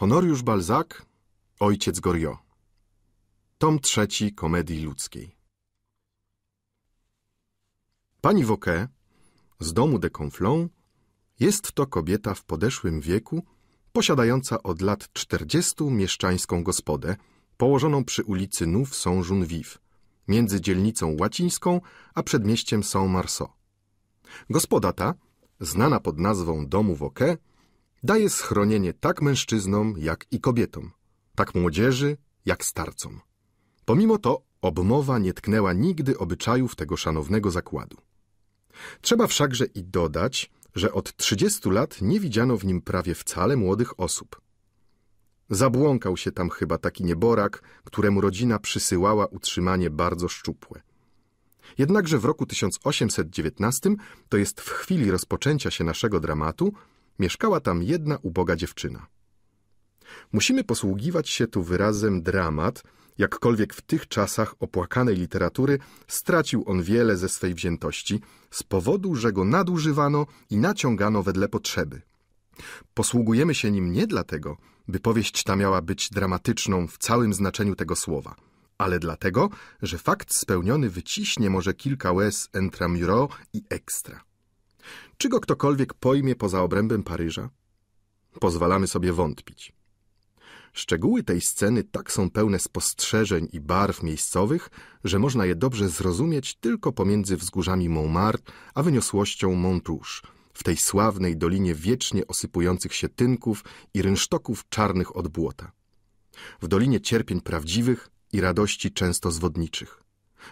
Honoriusz Balzac, ojciec Goriot. Tom trzeci komedii ludzkiej. Pani Wauquet z domu de Conflans jest to kobieta w podeszłym wieku, posiadająca od lat 40 mieszczańską gospodę, położoną przy ulicy Nów Saint-Junvive, między dzielnicą łacińską a przedmieściem Saint-Marceau. Gospoda ta, znana pod nazwą domu Wauquet, daje schronienie tak mężczyznom, jak i kobietom, tak młodzieży, jak starcom. Pomimo to obmowa nie tknęła nigdy obyczajów tego szanownego zakładu. Trzeba wszakże i dodać, że od 30 lat nie widziano w nim prawie wcale młodych osób. Zabłąkał się tam chyba taki nieborak, któremu rodzina przysyłała utrzymanie bardzo szczupłe. Jednakże w roku 1819, to jest w chwili rozpoczęcia się naszego dramatu, mieszkała tam jedna uboga dziewczyna. Musimy posługiwać się tu wyrazem dramat, jakkolwiek w tych czasach opłakanej literatury stracił on wiele ze swej wziętości z powodu, że go nadużywano i naciągano wedle potrzeby. Posługujemy się nim nie dlatego, by powieść ta miała być dramatyczną w całym znaczeniu tego słowa, ale dlatego, że fakt spełniony wyciśnie może kilka łez intramuro i ekstra. Czy go ktokolwiek pojmie poza obrębem Paryża? Pozwalamy sobie wątpić. Szczegóły tej sceny tak są pełne spostrzeżeń i barw miejscowych, że można je dobrze zrozumieć tylko pomiędzy wzgórzami Montmartre a wyniosłością Montrouge, w tej sławnej dolinie wiecznie osypujących się tynków i rynsztoków czarnych od błota. W dolinie cierpień prawdziwych i radości często zwodniczych.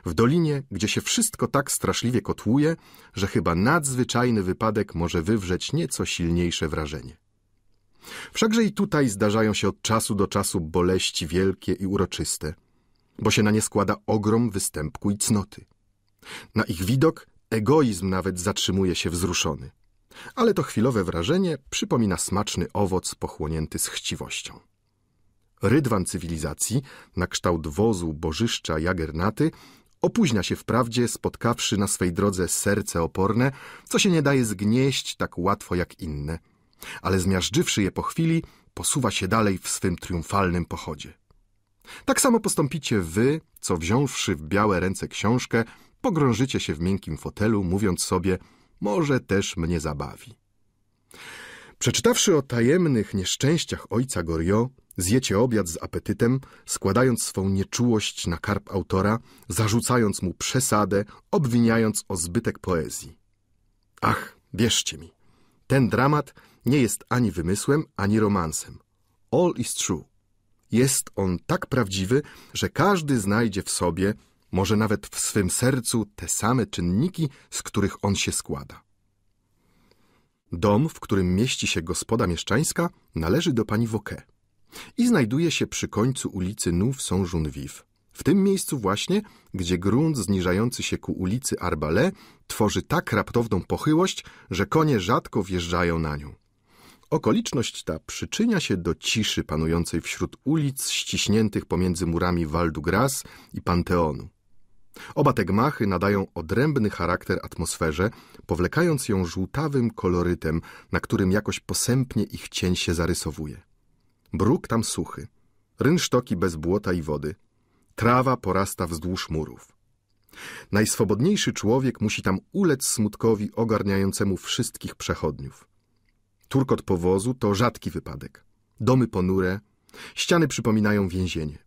W dolinie, gdzie się wszystko tak straszliwie kotłuje, że chyba nadzwyczajny wypadek może wywrzeć nieco silniejsze wrażenie. Wszakże i tutaj zdarzają się od czasu do czasu boleści wielkie i uroczyste, bo się na nie składa ogrom występku i cnoty. Na ich widok egoizm nawet zatrzymuje się wzruszony. Ale to chwilowe wrażenie przypomina smaczny owoc pochłonięty z chciwością. Rydwan cywilizacji, na kształt wozu, bożyszcza, jagernaty, opóźnia się wprawdzie, spotkawszy na swej drodze serce oporne, co się nie daje zgnieść tak łatwo jak inne – ale zmiażdżywszy je po chwili, posuwa się dalej w swym triumfalnym pochodzie. Tak samo postąpicie wy, co wziąwszy w białe ręce książkę, pogrążycie się w miękkim fotelu, mówiąc sobie, może też mnie zabawi. Przeczytawszy o tajemnych nieszczęściach ojca Goriot, zjecie obiad z apetytem, składając swą nieczułość na karp autora, zarzucając mu przesadę, obwiniając o zbytek poezji. Ach, wierzcie mi, ten dramat nie jest ani wymysłem, ani romansem. All is true. Jest on tak prawdziwy, że każdy znajdzie w sobie, może nawet w swym sercu, te same czynniki, z których on się składa. Dom, w którym mieści się gospoda mieszczańska, należy do pani Wauquet i znajduje się przy końcu ulicy Nów Saint-Junvive. W tym miejscu właśnie, gdzie grunt zniżający się ku ulicy Arbalais tworzy tak raptowną pochyłość, że konie rzadko wjeżdżają na nią. Okoliczność ta przyczynia się do ciszy panującej wśród ulic ściśniętych pomiędzy murami Val du Gras i Panteonu. Oba te gmachy nadają odrębny charakter atmosferze, powlekając ją żółtawym kolorytem, na którym jakoś posępnie ich cień się zarysowuje. Bruk tam suchy, rynsztoki bez błota i wody, trawa porasta wzdłuż murów. Najswobodniejszy człowiek musi tam ulec smutkowi ogarniającemu wszystkich przechodniów. Turkot powozu to rzadki wypadek. Domy ponure, ściany przypominają więzienie.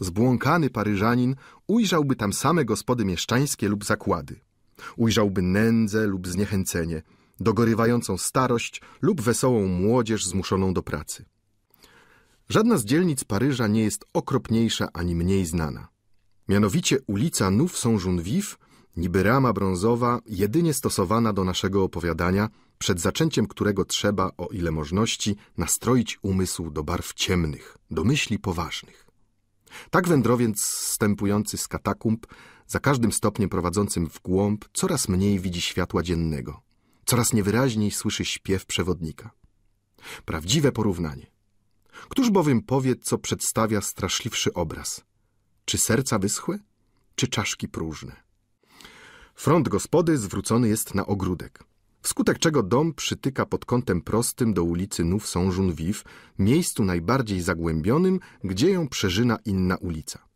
Zbłąkany Paryżanin ujrzałby tam same gospody mieszczańskie lub zakłady. Ujrzałby nędzę lub zniechęcenie, dogorywającą starość lub wesołą młodzież zmuszoną do pracy. Żadna z dzielnic Paryża nie jest okropniejsza ani mniej znana. Mianowicie ulica Nów Saint-Junvive niby rama brązowa, jedynie stosowana do naszego opowiadania, przed zaczęciem którego trzeba, o ile możności, nastroić umysł do barw ciemnych, do myśli poważnych. Tak wędrowiec wstępujący z katakumb, za każdym stopniem prowadzącym w głąb, coraz mniej widzi światła dziennego, coraz niewyraźniej słyszy śpiew przewodnika. Prawdziwe porównanie. Któż bowiem powie, co przedstawia straszliwszy obraz? Czy serca wyschłe, czy czaszki próżne? Front gospody zwrócony jest na ogródek. wskutek czego dom przytyka pod kątem prostym do ulicy Nów Saint-Junvive, miejscu najbardziej zagłębionym, gdzie ją przeżyna inna ulica.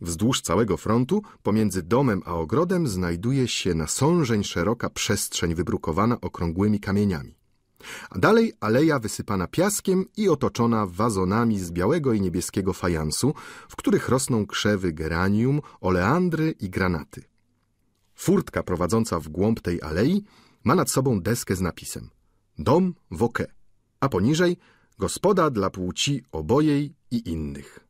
Wzdłuż całego frontu, pomiędzy domem a ogrodem, znajduje się na sążeń szeroka przestrzeń wybrukowana okrągłymi kamieniami. A dalej aleja wysypana piaskiem i otoczona wazonami z białego i niebieskiego fajansu, w których rosną krzewy geranium, oleandry i granaty. Furtka prowadząca w głąb tej alei ma nad sobą deskę z napisem Dom Woke, a poniżej Gospoda dla płci obojej i innych.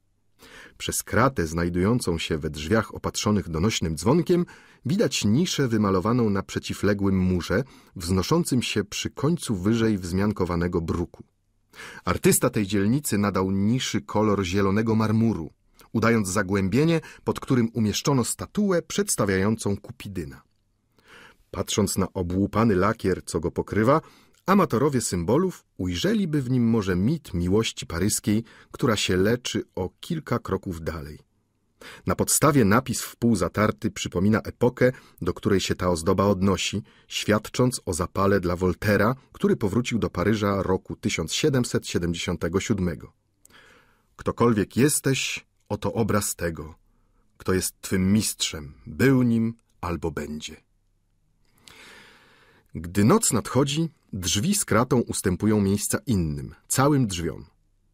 Przez kratę znajdującą się we drzwiach opatrzonych donośnym dzwonkiem widać niszę wymalowaną na przeciwległym murze, wznoszącym się przy końcu wyżej wzmiankowanego bruku. Artysta tej dzielnicy nadał niszy kolor zielonego marmuru, udając zagłębienie, pod którym umieszczono statuę przedstawiającą Kupidyna. Patrząc na obłupany lakier, co go pokrywa, amatorowie symbolów ujrzeliby w nim może mit miłości paryskiej, która się leczy o kilka kroków dalej. Na podstawie napis wpół zatarty przypomina epokę, do której się ta ozdoba odnosi, świadcząc o zapale dla Voltera, który powrócił do Paryża roku 1777. Ktokolwiek jesteś, oto obraz tego, kto jest twym mistrzem, był nim albo będzie. Gdy noc nadchodzi, drzwi z kratą ustępują miejsca innym, całym drzwiom.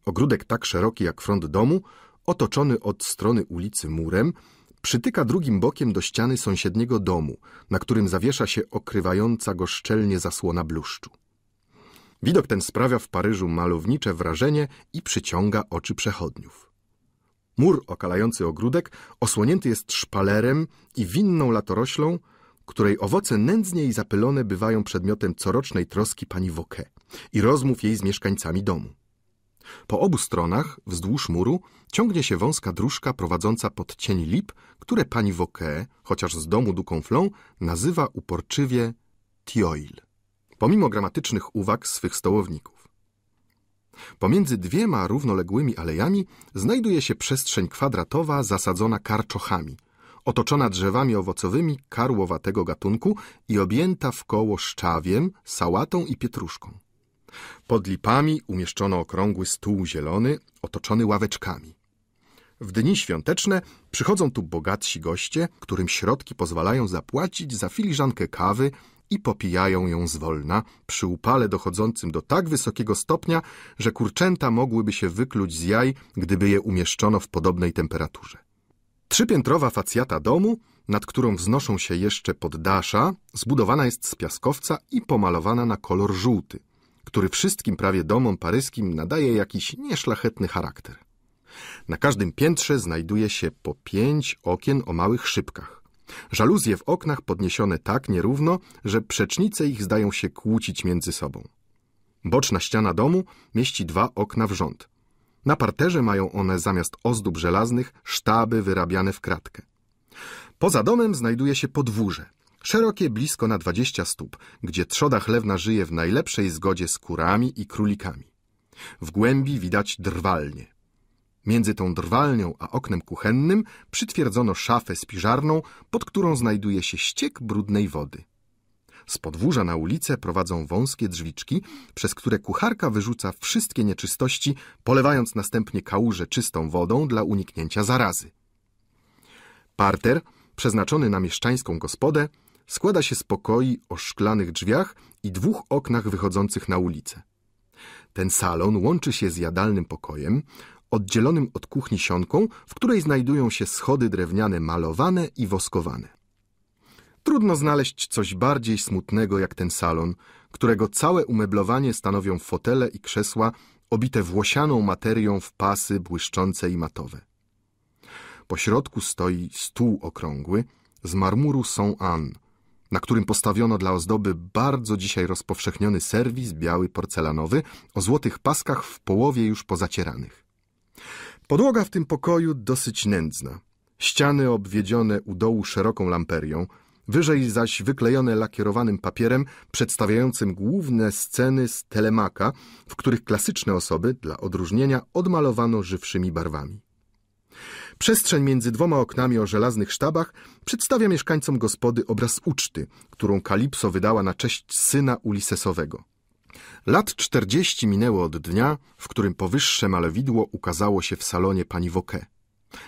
Ogródek tak szeroki jak front domu, otoczony od strony ulicy murem, przytyka drugim bokiem do ściany sąsiedniego domu, na którym zawiesza się okrywająca go szczelnie zasłona bluszczu. Widok ten sprawia w Paryżu malownicze wrażenie i przyciąga oczy przechodniów. Mur okalający ogródek osłonięty jest szpalerem i winną latoroślą, której owoce nędznie i zapylone bywają przedmiotem corocznej troski pani Woke i rozmów jej z mieszkańcami domu. Po obu stronach, wzdłuż muru, ciągnie się wąska dróżka prowadząca pod cień lip, które pani Woke, chociaż z domu du Conflon, nazywa uporczywie Tioil, pomimo gramatycznych uwag swych stołowników. Pomiędzy dwiema równoległymi alejami znajduje się przestrzeń kwadratowa zasadzona karczochami, otoczona drzewami owocowymi karłowatego gatunku i objęta w koło szczawiem, sałatą i pietruszką. Pod lipami umieszczono okrągły stół zielony, otoczony ławeczkami. W dni świąteczne przychodzą tu bogatsi goście, którym środki pozwalają zapłacić za filiżankę kawy i popijają ją zwolna, przy upale dochodzącym do tak wysokiego stopnia, że kurczęta mogłyby się wykluć z jaj, gdyby je umieszczono w podobnej temperaturze. Trzypiętrowa facjata domu, nad którą wznoszą się jeszcze poddasza, zbudowana jest z piaskowca i pomalowana na kolor żółty, który wszystkim prawie domom paryskim nadaje jakiś nieszlachetny charakter. Na każdym piętrze znajduje się po pięć okien o małych szybkach. Żaluzje w oknach podniesione tak nierówno, że przecznice ich zdają się kłócić między sobą. Boczna ściana domu mieści dwa okna w rząd. Na parterze mają one zamiast ozdób żelaznych sztaby wyrabiane w kratkę. Poza domem znajduje się podwórze, szerokie blisko na dwadzieścia stóp, gdzie trzoda chlewna żyje w najlepszej zgodzie z kurami i królikami. W głębi widać drwalnię. Między tą drwalnią a oknem kuchennym przytwierdzono szafę spiżarną, pod którą znajduje się ściek brudnej wody. Z podwórza na ulicę prowadzą wąskie drzwiczki, przez które kucharka wyrzuca wszystkie nieczystości, polewając następnie kałużę czystą wodą dla uniknięcia zarazy. Parter, przeznaczony na mieszczańską gospodę, składa się z pokoi o szklanych drzwiach i dwóch oknach wychodzących na ulicę. Ten salon łączy się z jadalnym pokojem, oddzielonym od kuchni sionką, w której znajdują się schody drewniane malowane i woskowane. Trudno znaleźć coś bardziej smutnego jak ten salon, którego całe umeblowanie stanowią fotele i krzesła obite włosianą materią w pasy błyszczące i matowe. Po środku stoi stół okrągły z marmuru Saint-Anne, na którym postawiono dla ozdoby bardzo dzisiaj rozpowszechniony serwis biały porcelanowy o złotych paskach w połowie już pozacieranych. Podłoga w tym pokoju dosyć nędzna. Ściany obwiedzione u dołu szeroką lamperią, wyżej zaś wyklejone lakierowanym papierem przedstawiającym główne sceny z telemaka, w których klasyczne osoby, dla odróżnienia, odmalowano żywszymi barwami. Przestrzeń między dwoma oknami o żelaznych sztabach przedstawia mieszkańcom gospody obraz uczty, którą Kalipso wydała na cześć syna Ulisesowego. Lat czterdzieści minęło od dnia, w którym powyższe malowidło ukazało się w salonie pani Woke.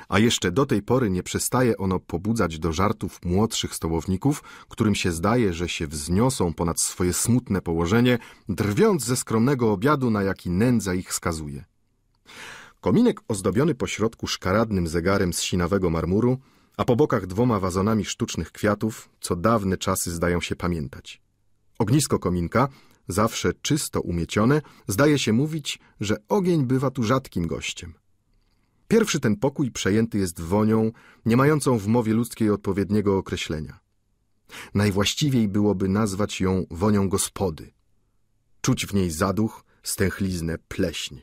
A jeszcze do tej pory nie przestaje ono pobudzać do żartów młodszych stołowników, którym się zdaje, że się wzniosą ponad swoje smutne położenie, drwiąc ze skromnego obiadu, na jaki nędza ich skazuje. Kominek ozdobiony po środku szkaradnym zegarem z sinawego marmuru, a po bokach dwoma wazonami sztucznych kwiatów, co dawne czasy zdają się pamiętać. Ognisko kominka, zawsze czysto umiecione, zdaje się mówić, że ogień bywa tu rzadkim gościem. Pierwszy ten pokój przejęty jest wonią, nie mającą w mowie ludzkiej odpowiedniego określenia. Najwłaściwiej byłoby nazwać ją wonią gospody. Czuć w niej zaduch, stęchliznę, pleśń.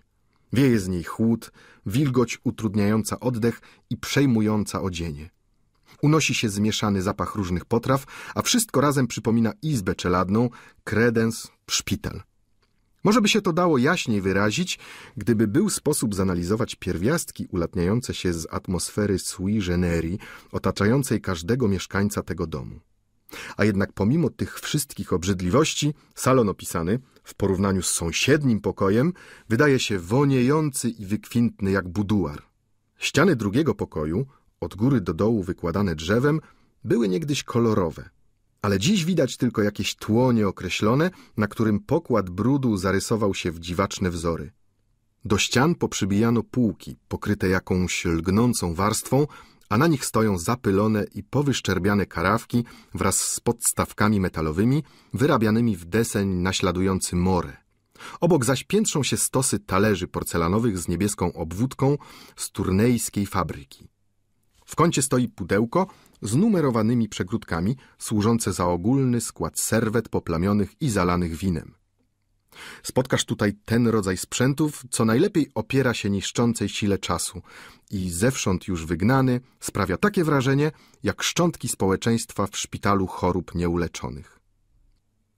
Wieje z niej chłód, wilgoć utrudniająca oddech i przejmująca odzienie. Unosi się zmieszany zapach różnych potraw, a wszystko razem przypomina izbę czeladną, kredens, szpital. Może by się to dało jaśniej wyrazić, gdyby był sposób zanalizować pierwiastki ulatniające się z atmosfery sui generis otaczającej każdego mieszkańca tego domu. A jednak pomimo tych wszystkich obrzydliwości, salon opisany, w porównaniu z sąsiednim pokojem, wydaje się woniejący i wykwintny jak buduar. Ściany drugiego pokoju, od góry do dołu wykładane drzewem, były niegdyś kolorowe – ale dziś widać tylko jakieś tło nieokreślone, na którym pokład brudu zarysował się w dziwaczne wzory. Do ścian poprzybijano półki, pokryte jakąś lgnącą warstwą, a na nich stoją zapylone i powyszczerbiane karawki wraz z podstawkami metalowymi, wyrabianymi w deseń naśladujący morę. Obok zaś piętrzą się stosy talerzy porcelanowych z niebieską obwódką z turnejskiej fabryki. W kącie stoi pudełko z numerowanymi przegródkami, służące za ogólny skład serwet poplamionych i zalanych winem. Spotkasz tutaj ten rodzaj sprzętów, co najlepiej opiera się niszczącej sile czasu i zewsząd już wygnany sprawia takie wrażenie, jak szczątki społeczeństwa w szpitalu chorób nieuleczonych.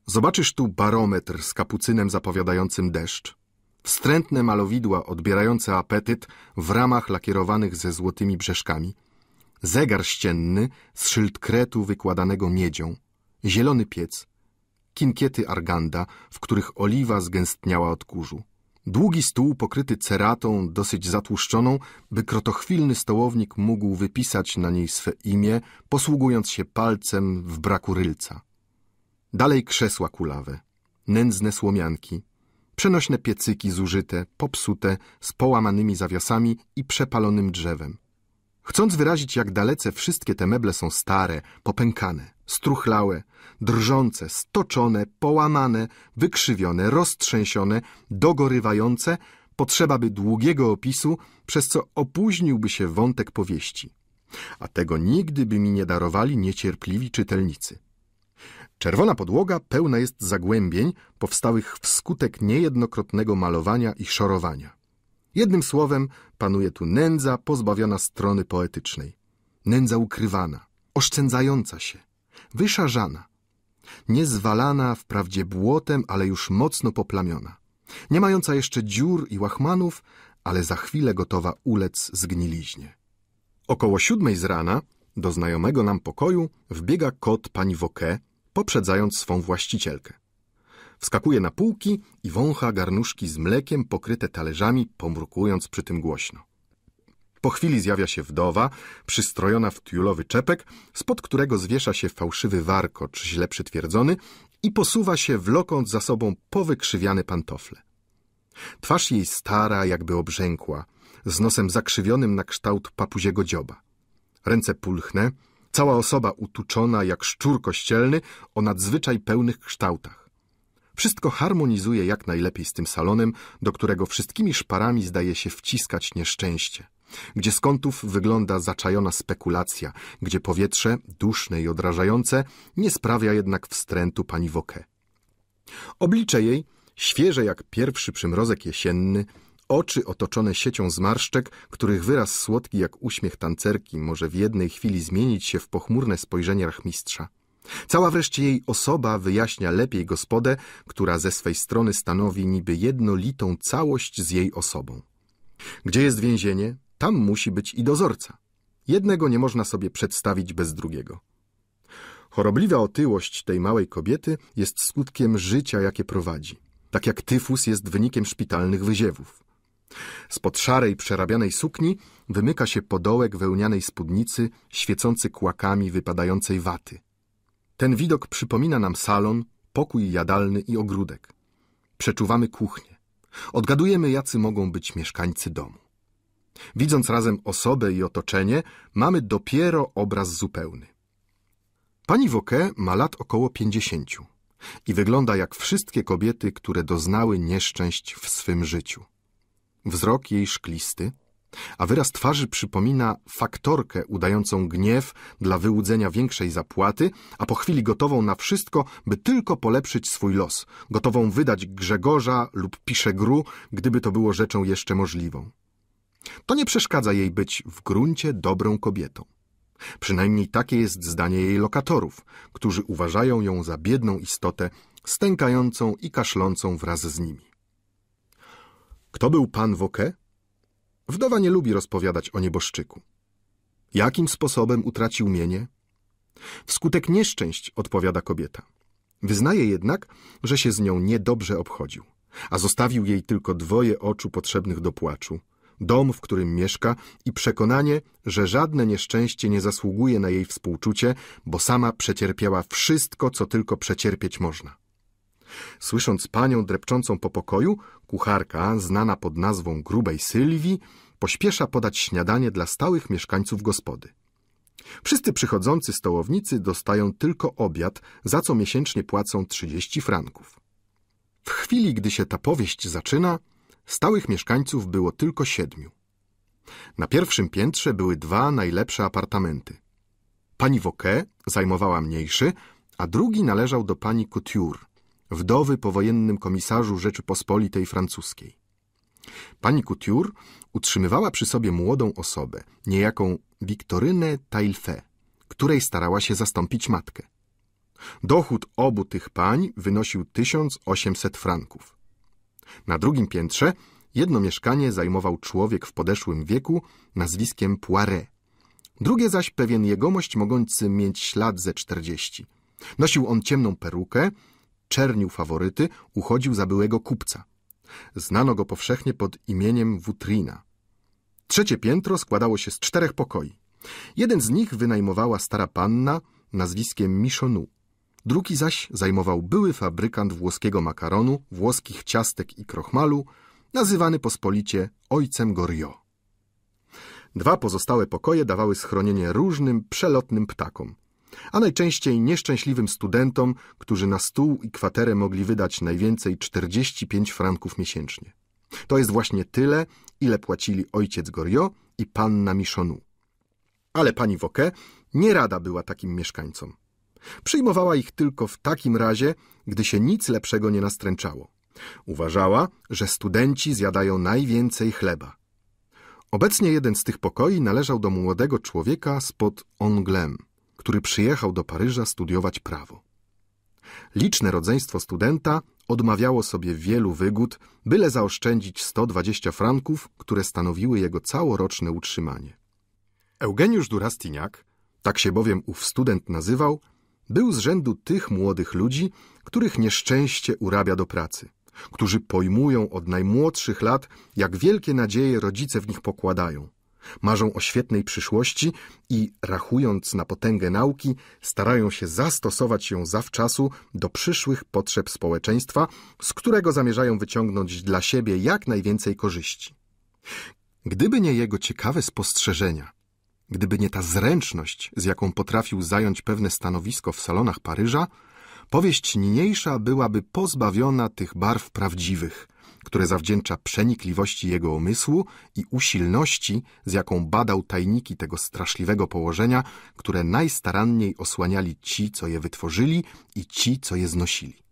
Zobaczysz tu barometr z kapucynem zapowiadającym deszcz, wstrętne malowidła odbierające apetyt w ramach lakierowanych ze złotymi brzeszkami – zegar ścienny z szyldkretu wykładanego miedzią, zielony piec, kinkiety arganda, w których oliwa zgęstniała od kurzu. Długi stół pokryty ceratą, dosyć zatłuszczoną, by krotochwilny stołownik mógł wypisać na niej swe imię, posługując się palcem w braku rylca. Dalej krzesła kulawe, nędzne słomianki, przenośne piecyki zużyte, popsute, z połamanymi zawiasami i przepalonym drzewem. Chcąc wyrazić, jak dalece wszystkie te meble są stare, popękane, struchlałe, drżące, stoczone, połamane, wykrzywione, roztrzęsione, dogorywające, potrzeba by długiego opisu, przez co opóźniłby się wątek powieści. A tego nigdy by mi nie darowali niecierpliwi czytelnicy. Czerwona podłoga pełna jest zagłębień powstałych wskutek niejednokrotnego malowania i szorowania. Jednym słowem, panuje tu nędza pozbawiona strony poetycznej. Nędza ukrywana, oszczędzająca się, wyszarzana, niezwalana wprawdzie błotem, ale już mocno poplamiona. Nie mająca jeszcze dziur i łachmanów, ale za chwilę gotowa ulec zgniliźnie. Około siódmej z rana do znajomego nam pokoju wbiega kot pani Woke, poprzedzając swą właścicielkę. Wskakuje na półki i wącha garnuszki z mlekiem pokryte talerzami, pomrukując przy tym głośno. Po chwili zjawia się wdowa, przystrojona w tiulowy czepek, spod którego zwiesza się fałszywy warkocz źle przytwierdzony i posuwa się, wlokąc za sobą powykrzywiane pantofle. Twarz jej stara, jakby obrzękła, z nosem zakrzywionym na kształt papuziego dzioba. Ręce pulchne, cała osoba utuczona jak szczur kościelny o nadzwyczaj pełnych kształtach. Wszystko harmonizuje jak najlepiej z tym salonem, do którego wszystkimi szparami zdaje się wciskać nieszczęście. Gdzie z kątów wygląda zaczajona spekulacja, gdzie powietrze, duszne i odrażające, nie sprawia jednak wstrętu pani Woke. Oblicze jej, świeże jak pierwszy przymrozek jesienny, oczy otoczone siecią zmarszczek, których wyraz słodki jak uśmiech tancerki może w jednej chwili zmienić się w pochmurne spojrzenie rachmistrza. Cała wreszcie jej osoba wyjaśnia lepiej gospodę, która ze swej strony stanowi niby jednolitą całość z jej osobą. Gdzie jest więzienie, tam musi być i dozorca. Jednego nie można sobie przedstawić bez drugiego. Chorobliwa otyłość tej małej kobiety jest skutkiem życia, jakie prowadzi, tak jak tyfus jest wynikiem szpitalnych wyziewów. Spod szarej, przerabianej sukni wymyka się podołek wełnianej spódnicy, świecący kłakami wypadającej waty. Ten widok przypomina nam salon, pokój jadalny i ogródek. Przeczuwamy kuchnię. Odgadujemy, jacy mogą być mieszkańcy domu. Widząc razem osobę i otoczenie, mamy dopiero obraz zupełny. Pani Woke ma lat około pięćdziesięciu i wygląda jak wszystkie kobiety, które doznały nieszczęść w swym życiu. Wzrok jej szklisty, a wyraz twarzy przypomina faktorkę udającą gniew dla wyłudzenia większej zapłaty, a po chwili gotową na wszystko, by tylko polepszyć swój los, gotową wydać Grzegorza lub Piszegru, gdyby to było rzeczą jeszcze możliwą. To nie przeszkadza jej być w gruncie dobrą kobietą. Przynajmniej takie jest zdanie jej lokatorów, którzy uważają ją za biedną istotę, stękającą i kaszlącą wraz z nimi. Kto był pan Woke? Wdowa nie lubi rozpowiadać o nieboszczyku. Jakim sposobem utracił mienie? Wskutek nieszczęść, odpowiada kobieta. Wyznaje jednak, że się z nią niedobrze obchodził, a zostawił jej tylko dwoje oczu potrzebnych do płaczu, dom, w którym mieszka i przekonanie, że żadne nieszczęście nie zasługuje na jej współczucie, bo sama przecierpiała wszystko, co tylko przecierpieć można. Słysząc panią drepczącą po pokoju, kucharka, znana pod nazwą grubej Sylwii, pośpiesza podać śniadanie dla stałych mieszkańców gospody. Wszyscy przychodzący stołownicy dostają tylko obiad, za co miesięcznie płacą 30 franków. W chwili, gdy się ta powieść zaczyna, stałych mieszkańców było tylko siedmiu. Na pierwszym piętrze były dwa najlepsze apartamenty. Pani Woke zajmowała mniejszy, a drugi należał do pani Couture, wdowy po wojennym komisarzu Rzeczypospolitej Francuskiej. Pani Couture utrzymywała przy sobie młodą osobę, niejaką Wiktorynę Taillefer, której starała się zastąpić matkę. Dochód obu tych pań wynosił 1800 franków. Na drugim piętrze jedno mieszkanie zajmował człowiek w podeszłym wieku nazwiskiem Poiret. Drugie zaś pewien jegomość mogący mieć ślad ze czterdzieści. Nosił on ciemną perukę, czernił faworyty, uchodził za byłego kupca. Znano go powszechnie pod imieniem Wutrina. Trzecie piętro składało się z czterech pokoi. Jeden z nich wynajmowała stara panna nazwiskiem Michonu. Drugi zaś zajmował były fabrykant włoskiego makaronu, włoskich ciastek i krochmalu, nazywany pospolicie ojcem Goriot. Dwa pozostałe pokoje dawały schronienie różnym, przelotnym ptakom, a najczęściej nieszczęśliwym studentom, którzy na stół i kwaterę mogli wydać najwięcej 45 franków miesięcznie. To jest właśnie tyle, ile płacili ojciec Goriot i panna Michonu. Ale pani Woke nie rada była takim mieszkańcom. Przyjmowała ich tylko w takim razie, gdy się nic lepszego nie nastręczało. Uważała, że studenci zjadają najwięcej chleba. Obecnie jeden z tych pokoi należał do młodego człowieka spod Anglem, który przyjechał do Paryża studiować prawo. Liczne rodzeństwo studenta odmawiało sobie wielu wygód, byle zaoszczędzić 120 franków, które stanowiły jego całoroczne utrzymanie. Eugeniusz Durastiniak, tak się bowiem ów student nazywał, był z rzędu tych młodych ludzi, których nieszczęście urabia do pracy, którzy pojmują od najmłodszych lat, jak wielkie nadzieje rodzice w nich pokładają. Marzą o świetnej przyszłości i, rachując na potęgę nauki, starają się zastosować ją zawczasu do przyszłych potrzeb społeczeństwa, z którego zamierzają wyciągnąć dla siebie jak najwięcej korzyści. Gdyby nie jego ciekawe spostrzeżenia, Gdyby nie ta zręczność, z jaką potrafił zająć pewne stanowisko w salonach Paryża, powieść niniejsza byłaby pozbawiona tych barw prawdziwych, które zawdzięcza przenikliwości jego umysłu i usilności, z jaką badał tajniki tego straszliwego położenia, które najstaranniej osłaniali ci, co je wytworzyli i ci, co je znosili.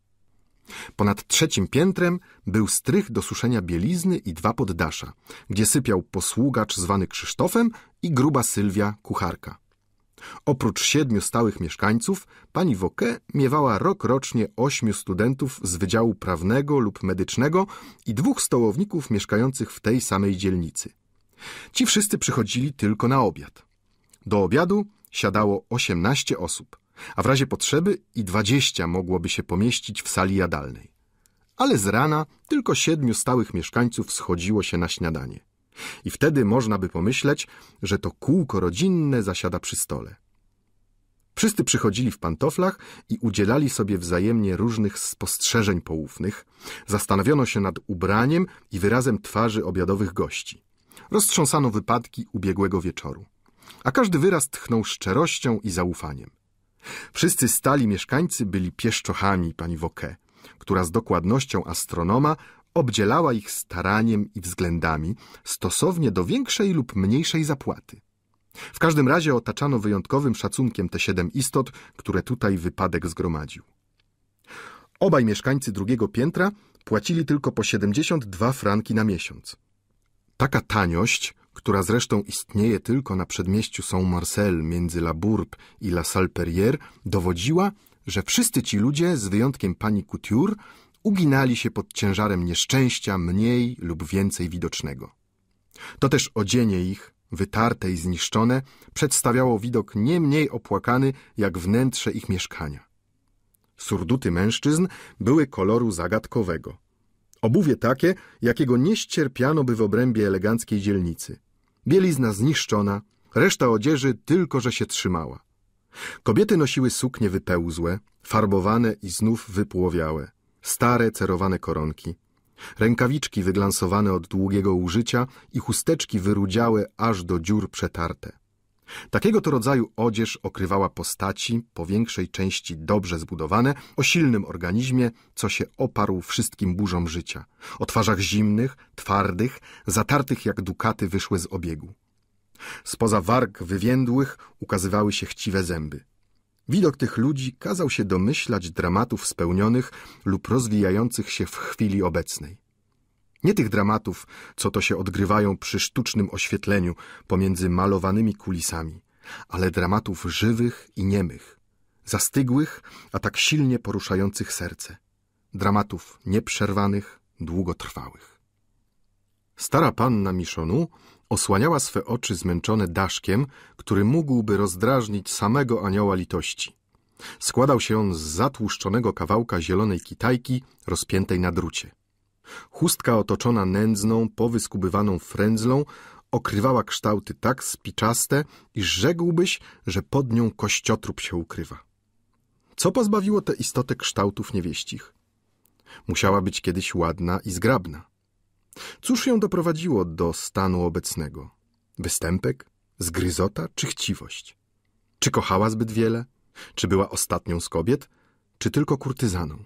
Ponad trzecim piętrem był strych do suszenia bielizny i dwa poddasza, gdzie sypiał posługacz zwany Krzysztofem i gruba Sylwia, kucharka. Oprócz siedmiu stałych mieszkańców, pani Woke miewała rok rocznie ośmiu studentów z Wydziału Prawnego lub Medycznego i dwóch stołowników mieszkających w tej samej dzielnicy. Ci wszyscy przychodzili tylko na obiad. Do obiadu siadało 18 osób, a w razie potrzeby i 20 mogłoby się pomieścić w sali jadalnej. Ale z rana tylko siedmiu stałych mieszkańców schodziło się na śniadanie. I wtedy można by pomyśleć, że to kółko rodzinne zasiada przy stole. Wszyscy przychodzili w pantoflach i udzielali sobie wzajemnie różnych spostrzeżeń poufnych. Zastanowiono się nad ubraniem i wyrazem twarzy obiadowych gości. Roztrząsano wypadki ubiegłego wieczoru. A każdy wyraz tchnął szczerością i zaufaniem. Wszyscy stali mieszkańcy byli pieszczochami pani Woke, która z dokładnością astronoma obdzielała ich staraniem i względami stosownie do większej lub mniejszej zapłaty. W każdym razie otaczano wyjątkowym szacunkiem te siedem istot, które tutaj wypadek zgromadził. Obaj mieszkańcy drugiego piętra płacili tylko po 72 franki na miesiąc. Taka taniość, która zresztą istnieje tylko na przedmieściu Saint-Marcel między La Bourbe i La Salperière, dowodziła, że wszyscy ci ludzie, z wyjątkiem pani Couture, uginali się pod ciężarem nieszczęścia mniej lub więcej widocznego. To też odzienie ich, wytarte i zniszczone, przedstawiało widok nie mniej opłakany jak wnętrze ich mieszkania. Surduty mężczyzn były koloru zagadkowego. Obuwie takie, jakiego nie ścierpiano by w obrębie eleganckiej dzielnicy. Bielizna zniszczona, reszta odzieży tylko, że się trzymała. Kobiety nosiły suknie wypełzłe, farbowane i znów wypłowiałe, stare, cerowane koronki, rękawiczki wyglansowane od długiego użycia i chusteczki wyrudziałe aż do dziur przetarte. Takiego to rodzaju odzież okrywała postaci, po większej części dobrze zbudowane, o silnym organizmie, co się oparł wszystkim burzom życia. O twarzach zimnych, twardych, zatartych jak dukaty wyszłe z obiegu. Spoza warg wywiędłych ukazywały się chciwe zęby. Widok tych ludzi kazał się domyślać dramatów spełnionych lub rozwijających się w chwili obecnej. Nie tych dramatów, co to się odgrywają przy sztucznym oświetleniu pomiędzy malowanymi kulisami, ale dramatów żywych i niemych, zastygłych, a tak silnie poruszających serce. Dramatów nieprzerwanych, długotrwałych. Stara panna Miszonu osłaniała swe oczy zmęczone daszkiem, który mógłby rozdrażnić samego anioła litości. Składał się on z zatłuszczonego kawałka zielonej kitajki rozpiętej na drucie. Chustka otoczona nędzną, powyskubywaną frędzlą okrywała kształty tak spiczaste, iż rzekłbyś, że pod nią kościotrup się ukrywa. Co pozbawiło tę istotę kształtów niewieścich? Musiała być kiedyś ładna i zgrabna. Cóż ją doprowadziło do stanu obecnego? Występek? Zgryzota czy chciwość? Czy kochała zbyt wiele? Czy była ostatnią z kobiet? Czy tylko kurtyzaną?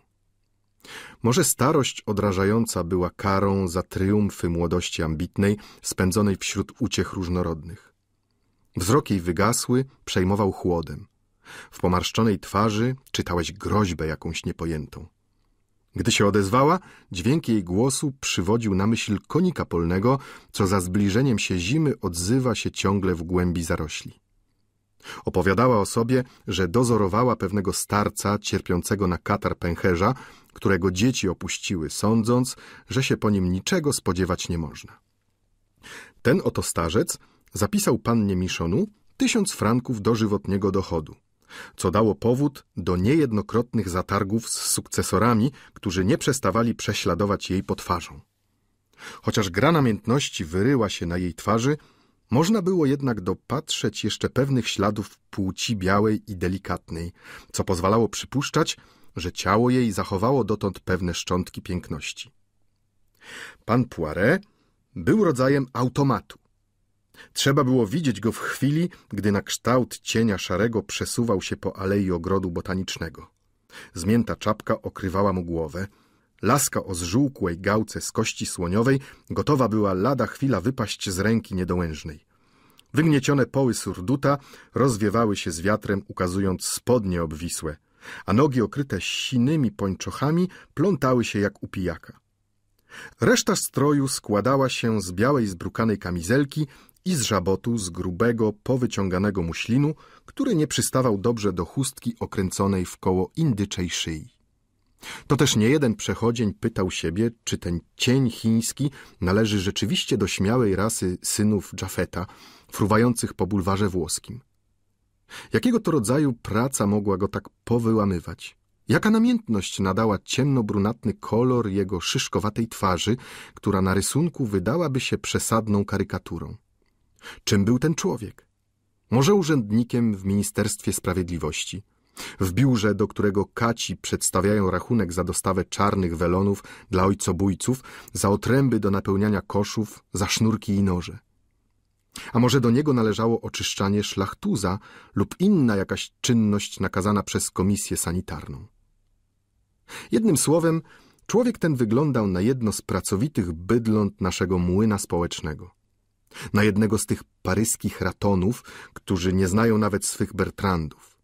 Może starość odrażająca była karą za triumfy młodości ambitnej, spędzonej wśród uciech różnorodnych. Wzrok jej wygasły, przejmował chłodem. W pomarszczonej twarzy czytałeś groźbę jakąś niepojętą. Gdy się odezwała, dźwięk jej głosu przywodził na myśl konika polnego, co za zbliżeniem się zimy odzywa się ciągle w głębi zarośli. Opowiadała o sobie, że dozorowała pewnego starca cierpiącego na katar pęcherza, którego dzieci opuściły, sądząc, że się po nim niczego spodziewać nie można. Ten oto starzec zapisał pannie Miszonu tysiąc franków dożywotniego dochodu, co dało powód do niejednokrotnych zatargów z sukcesorami, którzy nie przestawali prześladować jej po twarzą. Chociaż gra namiętności wyryła się na jej twarzy, można było jednak dopatrzeć jeszcze pewnych śladów płci białej i delikatnej, co pozwalało przypuszczać, że ciało jej zachowało dotąd pewne szczątki piękności. Pan Poiret był rodzajem automatu. Trzeba było widzieć go w chwili, gdy na kształt cienia szarego przesuwał się po alei ogrodu botanicznego. Zmięta czapka okrywała mu głowę, Laska o zżółkłej gałce z kości słoniowej gotowa była lada chwila wypaść z ręki niedołężnej. Wygniecione poły surduta rozwiewały się z wiatrem, ukazując spodnie obwisłe, a nogi okryte sinymi pończochami plątały się jak u pijaka. Reszta stroju składała się z białej zbrukanej kamizelki i z żabotu z grubego, powyciąganego muślinu, który nie przystawał dobrze do chustki okręconej w koło indyczej szyi. To też nie jeden przechodzień pytał siebie, czy ten cień chiński należy rzeczywiście do śmiałej rasy synów Jafeta, fruwających po bulwarze włoskim. Jakiego to rodzaju praca mogła go tak powyłamywać? Jaka namiętność nadała ciemnobrunatny kolor jego szyszkowatej twarzy, która na rysunku wydałaby się przesadną karykaturą? Czym był ten człowiek? Może urzędnikiem w Ministerstwie Sprawiedliwości? W biurze, do którego kaci przedstawiają rachunek za dostawę czarnych welonów dla ojcobójców, za otręby do napełniania koszów, za sznurki i noże. A może do niego należało oczyszczanie szlachtuza lub inna jakaś czynność nakazana przez komisję sanitarną. Jednym słowem, człowiek ten wyglądał na jedno z pracowitych bydląt naszego młyna społecznego. Na jednego z tych paryskich ratonów, którzy nie znają nawet swych Bertrandów.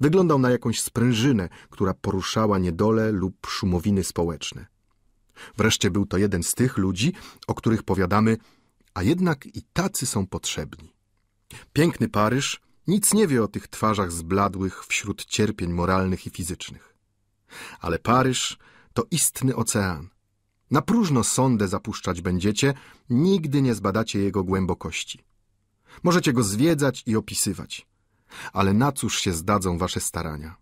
Wyglądał na jakąś sprężynę, która poruszała niedole lub szumowiny społeczne. Wreszcie był to jeden z tych ludzi, o których powiadamy, a jednak i tacy są potrzebni. Piękny Paryż nic nie wie o tych twarzach zbladłych wśród cierpień moralnych i fizycznych. Ale Paryż to istny ocean. Na próżno sondę zapuszczać będziecie, nigdy nie zbadacie jego głębokości. Możecie go zwiedzać i opisywać, ale na cóż się zdadzą wasze starania?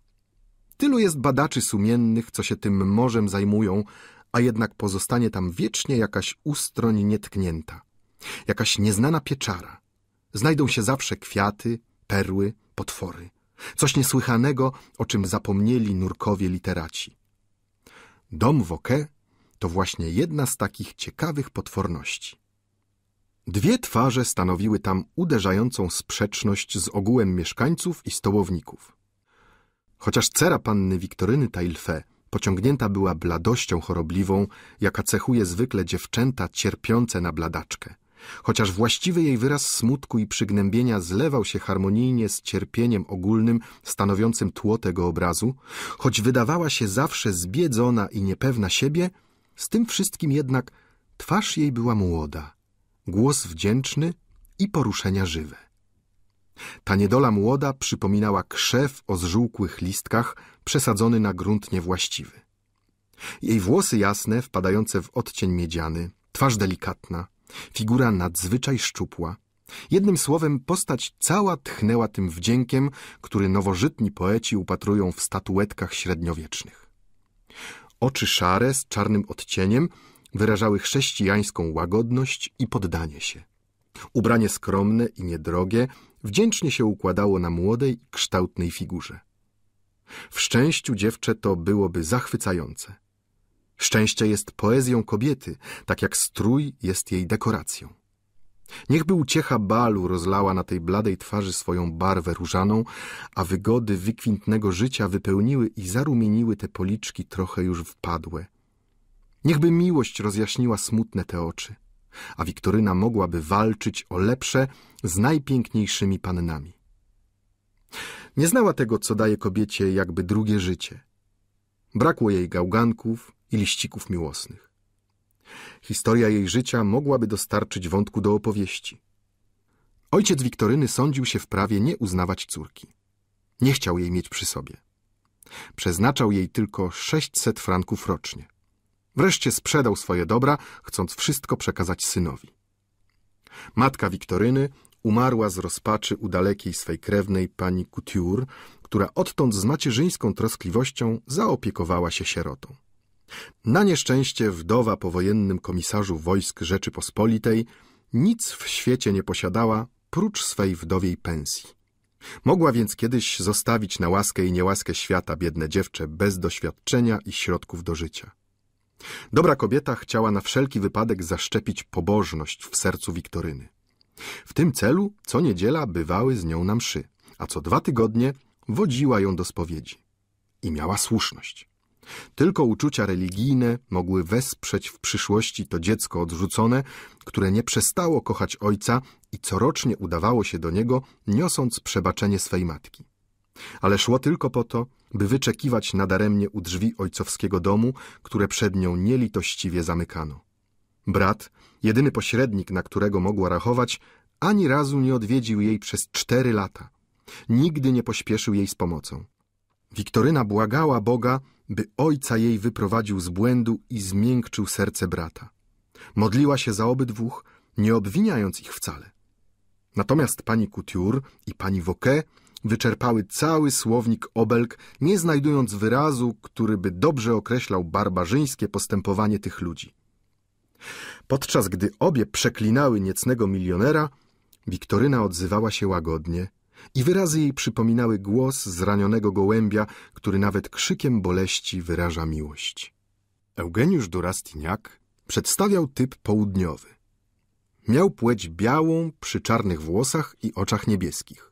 Tylu jest badaczy sumiennych, co się tym morzem zajmują, a jednak pozostanie tam wiecznie jakaś ustroń nietknięta, jakaś nieznana pieczara. Znajdą się zawsze kwiaty, perły, potwory. Coś niesłychanego, o czym zapomnieli nurkowie literaci. Dom Woke to właśnie jedna z takich ciekawych potworności. Dwie twarze stanowiły tam uderzającą sprzeczność z ogółem mieszkańców i stołowników. Chociaż cera panny Wiktoryny Taillefe pociągnięta była bladością chorobliwą, jaka cechuje zwykle dziewczęta cierpiące na bladaczkę. Chociaż właściwy jej wyraz smutku i przygnębienia zlewał się harmonijnie z cierpieniem ogólnym stanowiącym tło tego obrazu, choć wydawała się zawsze zbiedzona i niepewna siebie, z tym wszystkim jednak twarz jej była młoda, głos wdzięczny i poruszenia żywe. Ta niedola młoda przypominała krzew o zżółkłych listkach przesadzony na grunt niewłaściwy. Jej włosy jasne, wpadające w odcień miedziany, twarz delikatna, figura nadzwyczaj szczupła. Jednym słowem, postać cała tchnęła tym wdziękiem, który nowożytni poeci upatrują w statuetkach średniowiecznych. Oczy szare z czarnym odcieniem wyrażały chrześcijańską łagodność i poddanie się. Ubranie skromne i niedrogie wdzięcznie się układało na młodej, kształtnej figurze. W szczęściu dziewczę to byłoby zachwycające. Szczęście jest poezją kobiety, tak jak strój jest jej dekoracją. Niechby uciecha balu rozlała na tej bladej twarzy swoją barwę różaną, a wygody wykwintnego życia wypełniły i zarumieniły te policzki trochę już wpadłe. Niechby miłość rozjaśniła smutne te oczy, a Wiktoryna mogłaby walczyć o lepsze z najpiękniejszymi pannami. Nie znała tego, co daje kobiecie jakby drugie życie. Brakło jej gałganków i liścików miłosnych. Historia jej życia mogłaby dostarczyć wątku do opowieści. Ojciec Wiktoryny sądził się w prawie nie uznawać córki. Nie chciał jej mieć przy sobie. Przeznaczał jej tylko 600 franków rocznie. Wreszcie sprzedał swoje dobra, chcąc wszystko przekazać synowi. Matka Wiktoryny umarła z rozpaczy u dalekiej swej krewnej pani Couture, która odtąd z macierzyńską troskliwością zaopiekowała się sierotą. Na nieszczęście wdowa po wojennym komisarzu wojsk Rzeczypospolitej nic w świecie nie posiadała prócz swej wdowiej pensji. Mogła więc kiedyś zostawić na łaskę i niełaskę świata biedne dziewczę bez doświadczenia i środków do życia. Dobra kobieta chciała na wszelki wypadek zaszczepić pobożność w sercu Wiktoryny. W tym celu co niedziela bywały z nią na mszy, a co dwa tygodnie wodziła ją do spowiedzi. I miała słuszność. Tylko uczucia religijne mogły wesprzeć w przyszłości to dziecko odrzucone, które nie przestało kochać ojca i corocznie udawało się do niego, niosąc przebaczenie swej matki. Ale szło tylko po to, by wyczekiwać nadaremnie u drzwi ojcowskiego domu, które przed nią nielitościwie zamykano. Brat, jedyny pośrednik, na którego mogła rachować, ani razu nie odwiedził jej przez cztery lata. Nigdy nie pośpieszył jej z pomocą. Wiktoryna błagała Boga, by ojca jej wyprowadził z błędu i zmiękczył serce brata. Modliła się za obydwóch, nie obwiniając ich wcale. Natomiast pani Couture i pani Wauquet wyczerpały cały słownik obelg, nie znajdując wyrazu, który by dobrze określał barbarzyńskie postępowanie tych ludzi. Podczas gdy obie przeklinały niecnego milionera, Wiktoryna odzywała się łagodnie i wyrazy jej przypominały głos zranionego gołębia, który nawet krzykiem boleści wyraża miłość. Eugeniusz Durastiniak przedstawiał typ południowy. Miał płeć białą przy czarnych włosach i oczach niebieskich.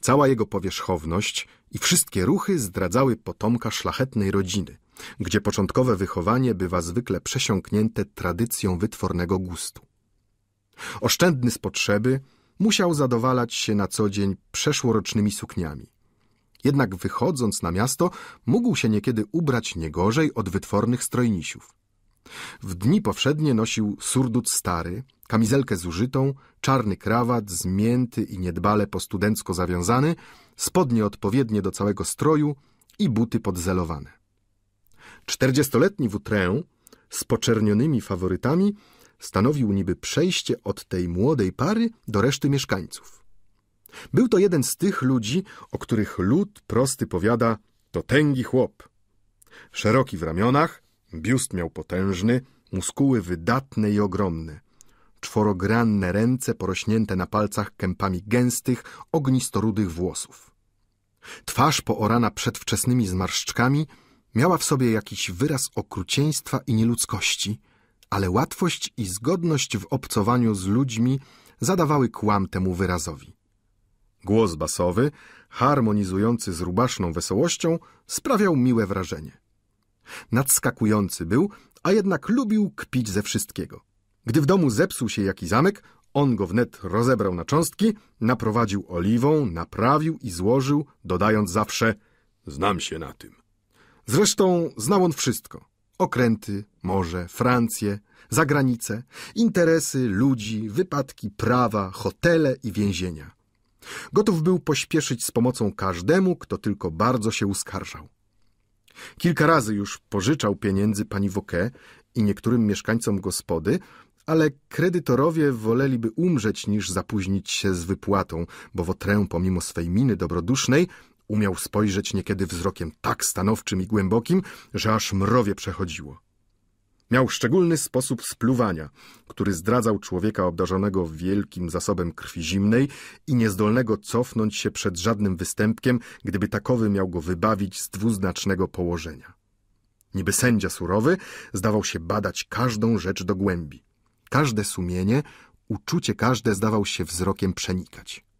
Cała jego powierzchowność i wszystkie ruchy zdradzały potomka szlachetnej rodziny, gdzie początkowe wychowanie bywa zwykle przesiąknięte tradycją wytwornego gustu. Oszczędny z potrzeby, musiał zadowalać się na co dzień przeszłorocznymi sukniami. Jednak wychodząc na miasto, mógł się niekiedy ubrać nie gorzej od wytwornych strojnisiów. W dni powszednie nosił surdut stary, kamizelkę zużytą, czarny krawat, zmięty i niedbale po studencko zawiązany, spodnie odpowiednie do całego stroju i buty podzelowane. Czterdziestoletni Wutrę z poczernionymi faworytami stanowił niby przejście od tej młodej pary do reszty mieszkańców. Był to jeden z tych ludzi, o których lud prosty powiada to tęgi chłop. Szeroki w ramionach, biust miał potężny, muskuły wydatne i ogromne. Czworogranne ręce porośnięte na palcach kępami gęstych, ognistorudych włosów. Twarz poorana przedwczesnymi zmarszczkami miała w sobie jakiś wyraz okrucieństwa i nieludzkości – ale łatwość i zgodność w obcowaniu z ludźmi zadawały kłam temu wyrazowi. Głos basowy, harmonizujący z rubaszną wesołością, sprawiał miłe wrażenie. Nadskakujący był, a jednak lubił kpić ze wszystkiego. Gdy w domu zepsuł się jaki zamek, on go wnet rozebrał na cząstki, naprowadził oliwą, naprawił i złożył, dodając zawsze – znam się na tym. Zresztą znał on wszystko – Okręty, morze, Francję, zagranice, interesy, ludzi, wypadki, prawa, hotele i więzienia. Gotów był pośpieszyć z pomocą każdemu, kto tylko bardzo się uskarżał. Kilka razy już pożyczał pieniędzy pani Woke i niektórym mieszkańcom gospody, ale kredytorowie woleliby umrzeć niż zapóźnić się z wypłatą, bo Wotrę pomimo swej miny dobrodusznej Umiał spojrzeć niekiedy wzrokiem tak stanowczym i głębokim, że aż mrowie przechodziło. Miał szczególny sposób spluwania, który zdradzał człowieka obdarzonego wielkim zasobem krwi zimnej i niezdolnego cofnąć się przed żadnym występkiem, gdyby takowy miał go wybawić z dwuznacznego położenia. Niby sędzia surowy, zdawał się badać każdą rzecz do głębi. Każde sumienie, uczucie każde zdawał się wzrokiem przenikać.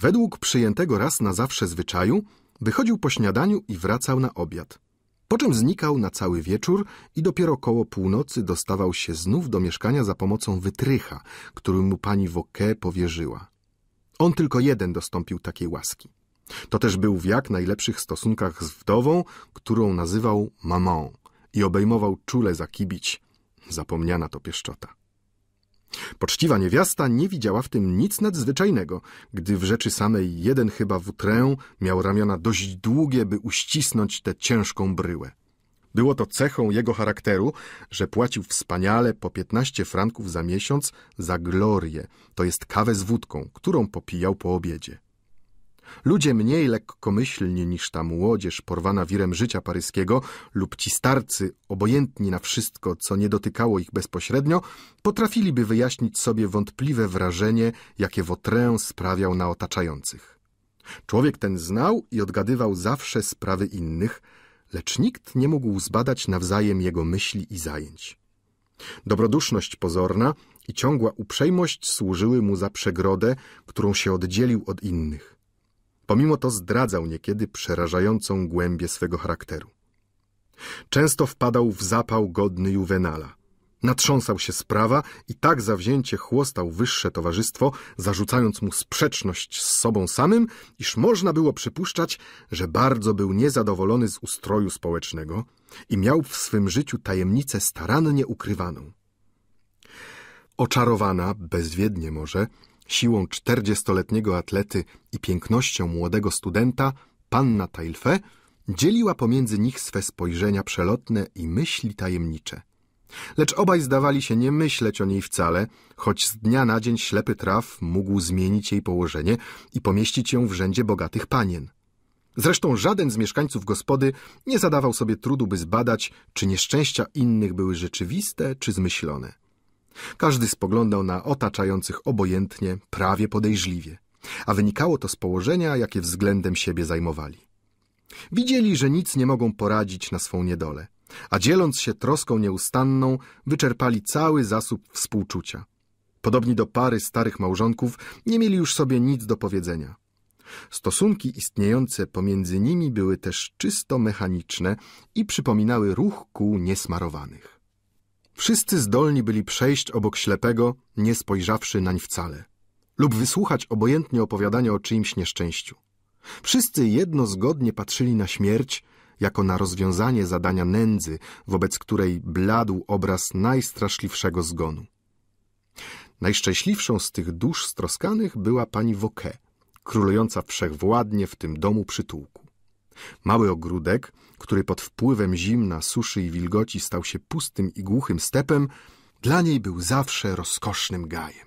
Według przyjętego raz na zawsze zwyczaju wychodził po śniadaniu i wracał na obiad. Po czym znikał na cały wieczór i dopiero koło północy dostawał się znów do mieszkania za pomocą wytrycha, który mu pani Woke powierzyła. On tylko jeden dostąpił takiej łaski. To też był w jak najlepszych stosunkach z wdową, którą nazywał mamą i obejmował czule za kibić. Zapomniana to pieszczota. Poczciwa niewiasta nie widziała w tym nic nadzwyczajnego, gdy w rzeczy samej jeden chyba wutrę miał ramiona dość długie, by uścisnąć tę ciężką bryłę. Było to cechą jego charakteru, że płacił wspaniale po piętnaście franków za miesiąc za glorię, to jest kawę z wódką, którą popijał po obiedzie. Ludzie mniej lekkomyślni niż ta młodzież porwana wirem życia paryskiego lub ci starcy, obojętni na wszystko, co nie dotykało ich bezpośrednio, potrafiliby wyjaśnić sobie wątpliwe wrażenie, jakie Wotrę sprawiał na otaczających. Człowiek ten znał i odgadywał zawsze sprawy innych, lecz nikt nie mógł zbadać nawzajem jego myśli i zajęć. Dobroduszność pozorna i ciągła uprzejmość służyły mu za przegrodę, którą się oddzielił od innych. Pomimo to zdradzał niekiedy przerażającą głębię swego charakteru. Często wpadał w zapał godny Juvenala. Natrząsał się z prawa i tak zawzięcie chłostał wyższe towarzystwo, zarzucając mu sprzeczność z sobą samym, iż można było przypuszczać, że bardzo był niezadowolony z ustroju społecznego i miał w swym życiu tajemnicę starannie ukrywaną. Oczarowana, bezwiednie może, Siłą czterdziestoletniego atlety i pięknością młodego studenta, panna Tailfe dzieliła pomiędzy nich swe spojrzenia przelotne i myśli tajemnicze. Lecz obaj zdawali się nie myśleć o niej wcale, choć z dnia na dzień ślepy traf mógł zmienić jej położenie i pomieścić ją w rzędzie bogatych panien. Zresztą żaden z mieszkańców gospody nie zadawał sobie trudu, by zbadać, czy nieszczęścia innych były rzeczywiste czy zmyślone. Każdy spoglądał na otaczających obojętnie, prawie podejrzliwie, a wynikało to z położenia, jakie względem siebie zajmowali. Widzieli, że nic nie mogą poradzić na swą niedolę, a dzieląc się troską nieustanną, wyczerpali cały zasób współczucia. Podobni do pary starych małżonków, nie mieli już sobie nic do powiedzenia. Stosunki istniejące pomiędzy nimi były też czysto mechaniczne i przypominały ruch kół niesmarowanych. Wszyscy zdolni byli przejść obok ślepego, nie spojrzawszy nań wcale, lub wysłuchać obojętnie opowiadania o czyimś nieszczęściu. Wszyscy jednozgodnie patrzyli na śmierć jako na rozwiązanie zadania nędzy, wobec której bladł obraz najstraszliwszego zgonu. Najszczęśliwszą z tych dusz stroskanych była pani Woke, królująca wszechwładnie w tym domu przytułku. Mały ogródek, który pod wpływem zimna, suszy i wilgoci stał się pustym i głuchym stepem, dla niej był zawsze rozkosznym gajem.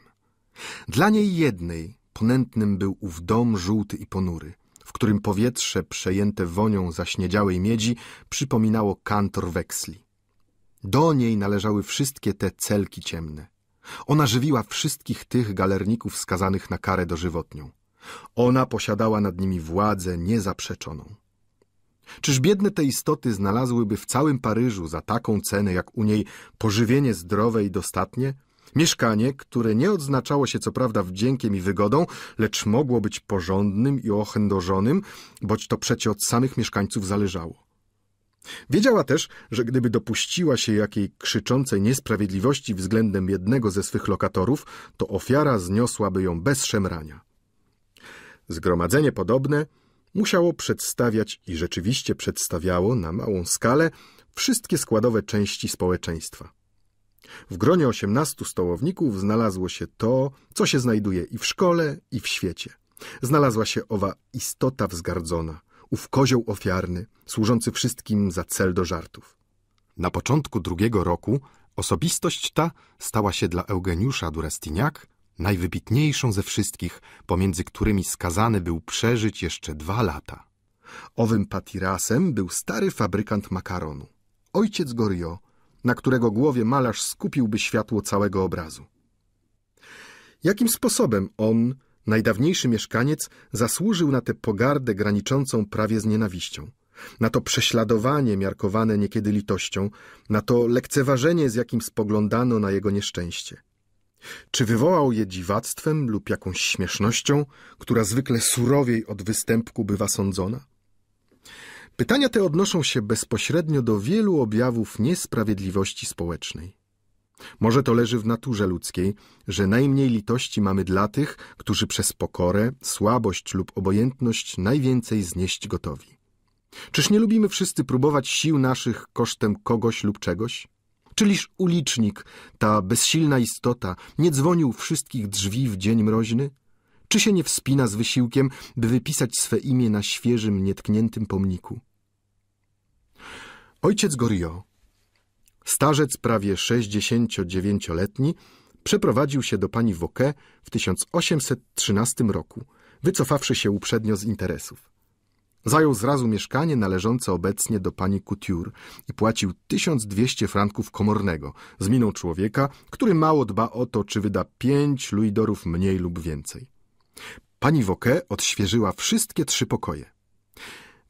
Dla niej jednej ponętnym był ów dom żółty i ponury, w którym powietrze przejęte wonią zaśniedziałej miedzi przypominało kantor weksli. Do niej należały wszystkie te celki ciemne. Ona żywiła wszystkich tych galerników skazanych na karę dożywotnią. Ona posiadała nad nimi władzę niezaprzeczoną. Czyż biedne te istoty znalazłyby w całym Paryżu za taką cenę, jak u niej pożywienie zdrowe i dostatnie? Mieszkanie, które nie odznaczało się co prawda wdziękiem i wygodą, lecz mogło być porządnym i ochędożonym, boć to przecie od samych mieszkańców zależało. Wiedziała też, że gdyby dopuściła się jakiej krzyczącej niesprawiedliwości względem jednego ze swych lokatorów, to ofiara zniosłaby ją bez szemrania. Zgromadzenie podobne musiało przedstawiać i rzeczywiście przedstawiało na małą skalę wszystkie składowe części społeczeństwa. W gronie osiemnastu stołowników znalazło się to, co się znajduje i w szkole, i w świecie. Znalazła się owa istota wzgardzona, ów kozioł ofiarny, służący wszystkim za cel do żartów. Na początku drugiego roku osobistość ta stała się dla Eugeniusza Durastiniak najwybitniejszą ze wszystkich, pomiędzy którymi skazany był przeżyć jeszcze dwa lata. Owym patirasem był stary fabrykant makaronu, ojciec Gorio, na którego głowie malarz skupiłby światło całego obrazu. Jakim sposobem on, najdawniejszy mieszkaniec, zasłużył na tę pogardę graniczącą prawie z nienawiścią, na to prześladowanie miarkowane niekiedy litością, na to lekceważenie, z jakim spoglądano na jego nieszczęście. Czy wywołał je dziwactwem lub jakąś śmiesznością, która zwykle surowiej od występku bywa sądzona? Pytania te odnoszą się bezpośrednio do wielu objawów niesprawiedliwości społecznej. Może to leży w naturze ludzkiej, że najmniej litości mamy dla tych, którzy przez pokorę, słabość lub obojętność najwięcej znieść gotowi. Czyż nie lubimy wszyscy próbować sił naszych kosztem kogoś lub czegoś? Czyliż ulicznik, ta bezsilna istota, nie dzwonił wszystkich drzwi w dzień mroźny? Czy się nie wspina z wysiłkiem, by wypisać swe imię na świeżym, nietkniętym pomniku? Ojciec Gorio, starzec prawie 69-letni, przeprowadził się do pani Woke w 1813 roku, wycofawszy się uprzednio z interesów. Zajął zrazu mieszkanie należące obecnie do pani Couture i płacił 1200 franków komornego z miną człowieka, który mało dba o to, czy wyda pięć luidorów mniej lub więcej. Pani Woke odświeżyła wszystkie trzy pokoje.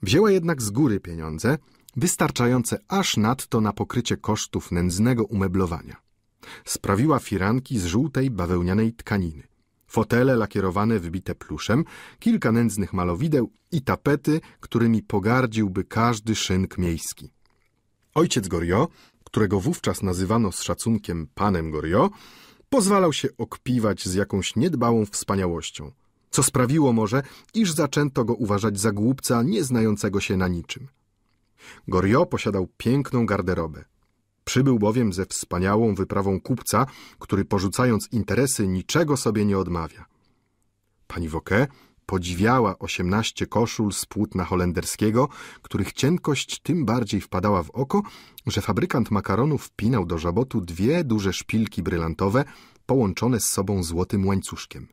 Wzięła jednak z góry pieniądze, wystarczające aż nadto na pokrycie kosztów nędznego umeblowania. Sprawiła firanki z żółtej bawełnianej tkaniny fotele lakierowane wybite pluszem, kilka nędznych malowideł i tapety, którymi pogardziłby każdy szynk miejski. Ojciec Gorio, którego wówczas nazywano z szacunkiem panem Gorio, pozwalał się okpiwać z jakąś niedbałą wspaniałością, co sprawiło może, iż zaczęto go uważać za głupca nieznającego się na niczym. Gorio posiadał piękną garderobę. Przybył bowiem ze wspaniałą wyprawą kupca, który porzucając interesy niczego sobie nie odmawia. Pani Woke podziwiała osiemnaście koszul z płótna holenderskiego, których cienkość tym bardziej wpadała w oko, że fabrykant makaronów wpinał do żabotu dwie duże szpilki brylantowe połączone z sobą złotym łańcuszkiem.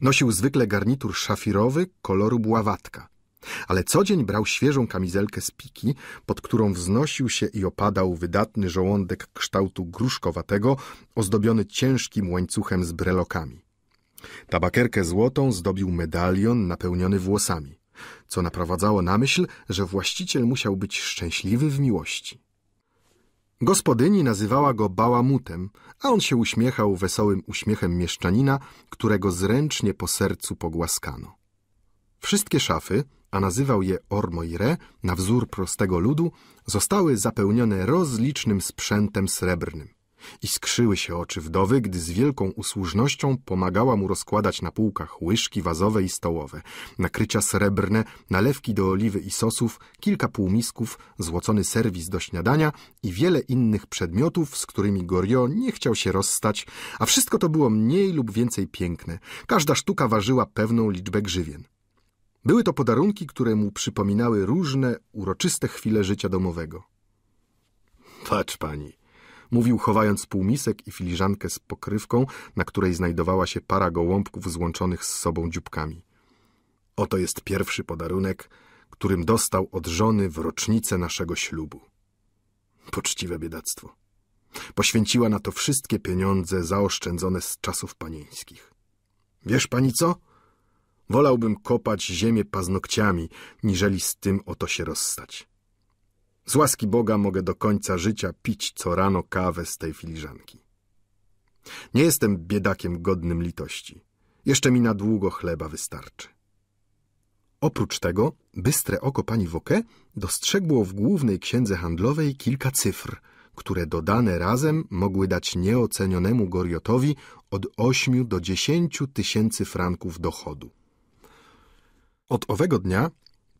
Nosił zwykle garnitur szafirowy koloru bławatka, ale co dzień brał świeżą kamizelkę z piki, pod którą wznosił się i opadał wydatny żołądek kształtu gruszkowatego, ozdobiony ciężkim łańcuchem z brelokami. Tabakierkę złotą zdobił medalion napełniony włosami, co naprowadzało na myśl, że właściciel musiał być szczęśliwy w miłości. Gospodyni nazywała go bałamutem, a on się uśmiechał wesołym uśmiechem mieszczanina, którego zręcznie po sercu pogłaskano. Wszystkie szafy, a nazywał je ormoire, na wzór prostego ludu, zostały zapełnione rozlicznym sprzętem srebrnym. I skrzyły się oczy wdowy, gdy z wielką usłużnością pomagała mu rozkładać na półkach łyżki wazowe i stołowe, nakrycia srebrne, nalewki do oliwy i sosów, kilka półmisków, złocony serwis do śniadania i wiele innych przedmiotów, z którymi Goriot nie chciał się rozstać, a wszystko to było mniej lub więcej piękne. Każda sztuka ważyła pewną liczbę grzywien. Były to podarunki, które mu przypominały różne, uroczyste chwile życia domowego. Patrz pani, mówił chowając półmisek i filiżankę z pokrywką, na której znajdowała się para gołąbków złączonych z sobą dzióbkami. Oto jest pierwszy podarunek, którym dostał od żony w rocznicę naszego ślubu. Poczciwe biedactwo. Poświęciła na to wszystkie pieniądze zaoszczędzone z czasów panieńskich. Wiesz pani co? Wolałbym kopać ziemię paznokciami, niżeli z tym oto się rozstać. Z łaski Boga mogę do końca życia pić co rano kawę z tej filiżanki. Nie jestem biedakiem godnym litości. Jeszcze mi na długo chleba wystarczy. Oprócz tego, bystre oko pani Woke dostrzegło w głównej księdze handlowej kilka cyfr, które dodane razem mogły dać nieocenionemu Goriotowi od ośmiu do dziesięciu tysięcy franków dochodu. Od owego dnia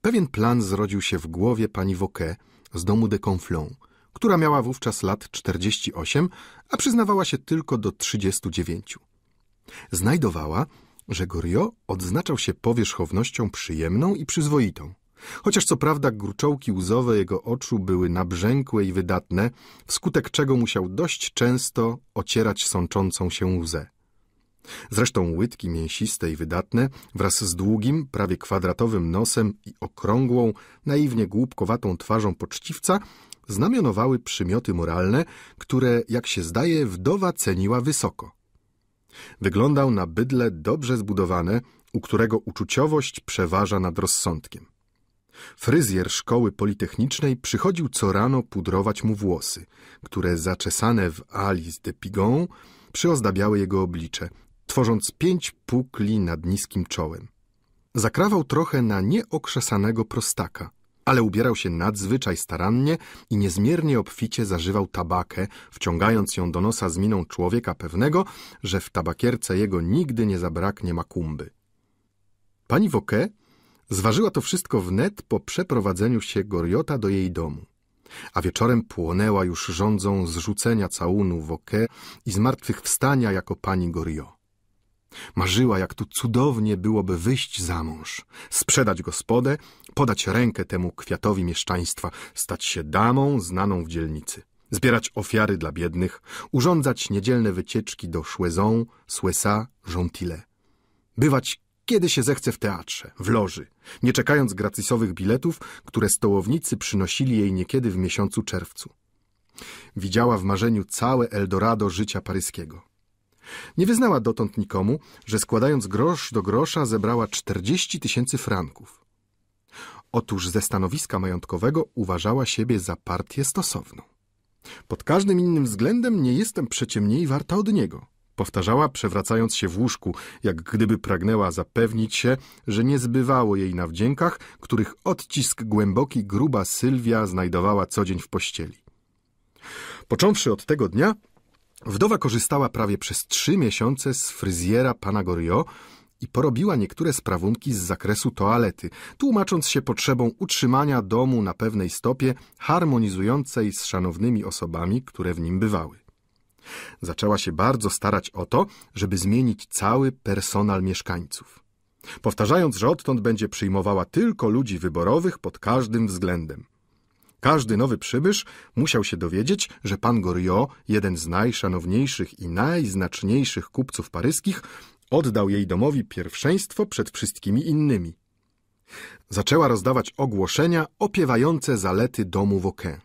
pewien plan zrodził się w głowie pani Woke z domu de Conflon, która miała wówczas lat 48, a przyznawała się tylko do 39. Znajdowała, że Goriot odznaczał się powierzchownością przyjemną i przyzwoitą. Chociaż co prawda gruczołki łzowe jego oczu były nabrzękłe i wydatne, wskutek czego musiał dość często ocierać sączącą się łzę. Zresztą łydki mięsiste i wydatne, wraz z długim, prawie kwadratowym nosem i okrągłą, naiwnie głupkowatą twarzą poczciwca, znamionowały przymioty moralne, które, jak się zdaje, wdowa ceniła wysoko. Wyglądał na bydle dobrze zbudowane, u którego uczuciowość przeważa nad rozsądkiem. Fryzjer szkoły politechnicznej przychodził co rano pudrować mu włosy, które zaczesane w Alice de Pigon przyozdabiały jego oblicze, tworząc pięć pukli nad niskim czołem. Zakrawał trochę na nieokrzesanego prostaka, ale ubierał się nadzwyczaj starannie i niezmiernie obficie zażywał tabakę, wciągając ją do nosa z miną człowieka pewnego, że w tabakierce jego nigdy nie zabraknie makumby. Pani Woke zważyła to wszystko wnet po przeprowadzeniu się Goriota do jej domu a wieczorem płonęła już rządzą zrzucenia całunu Woke i zmartwychwstania jako pani Goriot. Marzyła, jak tu cudownie byłoby wyjść za mąż, sprzedać gospodę, podać rękę temu kwiatowi mieszczaństwa, stać się damą znaną w dzielnicy, zbierać ofiary dla biednych, urządzać niedzielne wycieczki do Chouaison, Suessa, Jontillet. Bywać kiedy się zechce w teatrze, w loży, nie czekając gratisowych biletów, które stołownicy przynosili jej niekiedy w miesiącu czerwcu. Widziała w marzeniu całe Eldorado życia paryskiego. Nie wyznała dotąd nikomu, że składając grosz do grosza zebrała 40 tysięcy franków. Otóż ze stanowiska majątkowego uważała siebie za partię stosowną. Pod każdym innym względem nie jestem przecie mniej warta od niego. Powtarzała, przewracając się w łóżku, jak gdyby pragnęła zapewnić się, że nie zbywało jej na wdziękach, których odcisk głęboki gruba Sylwia znajdowała co dzień w pościeli. Począwszy od tego dnia, Wdowa korzystała prawie przez trzy miesiące z fryzjera pana Goriot i porobiła niektóre sprawunki z zakresu toalety, tłumacząc się potrzebą utrzymania domu na pewnej stopie harmonizującej z szanownymi osobami, które w nim bywały. Zaczęła się bardzo starać o to, żeby zmienić cały personal mieszkańców. powtarzając, że odtąd będzie przyjmowała tylko ludzi wyborowych pod każdym względem. Każdy nowy przybysz musiał się dowiedzieć, że pan Goriot, jeden z najszanowniejszych i najznaczniejszych kupców paryskich, oddał jej domowi pierwszeństwo przed wszystkimi innymi. Zaczęła rozdawać ogłoszenia opiewające zalety domu Woquin.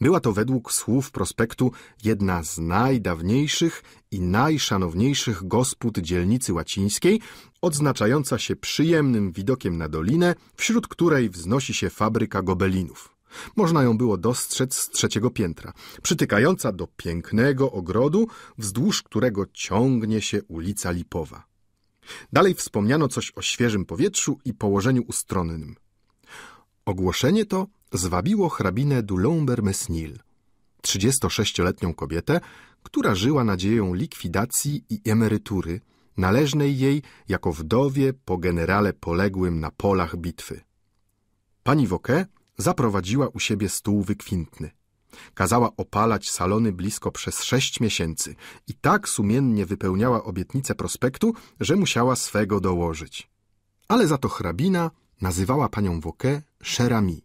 Była to według słów prospektu jedna z najdawniejszych i najszanowniejszych gospód dzielnicy łacińskiej, odznaczająca się przyjemnym widokiem na dolinę, wśród której wznosi się fabryka gobelinów. Można ją było dostrzec z trzeciego piętra, przytykająca do pięknego ogrodu, wzdłuż którego ciągnie się ulica Lipowa. Dalej wspomniano coś o świeżym powietrzu i położeniu ustronnym. Ogłoszenie to zwabiło hrabinę Dulomber-Mesnil, 36-letnią kobietę, która żyła nadzieją likwidacji i emerytury, należnej jej jako wdowie po generale poległym na polach bitwy. Pani Woke zaprowadziła u siebie stół wykwintny. Kazała opalać salony blisko przez sześć miesięcy i tak sumiennie wypełniała obietnicę prospektu, że musiała swego dołożyć. Ale za to hrabina nazywała panią Woke Cherami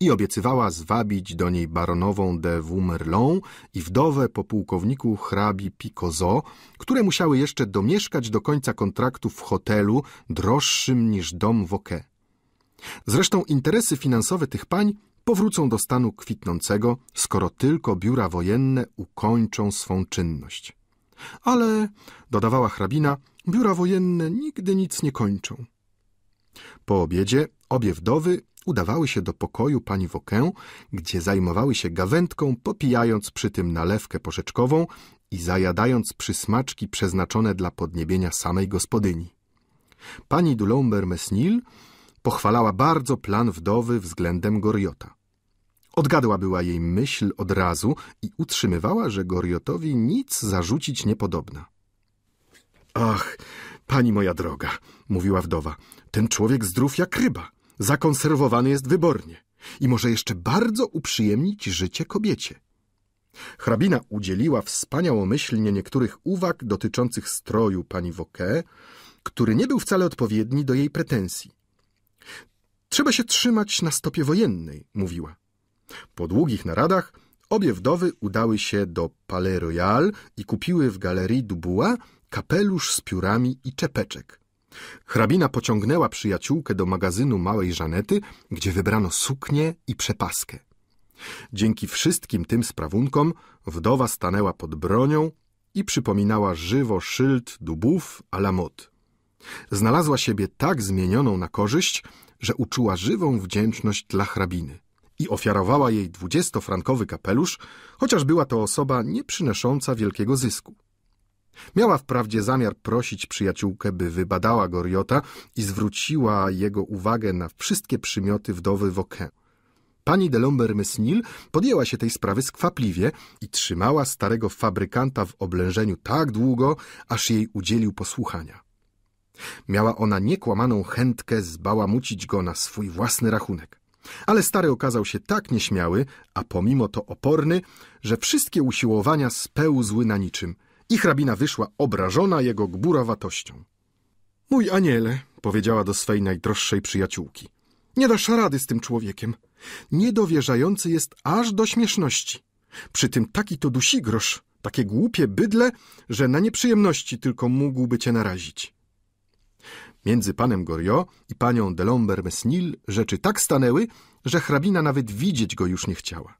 i obiecywała zwabić do niej baronową de Wumerlon i wdowę po pułkowniku hrabi Picozot, które musiały jeszcze domieszkać do końca kontraktu w hotelu droższym niż dom Woke. Zresztą interesy finansowe tych pań powrócą do stanu kwitnącego, skoro tylko biura wojenne ukończą swą czynność. Ale, dodawała hrabina, biura wojenne nigdy nic nie kończą. Po obiedzie obie wdowy udawały się do pokoju pani Wokę, gdzie zajmowały się gawędką, popijając przy tym nalewkę porzeczkową i zajadając przysmaczki przeznaczone dla podniebienia samej gospodyni. Pani Dulomber-Mesnil pochwalała bardzo plan wdowy względem Goriota. Odgadła była jej myśl od razu i utrzymywała, że Goriotowi nic zarzucić niepodobna. Ach, pani moja droga, mówiła wdowa, ten człowiek zdrów jak ryba, zakonserwowany jest wybornie i może jeszcze bardzo uprzyjemnić życie kobiecie. Hrabina udzieliła wspaniałomyślnie niektórych uwag dotyczących stroju pani Woke, który nie był wcale odpowiedni do jej pretensji. Trzeba się trzymać na stopie wojennej, mówiła. Po długich naradach obie wdowy udały się do Palais Royal i kupiły w galerii Dubois kapelusz z piórami i czepeczek. Hrabina pociągnęła przyjaciółkę do magazynu małej Żanety, gdzie wybrano suknię i przepaskę. Dzięki wszystkim tym sprawunkom wdowa stanęła pod bronią i przypominała żywo szyld dubów a la mode. Znalazła siebie tak zmienioną na korzyść, że uczuła żywą wdzięczność dla hrabiny i ofiarowała jej dwudziestofrankowy kapelusz, chociaż była to osoba nie przynosząca wielkiego zysku. Miała wprawdzie zamiar prosić przyjaciółkę, by wybadała Goriota i zwróciła jego uwagę na wszystkie przymioty wdowy Woquin. Pani de Lomber-Mesnil podjęła się tej sprawy skwapliwie i trzymała starego fabrykanta w oblężeniu tak długo, aż jej udzielił posłuchania. Miała ona niekłamaną chętkę zbałamucić go na swój własny rachunek. Ale stary okazał się tak nieśmiały, a pomimo to oporny, że wszystkie usiłowania spełzły na niczym i hrabina wyszła obrażona jego gburowatością. Mój aniele, powiedziała do swej najdroższej przyjaciółki, nie dasz rady z tym człowiekiem. Niedowierzający jest aż do śmieszności. Przy tym taki to dusigrosz, takie głupie bydle, że na nieprzyjemności tylko mógłby cię narazić. Między panem Goriot i panią de Lomber-Mesnil rzeczy tak stanęły, że hrabina nawet widzieć go już nie chciała.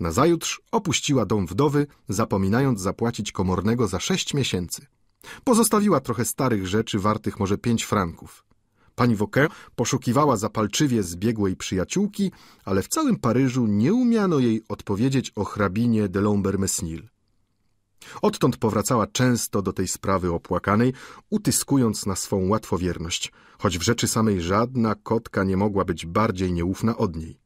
Nazajutrz opuściła dom wdowy, zapominając zapłacić komornego za sześć miesięcy. Pozostawiła trochę starych rzeczy wartych może pięć franków. Pani Woquin poszukiwała zapalczywie zbiegłej przyjaciółki, ale w całym Paryżu nie umiano jej odpowiedzieć o hrabinie de Lomber-Mesnil. Odtąd powracała często do tej sprawy opłakanej, utyskując na swą łatwowierność, choć w rzeczy samej żadna kotka nie mogła być bardziej nieufna od niej.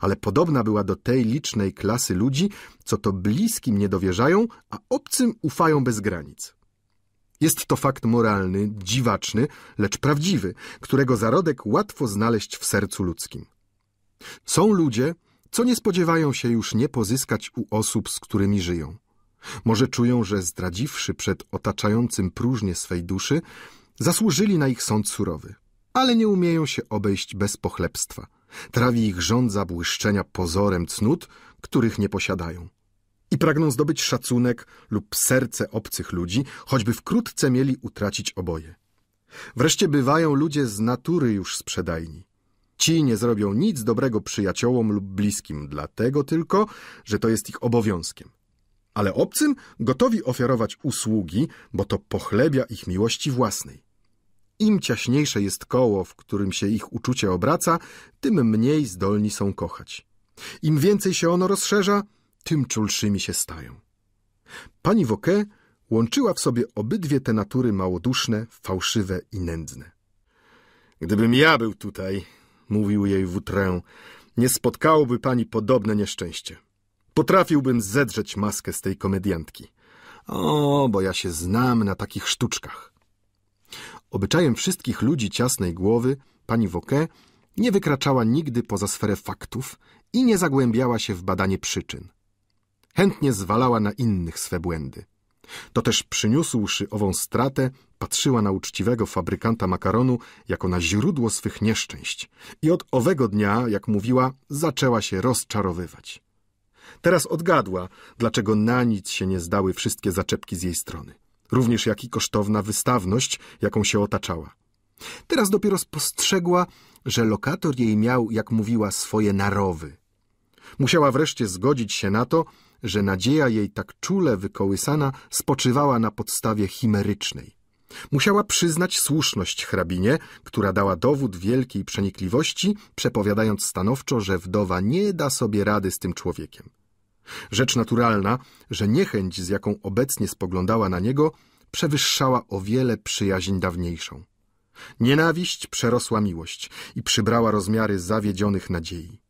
Ale podobna była do tej licznej klasy ludzi, co to bliskim nie dowierzają, a obcym ufają bez granic. Jest to fakt moralny, dziwaczny, lecz prawdziwy, którego zarodek łatwo znaleźć w sercu ludzkim. Są ludzie, co nie spodziewają się już nie pozyskać u osób, z którymi żyją. Może czują, że zdradziwszy przed otaczającym próżnię swej duszy, Zasłużyli na ich sąd surowy, ale nie umieją się obejść bez pochlebstwa. Trawi ich żądza błyszczenia pozorem cnót, których nie posiadają. I pragną zdobyć szacunek lub serce obcych ludzi, choćby wkrótce mieli utracić oboje. Wreszcie bywają ludzie z natury już sprzedajni. Ci nie zrobią nic dobrego przyjaciołom lub bliskim, dlatego tylko, że to jest ich obowiązkiem. Ale obcym gotowi ofiarować usługi, bo to pochlebia ich miłości własnej. Im ciaśniejsze jest koło, w którym się ich uczucie obraca, tym mniej zdolni są kochać. Im więcej się ono rozszerza, tym czulszymi się stają. Pani Woke łączyła w sobie obydwie te natury małoduszne, fałszywe i nędzne. Gdybym ja był tutaj, mówił jej Wutrę, nie spotkałoby pani podobne nieszczęście. Potrafiłbym zedrzeć maskę z tej komediantki. O, bo ja się znam na takich sztuczkach. Obyczajem wszystkich ludzi ciasnej głowy, pani Woke nie wykraczała nigdy poza sferę faktów i nie zagłębiała się w badanie przyczyn. Chętnie zwalała na innych swe błędy. To też przyniósłszy ową stratę, patrzyła na uczciwego fabrykanta makaronu jako na źródło swych nieszczęść i od owego dnia, jak mówiła, zaczęła się rozczarowywać. Teraz odgadła, dlaczego na nic się nie zdały wszystkie zaczepki z jej strony, również jak i kosztowna wystawność, jaką się otaczała. Teraz dopiero spostrzegła, że lokator jej miał, jak mówiła, swoje narowy. Musiała wreszcie zgodzić się na to, że nadzieja jej tak czule wykołysana spoczywała na podstawie chimerycznej. Musiała przyznać słuszność hrabinie, która dała dowód wielkiej przenikliwości, przepowiadając stanowczo, że wdowa nie da sobie rady z tym człowiekiem. Rzecz naturalna, że niechęć, z jaką obecnie spoglądała na niego, przewyższała o wiele przyjaźń dawniejszą. Nienawiść przerosła miłość i przybrała rozmiary zawiedzionych nadziei.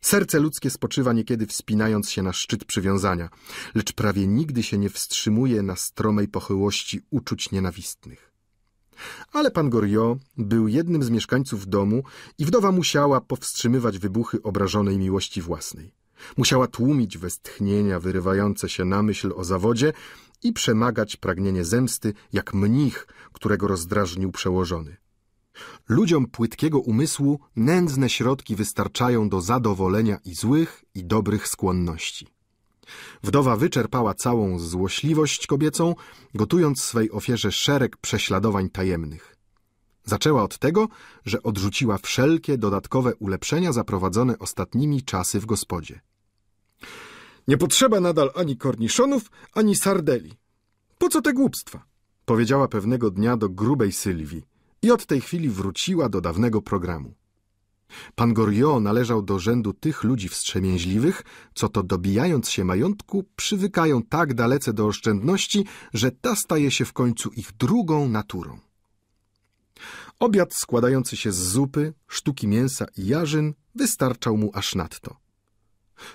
Serce ludzkie spoczywa niekiedy wspinając się na szczyt przywiązania, lecz prawie nigdy się nie wstrzymuje na stromej pochyłości uczuć nienawistnych. Ale pan Goriot był jednym z mieszkańców domu i wdowa musiała powstrzymywać wybuchy obrażonej miłości własnej. Musiała tłumić westchnienia wyrywające się na myśl o zawodzie i przemagać pragnienie zemsty, jak mnich, którego rozdrażnił przełożony. Ludziom płytkiego umysłu nędzne środki wystarczają do zadowolenia i złych, i dobrych skłonności. Wdowa wyczerpała całą złośliwość kobiecą, gotując swej ofierze szereg prześladowań tajemnych. Zaczęła od tego, że odrzuciła wszelkie dodatkowe ulepszenia zaprowadzone ostatnimi czasy w gospodzie. Nie potrzeba nadal ani korniszonów, ani sardeli. Po co te głupstwa? Powiedziała pewnego dnia do grubej Sylwii i od tej chwili wróciła do dawnego programu. Pan Goriot należał do rzędu tych ludzi wstrzemięźliwych, co to dobijając się majątku, przywykają tak dalece do oszczędności, że ta staje się w końcu ich drugą naturą. Obiad składający się z zupy, sztuki mięsa i jarzyn wystarczał mu aż nadto.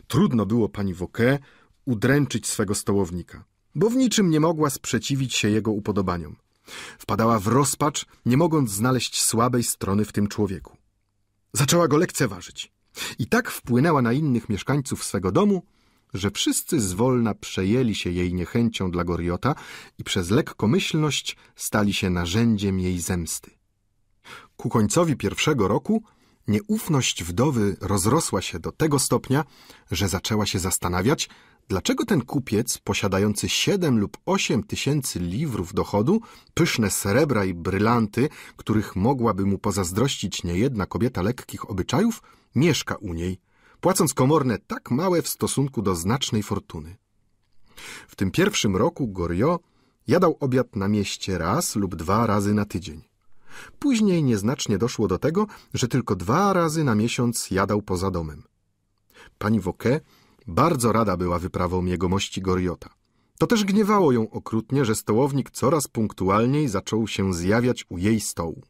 Trudno było pani Woke udręczyć swego stołownika, bo w niczym nie mogła sprzeciwić się jego upodobaniom. Wpadała w rozpacz, nie mogąc znaleźć słabej strony w tym człowieku. Zaczęła go lekceważyć. I tak wpłynęła na innych mieszkańców swego domu, że wszyscy zwolna przejęli się jej niechęcią dla Goriota i przez lekkomyślność stali się narzędziem jej zemsty. Ku końcowi pierwszego roku nieufność wdowy rozrosła się do tego stopnia, że zaczęła się zastanawiać, Dlaczego ten kupiec, posiadający siedem lub osiem tysięcy liwrów dochodu, pyszne srebra i brylanty, których mogłaby mu pozazdrościć niejedna kobieta lekkich obyczajów, mieszka u niej, płacąc komorne tak małe w stosunku do znacznej fortuny? W tym pierwszym roku Goriot jadał obiad na mieście raz lub dwa razy na tydzień. Później nieznacznie doszło do tego, że tylko dwa razy na miesiąc jadał poza domem. Pani Woke bardzo rada była wyprawą jegomości Goriota. To też gniewało ją okrutnie, że stołownik coraz punktualniej zaczął się zjawiać u jej stołu.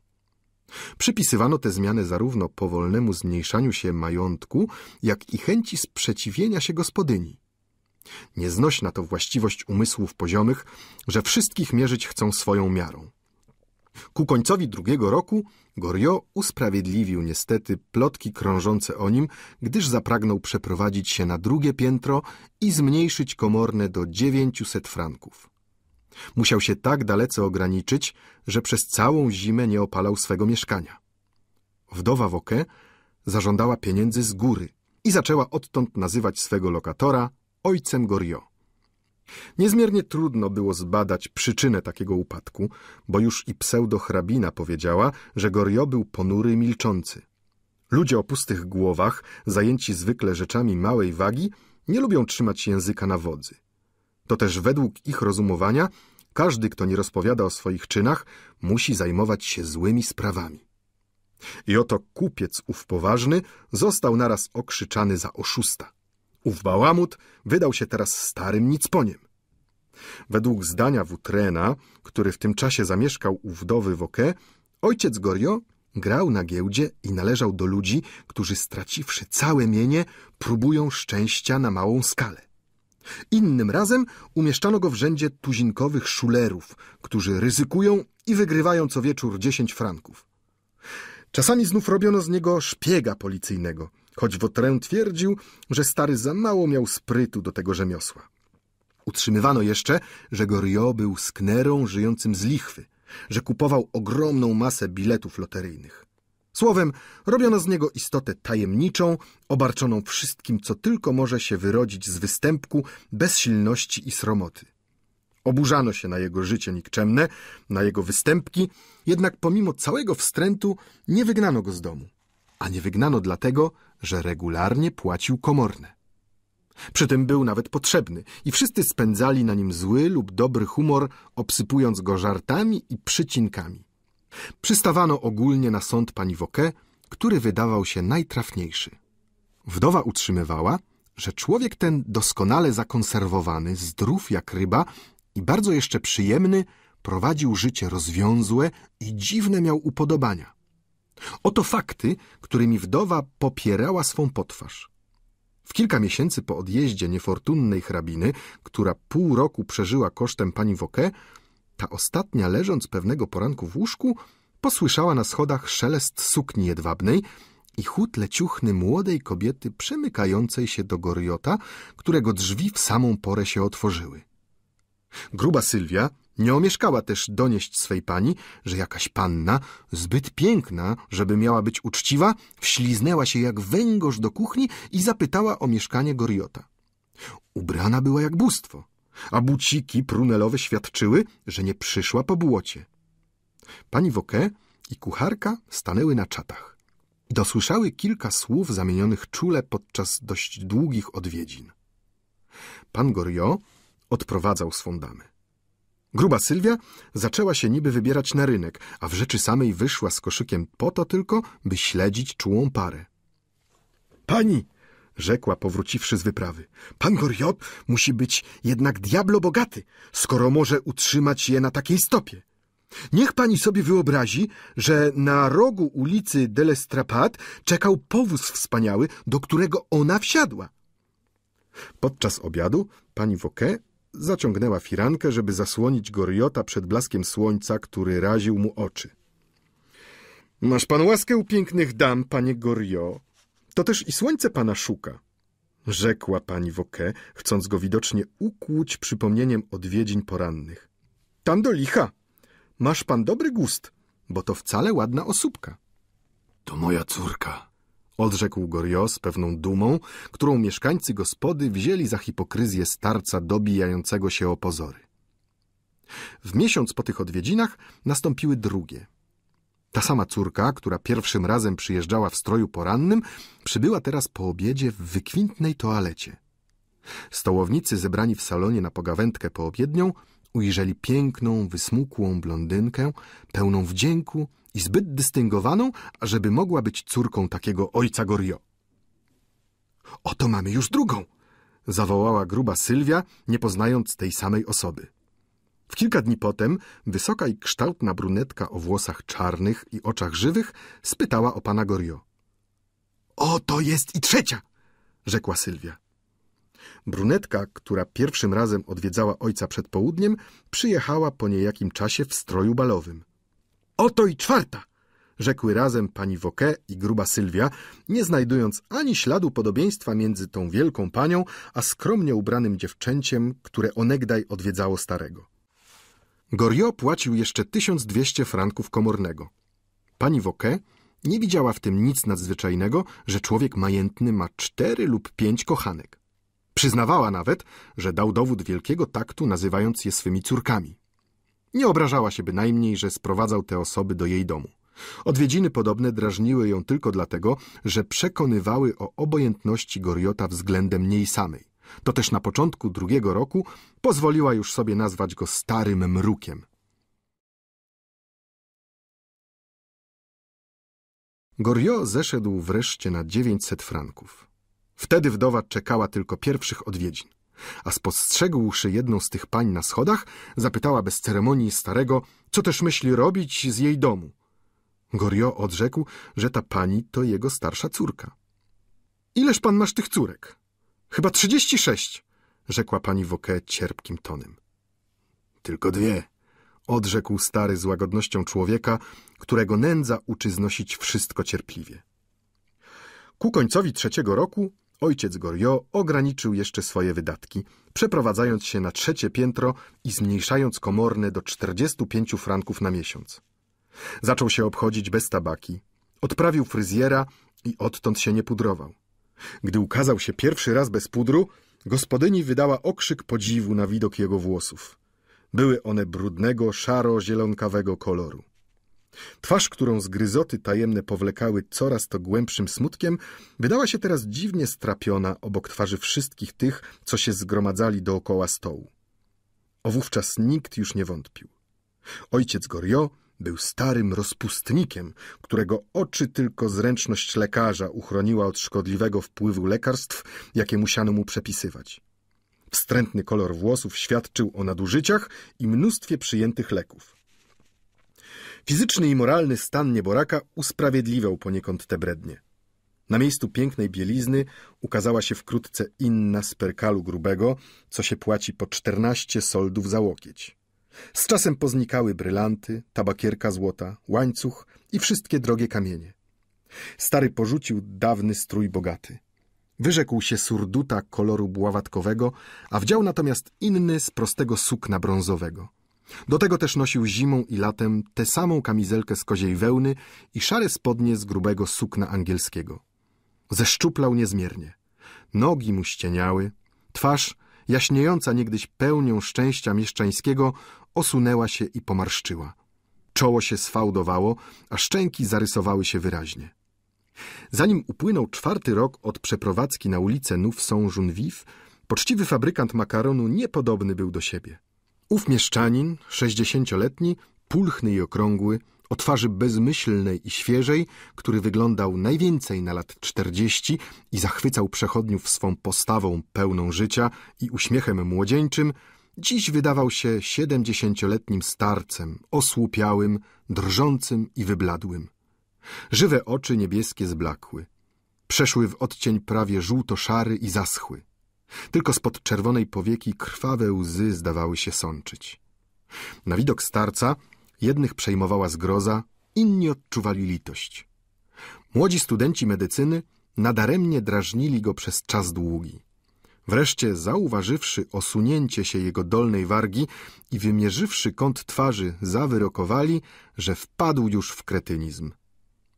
Przypisywano te zmiany zarówno powolnemu zmniejszaniu się majątku, jak i chęci sprzeciwienia się gospodyni. Nieznośna to właściwość umysłów poziomych, że wszystkich mierzyć chcą swoją miarą. Ku końcowi drugiego roku Goriot usprawiedliwił niestety plotki krążące o nim, gdyż zapragnął przeprowadzić się na drugie piętro i zmniejszyć komorne do dziewięciuset franków. Musiał się tak dalece ograniczyć, że przez całą zimę nie opalał swego mieszkania. Wdowa Woke zażądała pieniędzy z góry i zaczęła odtąd nazywać swego lokatora ojcem Goriot. Niezmiernie trudno było zbadać przyczynę takiego upadku, bo już i pseudo-hrabina powiedziała, że Goriot był ponury i milczący. Ludzie o pustych głowach, zajęci zwykle rzeczami małej wagi, nie lubią trzymać języka na wodzy. To też według ich rozumowania każdy, kto nie rozpowiada o swoich czynach, musi zajmować się złymi sprawami. I oto kupiec ów poważny został naraz okrzyczany za oszusta. Ów bałamut wydał się teraz starym nicponiem. Według zdania Wutrena, który w tym czasie zamieszkał u wdowy Woke, ojciec Gorio grał na giełdzie i należał do ludzi, którzy straciwszy całe mienie, próbują szczęścia na małą skalę. Innym razem umieszczano go w rzędzie tuzinkowych szulerów, którzy ryzykują i wygrywają co wieczór dziesięć franków. Czasami znów robiono z niego szpiega policyjnego, choć Wotrę twierdził, że stary za mało miał sprytu do tego rzemiosła. Utrzymywano jeszcze, że Goriot był sknerą żyjącym z lichwy, że kupował ogromną masę biletów loteryjnych. Słowem, robiono z niego istotę tajemniczą, obarczoną wszystkim, co tylko może się wyrodzić z występku bezsilności i sromoty. Oburzano się na jego życie nikczemne, na jego występki, jednak pomimo całego wstrętu nie wygnano go z domu. A nie wygnano dlatego, że regularnie płacił komorne. Przy tym był nawet potrzebny i wszyscy spędzali na nim zły lub dobry humor, obsypując go żartami i przycinkami. Przystawano ogólnie na sąd pani Woke, który wydawał się najtrafniejszy. Wdowa utrzymywała, że człowiek ten doskonale zakonserwowany, zdrów jak ryba i bardzo jeszcze przyjemny, prowadził życie rozwiązłe i dziwne miał upodobania. Oto fakty, którymi wdowa popierała swą potwarz. W kilka miesięcy po odjeździe niefortunnej hrabiny, która pół roku przeżyła kosztem pani Woke, ta ostatnia, leżąc pewnego poranku w łóżku, posłyszała na schodach szelest sukni jedwabnej i chód leciuchny młodej kobiety przemykającej się do Goriota, którego drzwi w samą porę się otworzyły. Gruba Sylwia nie omieszkała też donieść swej pani, że jakaś panna, zbyt piękna, żeby miała być uczciwa, wśliznęła się jak węgorz do kuchni i zapytała o mieszkanie Goriota. Ubrana była jak bóstwo, a buciki prunelowe świadczyły, że nie przyszła po błocie. Pani Woke i kucharka stanęły na czatach dosłyszały kilka słów zamienionych czule podczas dość długich odwiedzin. Pan Goriot odprowadzał swą damę. Gruba Sylwia zaczęła się niby wybierać na rynek, a w rzeczy samej wyszła z koszykiem po to tylko, by śledzić czułą parę. Pani, rzekła powróciwszy z wyprawy, pan Goriot musi być jednak diablo bogaty, skoro może utrzymać je na takiej stopie. Niech pani sobie wyobrazi, że na rogu ulicy Delestrapat czekał powóz wspaniały, do którego ona wsiadła. Podczas obiadu pani Woke zaciągnęła firankę, żeby zasłonić Goriota przed blaskiem słońca, który raził mu oczy. Masz pan łaskę u pięknych dam, panie Goriot. To też i słońce pana szuka, rzekła pani Woke, chcąc go widocznie ukłuć przypomnieniem odwiedzin porannych. Tam do licha. Masz pan dobry gust, bo to wcale ładna osóbka. To moja córka, odrzekł Goriot z pewną dumą, którą mieszkańcy gospody wzięli za hipokryzję starca dobijającego się o pozory. W miesiąc po tych odwiedzinach nastąpiły drugie. Ta sama córka, która pierwszym razem przyjeżdżała w stroju porannym, przybyła teraz po obiedzie w wykwintnej toalecie. Stołownicy zebrani w salonie na pogawędkę poobiednią ujrzeli piękną, wysmukłą blondynkę, pełną wdzięku i zbyt dystyngowaną, ażeby mogła być córką takiego ojca Gorio. Oto mamy już drugą, zawołała gruba Sylwia, nie poznając tej samej osoby. W kilka dni potem wysoka i kształtna brunetka o włosach czarnych i oczach żywych spytała o pana Gorio. Oto jest i trzecia, rzekła Sylwia. Brunetka, która pierwszym razem odwiedzała ojca przed południem, przyjechała po niejakim czasie w stroju balowym. Oto i czwarta! rzekły razem pani Woke i gruba Sylwia, nie znajdując ani śladu podobieństwa między tą wielką panią, a skromnie ubranym dziewczęciem, które onegdaj odwiedzało starego. Goriot płacił jeszcze 1200 franków komornego. Pani Woke nie widziała w tym nic nadzwyczajnego, że człowiek majętny ma cztery lub pięć kochanek. Przyznawała nawet, że dał dowód wielkiego taktu, nazywając je swymi córkami. Nie obrażała się bynajmniej, że sprowadzał te osoby do jej domu. Odwiedziny podobne drażniły ją tylko dlatego, że przekonywały o obojętności Goriota względem niej samej. To też na początku drugiego roku pozwoliła już sobie nazwać go starym mrukiem. Goriot zeszedł wreszcie na 900 franków. Wtedy wdowa czekała tylko pierwszych odwiedzin, a spostrzegłszy jedną z tych pań na schodach, zapytała bez ceremonii starego, co też myśli robić z jej domu. Goriot odrzekł, że ta pani to jego starsza córka. Ileż pan masz tych córek? Chyba trzydzieści sześć, rzekła pani Woke cierpkim tonem. Tylko dwie, odrzekł stary z łagodnością człowieka, którego nędza uczy znosić wszystko cierpliwie. Ku końcowi trzeciego roku ojciec Goriot ograniczył jeszcze swoje wydatki, przeprowadzając się na trzecie piętro i zmniejszając komorne do 45 franków na miesiąc. Zaczął się obchodzić bez tabaki, odprawił fryzjera i odtąd się nie pudrował. Gdy ukazał się pierwszy raz bez pudru, gospodyni wydała okrzyk podziwu na widok jego włosów. Były one brudnego, szaro-zielonkawego koloru. Twarz, którą zgryzoty tajemne powlekały coraz to głębszym smutkiem, wydała się teraz dziwnie strapiona obok twarzy wszystkich tych, co się zgromadzali dookoła stołu. O wówczas nikt już nie wątpił. Ojciec Goriot był starym rozpustnikiem, którego oczy tylko zręczność lekarza uchroniła od szkodliwego wpływu lekarstw, jakie musiano mu przepisywać. Wstrętny kolor włosów świadczył o nadużyciach i mnóstwie przyjętych leków. Fizyczny i moralny stan nieboraka usprawiedliwiał poniekąd te brednie. Na miejscu pięknej bielizny ukazała się wkrótce inna z perkalu grubego, co się płaci po czternaście soldów za łokieć. Z czasem poznikały brylanty, tabakierka złota, łańcuch i wszystkie drogie kamienie. Stary porzucił dawny strój bogaty. Wyrzekł się surduta koloru bławatkowego, a wdział natomiast inny z prostego sukna brązowego. Do tego też nosił zimą i latem tę samą kamizelkę z koziej wełny i szare spodnie z grubego sukna angielskiego. Zeszczuplał niezmiernie. Nogi mu ścieniały, twarz, jaśniejąca niegdyś pełnią szczęścia mieszczańskiego, osunęła się i pomarszczyła. Czoło się sfałdowało, a szczęki zarysowały się wyraźnie. Zanim upłynął czwarty rok od przeprowadzki na ulicę Nów Saint-Junvif, poczciwy fabrykant makaronu niepodobny był do siebie. Ów mieszczanin, sześćdziesięcioletni, pulchny i okrągły, o twarzy bezmyślnej i świeżej, który wyglądał najwięcej na lat czterdzieści i zachwycał przechodniów swą postawą pełną życia i uśmiechem młodzieńczym, dziś wydawał się siedemdziesięcioletnim starcem, osłupiałym, drżącym i wybladłym. Żywe oczy niebieskie zblakły. Przeszły w odcień prawie żółto-szary i zaschły. Tylko spod czerwonej powieki krwawe łzy zdawały się sączyć. Na widok starca jednych przejmowała zgroza, inni odczuwali litość. Młodzi studenci medycyny nadaremnie drażnili go przez czas długi. Wreszcie, zauważywszy osunięcie się jego dolnej wargi i wymierzywszy kąt twarzy, zawyrokowali, że wpadł już w kretynizm.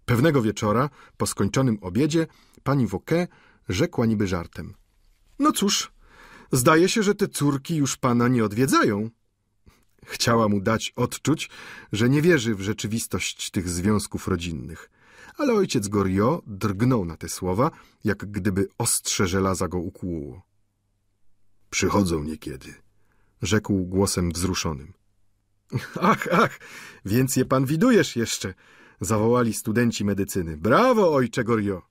Pewnego wieczora, po skończonym obiedzie, pani Woke rzekła niby żartem. No cóż, zdaje się, że te córki już pana nie odwiedzają. Chciała mu dać odczuć, że nie wierzy w rzeczywistość tych związków rodzinnych. Ale ojciec Goriot drgnął na te słowa, jak gdyby ostrze żelaza go ukłuło. Przychodzą niekiedy, rzekł głosem wzruszonym. Ach, ach, więc je pan widujesz jeszcze, zawołali studenci medycyny. Brawo, ojcze Goriot!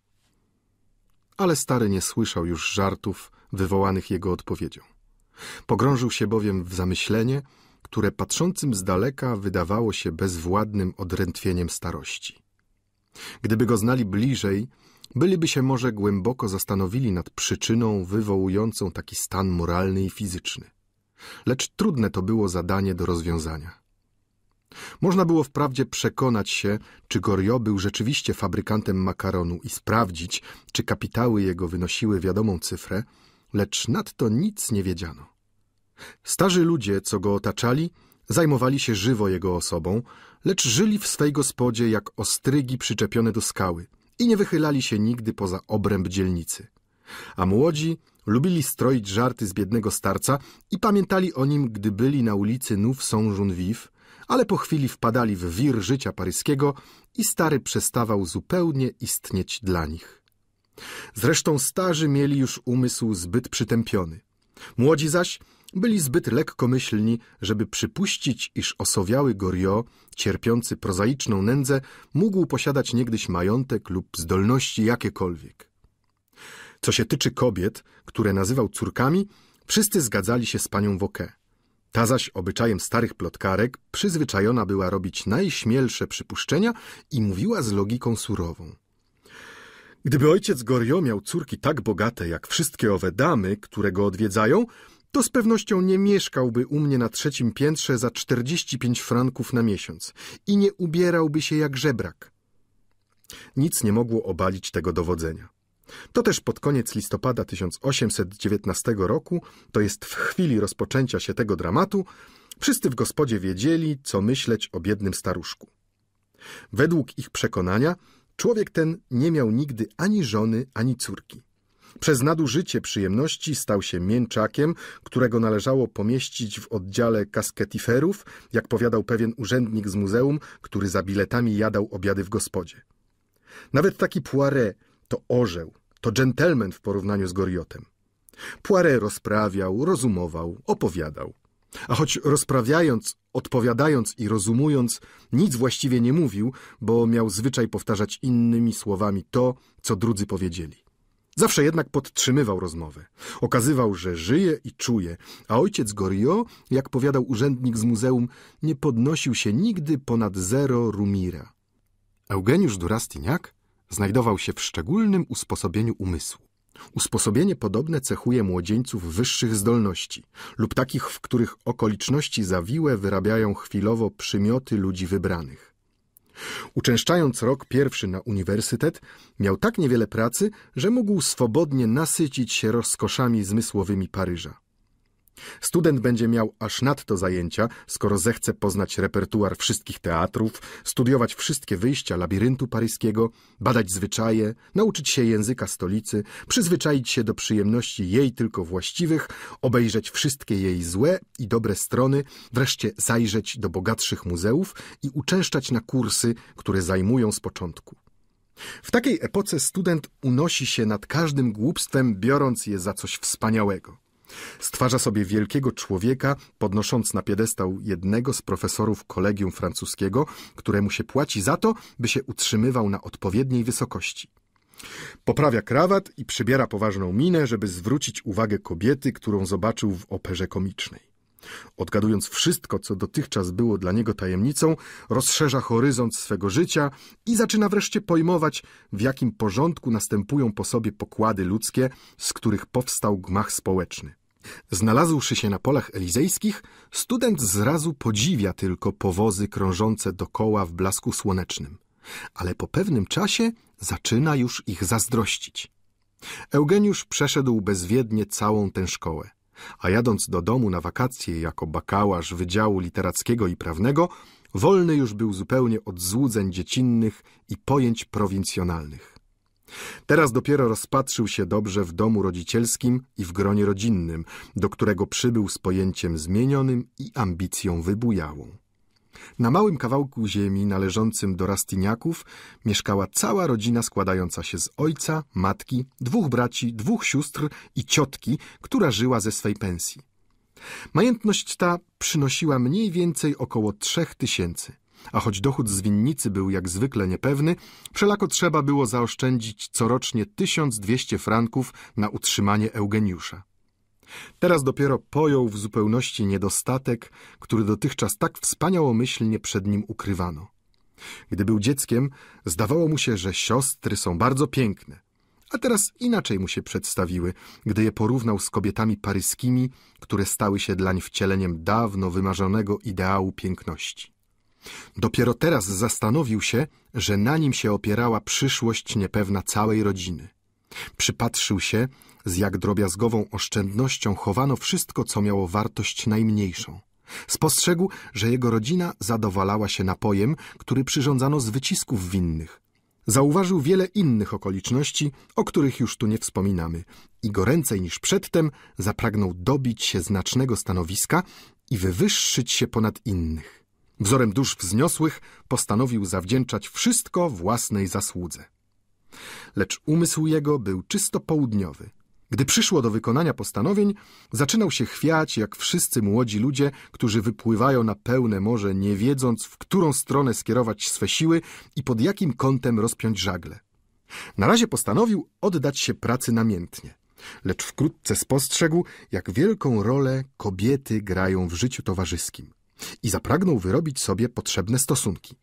Ale stary nie słyszał już żartów wywołanych jego odpowiedzią. Pogrążył się bowiem w zamyślenie, które patrzącym z daleka wydawało się bezwładnym odrętwieniem starości. Gdyby go znali bliżej, byliby się może głęboko zastanowili nad przyczyną wywołującą taki stan moralny i fizyczny. Lecz trudne to było zadanie do rozwiązania. Można było wprawdzie przekonać się, czy Goriot był rzeczywiście fabrykantem makaronu i sprawdzić, czy kapitały jego wynosiły wiadomą cyfrę, lecz nadto nic nie wiedziano. Starzy ludzie, co go otaczali, zajmowali się żywo jego osobą, lecz żyli w swej gospodzie jak ostrygi przyczepione do skały i nie wychylali się nigdy poza obręb dzielnicy. A młodzi lubili stroić żarty z biednego starca i pamiętali o nim, gdy byli na ulicy Nów Saint-Jean-Vive, ale po chwili wpadali w wir życia paryskiego i stary przestawał zupełnie istnieć dla nich. Zresztą starzy mieli już umysł zbyt przytępiony. Młodzi zaś byli zbyt lekkomyślni, żeby przypuścić, iż osowiały Goriot, cierpiący prozaiczną nędzę, mógł posiadać niegdyś majątek lub zdolności jakiekolwiek. Co się tyczy kobiet, które nazywał córkami, wszyscy zgadzali się z panią Woke. Ta zaś obyczajem starych plotkarek przyzwyczajona była robić najśmielsze przypuszczenia i mówiła z logiką surową. Gdyby ojciec Gorio miał córki tak bogate jak wszystkie owe damy, które go odwiedzają, to z pewnością nie mieszkałby u mnie na trzecim piętrze za 45 franków na miesiąc i nie ubierałby się jak żebrak. Nic nie mogło obalić tego dowodzenia. To też pod koniec listopada 1819 roku, to jest w chwili rozpoczęcia się tego dramatu, wszyscy w gospodzie wiedzieli, co myśleć o biednym staruszku. Według ich przekonania, człowiek ten nie miał nigdy ani żony, ani córki. Przez nadużycie przyjemności stał się mięczakiem, którego należało pomieścić w oddziale kasketiferów, jak powiadał pewien urzędnik z muzeum, który za biletami jadał obiady w gospodzie. Nawet taki Poiret to orzeł, to dżentelmen w porównaniu z Goriotem. Poiret rozprawiał, rozumował, opowiadał. A choć rozprawiając, odpowiadając i rozumując, nic właściwie nie mówił, bo miał zwyczaj powtarzać innymi słowami to, co drudzy powiedzieli. Zawsze jednak podtrzymywał rozmowę. Okazywał, że żyje i czuje, a ojciec Goriot, jak powiadał urzędnik z muzeum, nie podnosił się nigdy ponad zero rumira. Eugeniusz Durastiniak znajdował się w szczególnym usposobieniu umysłu. Usposobienie podobne cechuje młodzieńców wyższych zdolności lub takich, w których okoliczności zawiłe wyrabiają chwilowo przymioty ludzi wybranych. Uczęszczając rok pierwszy na uniwersytet, miał tak niewiele pracy, że mógł swobodnie nasycić się rozkoszami zmysłowymi Paryża. Student będzie miał aż nadto zajęcia, skoro zechce poznać repertuar wszystkich teatrów, studiować wszystkie wyjścia labiryntu paryskiego, badać zwyczaje, nauczyć się języka stolicy, przyzwyczaić się do przyjemności jej tylko właściwych, obejrzeć wszystkie jej złe i dobre strony, wreszcie zajrzeć do bogatszych muzeów i uczęszczać na kursy, które zajmują z początku. W takiej epoce student unosi się nad każdym głupstwem, biorąc je za coś wspaniałego. Stwarza sobie wielkiego człowieka, podnosząc na piedestał jednego z profesorów kolegium francuskiego, któremu się płaci za to, by się utrzymywał na odpowiedniej wysokości. Poprawia krawat i przybiera poważną minę, żeby zwrócić uwagę kobiety, którą zobaczył w operze komicznej. Odgadując wszystko, co dotychczas było dla niego tajemnicą, rozszerza horyzont swego życia i zaczyna wreszcie pojmować, w jakim porządku następują po sobie pokłady ludzkie, z których powstał gmach społeczny. Znalazłszy się na polach elizejskich, student zrazu podziwia tylko powozy krążące dokoła w blasku słonecznym, ale po pewnym czasie zaczyna już ich zazdrościć. Eugeniusz przeszedł bezwiednie całą tę szkołę, a jadąc do domu na wakacje jako bakałasz Wydziału Literackiego i Prawnego, wolny już był zupełnie od złudzeń dziecinnych i pojęć prowincjonalnych. Teraz dopiero rozpatrzył się dobrze w domu rodzicielskim i w gronie rodzinnym, do którego przybył z pojęciem zmienionym i ambicją wybujałą. Na małym kawałku ziemi należącym do Rastiniaków mieszkała cała rodzina składająca się z ojca, matki, dwóch braci, dwóch sióstr i ciotki, która żyła ze swej pensji. Majętność ta przynosiła mniej więcej około trzech tysięcy a choć dochód z winnicy był jak zwykle niepewny, wszelako trzeba było zaoszczędzić corocznie 1200 franków na utrzymanie Eugeniusza. Teraz dopiero pojął w zupełności niedostatek, który dotychczas tak wspaniałomyślnie przed nim ukrywano. Gdy był dzieckiem, zdawało mu się, że siostry są bardzo piękne, a teraz inaczej mu się przedstawiły, gdy je porównał z kobietami paryskimi, które stały się dlań wcieleniem dawno wymarzonego ideału piękności. Dopiero teraz zastanowił się, że na nim się opierała przyszłość niepewna całej rodziny. Przypatrzył się, z jak drobiazgową oszczędnością chowano wszystko, co miało wartość najmniejszą. Spostrzegł, że jego rodzina zadowalała się napojem, który przyrządzano z wycisków winnych. Zauważył wiele innych okoliczności, o których już tu nie wspominamy i goręcej niż przedtem zapragnął dobić się znacznego stanowiska i wywyższyć się ponad innych. Wzorem dusz wzniosłych postanowił zawdzięczać wszystko własnej zasłudze. Lecz umysł jego był czysto południowy. Gdy przyszło do wykonania postanowień, zaczynał się chwiać jak wszyscy młodzi ludzie, którzy wypływają na pełne morze, nie wiedząc, w którą stronę skierować swe siły i pod jakim kątem rozpiąć żagle. Na razie postanowił oddać się pracy namiętnie, lecz wkrótce spostrzegł, jak wielką rolę kobiety grają w życiu towarzyskim i zapragnął wyrobić sobie potrzebne stosunki.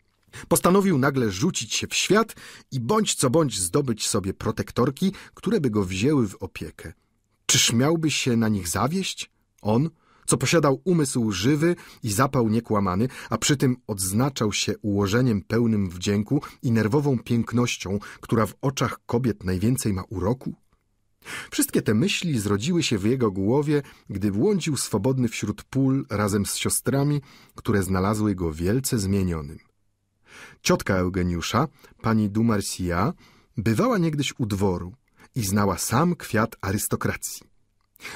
Postanowił nagle rzucić się w świat i bądź co bądź zdobyć sobie protektorki, które by go wzięły w opiekę. Czyż miałby się na nich zawieść? On, co posiadał umysł żywy i zapał niekłamany, a przy tym odznaczał się ułożeniem pełnym wdzięku i nerwową pięknością, która w oczach kobiet najwięcej ma uroku? Wszystkie te myśli zrodziły się w jego głowie, gdy błądził swobodny wśród pól razem z siostrami, które znalazły go wielce zmienionym. Ciotka Eugeniusza, pani Dumarcia, bywała niegdyś u dworu i znała sam kwiat arystokracji.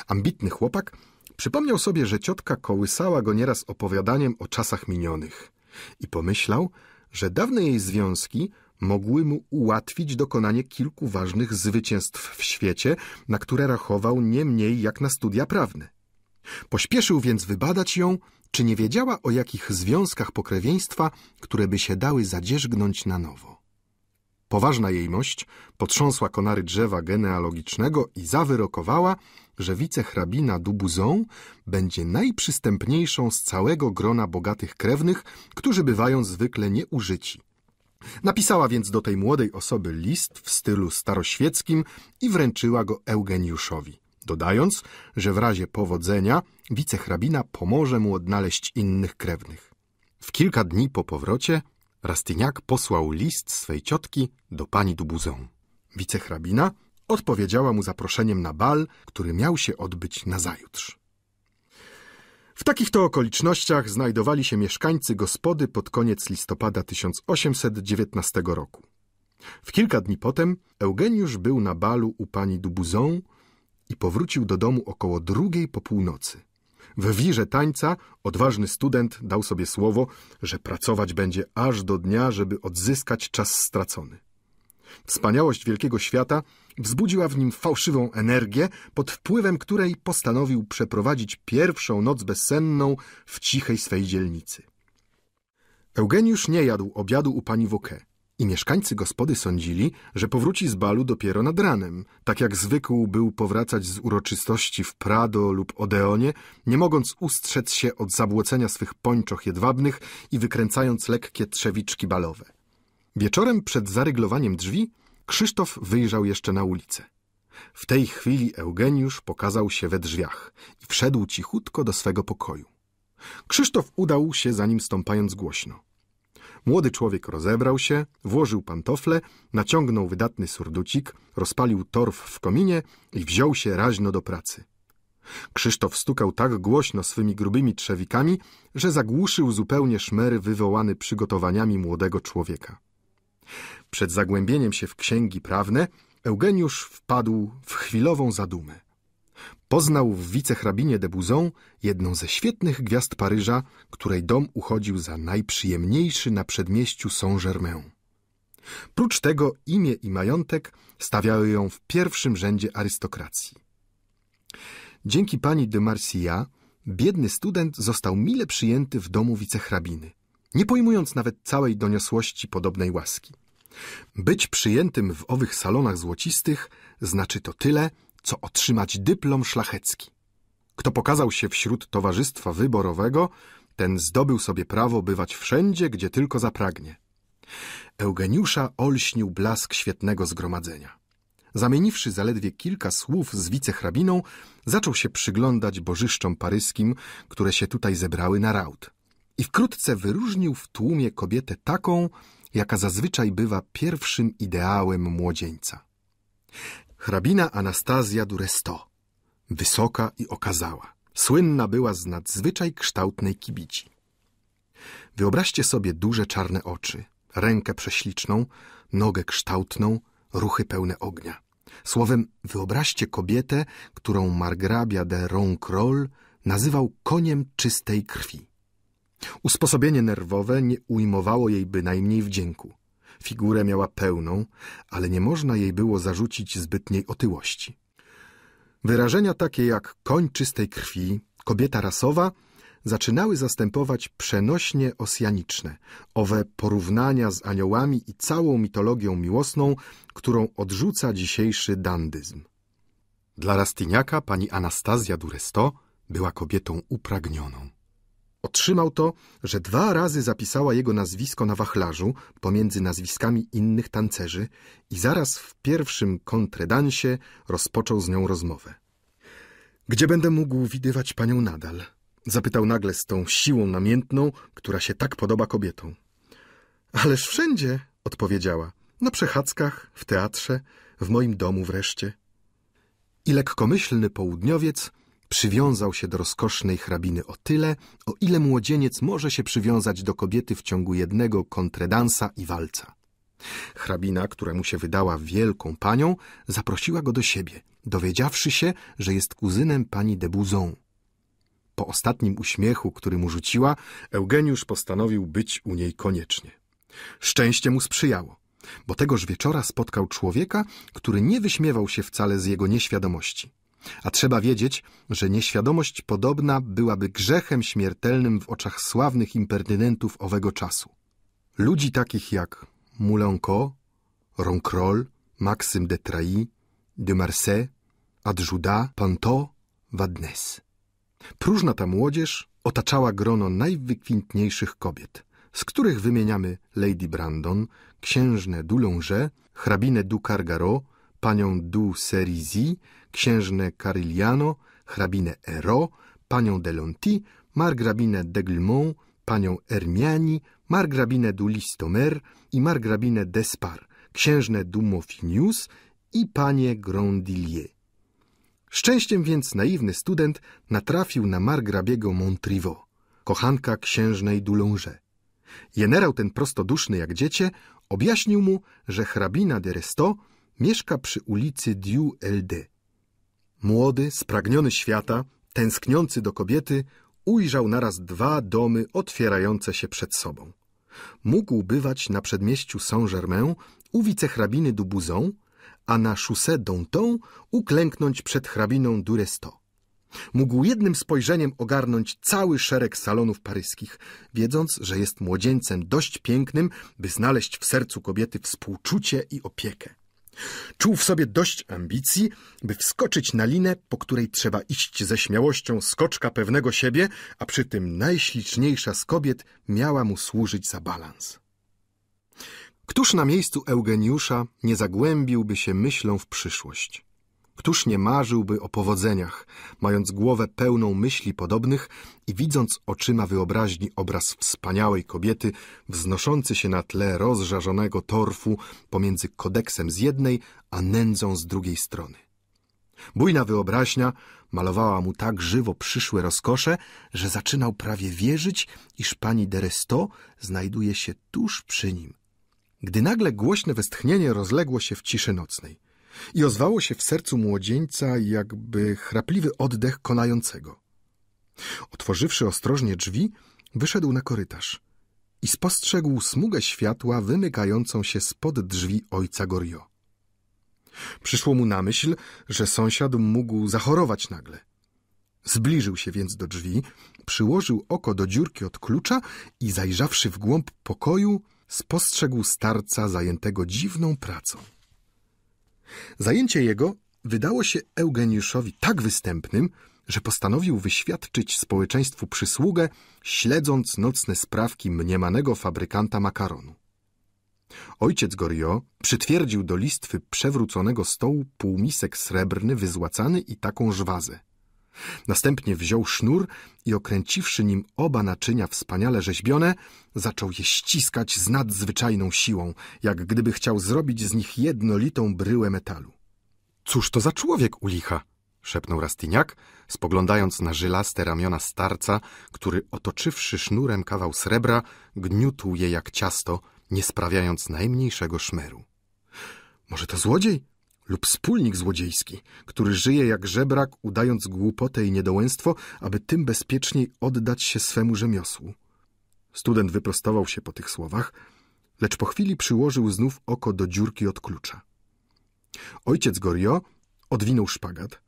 Ambitny chłopak przypomniał sobie, że ciotka kołysała go nieraz opowiadaniem o czasach minionych i pomyślał, że dawne jej związki mogły mu ułatwić dokonanie kilku ważnych zwycięstw w świecie, na które rachował nie mniej jak na studia prawne. Pośpieszył więc wybadać ją, czy nie wiedziała o jakich związkach pokrewieństwa, które by się dały zadzierzgnąć na nowo. Poważna jejmość potrząsła konary drzewa genealogicznego i zawyrokowała, że wicehrabina Dubuzon będzie najprzystępniejszą z całego grona bogatych krewnych, którzy bywają zwykle nieużyci. Napisała więc do tej młodej osoby list w stylu staroświeckim i wręczyła go Eugeniuszowi dodając, że w razie powodzenia wicehrabina pomoże mu odnaleźć innych krewnych. W kilka dni po powrocie Rastignac posłał list swej ciotki do pani Dubuzon. Wicehrabina odpowiedziała mu zaproszeniem na bal, który miał się odbyć nazajutrz. W takich to okolicznościach znajdowali się mieszkańcy gospody pod koniec listopada 1819 roku. W kilka dni potem Eugeniusz był na balu u pani Dubuzon i powrócił do domu około drugiej po północy. W wirze tańca odważny student dał sobie słowo, że pracować będzie aż do dnia, żeby odzyskać czas stracony. Wspaniałość wielkiego świata wzbudziła w nim fałszywą energię, pod wpływem której postanowił przeprowadzić pierwszą noc bezsenną w cichej swej dzielnicy. Eugeniusz nie jadł obiadu u pani Wauquet i mieszkańcy gospody sądzili, że powróci z balu dopiero nad ranem, tak jak zwykł był powracać z uroczystości w Prado lub Odeonie, nie mogąc ustrzec się od zabłocenia swych pończoch jedwabnych i wykręcając lekkie trzewiczki balowe. Wieczorem przed zaryglowaniem drzwi Krzysztof wyjrzał jeszcze na ulicę. W tej chwili Eugeniusz pokazał się we drzwiach i wszedł cichutko do swego pokoju. Krzysztof udał się za nim stąpając głośno. Młody człowiek rozebrał się, włożył pantofle, naciągnął wydatny surducik, rozpalił torf w kominie i wziął się raźno do pracy. Krzysztof stukał tak głośno swymi grubymi trzewikami, że zagłuszył zupełnie szmery wywołany przygotowaniami młodego człowieka. Przed zagłębieniem się w księgi prawne Eugeniusz wpadł w chwilową zadumę. Poznał w wicehrabinie de Buzon jedną ze świetnych gwiazd Paryża, której dom uchodził za najprzyjemniejszy na przedmieściu Saint-Germain. Prócz tego imię i majątek stawiały ją w pierwszym rzędzie arystokracji. Dzięki pani de Marcia biedny student został mile przyjęty w domu wicehrabiny, nie pojmując nawet całej doniosłości podobnej łaski. Być przyjętym w owych salonach złocistych znaczy to tyle, co otrzymać dyplom szlachecki. Kto pokazał się wśród towarzystwa wyborowego, ten zdobył sobie prawo bywać wszędzie, gdzie tylko zapragnie. Eugeniusza olśnił blask świetnego zgromadzenia. Zamieniwszy zaledwie kilka słów z wicehrabiną, zaczął się przyglądać bożyszczom paryskim, które się tutaj zebrały na raut. I wkrótce wyróżnił w tłumie kobietę taką, jaka zazwyczaj bywa pierwszym ideałem młodzieńca hrabina Anastazja Duresto, wysoka i okazała, Słynna była z nadzwyczaj kształtnej kibici. Wyobraźcie sobie duże czarne oczy, rękę prześliczną, nogę kształtną, ruchy pełne ognia. Słowem, wyobraźcie kobietę, którą margrabia de Ronquerolles nazywał koniem czystej krwi. Usposobienie nerwowe nie ujmowało jej bynajmniej wdzięku. Figurę miała pełną, ale nie można jej było zarzucić zbytniej otyłości. Wyrażenia takie jak koń czystej krwi, kobieta rasowa zaczynały zastępować przenośnie osjaniczne, owe porównania z aniołami i całą mitologią miłosną, którą odrzuca dzisiejszy dandyzm. Dla Rastignaca pani Anastazja Duresto była kobietą upragnioną. Otrzymał to, że dwa razy zapisała jego nazwisko na wachlarzu pomiędzy nazwiskami innych tancerzy i zaraz w pierwszym kontredansie rozpoczął z nią rozmowę. Gdzie będę mógł widywać panią nadal? Zapytał nagle z tą siłą namiętną, która się tak podoba kobietom. Ależ wszędzie, odpowiedziała. Na przechadzkach, w teatrze, w moim domu wreszcie. I lekkomyślny południowiec przywiązał się do rozkosznej hrabiny o tyle, o ile młodzieniec może się przywiązać do kobiety w ciągu jednego kontredansa i walca. Hrabina, która mu się wydała wielką panią, zaprosiła go do siebie, dowiedziawszy się, że jest kuzynem pani de Bouzon. Po ostatnim uśmiechu, który mu rzuciła, Eugeniusz postanowił być u niej koniecznie. Szczęście mu sprzyjało, bo tegoż wieczora spotkał człowieka, który nie wyśmiewał się wcale z jego nieświadomości. A trzeba wiedzieć, że nieświadomość podobna byłaby grzechem śmiertelnym w oczach sławnych impertynentów owego czasu. Ludzi takich jak Moulenco, Roncroll, Maxime de Trailly, de Marseille, Adjuda, Panto, Wadnes. Próżna ta młodzież otaczała grono najwykwintniejszych kobiet, z których wymieniamy Lady Brandon, księżnę Doulonge, hrabinę du Cargaro, panią du Serizy, księżnę Carigliano, hrabinę Ero, panią de Lonty, margrabinę d'Eglemont, panią Hermiani, margrabinę du Listomer i margrabinę d'Espar, księżnę du i panie Grandillier. Szczęściem więc naiwny student natrafił na margrabiego Montriveau, kochanka księżnej Doulonge. Generał ten prostoduszny jak dziecię objaśnił mu, że hrabina de Resto mieszka przy ulicy Dieu LD. Młody, spragniony świata, tęskniący do kobiety, ujrzał naraz dwa domy otwierające się przed sobą. Mógł bywać na przedmieściu Saint-Germain u wicehrabiny Dubuzon, a na Chaussée d'Anton uklęknąć przed hrabiną Duresto. Mógł jednym spojrzeniem ogarnąć cały szereg salonów paryskich, wiedząc, że jest młodzieńcem dość pięknym, by znaleźć w sercu kobiety współczucie i opiekę. Czuł w sobie dość ambicji, by wskoczyć na linę, po której trzeba iść ze śmiałością skoczka pewnego siebie, a przy tym najśliczniejsza z kobiet miała mu służyć za balans. Któż na miejscu Eugeniusza nie zagłębiłby się myślą w przyszłość? Któż nie marzyłby o powodzeniach, mając głowę pełną myśli podobnych i widząc oczyma wyobraźni obraz wspaniałej kobiety wznoszący się na tle rozżarzonego torfu pomiędzy kodeksem z jednej, a nędzą z drugiej strony. Bujna wyobraźnia malowała mu tak żywo przyszłe rozkosze, że zaczynał prawie wierzyć, iż pani Deresto znajduje się tuż przy nim. Gdy nagle głośne westchnienie rozległo się w ciszy nocnej i ozwało się w sercu młodzieńca jakby chrapliwy oddech konającego. Otworzywszy ostrożnie drzwi, wyszedł na korytarz i spostrzegł smugę światła wymykającą się spod drzwi ojca Gorio. Przyszło mu na myśl, że sąsiad mógł zachorować nagle. Zbliżył się więc do drzwi, przyłożył oko do dziurki od klucza i zajrzawszy w głąb pokoju, spostrzegł starca zajętego dziwną pracą. Zajęcie jego wydało się Eugeniuszowi tak występnym, że postanowił wyświadczyć społeczeństwu przysługę, śledząc nocne sprawki mniemanego fabrykanta makaronu. Ojciec Gorio przytwierdził do listwy przewróconego stołu półmisek srebrny wyzłacany i taką żwazę. Następnie wziął sznur i okręciwszy nim oba naczynia wspaniale rzeźbione, zaczął je ściskać z nadzwyczajną siłą, jak gdyby chciał zrobić z nich jednolitą bryłę metalu. Cóż to za człowiek u licha? szepnął Rastignac, spoglądając na żylaste ramiona starca, który otoczywszy sznurem kawał srebra, gniótł je jak ciasto, nie sprawiając najmniejszego szmeru. Może to złodziej? Lub wspólnik złodziejski, który żyje jak żebrak, udając głupotę i niedołęstwo, aby tym bezpieczniej oddać się swemu rzemiosłu. Student wyprostował się po tych słowach, lecz po chwili przyłożył znów oko do dziurki od klucza. Ojciec Gorio odwinął szpagat,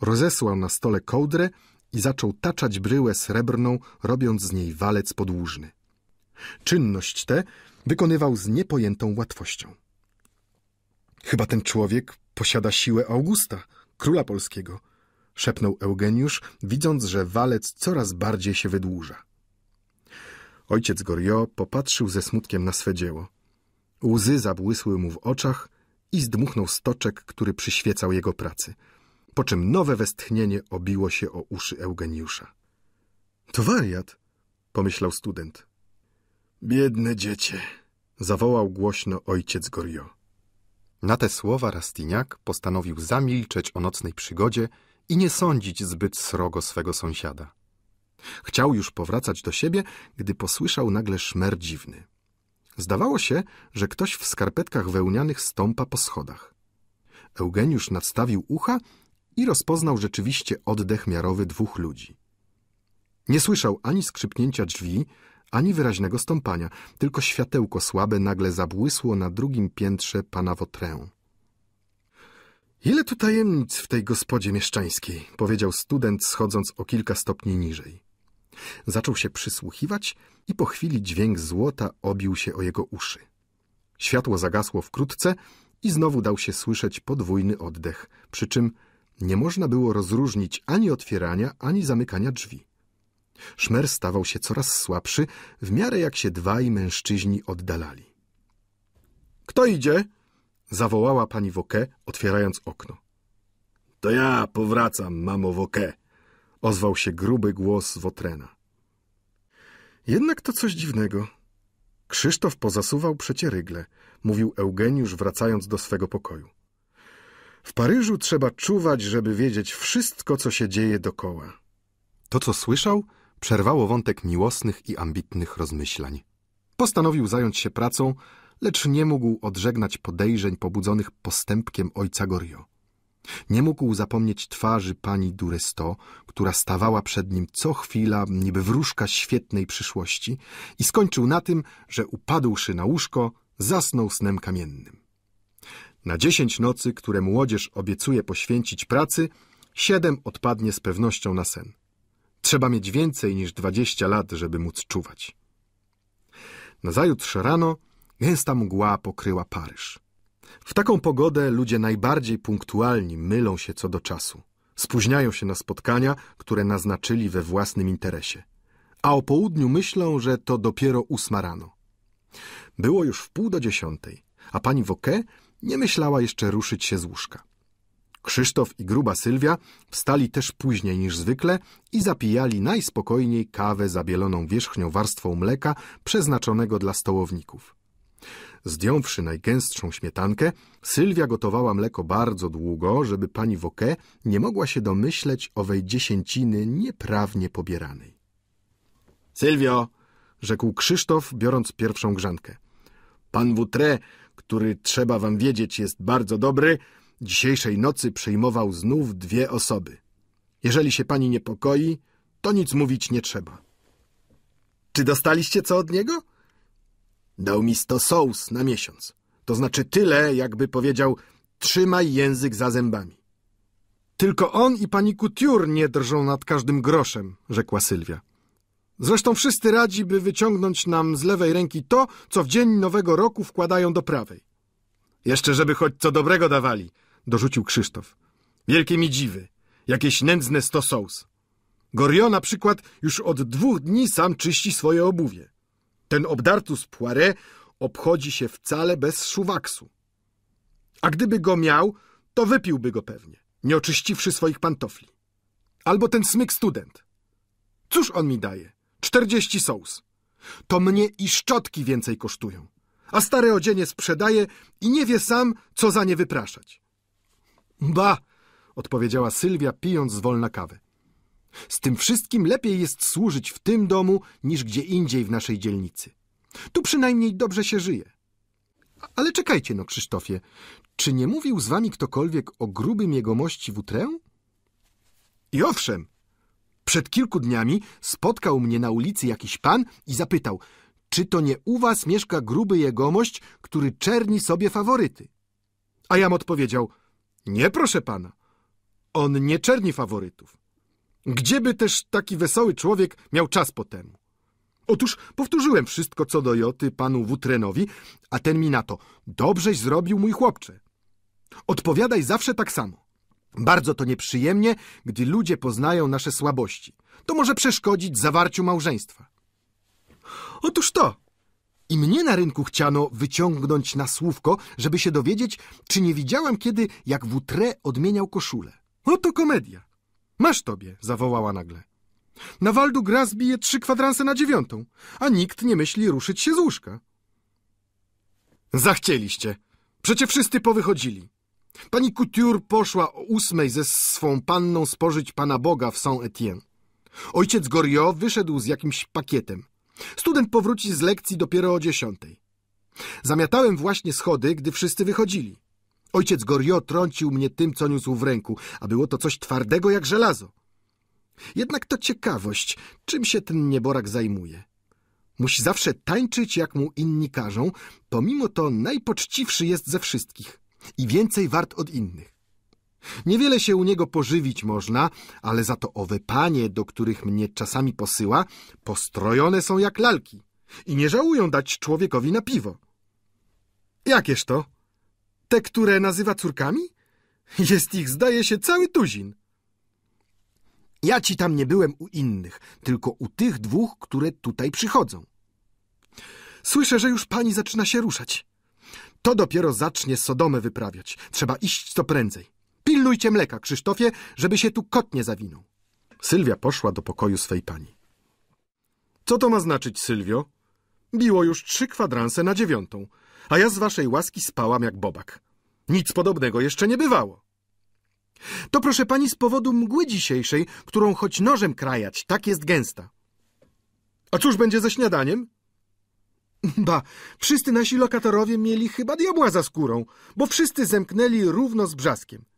rozesłał na stole kołdrę i zaczął taczać bryłę srebrną, robiąc z niej walec podłużny. Czynność tę wykonywał z niepojętą łatwością. Chyba ten człowiek posiada siłę Augusta, króla polskiego, szepnął Eugeniusz, widząc, że walec coraz bardziej się wydłuża. Ojciec Goriot popatrzył ze smutkiem na swe dzieło. Łzy zabłysły mu w oczach i zdmuchnął stoczek, który przyświecał jego pracy, po czym nowe westchnienie obiło się o uszy Eugeniusza. To wariat, pomyślał student. Biedne dziecię, zawołał głośno ojciec Goriot. Na te słowa Rastignac postanowił zamilczeć o nocnej przygodzie i nie sądzić zbyt srogo swego sąsiada. Chciał już powracać do siebie, gdy posłyszał nagle szmer dziwny. Zdawało się, że ktoś w skarpetkach wełnianych stąpa po schodach. Eugeniusz nadstawił ucha i rozpoznał rzeczywiście oddech miarowy dwóch ludzi. Nie słyszał ani skrzypnięcia drzwi, ani wyraźnego stąpania, tylko światełko słabe nagle zabłysło na drugim piętrze pana Wotrę. Ile tu tajemnic w tej gospodzie mieszczańskiej, powiedział student, schodząc o kilka stopni niżej. Zaczął się przysłuchiwać i po chwili dźwięk złota obił się o jego uszy. Światło zagasło wkrótce i znowu dał się słyszeć podwójny oddech, przy czym nie można było rozróżnić ani otwierania, ani zamykania drzwi. Szmer stawał się coraz słabszy, w miarę jak się dwaj mężczyźni oddalali. — Kto idzie? — zawołała pani Woke, otwierając okno. — To ja powracam, mamo Woke — ozwał się gruby głos Wotrena. Jednak to coś dziwnego. Krzysztof pozasuwał przecie rygle, mówił Eugeniusz, wracając do swego pokoju. W Paryżu trzeba czuwać, żeby wiedzieć wszystko, co się dzieje dokoła. To, co słyszał, przerwało wątek miłosnych i ambitnych rozmyślań. Postanowił zająć się pracą, lecz nie mógł odżegnać podejrzeń pobudzonych postępkiem ojca Gorio. Nie mógł zapomnieć twarzy pani Duresto, która stawała przed nim co chwila, niby wróżka świetnej przyszłości i skończył na tym, że upadłszy na łóżko, zasnął snem kamiennym. Na dziesięć nocy, które młodzież obiecuje poświęcić pracy, siedem odpadnie z pewnością na sen. Trzeba mieć więcej niż dwadzieścia lat, żeby móc czuwać. Nazajutrz rano gęsta mgła pokryła Paryż. W taką pogodę ludzie najbardziej punktualni mylą się co do czasu. Spóźniają się na spotkania, które naznaczyli we własnym interesie. A o południu myślą, że to dopiero ósma rano. Było już w pół do dziesiątej, a pani Woke nie myślała jeszcze ruszyć się z łóżka. Krzysztof i gruba Sylwia wstali też później niż zwykle i zapijali najspokojniej kawę zabieloną wierzchnią warstwą mleka przeznaczonego dla stołowników. Zdjąwszy najgęstszą śmietankę, Sylwia gotowała mleko bardzo długo, żeby pani Woke nie mogła się domyśleć owej dziesięciny nieprawnie pobieranej. — Sylwio! — rzekł Krzysztof, biorąc pierwszą grzankę. — Pan Wutre, który trzeba wam wiedzieć jest bardzo dobry, Dzisiejszej nocy przyjmował znów dwie osoby. Jeżeli się pani niepokoi, to nic mówić nie trzeba. Czy dostaliście co od niego? Dał mi sto sous na miesiąc. To znaczy tyle, jakby powiedział, trzymaj język za zębami. Tylko on i pani Couture nie drżą nad każdym groszem, rzekła Sylwia. Zresztą wszyscy radzi, by wyciągnąć nam z lewej ręki to, co w dzień nowego roku wkładają do prawej. Jeszcze żeby choć co dobrego dawali, dorzucił Krzysztof. Wielkie mi dziwy. Jakieś nędzne sto sous. Gorio na przykład już od dwóch dni sam czyści swoje obuwie. Ten obdartus Poiret obchodzi się wcale bez szuwaksu. A gdyby go miał, to wypiłby go pewnie, nie oczyściwszy swoich pantofli. Albo ten smyk student. Cóż on mi daje? Czterdzieści sous. To mnie i szczotki więcej kosztują. A stare odzienie sprzedaje i nie wie sam, co za nie wypraszać. Ba, odpowiedziała Sylwia, pijąc zwolna kawę. Z tym wszystkim lepiej jest służyć w tym domu, niż gdzie indziej w naszej dzielnicy. Tu przynajmniej dobrze się żyje. Ale czekajcie no, Krzysztofie, czy nie mówił z wami ktokolwiek o grubym jegomości Wutrę? I owszem, przed kilku dniami spotkał mnie na ulicy jakiś pan i zapytał, czy to nie u was mieszka gruby jegomość, który czerni sobie faworyty? A jam odpowiedział, nie proszę pana, on nie czerni faworytów. Gdzieby też taki wesoły człowiek miał czas po temu? Otóż powtórzyłem wszystko co do Joty panu Wutrenowi, a ten mi na to, dobrześ zrobił mój chłopcze. Odpowiadaj zawsze tak samo. Bardzo to nieprzyjemnie, gdy ludzie poznają nasze słabości. To może przeszkodzić zawarciu małżeństwa. Otóż to. I mnie na rynku chciano wyciągnąć na słówko, żeby się dowiedzieć, czy nie widziałam kiedy, jak Wutre odmieniał koszulę. Oto komedia. Masz tobie, zawołała nagle. Na Waldu Gras bije trzy kwadranse na dziewiątą, a nikt nie myśli ruszyć się z łóżka. Zachcieliście. Przecie wszyscy powychodzili. Pani Couture poszła o ósmej ze swą panną spożyć Pana Boga w Saint-Étienne. Ojciec Goriot wyszedł z jakimś pakietem. Student powróci z lekcji dopiero o dziesiątej. Zamiatałem właśnie schody, gdy wszyscy wychodzili. Ojciec Goriot trącił mnie tym, co niósł w ręku, a było to coś twardego jak żelazo. Jednak to ciekawość, czym się ten nieborak zajmuje. Musi zawsze tańczyć, jak mu inni każą, pomimo to najpoczciwszy jest ze wszystkich i więcej wart od innych. Niewiele się u niego pożywić można, ale za to owe panie, do których mnie czasami posyła, postrojone są jak lalki i nie żałują dać człowiekowi na piwo. Jakież to? Te, które nazywa córkami? Jest ich, zdaje się, cały tuzin. Ja ci tam nie byłem u innych, tylko u tych dwóch, które tutaj przychodzą. Słyszę, że już pani zaczyna się ruszać. To dopiero zacznie Sodomę wyprawiać. Trzeba iść co prędzej. Pilnujcie mleka, Krzysztofie, żeby się tu kot nie zawinął. Sylwia poszła do pokoju swej pani. Co to ma znaczyć, Sylwio? Biło już trzy kwadranse na dziewiątą, a ja z waszej łaski spałam jak bobak. Nic podobnego jeszcze nie bywało. To proszę pani z powodu mgły dzisiejszej, którą choć nożem krajać, tak jest gęsta. A cóż będzie ze śniadaniem? Ba, wszyscy nasi lokatorowie mieli chyba diabła za skórą, bo wszyscy zemknęli równo z brzaskiem.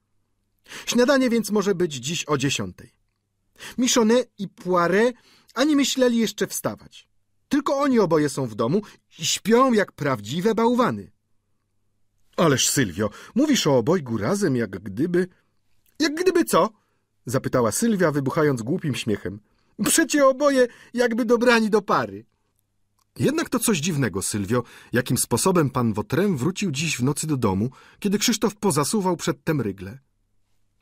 Śniadanie więc może być dziś o dziesiątej. Michonnet i Poiret ani myśleli jeszcze wstawać. Tylko oni oboje są w domu i śpią jak prawdziwe bałwany. Ależ, Sylwio, mówisz o obojgu razem, jak gdyby... Jak gdyby co? Zapytała Sylwia, wybuchając głupim śmiechem. Przecie oboje jakby dobrani do pary. Jednak to coś dziwnego, Sylwio, jakim sposobem pan Wotrem wrócił dziś w nocy do domu, kiedy Krzysztof pozasuwał przedtem rygle.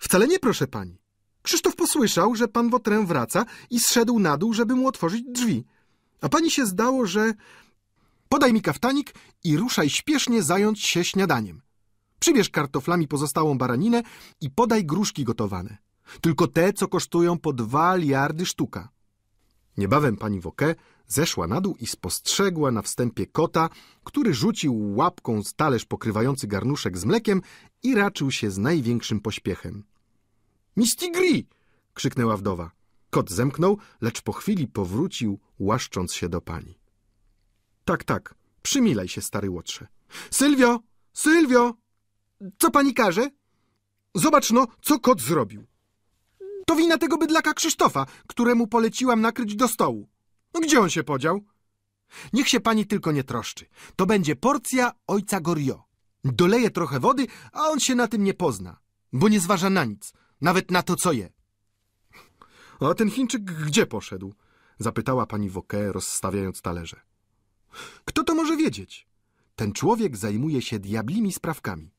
Wcale nie, proszę pani. Krzysztof posłyszał, że pan Wotrem wraca i zszedł na dół, żeby mu otworzyć drzwi. A pani się zdało, że... Podaj mi kaftanik i ruszaj śpiesznie zająć się śniadaniem. Przybierz kartoflami pozostałą baraninę i podaj gruszki gotowane. Tylko te, co kosztują po dwa liardy sztuka. Niebawem pani Woke zeszła na dół i spostrzegła na wstępie kota, który rzucił łapką z talerz pokrywający garnuszek z mlekiem i raczył się z największym pośpiechem. — Mistigri! — krzyknęła wdowa. Kot zemknął, lecz po chwili powrócił, łaszcząc się do pani. — Tak, tak, przymilaj się, stary łotrze. — Sylwio! Sylwio! Co pani każe? Zobacz no, co kot zrobił. To wina tego bydlaka Krzysztofa, któremu poleciłam nakryć do stołu. No gdzie on się podział? Niech się pani tylko nie troszczy. To będzie porcja ojca Gorio. Doleje trochę wody, a on się na tym nie pozna, bo nie zważa na nic, nawet na to, co je. A ten Chińczyk gdzie poszedł? Zapytała pani Woke, rozstawiając talerze. Kto to może wiedzieć? Ten człowiek zajmuje się diablimi sprawkami.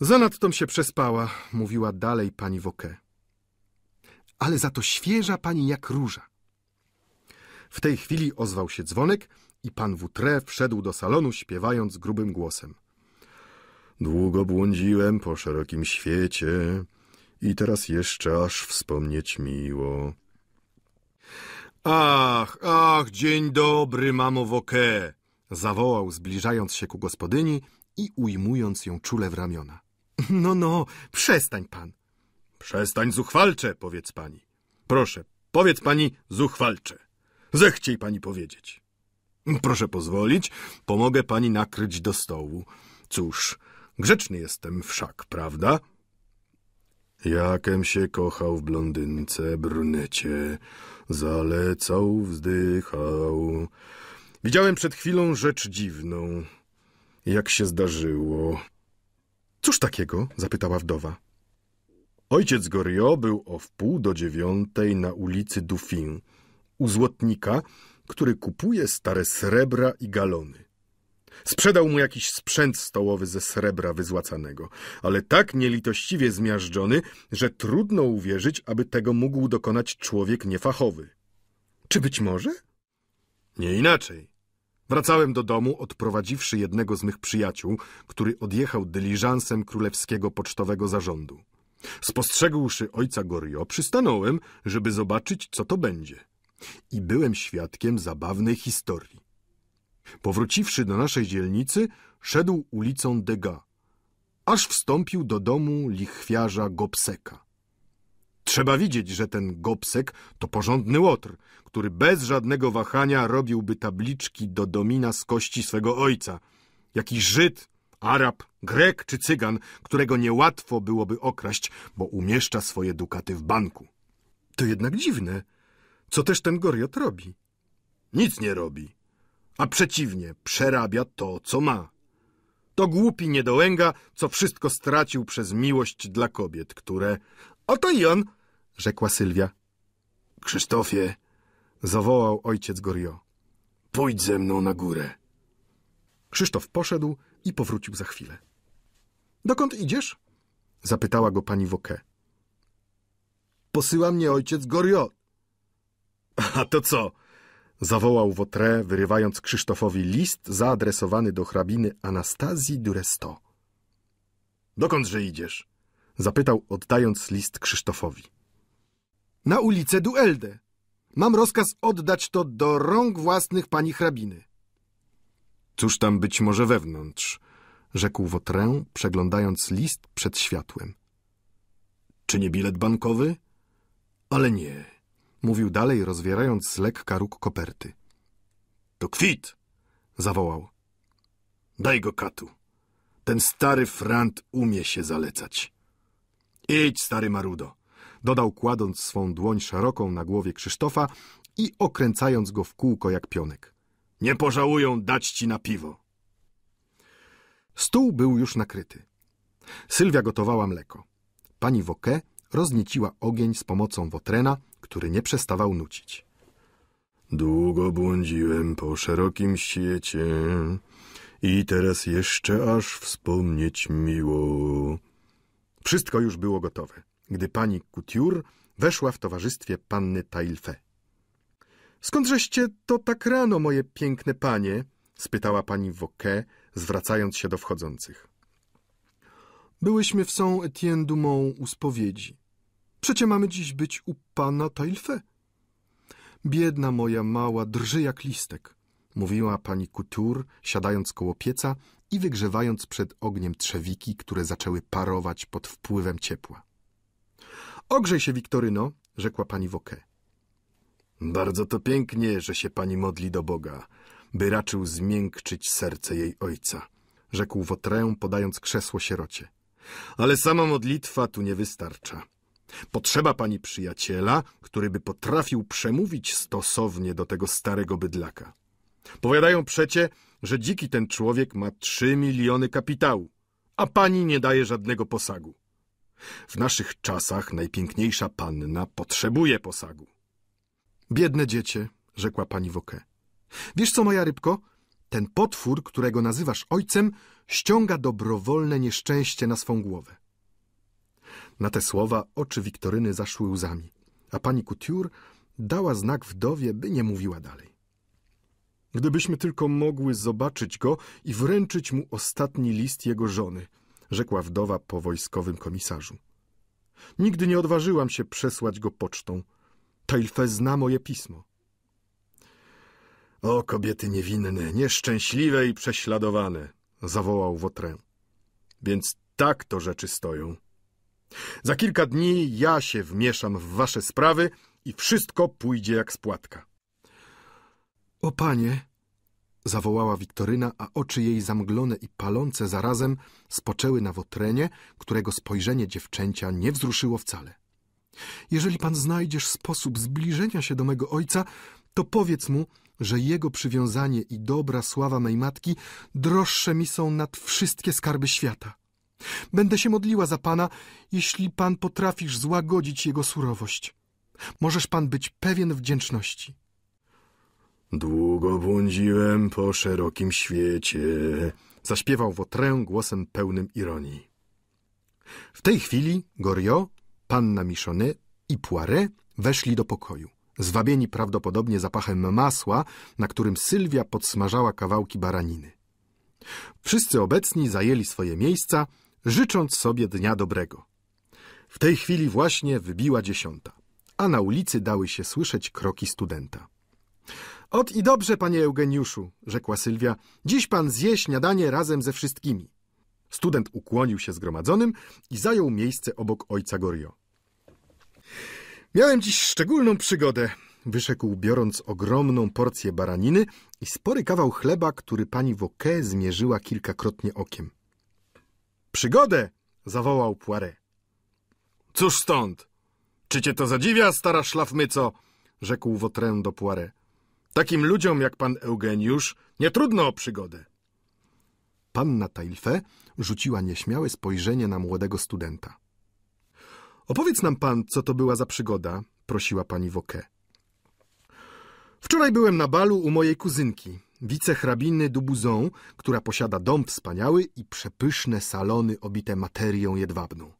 Zanadto się przespała, mówiła dalej pani Woke. Ale za to świeża pani jak róża. W tej chwili ozwał się dzwonek i pan Wutre wszedł do salonu, śpiewając grubym głosem. Długo błądziłem po szerokim świecie i teraz jeszcze aż wspomnieć miło. Ach, ach, dzień dobry, mamo Woke! zawołał, zbliżając się ku gospodyni i ujmując ją czule w ramiona. No, no, przestań pan. Przestań zuchwalcze, powiedz pani. Proszę, powiedz pani zuchwalcze. Zechciej pani powiedzieć. Proszę pozwolić, pomogę pani nakryć do stołu. Cóż, grzeczny jestem wszak, prawda? Jakem się kochał w blondynce, brunecie, zalecał, wzdychał. Widziałem przed chwilą rzecz dziwną. Jak się zdarzyło. Cóż takiego? zapytała wdowa. Ojciec Goriot był o wpół do dziewiątej na ulicy Dufin, u złotnika, który kupuje stare srebra i galony. Sprzedał mu jakiś sprzęt stołowy ze srebra wyzłacanego, ale tak nielitościwie zmiażdżony, że trudno uwierzyć, aby tego mógł dokonać człowiek niefachowy. Czy być może? Nie inaczej. Wracałem do domu, odprowadziwszy jednego z mych przyjaciół, który odjechał dyliżansem królewskiego pocztowego zarządu. Spostrzegłszy ojca Gorio, przystanąłem, żeby zobaczyć, co to będzie. I byłem świadkiem zabawnej historii. Powróciwszy do naszej dzielnicy, szedł ulicą Degas, aż wstąpił do domu lichwiarza Gopseka. Trzeba widzieć, że ten Gopsek to porządny łotr, który bez żadnego wahania robiłby tabliczki do domina z kości swego ojca. Jakiś Żyd, Arab, Grek czy Cygan, którego niełatwo byłoby okraść, bo umieszcza swoje dukaty w banku. To jednak dziwne. Co też ten Goriot robi? Nic nie robi, a przeciwnie, przerabia to, co ma. To głupi niedołęga, co wszystko stracił przez miłość dla kobiet, które... Oto i on, rzekła Sylwia. Krzysztofie, zawołał ojciec Gorio. Pójdź ze mną na górę. Krzysztof poszedł i powrócił za chwilę. Dokąd idziesz? zapytała go pani Woke. Posyła mnie ojciec Goriot. A to co? Zawołał Wotre, wyrywając Krzysztofowi list zaadresowany do hrabiny Anastazji Duresto. Dokądże idziesz? zapytał, oddając list Krzysztofowi. Na ulicę Duelde. Mam rozkaz oddać to do rąk własnych pani hrabiny. Cóż tam być może wewnątrz? rzekł Wotrę, przeglądając list przed światłem. Czy nie bilet bankowy? Ale nie, mówił dalej, rozwierając z lekka róg koperty. To kwit, zawołał. Daj go katu. Ten stary frant umie się zalecać. Idź, stary marudo, dodał kładąc swą dłoń szeroką na głowie Krzysztofa i okręcając go w kółko jak pionek. Nie pożałują dać ci na piwo. Stół był już nakryty. Sylwia gotowała mleko. Pani Woke roznieciła ogień z pomocą Wotrena, który nie przestawał nucić. Długo błądziłem po szerokim świecie i teraz jeszcze aż wspomnieć miło. Wszystko już było gotowe, gdy pani Couture weszła w towarzystwie panny Tailfe. Skądżeście to tak rano, moje piękne panie? spytała pani Woke, zwracając się do wchodzących. Byłyśmy w Saint-Étienne Dumont u spowiedzi. Przecie mamy dziś być u pana Tailfe. Biedna moja mała drży jak listek, mówiła pani Couture, siadając koło pieca i wygrzewając przed ogniem trzewiki, które zaczęły parować pod wpływem ciepła. Ogrzej się, Wiktoryno, rzekła pani Woke. Bardzo to pięknie, że się pani modli do Boga, by raczył zmiękczyć serce jej ojca, rzekł Wotrę, podając krzesło sierocie. Ale sama modlitwa tu nie wystarcza. Potrzeba pani przyjaciela, który by potrafił przemówić stosownie do tego starego bydlaka. Powiadają przecie, że dziki ten człowiek ma trzy miliony kapitału, a pani nie daje żadnego posagu. W naszych czasach najpiękniejsza panna potrzebuje posagu. Biedne dziecię, rzekła pani Woke. Wiesz co, moja rybko? Ten potwór, którego nazywasz ojcem, ściąga dobrowolne nieszczęście na swą głowę. Na te słowa oczy Wiktoryny zaszły łzami, a pani Couture dała znak wdowie, by nie mówiła dalej. Gdybyśmy tylko mogły zobaczyć go i wręczyć mu ostatni list jego żony, rzekła wdowa po wojskowym komisarzu. Nigdy nie odważyłam się przesłać go pocztą. Tailfe zna moje pismo. O, kobiety niewinne, nieszczęśliwe i prześladowane, zawołał Wotrę. Więc Tak to rzeczy stoją. Za kilka dni ja się wmieszam w wasze sprawy i wszystko pójdzie jak spłatka. O panie, zawołała Wiktoryna, a oczy jej zamglone i palące zarazem spoczęły na Wotrenie, którego spojrzenie dziewczęcia nie wzruszyło wcale. Jeżeli pan znajdziesz sposób zbliżenia się do mego ojca, to powiedz mu, że jego przywiązanie i dobra sława mej matki droższe mi są nad wszystkie skarby świata. Będę się modliła za pana, jeśli pan potrafisz złagodzić jego surowość. Możesz pan być pewien wdzięczności. Długo błądziłem po szerokim świecie, zaśpiewał Wotrę głosem pełnym ironii. W tej chwili Goriot, panna Michonet i Poiret weszli do pokoju, zwabieni prawdopodobnie zapachem masła, na którym Sylwia podsmażała kawałki baraniny. Wszyscy obecni zajęli swoje miejsca, życząc sobie dnia dobrego. W tej chwili właśnie wybiła dziesiąta, a na ulicy dały się słyszeć kroki studenta. Ot i dobrze, panie Eugeniuszu, rzekła Sylwia. Dziś pan zje śniadanie razem ze wszystkimi. Student ukłonił się zgromadzonym i zajął miejsce obok ojca Gorio. Miałem dziś szczególną przygodę, wyszekł biorąc ogromną porcję baraniny i spory kawał chleba, który pani Woke zmierzyła kilkakrotnie okiem. Przygodę! zawołał Poiret. Cóż stąd? Czy cię to zadziwia, stara szlafmyco? rzekł Wotrę do Poiret. Takim ludziom jak pan Eugeniusz nie trudno o przygodę. Panna Tailfe rzuciła nieśmiałe spojrzenie na młodego studenta. Opowiedz nam pan, co to była za przygoda, prosiła pani Woke. Wczoraj byłem na balu u mojej kuzynki, wicehrabiny Dubuzon, która posiada dom wspaniały i przepyszne salony obite materią jedwabną.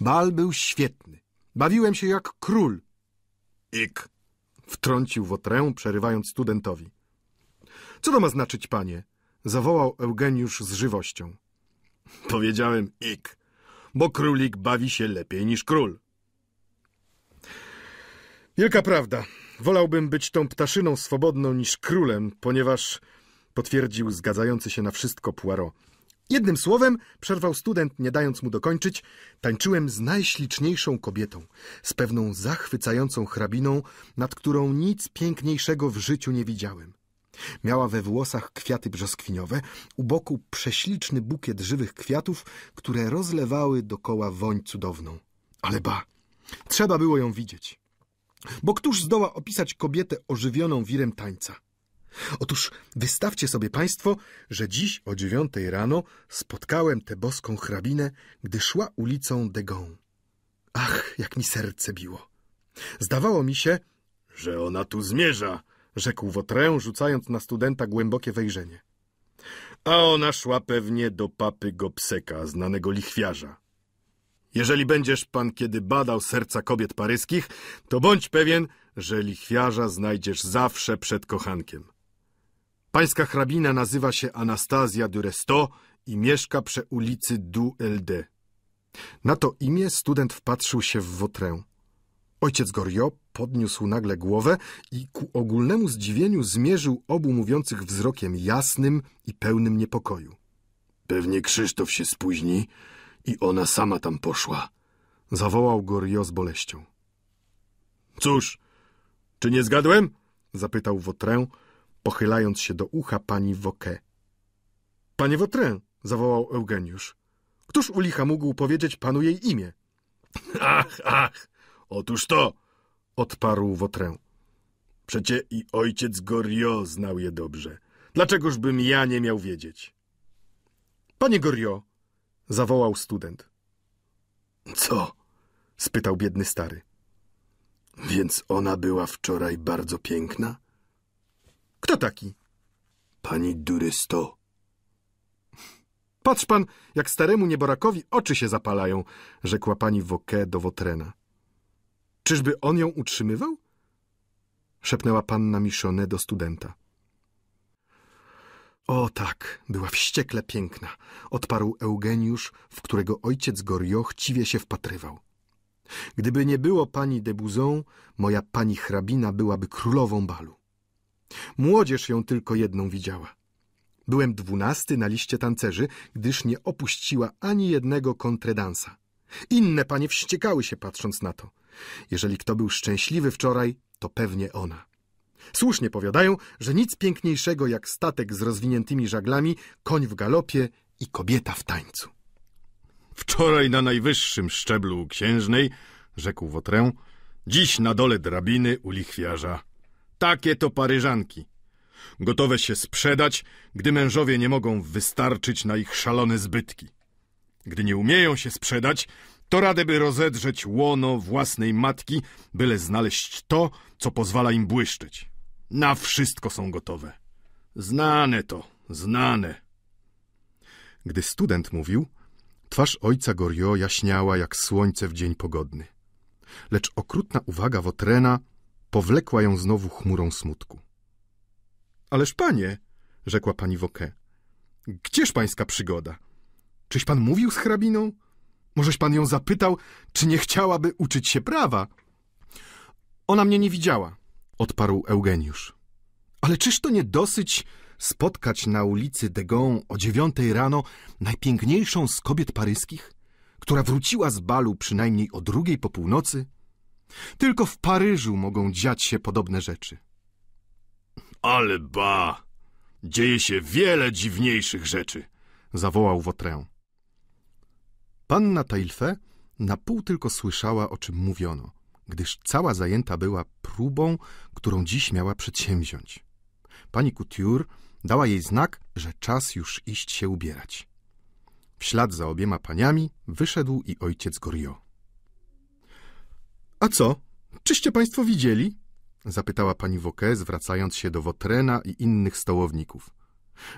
Bal był świetny. Bawiłem się jak król. Ik, wtrącił Wotrę, przerywając studentowi. Co to ma znaczyć, panie? zawołał Eugeniusz z żywością. Powiedziałem ik, bo królik bawi się lepiej niż król. Wielka prawda. Wolałbym być tą ptaszyną swobodną niż królem, ponieważ, potwierdził zgadzający się na wszystko Poirot, Jednym słowem, przerwał student, nie dając mu dokończyć, tańczyłem z najśliczniejszą kobietą, z pewną zachwycającą hrabiną, nad którą nic piękniejszego w życiu nie widziałem. Miała we włosach kwiaty brzoskwiniowe, u boku prześliczny bukiet żywych kwiatów, które rozlewały dokoła woń cudowną. Ale ba, trzeba było ją widzieć. Bo któż zdoła opisać kobietę ożywioną wirem tańca? Otóż wystawcie sobie państwo, że dziś o dziewiątej rano spotkałem tę boską hrabinę, gdy szła ulicą Degon. Ach, jak mi serce biło. Zdawało mi się, że ona tu zmierza, rzekł Wotrę, rzucając na studenta głębokie wejrzenie. A ona szła pewnie do papy Gobseka, znanego lichwiarza. Jeżeli będziesz pan kiedy badał serca kobiet paryskich, to bądź pewien, że lichwiarza znajdziesz zawsze przed kochankiem. Pańska hrabina nazywa się Anastazja Duresto i mieszka przy ulicy Du LD. Na to imię student wpatrzył się w Wotrę. Ojciec Goriot podniósł nagle głowę i ku ogólnemu zdziwieniu zmierzył obu mówiących wzrokiem jasnym i pełnym niepokoju. Pewnie Krzysztof się spóźni i ona sama tam poszła, zawołał Goriot z boleścią. Cóż, czy nie zgadłem? zapytał Wotrę, pochylając się do ucha pani Woke. Panie Wotrę, zawołał Eugeniusz. Któż u licha mógł powiedzieć panu jej imię? Ach, ach, otóż to, odparł Wotrę. Przecie i ojciec Goriot znał je dobrze. Dlaczegoż bym ja nie miał wiedzieć? Panie Goriot, zawołał student. Co? spytał biedny stary. Więc ona była wczoraj bardzo piękna? Kto taki? Pani Durysto. Patrz pan, jak staremu nieborakowi oczy się zapalają, rzekła pani Woke do Wotrena. Czyżby on ją utrzymywał? Szepnęła panna Michonne do studenta. O tak, była wściekle piękna, odparł Eugeniusz, w którego ojciec Goriot chciwie się wpatrywał. Gdyby nie było pani de Buzon, moja pani hrabina byłaby królową balu. Młodzież ją tylko jedną widziała. Byłem dwunasty na liście tancerzy, gdyż nie opuściła ani jednego kontredansa. Inne panie wściekały się patrząc na to. Jeżeli kto był szczęśliwy wczoraj, to pewnie ona. Słusznie powiadają, że nic piękniejszego jak statek z rozwiniętymi żaglami, koń w galopie i kobieta w tańcu. Wczoraj na najwyższym szczeblu księżnej, rzekł Wotrę, dziś na dole drabiny u lichwiarza. Takie to paryżanki. Gotowe się sprzedać, gdy mężowie nie mogą wystarczyć na ich szalone zbytki. Gdy nie umieją się sprzedać, to radę by rozedrzeć łono własnej matki, byle znaleźć to, co pozwala im błyszczeć. Na wszystko są gotowe. Znane to, znane. Gdy student mówił, twarz ojca Gorio jaśniała jak słońce w dzień pogodny. Lecz okrutna uwaga Wotrena powlekła ją znowu chmurą smutku. Ależ panie, rzekła pani Woke, gdzież pańska przygoda? Czyś pan mówił z hrabiną? Możeś pan ją zapytał, czy nie chciałaby uczyć się prawa? Ona mnie nie widziała, odparł Eugeniusz. Ale czyż to nie dosyć spotkać na ulicy Degon o dziewiątej rano najpiękniejszą z kobiet paryskich, która wróciła z balu przynajmniej o drugiej po północy? Tylko w Paryżu mogą dziać się podobne rzeczy. Ale ba! Dzieje się wiele dziwniejszych rzeczy, zawołał Wotrę. Panna Tailfe na pół tylko słyszała, o czym mówiono, gdyż cała zajęta była próbą, którą dziś miała przedsięwziąć. Pani Couture dała jej znak, że czas już iść się ubierać. W ślad za obiema paniami wyszedł i ojciec Goriot. A co? Czyście państwo widzieli? zapytała pani Woke, zwracając się do Wotrena i innych stołowników.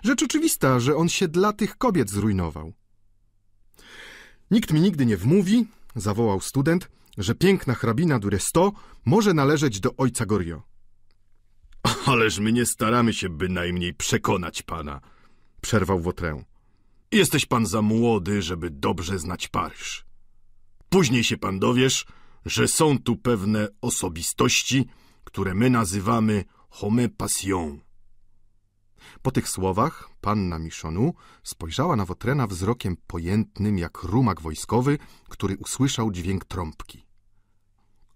Rzecz oczywista, że on się dla tych kobiet zrujnował. Nikt mi nigdy nie wmówi, zawołał student, że piękna hrabina Duresto może należeć do ojca Gorio. Ależ my nie staramy się bynajmniej przekonać pana, przerwał Wotrę. Jesteś pan za młody, żeby dobrze znać Paryż. Później się pan dowiesz, że są tu pewne osobistości, które my nazywamy homme passion. Po tych słowach panna Michonu spojrzała na Wotrena wzrokiem pojętnym jak rumak wojskowy, który usłyszał dźwięk trąbki.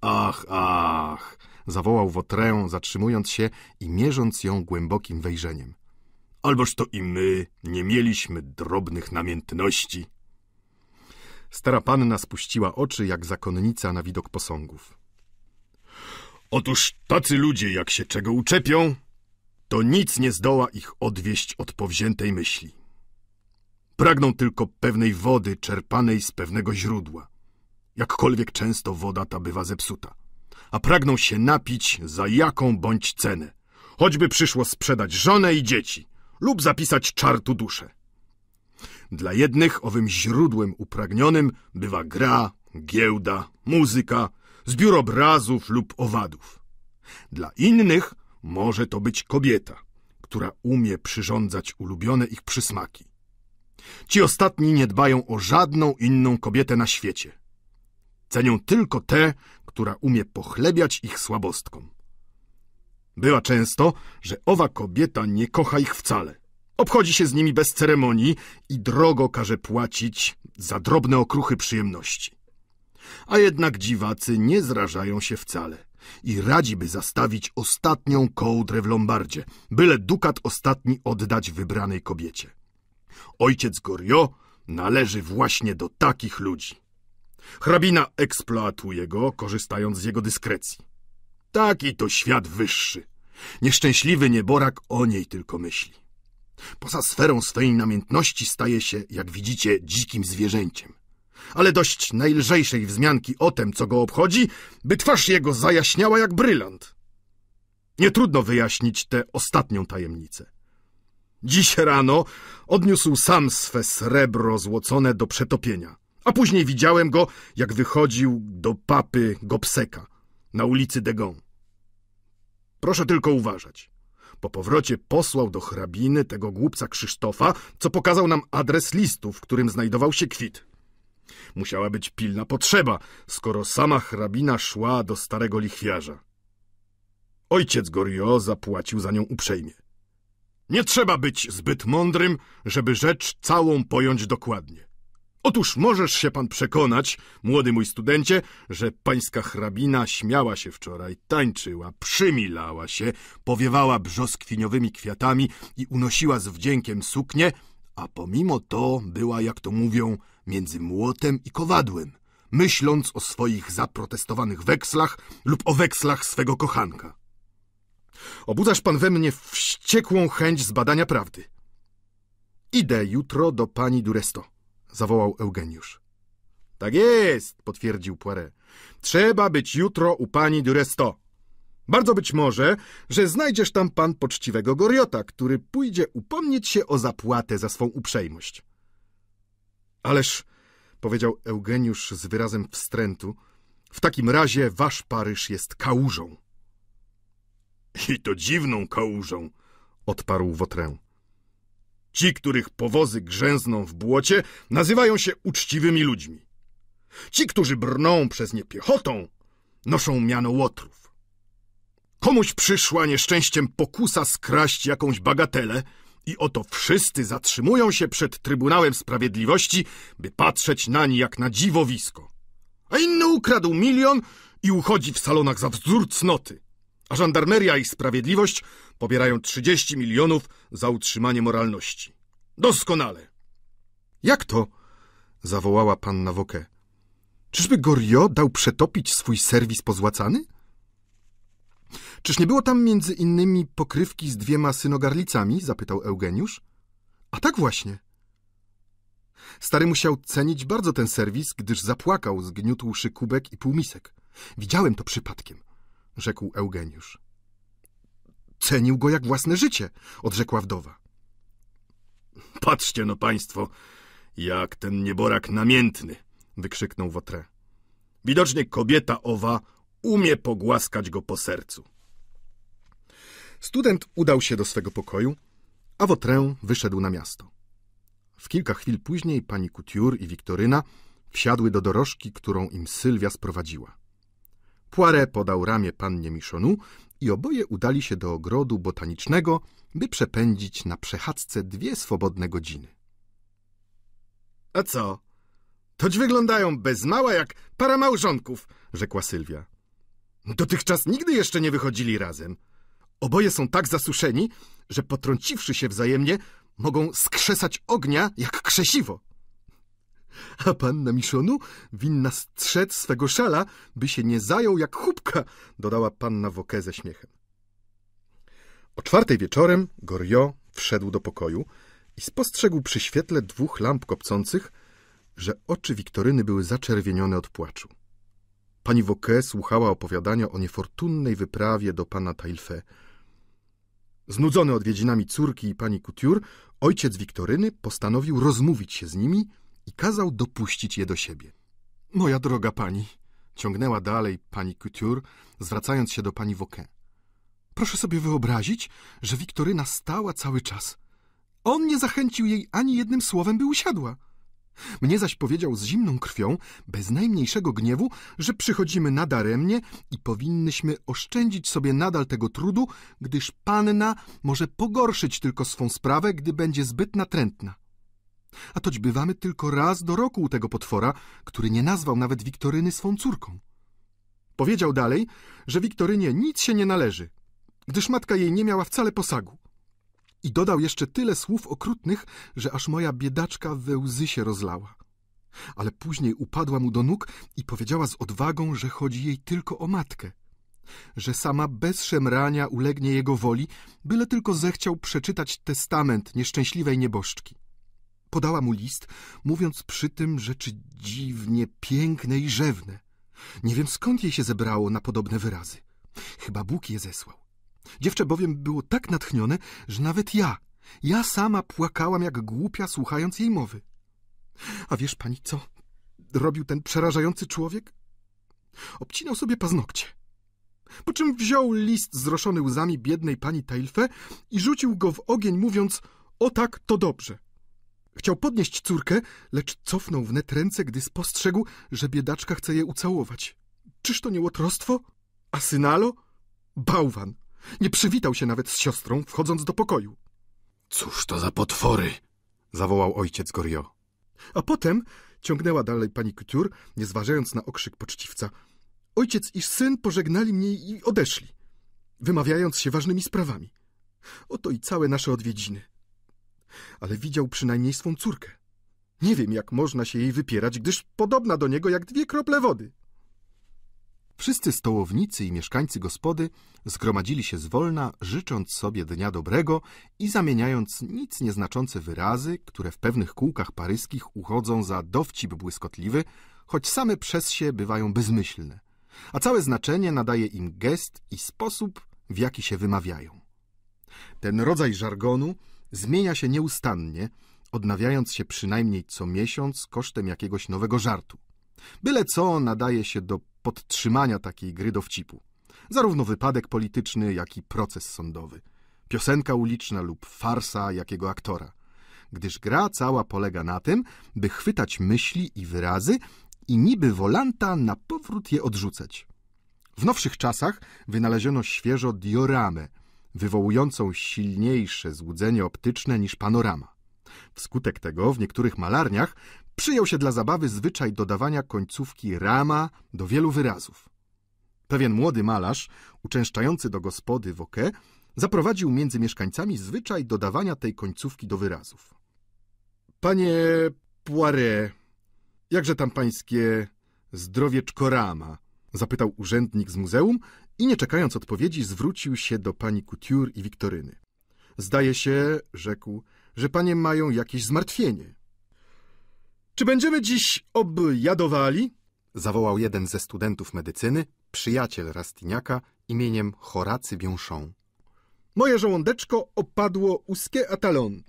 Ach, ach, zawołał Wotrę, zatrzymując się i mierząc ją głębokim wejrzeniem. Alboż to i my nie mieliśmy drobnych namiętności. Stara panna spuściła oczy jak zakonnica na widok posągów. Otóż tacy ludzie, jak się czego uczepią, to nic nie zdoła ich odwieść od powziętej myśli. Pragną tylko pewnej wody czerpanej z pewnego źródła, jakkolwiek często woda ta bywa zepsuta, a pragną się napić za jaką bądź cenę, choćby przyszło sprzedać żonę i dzieci lub zapisać czartu duszę. Dla jednych owym źródłem upragnionym bywa gra, giełda, muzyka, zbiór obrazów lub owadów. Dla innych może to być kobieta, która umie przyrządzać ulubione ich przysmaki. Ci ostatni nie dbają o żadną inną kobietę na świecie. Cenią tylko tę, która umie pochlebiać ich słabostkom. Była często, że owa kobieta nie kocha ich wcale. Obchodzi się z nimi bez ceremonii i drogo każe płacić za drobne okruchy przyjemności. A jednak dziwacy nie zrażają się wcale i radzi by zastawić ostatnią kołdrę w lombardzie, byle dukat ostatni oddać wybranej kobiecie. Ojciec Gorio należy właśnie do takich ludzi. Hrabina eksploatuje go, korzystając z jego dyskrecji. Taki to świat wyższy. Nieszczęśliwy nieborak o niej tylko myśli. Poza sferą swej namiętności staje się, jak widzicie, dzikim zwierzęciem ale dość najlżejszej wzmianki o tem, co go obchodzi, by twarz jego zajaśniała jak brylant. Nie trudno wyjaśnić tę ostatnią tajemnicę. Dziś rano odniósł sam swe srebro złocone do przetopienia, a później widziałem go, jak wychodził do papy Gopseka na ulicy Degon. Proszę tylko uważać. Po powrocie posłał do hrabiny tego głupca Krzysztofa, co pokazał nam adres listu, w którym znajdował się kwit. Musiała być pilna potrzeba, skoro sama hrabina szła do starego lichwiarza. Ojciec Gorio zapłacił za nią uprzejmie. Nie trzeba być zbyt mądrym, żeby rzecz całą pojąć dokładnie. Otóż możesz się pan przekonać, młody mój studencie, że pańska hrabina śmiała się wczoraj, tańczyła, przymilała się, powiewała brzoskwiniowymi kwiatami i unosiła z wdziękiem suknię, a pomimo to była, jak to mówią, między młotem i kowadłem, myśląc o swoich zaprotestowanych wekslach lub o wekslach swego kochanka. Obudzasz pan we mnie wściekłą chęć zbadania prawdy. Idę jutro do pani Duresto, zawołał Eugeniusz. Tak jest, potwierdził Poiret. Trzeba być jutro u pani Duresto. Bardzo być może, że znajdziesz tam pan poczciwego Goriota, który pójdzie upomnieć się o zapłatę za swą uprzejmość. Ależ, powiedział Eugeniusz z wyrazem wstrętu, w takim razie wasz Paryż jest kałużą. I to dziwną kałużą, odparł Wotrę. Ci, których powozy grzęzną w błocie, nazywają się uczciwymi ludźmi. Ci, którzy brną przez nie piechotą, noszą miano łotrów. Komuś przyszła nieszczęściem pokusa skraść jakąś bagatelę i oto wszyscy zatrzymują się przed Trybunałem Sprawiedliwości, by patrzeć na nie jak na dziwowisko. A inny ukradł milion i uchodzi w salonach za wzór cnoty a żandarmeria i sprawiedliwość pobierają 30 milionów za utrzymanie moralności. Doskonale. Jak to? zawołała panna Woke. Czyżby Goriot dał przetopić swój serwis pozłacany? Czyż nie było tam między innymi pokrywki z dwiema synogarlicami? zapytał Eugeniusz. A tak właśnie. Stary musiał cenić bardzo ten serwis, gdyż zapłakał, zgniótłszy kubek i półmisek. Widziałem to przypadkiem rzekł Eugeniusz. Cenił go jak własne życie, odrzekła wdowa. Patrzcie no państwo, jak ten nieborak namiętny, wykrzyknął Wotre. Widocznie kobieta owa umie pogłaskać go po sercu. Student udał się do swego pokoju, a Wotrę wyszedł na miasto. W kilka chwil później pani Couture i Wiktoryna wsiadły do dorożki, którą im Sylwia sprowadziła. Poiret podał ramię pannie Michonu i oboje udali się do ogrodu botanicznego, by przepędzić na przechadzce dwie swobodne godziny. A co? Toć wyglądają bez mała jak para małżonków, rzekła Sylwia. Dotychczas nigdy jeszcze nie wychodzili razem. Oboje są tak zasuszeni, że potrąciwszy się wzajemnie, mogą skrzesać ognia jak krzesiwo. A panna Miszonu winna strzec swego szala, by się nie zajął jak chubka, dodała panna Woke ze śmiechem. O czwartej wieczorem Goriot wszedł do pokoju i spostrzegł przy świetle dwóch lamp kopcących, że oczy Wiktoryny były zaczerwienione od płaczu. Pani Woke słuchała opowiadania o niefortunnej wyprawie do pana Tailfe. Znudzony odwiedzinami córki i pani Couture, ojciec Wiktoryny postanowił rozmówić się z nimi i kazał dopuścić je do siebie. Moja droga pani, ciągnęła dalej pani Couture, zwracając się do pani Woquin. Proszę sobie wyobrazić, że Wiktoryna stała cały czas. On nie zachęcił jej ani jednym słowem, by usiadła. Mnie zaś powiedział z zimną krwią, bez najmniejszego gniewu, że przychodzimy nadaremnie i powinnyśmy oszczędzić sobie nadal tego trudu, gdyż panna może pogorszyć tylko swą sprawę, gdy będzie zbyt natrętna. A toć bywamy tylko raz do roku u tego potwora, który nie nazwał nawet Wiktoryny swą córką. Powiedział dalej, że Wiktorynie nic się nie należy, gdyż matka jej nie miała wcale posagu. I dodał jeszcze tyle słów okrutnych, że aż moja biedaczka we łzy się rozlała. Ale później upadła mu do nóg i powiedziała z odwagą, że chodzi jej tylko o matkę. Że sama bez szemrania ulegnie jego woli, byle tylko zechciał przeczytać testament nieszczęśliwej nieboszczki. Podała mu list, mówiąc przy tym rzeczy dziwnie piękne i rzewne. Nie wiem, skąd jej się zebrało na podobne wyrazy. Chyba Bóg je zesłał. Dziewczę bowiem było tak natchnione, że nawet ja, ja sama płakałam jak głupia, słuchając jej mowy. A wiesz pani, co robił ten przerażający człowiek? Obcinał sobie paznokcie. Po czym wziął list zroszony łzami biednej pani Tailfe i rzucił go w ogień, mówiąc, o tak, to dobrze. Chciał podnieść córkę, lecz cofnął wnet ręce, gdy spostrzegł, że biedaczka chce je ucałować. Czyż to nie łotrostwo? A synalo? Bałwan. Nie przywitał się nawet z siostrą, wchodząc do pokoju. Cóż to za potwory? zawołał ojciec Gorio. A potem, ciągnęła dalej pani Couture, nie zważając na okrzyk poczciwca, ojciec i syn pożegnali mnie i odeszli, wymawiając się ważnymi sprawami. Oto i całe nasze odwiedziny. Ale widział przynajmniej swą córkę. Nie wiem, jak można się jej wypierać, gdyż podobna do niego jak dwie krople wody. Wszyscy stołownicy i mieszkańcy gospody zgromadzili się zwolna, życząc sobie dnia dobrego i zamieniając nic nieznaczące wyrazy, które w pewnych kółkach paryskich uchodzą za dowcip błyskotliwy, choć same przez się bywają bezmyślne, a całe znaczenie nadaje im gest i sposób, w jaki się wymawiają. Ten rodzaj żargonu zmienia się nieustannie, odnawiając się przynajmniej co miesiąc kosztem jakiegoś nowego żartu. Byle co nadaje się do podtrzymania takiej gry dowcipu. Zarówno wypadek polityczny, jak i proces sądowy. Piosenka uliczna lub farsa jakiego aktora. Gdyż gra cała polega na tym, by chwytać myśli i wyrazy i niby volanta na powrót je odrzucać. W nowszych czasach wynaleziono świeżo dioramę, wywołującą silniejsze złudzenie optyczne niż panorama. Wskutek tego w niektórych malarniach przyjął się dla zabawy zwyczaj dodawania końcówki rama do wielu wyrazów. Pewien młody malarz, uczęszczający do gospody w Oke, zaprowadził między mieszkańcami zwyczaj dodawania tej końcówki do wyrazów. Panie Poiret, jakże tam pańskie zdrowieczko rama? zapytał urzędnik z muzeum i nie czekając odpowiedzi zwrócił się do pani Couture i Wiktoryny. Zdaje się, rzekł, że panie mają jakieś zmartwienie. Czy będziemy dziś objadowali? zawołał jeden ze studentów medycyny, przyjaciel Rastiniaka imieniem Horacy Biąszą. Moje żołądeczko opadło uskie atalon.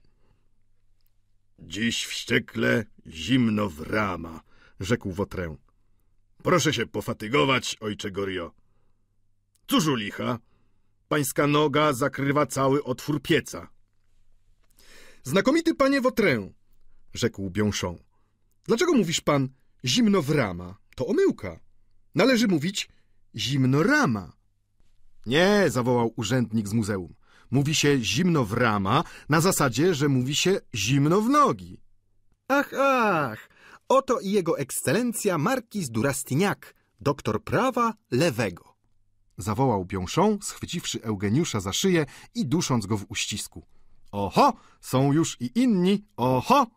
Dziś wściekle zimno w rama, rzekł Wotrę. Proszę się pofatygować, ojcze Gorio. Cóż u licha? Pańska noga zakrywa cały otwór pieca. Znakomity panie Wotrę, rzekł Biąszą. Dlaczego mówisz pan zimno w rama? To omyłka. Należy mówić zimno rama. Nie, zawołał urzędnik z muzeum. Mówi się zimno w rama na zasadzie, że mówi się zimno w nogi. Ach, ach, oto i jego ekscelencja markiz Durastignac, doktor prawa lewego. Zawołał Biąszą, schwyciwszy Eugeniusza za szyję i dusząc go w uścisku. Oho, są już i inni, oho!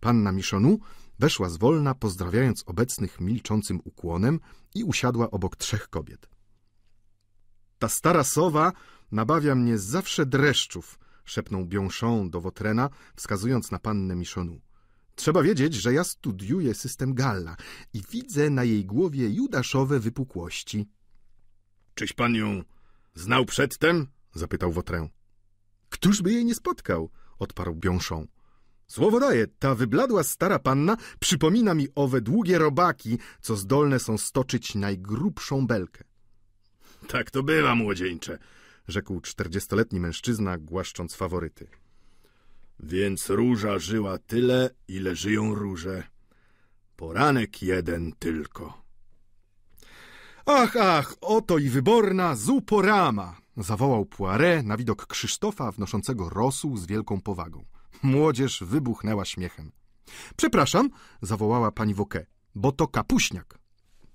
Panna Miszonu weszła zwolna, pozdrawiając obecnych milczącym ukłonem i usiadła obok trzech kobiet. Ta stara sowa nabawia mnie zawsze dreszczów, szepnął Biąszą do Wotrena, wskazując na pannę Miszonu. Trzeba wiedzieć, że ja studiuję system Galla i widzę na jej głowie judaszowe wypukłości. Czyś pan ją znał przedtem? zapytał Wotrę. Któż by jej nie spotkał? odparł Biąszą. Słowo daję, ta wybladła stara panna przypomina mi owe długie robaki, co zdolne są stoczyć najgrubszą belkę. Tak to bywa, młodzieńcze, rzekł czterdziestoletni mężczyzna, głaszcząc faworyty. Więc róża żyła tyle, ile żyją róże. Poranek jeden tylko. Ach, ach, oto i wyborna zuporama! zawołał Poiret na widok Krzysztofa wnoszącego rosół z wielką powagą. Młodzież wybuchnęła śmiechem. Przepraszam, zawołała pani Woke, bo to kapuśniak.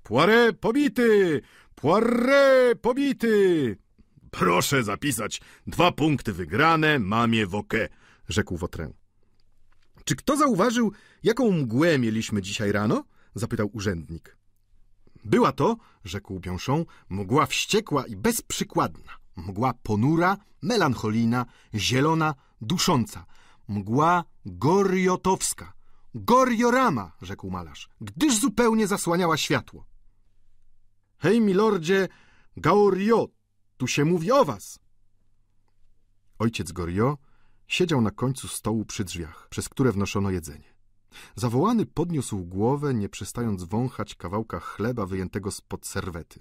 Poiret pobity! Poiret pobity! Proszę zapisać dwa punkty wygrane mamie Woke, rzekł Wotrę. Czy kto zauważył, jaką mgłę mieliśmy dzisiaj rano? zapytał urzędnik. Była to, rzekł Biąszą, mgła wściekła i bezprzykładna. Mgła ponura, melancholijna, zielona, dusząca. Mgła goriotowska. Goriorama, rzekł malarz, gdyż zupełnie zasłaniała światło. Hej, milordzie, Gaorio, tu się mówi o was. Ojciec Gorio siedział na końcu stołu przy drzwiach, przez które wnoszono jedzenie. Zawołany podniósł głowę, nie przestając wąchać kawałka chleba wyjętego spod serwety.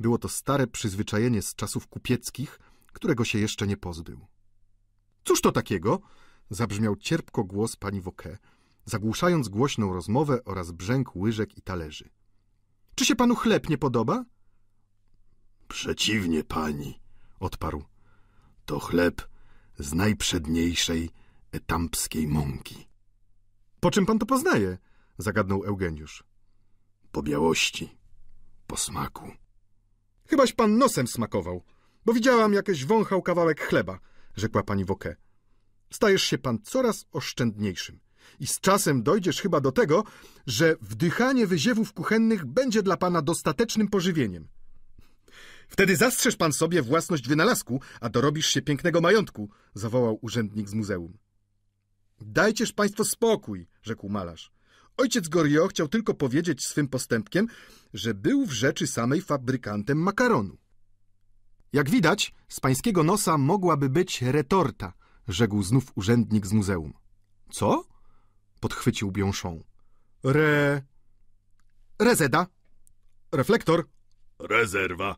Było to stare przyzwyczajenie z czasów kupieckich, którego się jeszcze nie pozbył. Cóż to takiego? Zabrzmiał cierpko głos pani Woke, zagłuszając głośną rozmowę oraz brzęk łyżek i talerzy. Czy się panu chleb nie podoba? Przeciwnie, pani, odparł. To chleb z najprzedniejszej etampskiej mąki. Po czym pan to poznaje? zagadnął Eugeniusz. Po białości, po smaku. Chybaś pan nosem smakował, bo widziałam jakieś wąchał kawałek chleba, rzekła pani Woke. Stajesz się pan coraz oszczędniejszym i z czasem dojdziesz chyba do tego, że wdychanie wyziewów kuchennych będzie dla pana dostatecznym pożywieniem. Wtedy zastrzeż pan sobie własność wynalazku, a dorobisz się pięknego majątku, zawołał urzędnik z muzeum. Dajcież państwo spokój, rzekł malarz. Ojciec Goriot chciał tylko powiedzieć swym postępkiem, że był w rzeczy samej fabrykantem makaronu. Jak widać, z pańskiego nosa mogłaby być retorta, rzekł znów urzędnik z muzeum. Co? podchwycił Biąszą. Re... Rezeda. Reflektor. Rezerwa.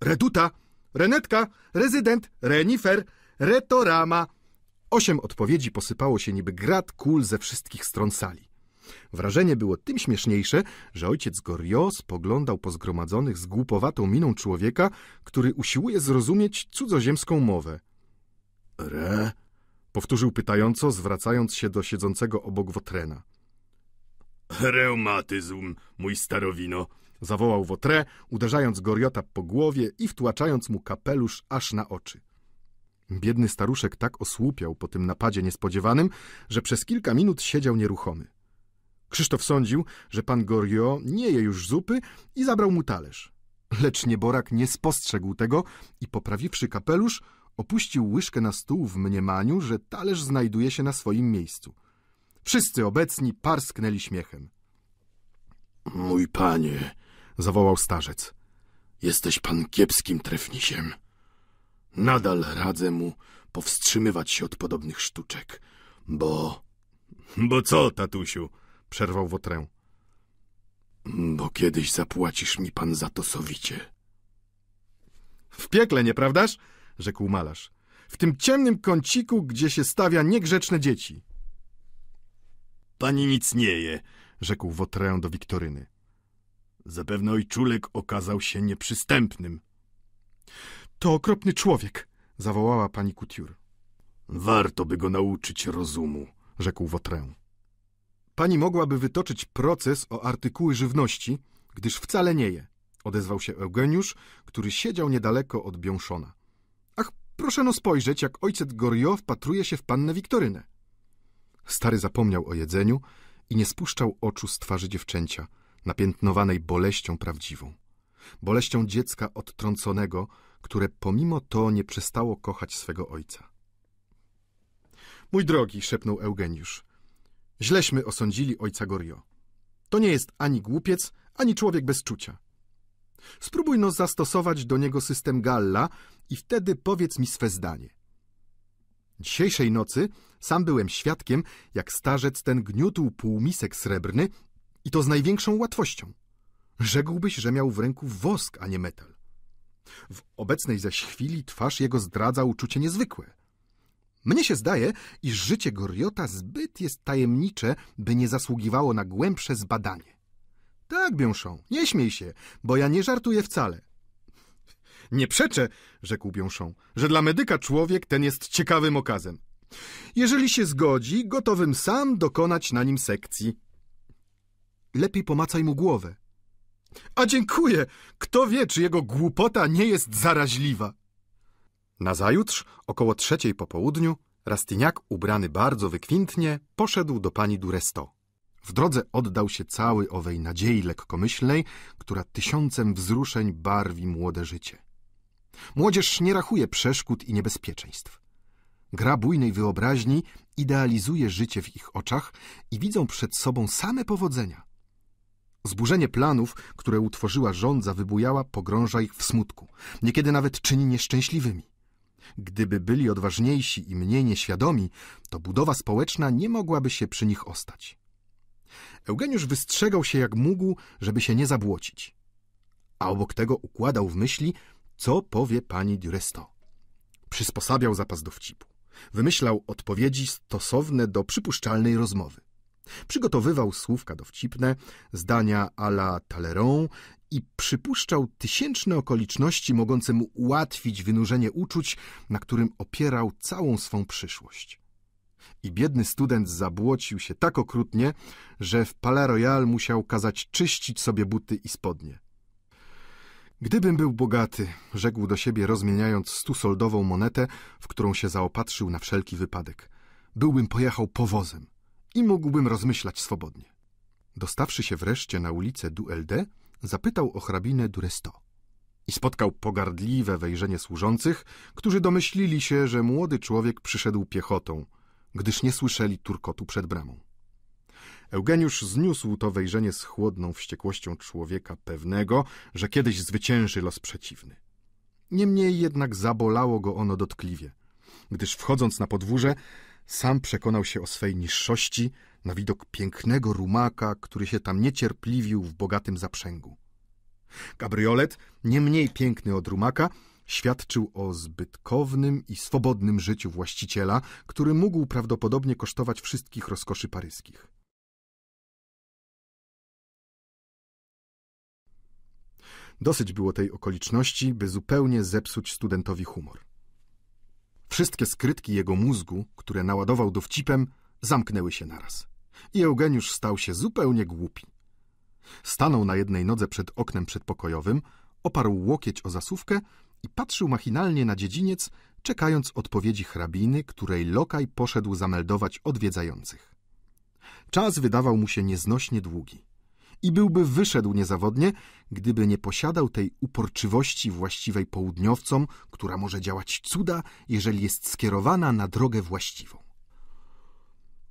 Reduta. Renetka. Rezydent. Renifer. Retorama. Osiem odpowiedzi posypało się niby grad kul ze wszystkich stron sali. Wrażenie było tym śmieszniejsze, że ojciec Goriot spoglądał po zgromadzonych z głupowatą miną człowieka, który usiłuje zrozumieć cudzoziemską mowę. Re... Powtórzył pytająco, zwracając się do siedzącego obok Wotrena. Reumatyzm, mój starowino. Zawołał Wotre, uderzając Goriota po głowie i wtłaczając mu kapelusz aż na oczy. Biedny staruszek tak osłupiał po tym napadzie niespodziewanym, że przez kilka minut siedział nieruchomy. Krzysztof sądził, że pan Goriot nie je już zupy i zabrał mu talerz. Lecz nieborak nie spostrzegł tego i poprawiwszy kapelusz, opuścił łyżkę na stół w mniemaniu, że talerz znajduje się na swoim miejscu. Wszyscy obecni parsknęli śmiechem. Mój panie, Zawołał starzec. jesteś pan kiepskim trefnisiem. Nadal radzę mu powstrzymywać się od podobnych sztuczek, bo... Bo co, tatusiu? Przerwał Wotrę. Bo kiedyś zapłacisz mi pan za to sowicie. W piekle, nieprawdaż? Rzekł malarz. W tym ciemnym kąciku, gdzie się stawia niegrzeczne dzieci. Pani nic nie je. Rzekł Wotrę do Wiktoryny. Zapewne ojczulek okazał się nieprzystępnym. To okropny człowiek, zawołała pani Couture. Warto by go nauczyć rozumu. Rzekł Wotrę. Pani mogłaby wytoczyć proces o artykuły żywności, gdyż wcale nie je, odezwał się Eugeniusz, który siedział niedaleko od Biąszona. Ach, proszę no spojrzeć, jak ojciec Goriot wpatruje się w pannę Wiktorynę. Stary zapomniał o jedzeniu i nie spuszczał oczu z twarzy dziewczęcia, napiętnowanej boleścią prawdziwą. Boleścią dziecka odtrąconego, które pomimo to nie przestało kochać swego ojca. Mój drogi, szepnął Eugeniusz, źleśmy osądzili ojca Goriot. To nie jest ani głupiec, ani człowiek bez czucia. Spróbuj no zastosować do niego system Galla i wtedy powiedz mi swe zdanie. Dzisiejszej nocy sam byłem świadkiem, jak starzec ten gniótł półmisek srebrny i to z największą łatwością. Rzekłbyś, że miał w ręku wosk, a nie metal. W obecnej zaś chwili twarz jego zdradza uczucie niezwykłe. Mnie się zdaje, iż życie Goriota zbyt jest tajemnicze, by nie zasługiwało na głębsze zbadanie. Tak, Biąszą, nie śmiej się, bo ja nie żartuję wcale. Nie przeczę, rzekł Biąszą, że dla medyka człowiek ten jest ciekawym okazem. Jeżeli się zgodzi, gotowym sam dokonać na nim sekcji. Lepiej pomacaj mu głowę. A dziękuję! Kto wie, czy jego głupota nie jest zaraźliwa. Nazajutrz, około trzeciej po południu, Rastignac, ubrany bardzo wykwintnie, poszedł do pani Duresto. W drodze oddał się cały owej nadziei lekkomyślnej, która tysiącem wzruszeń barwi młode życie. Młodzież nie rachuje przeszkód i niebezpieczeństw. Gra bujnej wyobraźni idealizuje życie w ich oczach i widzą przed sobą same powodzenia. Zburzenie planów, które utworzyła rządza wybujała, pogrąża ich w smutku, niekiedy nawet czyni nieszczęśliwymi. Gdyby byli odważniejsi i mniej nieświadomi, to budowa społeczna nie mogłaby się przy nich ostać. Eugeniusz wystrzegał się jak mógł, żeby się nie zabłocić. A obok tego układał w myśli, co powie pani Duresto. Przysposabiał zapas dowcipu. Wymyślał odpowiedzi stosowne do przypuszczalnej rozmowy. Przygotowywał słówka dowcipne, zdania à la Talleyrand i przypuszczał tysięczne okoliczności mogące mu ułatwić wynurzenie uczuć, na którym opierał całą swą przyszłość. I biedny student zabłocił się tak okrutnie, że w Palais Royal musiał kazać czyścić sobie buty i spodnie. Gdybym był bogaty, rzekł do siebie, rozmieniając stusoldową monetę, w którą się zaopatrzył na wszelki wypadek, byłbym pojechał powozem i mógłbym rozmyślać swobodnie. Dostawszy się wreszcie na ulicę Duelde, zapytał o hrabinę Duresto i spotkał pogardliwe wejrzenie służących, którzy domyślili się, że młody człowiek przyszedł piechotą, gdyż nie słyszeli turkotu przed bramą. Eugeniusz zniósł to wejrzenie z chłodną wściekłością człowieka pewnego, że kiedyś zwycięży los przeciwny. Niemniej jednak zabolało go ono dotkliwie, gdyż wchodząc na podwórze, sam przekonał się o swej niższości na widok pięknego rumaka, który się tam niecierpliwił w bogatym zaprzęgu. Kabriolet, nie mniej piękny od rumaka, świadczył o zbytkownym i swobodnym życiu właściciela, który mógł prawdopodobnie kosztować wszystkich rozkoszy paryskich. Dosyć było tej okoliczności, by zupełnie zepsuć studentowi humor. Wszystkie skrytki jego mózgu, które naładował dowcipem, zamknęły się naraz. I Eugeniusz stał się zupełnie głupi. Stanął na jednej nodze przed oknem przedpokojowym, oparł łokieć o zasuwkę i patrzył machinalnie na dziedziniec, czekając odpowiedzi hrabiny, której lokaj poszedł zameldować odwiedzających. Czas wydawał mu się nieznośnie długi i byłby wyszedł niezawodnie, gdyby nie posiadał tej uporczywości właściwej południowcom, która może działać cuda, jeżeli jest skierowana na drogę właściwą.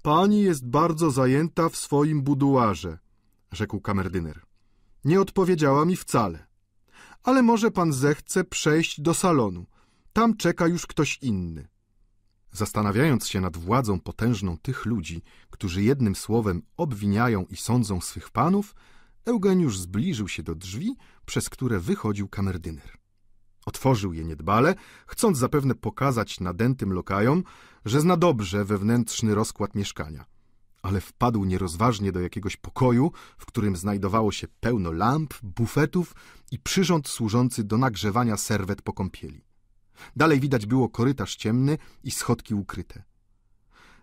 Pani jest bardzo zajęta w swoim buduarze, rzekł kamerdyner. Nie odpowiedziała mi wcale. Ale może pan zechce przejść do salonu. Tam czeka już ktoś inny. Zastanawiając się nad władzą potężną tych ludzi, którzy jednym słowem obwiniają i sądzą swych panów, Eugeniusz zbliżył się do drzwi, przez które wychodził kamerdyner. Otworzył je niedbale, chcąc zapewne pokazać nadętym lokajom, że zna dobrze wewnętrzny rozkład mieszkania. Ale wpadł nierozważnie do jakiegoś pokoju, w którym znajdowało się pełno lamp, bufetów i przyrząd służący do nagrzewania serwet po kąpieli. Dalej widać było korytarz ciemny i schodki ukryte.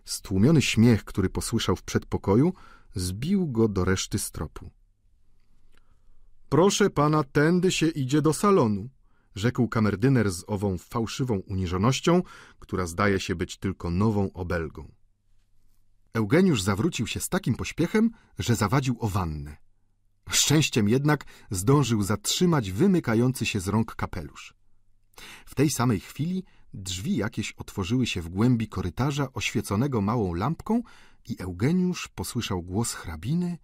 Stłumiony śmiech, który posłyszał w przedpokoju, zbił go do reszty stropu. Proszę pana, tędy się idzie do salonu, rzekł kamerdyner z ową fałszywą uniżonością, która zdaje się być tylko nową obelgą. Eugeniusz zawrócił się z takim pośpiechem, że zawadził o wannę. Szczęściem jednak zdążył zatrzymać wymykający się z rąk kapelusz. W tej samej chwili drzwi jakieś otworzyły się w głębi korytarza oświeconego małą lampką i Eugeniusz posłyszał głos hrabiny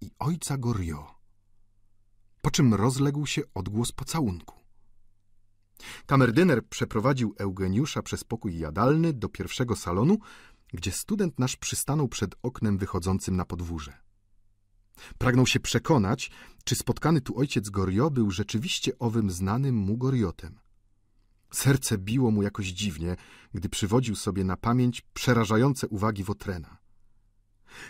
i ojca Goriot. Po czym rozległ się odgłos pocałunku. Kamerdyner przeprowadził Eugeniusza przez pokój jadalny do pierwszego salonu, gdzie student nasz przystanął przed oknem wychodzącym na podwórze. Pragnął się przekonać, czy spotkany tu ojciec Goriot był rzeczywiście owym znanym mu Goriotem. Serce biło mu jakoś dziwnie, gdy przywodził sobie na pamięć przerażające uwagi Wotrena.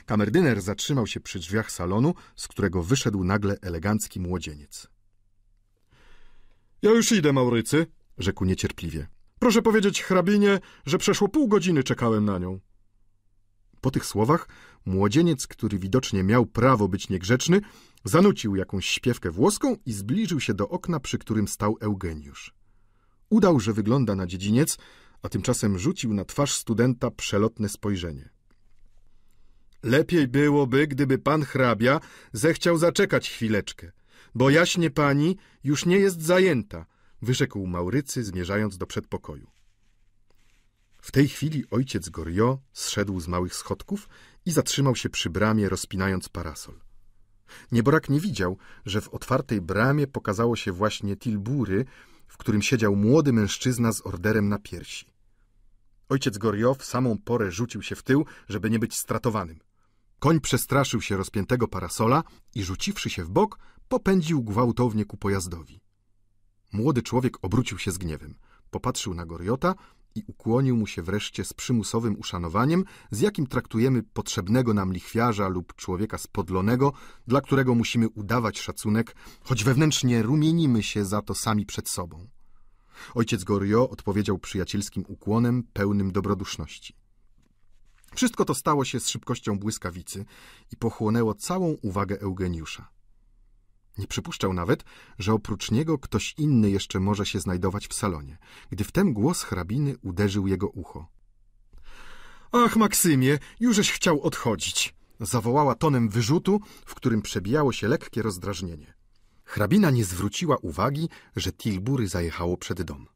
Kamerdyner zatrzymał się przy drzwiach salonu, z którego wyszedł nagle elegancki młodzieniec. Ja już idę, Maurycy, rzekł niecierpliwie. Proszę powiedzieć hrabinie, że przeszło pół godziny czekałem na nią. Po tych słowach młodzieniec, który widocznie miał prawo być niegrzeczny, zanucił jakąś śpiewkę włoską i zbliżył się do okna, przy którym stał Eugeniusz. Udał, że wygląda na dziedziniec, a tymczasem rzucił na twarz studenta przelotne spojrzenie. Lepiej byłoby, gdyby pan hrabia zechciał zaczekać chwileczkę, bo jaśnie pani już nie jest zajęta, wyrzekł Maurycy, zmierzając do przedpokoju. W tej chwili ojciec Goriot zszedł z małych schodków i zatrzymał się przy bramie, rozpinając parasol. Nieborak nie widział, że w otwartej bramie pokazało się właśnie tilbury, w którym siedział młody mężczyzna z orderem na piersi. Ojciec Goriot w samą porę rzucił się w tył, żeby nie być stratowanym. Koń przestraszył się rozpiętego parasola i rzuciwszy się w bok, popędził gwałtownie ku pojazdowi. Młody człowiek obrócił się z gniewem, popatrzył na Goriota i ukłonił mu się wreszcie z przymusowym uszanowaniem, z jakim traktujemy potrzebnego nam lichwiarza lub człowieka spodlonego, dla którego musimy udawać szacunek, choć wewnętrznie rumienimy się za to sami przed sobą. Ojciec Goriot odpowiedział przyjacielskim ukłonem pełnym dobroduszności. Wszystko to stało się z szybkością błyskawicy i pochłonęło całą uwagę Eugeniusza. Nie przypuszczał nawet, że oprócz niego ktoś inny jeszcze może się znajdować w salonie, gdy wtem głos hrabiny uderzył jego ucho. Ach, Maksymie, jużeś chciał odchodzić! zawołała tonem wyrzutu, w którym przebijało się lekkie rozdrażnienie. Hrabina nie zwróciła uwagi, że Tilbury zajechało przed dom.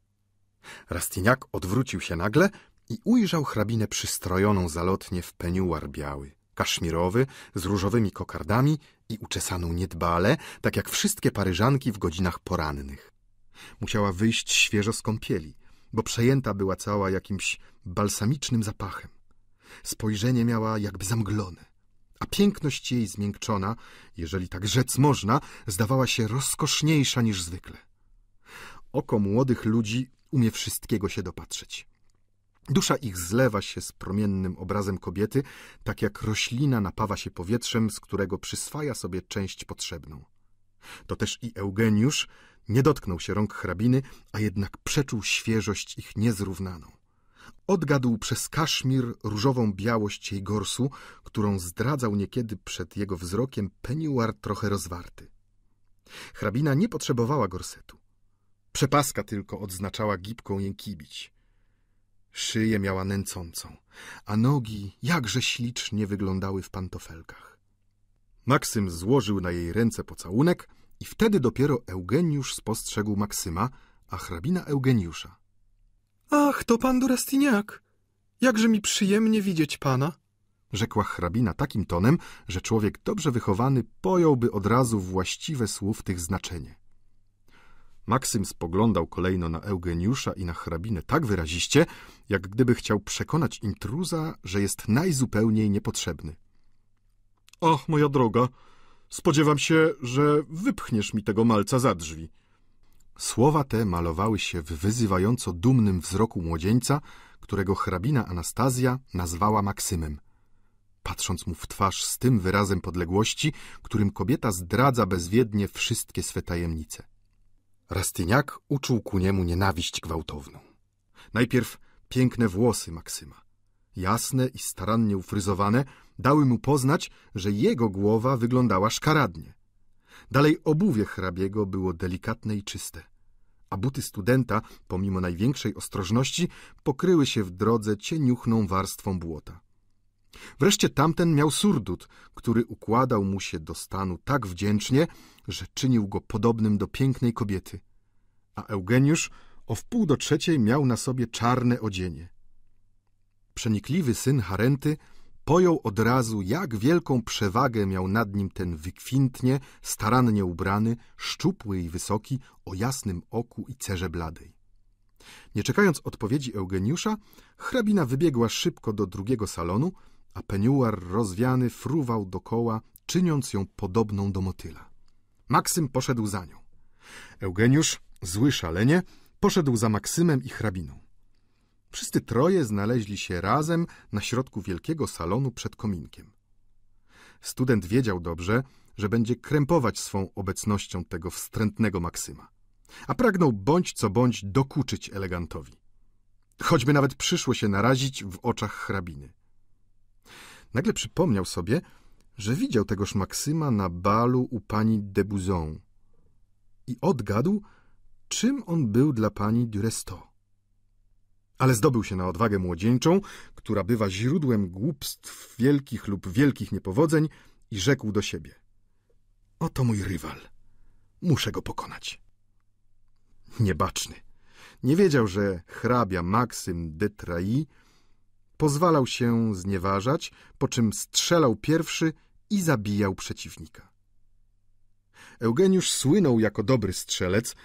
Rastignac odwrócił się nagle i ujrzał hrabinę przystrojoną zalotnie w peniuar biały, kaszmirowy, z różowymi kokardami i uczesaną niedbale, tak jak wszystkie paryżanki w godzinach porannych. Musiała wyjść świeżo z kąpieli, bo przejęta była cała jakimś balsamicznym zapachem. Spojrzenie miała jakby zamglone, a piękność jej zmiękczona, jeżeli tak rzec można, zdawała się rozkoszniejsza niż zwykle. Oko młodych ludzi umie wszystkiego się dopatrzeć. Dusza ich zlewa się z promiennym obrazem kobiety, tak jak roślina napawa się powietrzem, z którego przyswaja sobie część potrzebną. To też i Eugeniusz nie dotknął się rąk hrabiny, a jednak przeczuł świeżość ich niezrównaną. Odgadł przez kaszmir różową białość jej gorsu, którą zdradzał niekiedy przed jego wzrokiem peniuar trochę rozwarty. Hrabina nie potrzebowała gorsetu. Przepaska tylko odznaczała gibką jękibić. Szyję miała nęcącą, a nogi jakże ślicznie wyglądały w pantofelkach. Maksym złożył na jej ręce pocałunek i wtedy dopiero Eugeniusz spostrzegł Maksyma, a hrabina Eugeniusza. Ach, to pan Durastiniak! Jakże mi przyjemnie widzieć pana! rzekła hrabina takim tonem, że człowiek dobrze wychowany pojąłby od razu właściwe słów tych znaczenie. Maksym spoglądał kolejno na Eugeniusza i na hrabinę tak wyraziście, jak gdyby chciał przekonać intruza, że jest najzupełniej niepotrzebny. Och, moja droga, spodziewam się, że wypchniesz mi tego malca za drzwi. Słowa te malowały się w wyzywająco dumnym wzroku młodzieńca, którego hrabina Anastazja nazwała Maksymem. Patrząc mu w twarz z tym wyrazem podległości, którym kobieta zdradza bezwiednie wszystkie swe tajemnice. Rastyniak uczuł ku niemu nienawiść gwałtowną. Najpierw piękne włosy Maksyma, jasne i starannie ufryzowane, dały mu poznać, że jego głowa wyglądała szkaradnie. Dalej obuwie hrabiego było delikatne i czyste, a buty studenta, pomimo największej ostrożności, pokryły się w drodze cieniuchną warstwą błota. Wreszcie tamten miał surdut, który układał mu się do stanu tak wdzięcznie, że czynił go podobnym do pięknej kobiety. A Eugeniusz o wpół do trzeciej miał na sobie czarne odzienie. Przenikliwy syn Harenty pojął od razu, jak wielką przewagę miał nad nim ten wykwintnie, starannie ubrany, szczupły i wysoki, o jasnym oku i cerze bladej. Nie czekając odpowiedzi Eugeniusza, hrabina wybiegła szybko do drugiego salonu, a peniuar rozwiany fruwał dokoła, czyniąc ją podobną do motyla. Maksym poszedł za nią. Eugeniusz, zły szalenie, poszedł za Maksymem i hrabiną. Wszyscy troje znaleźli się razem na środku wielkiego salonu przed kominkiem. Student wiedział dobrze, że będzie krępować swą obecnością tego wstrętnego Maksyma, a pragnął bądź co bądź dokuczyć elegantowi. Choćby nawet przyszło się narazić w oczach hrabiny. Nagle przypomniał sobie, że widział tegoż Maksyma na balu u pani de Buzon i odgadł, czym on był dla pani Duresto. Ale zdobył się na odwagę młodzieńczą, która bywa źródłem głupstw wielkich lub wielkich niepowodzeń i rzekł do siebie. Oto mój rywal. Muszę go pokonać. Niebaczny. Nie wiedział, że hrabia Maksym de Trailly pozwalał się znieważać, po czym strzelał pierwszy i zabijał przeciwnika. Eugeniusz słynął jako dobry strzelec,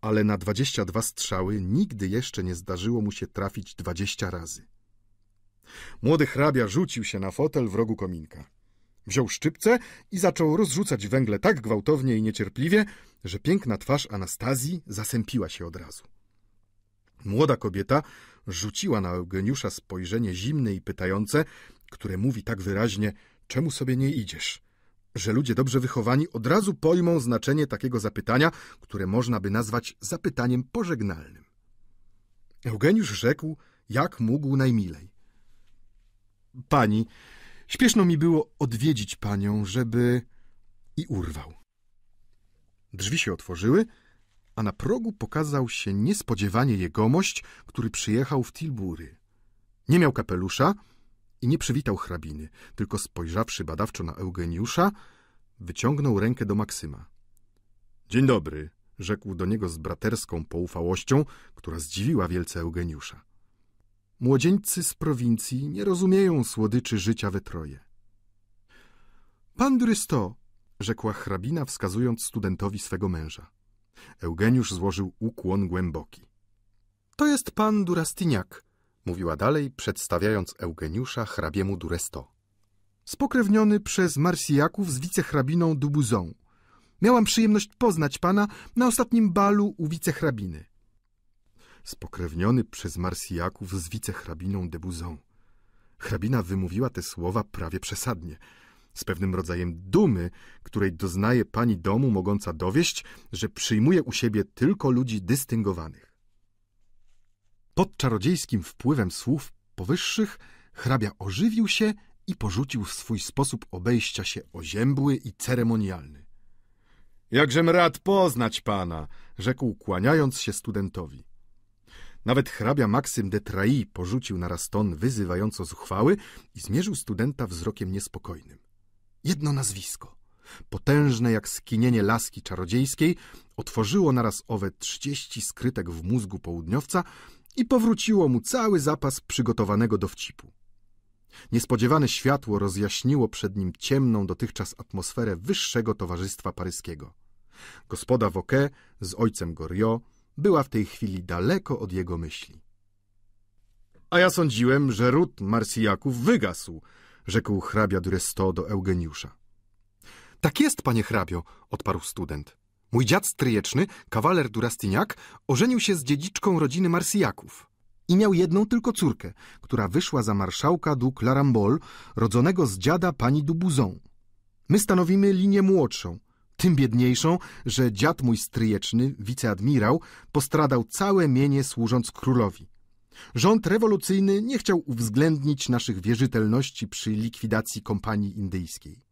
ale na dwadzieścia dwa strzały nigdy jeszcze nie zdarzyło mu się trafić dwadzieścia razy. Młody hrabia rzucił się na fotel w rogu kominka. Wziął szczypce i zaczął rozrzucać węgle tak gwałtownie i niecierpliwie, że piękna twarz Anastazji zasępiła się od razu. Młoda kobieta rzuciła na Eugeniusza spojrzenie zimne i pytające, które mówi tak wyraźnie, czemu sobie nie idziesz? Że ludzie dobrze wychowani od razu pojmą znaczenie takiego zapytania, które można by nazwać zapytaniem pożegnalnym. Eugeniusz rzekł, jak mógł najmilej. Pani, śpieszno mi było odwiedzić panią, żeby... I urwał. Drzwi się otworzyły, a na progu pokazał się niespodziewanie jegomość, który przyjechał w Tilbury. Nie miał kapelusza i nie przywitał hrabiny, tylko spojrzawszy badawczo na Eugeniusza, wyciągnął rękę do Maksyma. Dzień dobry, rzekł do niego z braterską poufałością, która zdziwiła wielce Eugeniusza. Młodzieńcy z prowincji nie rozumieją słodyczy życia we troje. Pan Durysto, rzekła hrabina, wskazując studentowi swego męża. Eugeniusz złożył ukłon głęboki. To jest pan Durastyniak, mówiła dalej, przedstawiając Eugeniusza hrabiemu Duresto. Spokrewniony przez Marsijaków z wicehrabiną Dubuzą. Miałam przyjemność poznać pana na ostatnim balu u wicehrabiny. Spokrewniony przez Marsijaków z wicehrabiną Debuzą. Hrabina wymówiła te słowa prawie przesadnie – z pewnym rodzajem dumy, której doznaje pani domu, mogąca dowieść, że przyjmuje u siebie tylko ludzi dystyngowanych. Pod czarodziejskim wpływem słów powyższych hrabia ożywił się i porzucił swój sposób obejścia się oziębły i ceremonialny. Jakżem rad poznać pana, rzekł kłaniając się studentowi. Nawet hrabia Maksym de Trai porzucił naraz ton wyzywająco zuchwały i zmierzył studenta wzrokiem niespokojnym jedno nazwisko. Potężne jak skinienie laski czarodziejskiej, otworzyło naraz owe trzydzieści skrytek w mózgu południowca i powróciło mu cały zapas przygotowanego dowcipu. Niespodziewane światło rozjaśniło przed nim ciemną dotychczas atmosferę wyższego towarzystwa paryskiego. Gospoda Woke z ojcem Goriot była w tej chwili daleko od jego myśli. A ja sądziłem, że ród Marsjaków wygasł, rzekł hrabia Duresto do Eugeniusza. Tak jest, panie hrabio, odparł student. Mój dziad stryjeczny, kawaler Durastyniak, ożenił się z dziedziczką rodziny Marsjaków i miał jedną tylko córkę, która wyszła za marszałka du Clarambol, rodzonego z dziada pani Dubuzon. My stanowimy linię młodszą, tym biedniejszą, że dziad mój stryjeczny, wiceadmirał, postradał całe mienie służąc królowi. Rząd rewolucyjny nie chciał uwzględnić naszych wierzytelności przy likwidacji kompanii indyjskiej.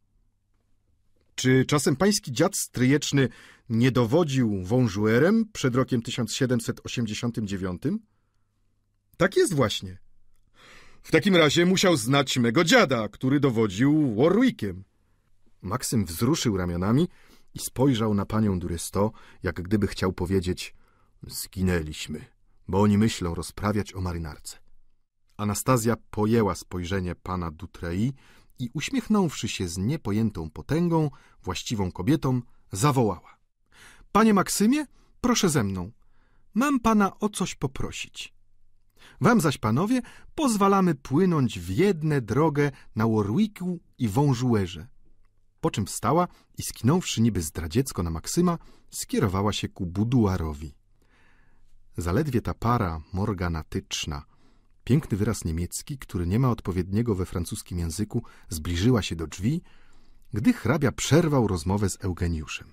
Czy czasem pański dziad stryjeczny nie dowodził wążuerem przed rokiem 1789? Tak jest właśnie. W takim razie musiał znać mego dziada, który dowodził Warwickiem. Maksym wzruszył ramionami i spojrzał na panią Durysto, jak gdyby chciał powiedzieć: Zginęliśmy bo oni myślą rozprawiać o marynarce. Anastazja pojęła spojrzenie pana Dutrei i uśmiechnąwszy się z niepojętą potęgą, właściwą kobietą, zawołała. Panie Maksymie, proszę ze mną. Mam pana o coś poprosić. Wam zaś, panowie, pozwalamy płynąć w jedne drogę na Warwicku i Wążuerze. Po czym wstała i skinąwszy niby zdradziecko na Maksyma, skierowała się ku buduarowi. Zaledwie ta para morganatyczna, piękny wyraz niemiecki, który nie ma odpowiedniego we francuskim języku, zbliżyła się do drzwi, gdy hrabia przerwał rozmowę z Eugeniuszem.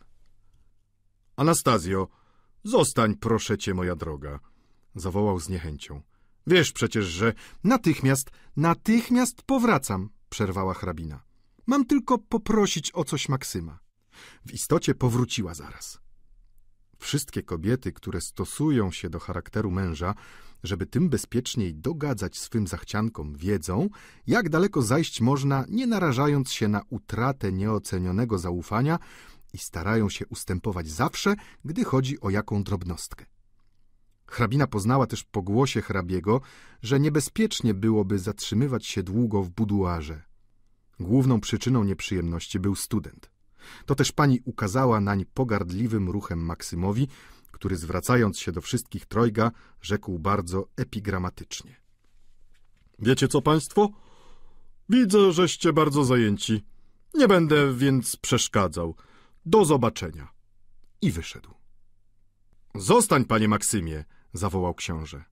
Anastazjo, zostań, proszę cię, moja droga, zawołał z niechęcią. Wiesz przecież, że natychmiast, natychmiast powracam, przerwała hrabina. Mam tylko poprosić o coś Maksyma. W istocie powróciła zaraz. Wszystkie kobiety, które stosują się do charakteru męża, żeby tym bezpieczniej dogadzać swym zachciankom, wiedzą, jak daleko zajść można, nie narażając się na utratę nieocenionego zaufania i starają się ustępować zawsze, gdy chodzi o jaką drobnostkę. Hrabina poznała też po głosie hrabiego, że niebezpiecznie byłoby zatrzymywać się długo w buduarze. Główną przyczyną nieprzyjemności był student. To też pani ukazała nań pogardliwym ruchem Maksymowi, który zwracając się do wszystkich trojga, rzekł bardzo epigramatycznie. Wiecie co państwo? Widzę, żeście bardzo zajęci. Nie będę więc przeszkadzał. Do zobaczenia. I wyszedł. Zostań, panie Maksymie, zawołał książę.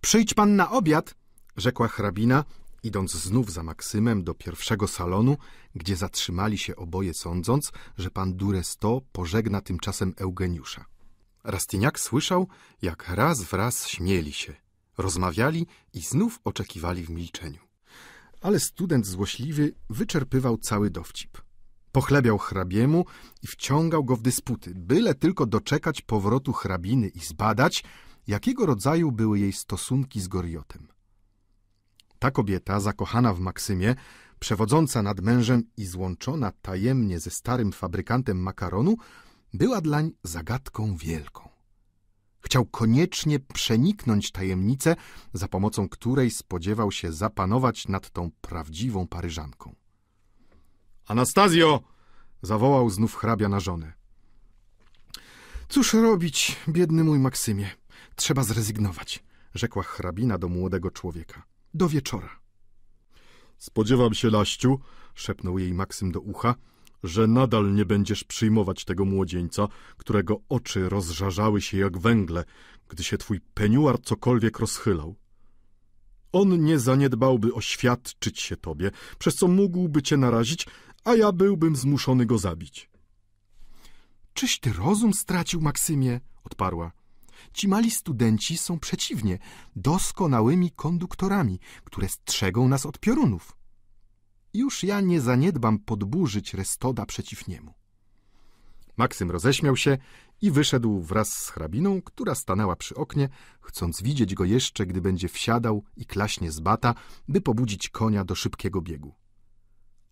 Przyjdź pan na obiad, rzekła hrabina, idąc znów za Maksymem do pierwszego salonu, gdzie zatrzymali się oboje sądząc, że pan Duresto pożegna tymczasem Eugeniusza. Rastyniak słyszał, jak raz w raz śmieli się, rozmawiali i znów oczekiwali w milczeniu. Ale student złośliwy wyczerpywał cały dowcip. Pochlebiał hrabiemu i wciągał go w dysputy, byle tylko doczekać powrotu hrabiny i zbadać, jakiego rodzaju były jej stosunki z Goriotem. Ta kobieta, zakochana w Maksymie, przewodząca nad mężem i złączona tajemnie ze starym fabrykantem makaronu, była dlań zagadką wielką. Chciał koniecznie przeniknąć tajemnicę, za pomocą której spodziewał się zapanować nad tą prawdziwą Paryżanką. Anastazjo! zawołał znów hrabia na żonę. Cóż robić, biedny mój Maksymie? Trzeba zrezygnować, rzekła hrabina do młodego człowieka. Do wieczora. Spodziewam się, Laściu, szepnął jej Maksym do ucha, że nadal nie będziesz przyjmować tego młodzieńca, którego oczy rozżarzały się jak węgle, gdy się twój peniuar cokolwiek rozchylał. On nie zaniedbałby oświadczyć się tobie, przez co mógłby cię narazić, a ja byłbym zmuszony go zabić. Czyś ty rozum stracił, Maksymie? odparła. Ci mali studenci są przeciwnie, doskonałymi konduktorami, które strzegą nas od piorunów. Już ja nie zaniedbam podburzyć Restoda przeciw niemu. Maksym roześmiał się i wyszedł wraz z hrabiną, która stanęła przy oknie, chcąc widzieć go jeszcze, gdy będzie wsiadał i klaśnie z bata, by pobudzić konia do szybkiego biegu.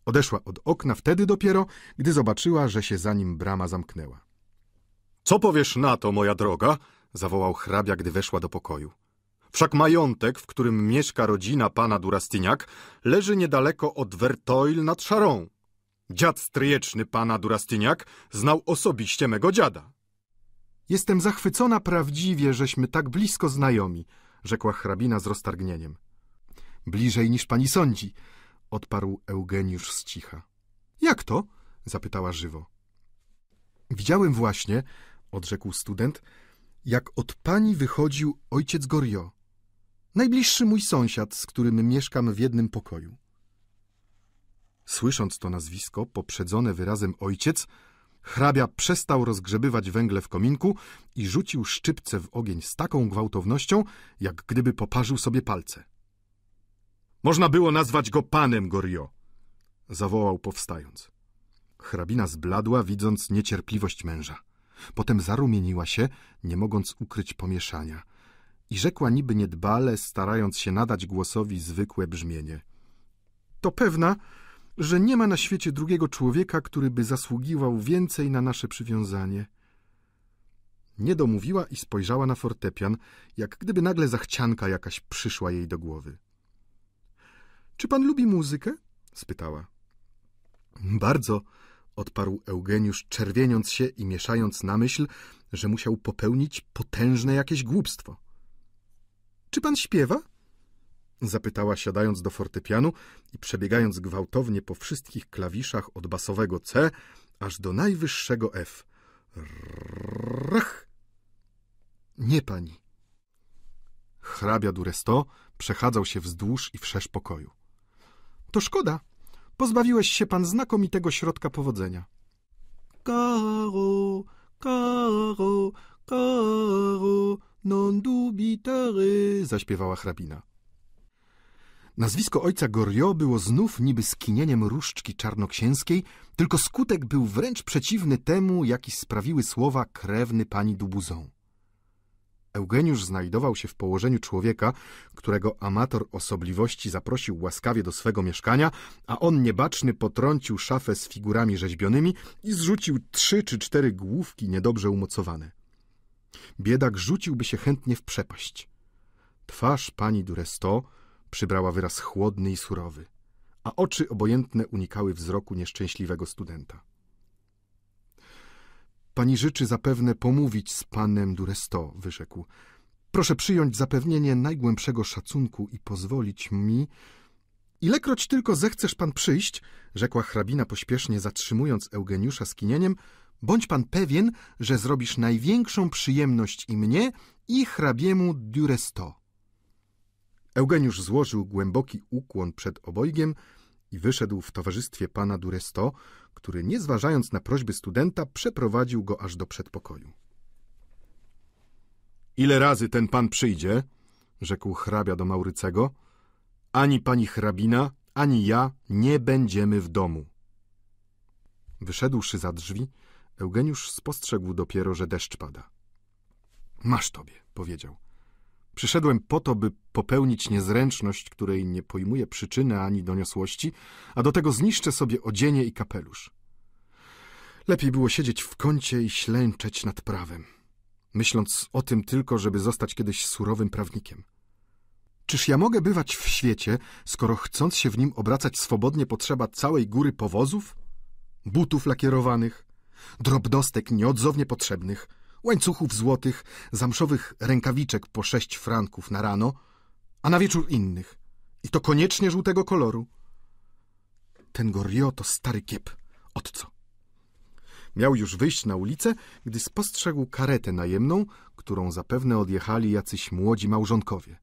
Odeszła od okna wtedy dopiero, gdy zobaczyła, że się za nim brama zamknęła. — Co powiesz na to, moja droga? — zawołał hrabia, gdy weszła do pokoju. Wszak majątek, w którym mieszka rodzina pana Durastyniak, leży niedaleko od Vertoil nad Szarą. Dziad stryjeczny pana Durastyniak znał osobiście mego dziada. Jestem zachwycona prawdziwie, żeśmy tak blisko znajomi, rzekła hrabina z roztargnieniem. Bliżej niż pani sądzi, odparł Eugeniusz z cicha. Jak to? zapytała żywo. Widziałem właśnie, odrzekł student, jak od pani wychodził ojciec Gorio, najbliższy mój sąsiad, z którym mieszkam w jednym pokoju. Słysząc to nazwisko, poprzedzone wyrazem ojciec, hrabia przestał rozgrzebywać węgle w kominku i rzucił szczypce w ogień z taką gwałtownością, jak gdyby poparzył sobie palce. Można było nazwać go panem Gorio, zawołał powstając. Hrabina zbladła, widząc niecierpliwość męża. Potem zarumieniła się, nie mogąc ukryć pomieszania. I rzekła niby niedbale, starając się nadać głosowi zwykłe brzmienie. To pewna, że nie ma na świecie drugiego człowieka, który by zasługiwał więcej na nasze przywiązanie. Nie domówiła i spojrzała na fortepian, jak gdyby nagle zachcianka jakaś przyszła jej do głowy. Czy pan lubi muzykę? spytała. Bardzo, odparł Eugeniusz, czerwieniąc się i mieszając na myśl, że musiał popełnić potężne jakieś głupstwo. Czy pan śpiewa? Zapytała, siadając do fortepianu i przebiegając gwałtownie po wszystkich klawiszach od basowego C aż do najwyższego F. Rach! Nie pani. Hrabia Duresto przechadzał się wzdłuż i wszerz pokoju. To szkoda. Pozbawiłeś się pan znakomitego środka powodzenia. Caro, caro, caro, non dubitare, zaśpiewała hrabina. Nazwisko ojca Gorio było znów niby skinieniem różdżki czarnoksięskiej, tylko skutek był wręcz przeciwny temu, jaki sprawiły słowa krewny pani Dubuzon. Eugeniusz znajdował się w położeniu człowieka, którego amator osobliwości zaprosił łaskawie do swego mieszkania, a on niebaczny potrącił szafę z figurami rzeźbionymi i zrzucił trzy czy cztery główki niedobrze umocowane. Biedak rzuciłby się chętnie w przepaść. Twarz pani Duresto przybrała wyraz chłodny i surowy, a oczy obojętne unikały wzroku nieszczęśliwego studenta. Pani życzy zapewne pomówić z panem Duresto, wyrzekł. Proszę przyjąć zapewnienie najgłębszego szacunku i pozwolić mi... Ilekroć tylko zechcesz pan przyjść, rzekła hrabina pośpiesznie zatrzymując Eugeniusza skinieniem, bądź pan pewien, że zrobisz największą przyjemność i mnie, i hrabiemu Duresto. Eugeniusz złożył głęboki ukłon przed obojgiem i wyszedł w towarzystwie pana Duresto, który nie zważając na prośby studenta przeprowadził go aż do przedpokoju. Ile razy ten pan przyjdzie? rzekł hrabia do Maurycego. Ani pani hrabina, ani ja nie będziemy w domu. Wyszedłszy za drzwi, Eugeniusz spostrzegł dopiero, że deszcz pada. Masz tobie, powiedział. Przyszedłem po to, by popełnić niezręczność, której nie pojmuję przyczyny ani doniosłości, a do tego zniszczę sobie odzienie i kapelusz. Lepiej było siedzieć w kącie i ślęczeć nad prawem, myśląc o tym tylko, żeby zostać kiedyś surowym prawnikiem. Czyż ja mogę bywać w świecie, skoro chcąc się w nim obracać swobodnie potrzeba całej góry powozów, butów lakierowanych, drobnostek nieodzownie potrzebnych, łańcuchów złotych, zamszowych rękawiczek po sześć franków na rano, a na wieczór innych, i to koniecznie żółtego koloru. Ten Gorio to stary kiep. Od co? Miał już wyjść na ulicę, gdy spostrzegł karetę najemną, którą zapewne odjechali jacyś młodzi małżonkowie.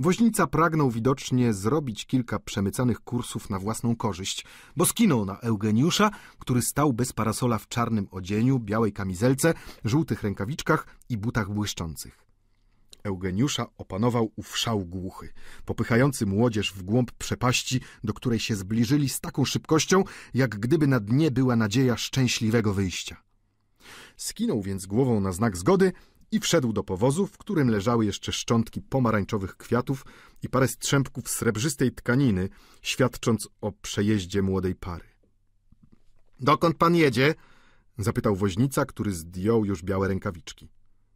Woźnica pragnął widocznie zrobić kilka przemycanych kursów na własną korzyść, bo skinął na Eugeniusza, który stał bez parasola w czarnym odzieniu, białej kamizelce, żółtych rękawiczkach i butach błyszczących. Eugeniusza opanował ów szał głuchy, popychający młodzież w głąb przepaści, do której się zbliżyli z taką szybkością, jak gdyby na dnie była nadzieja szczęśliwego wyjścia. Skinął więc głową na znak zgody i wszedł do powozu, w którym leżały jeszcze szczątki pomarańczowych kwiatów i parę strzępków srebrzystej tkaniny, świadcząc o przejeździe młodej pary. — Dokąd pan jedzie? — zapytał woźnica, który zdjął już białe rękawiczki.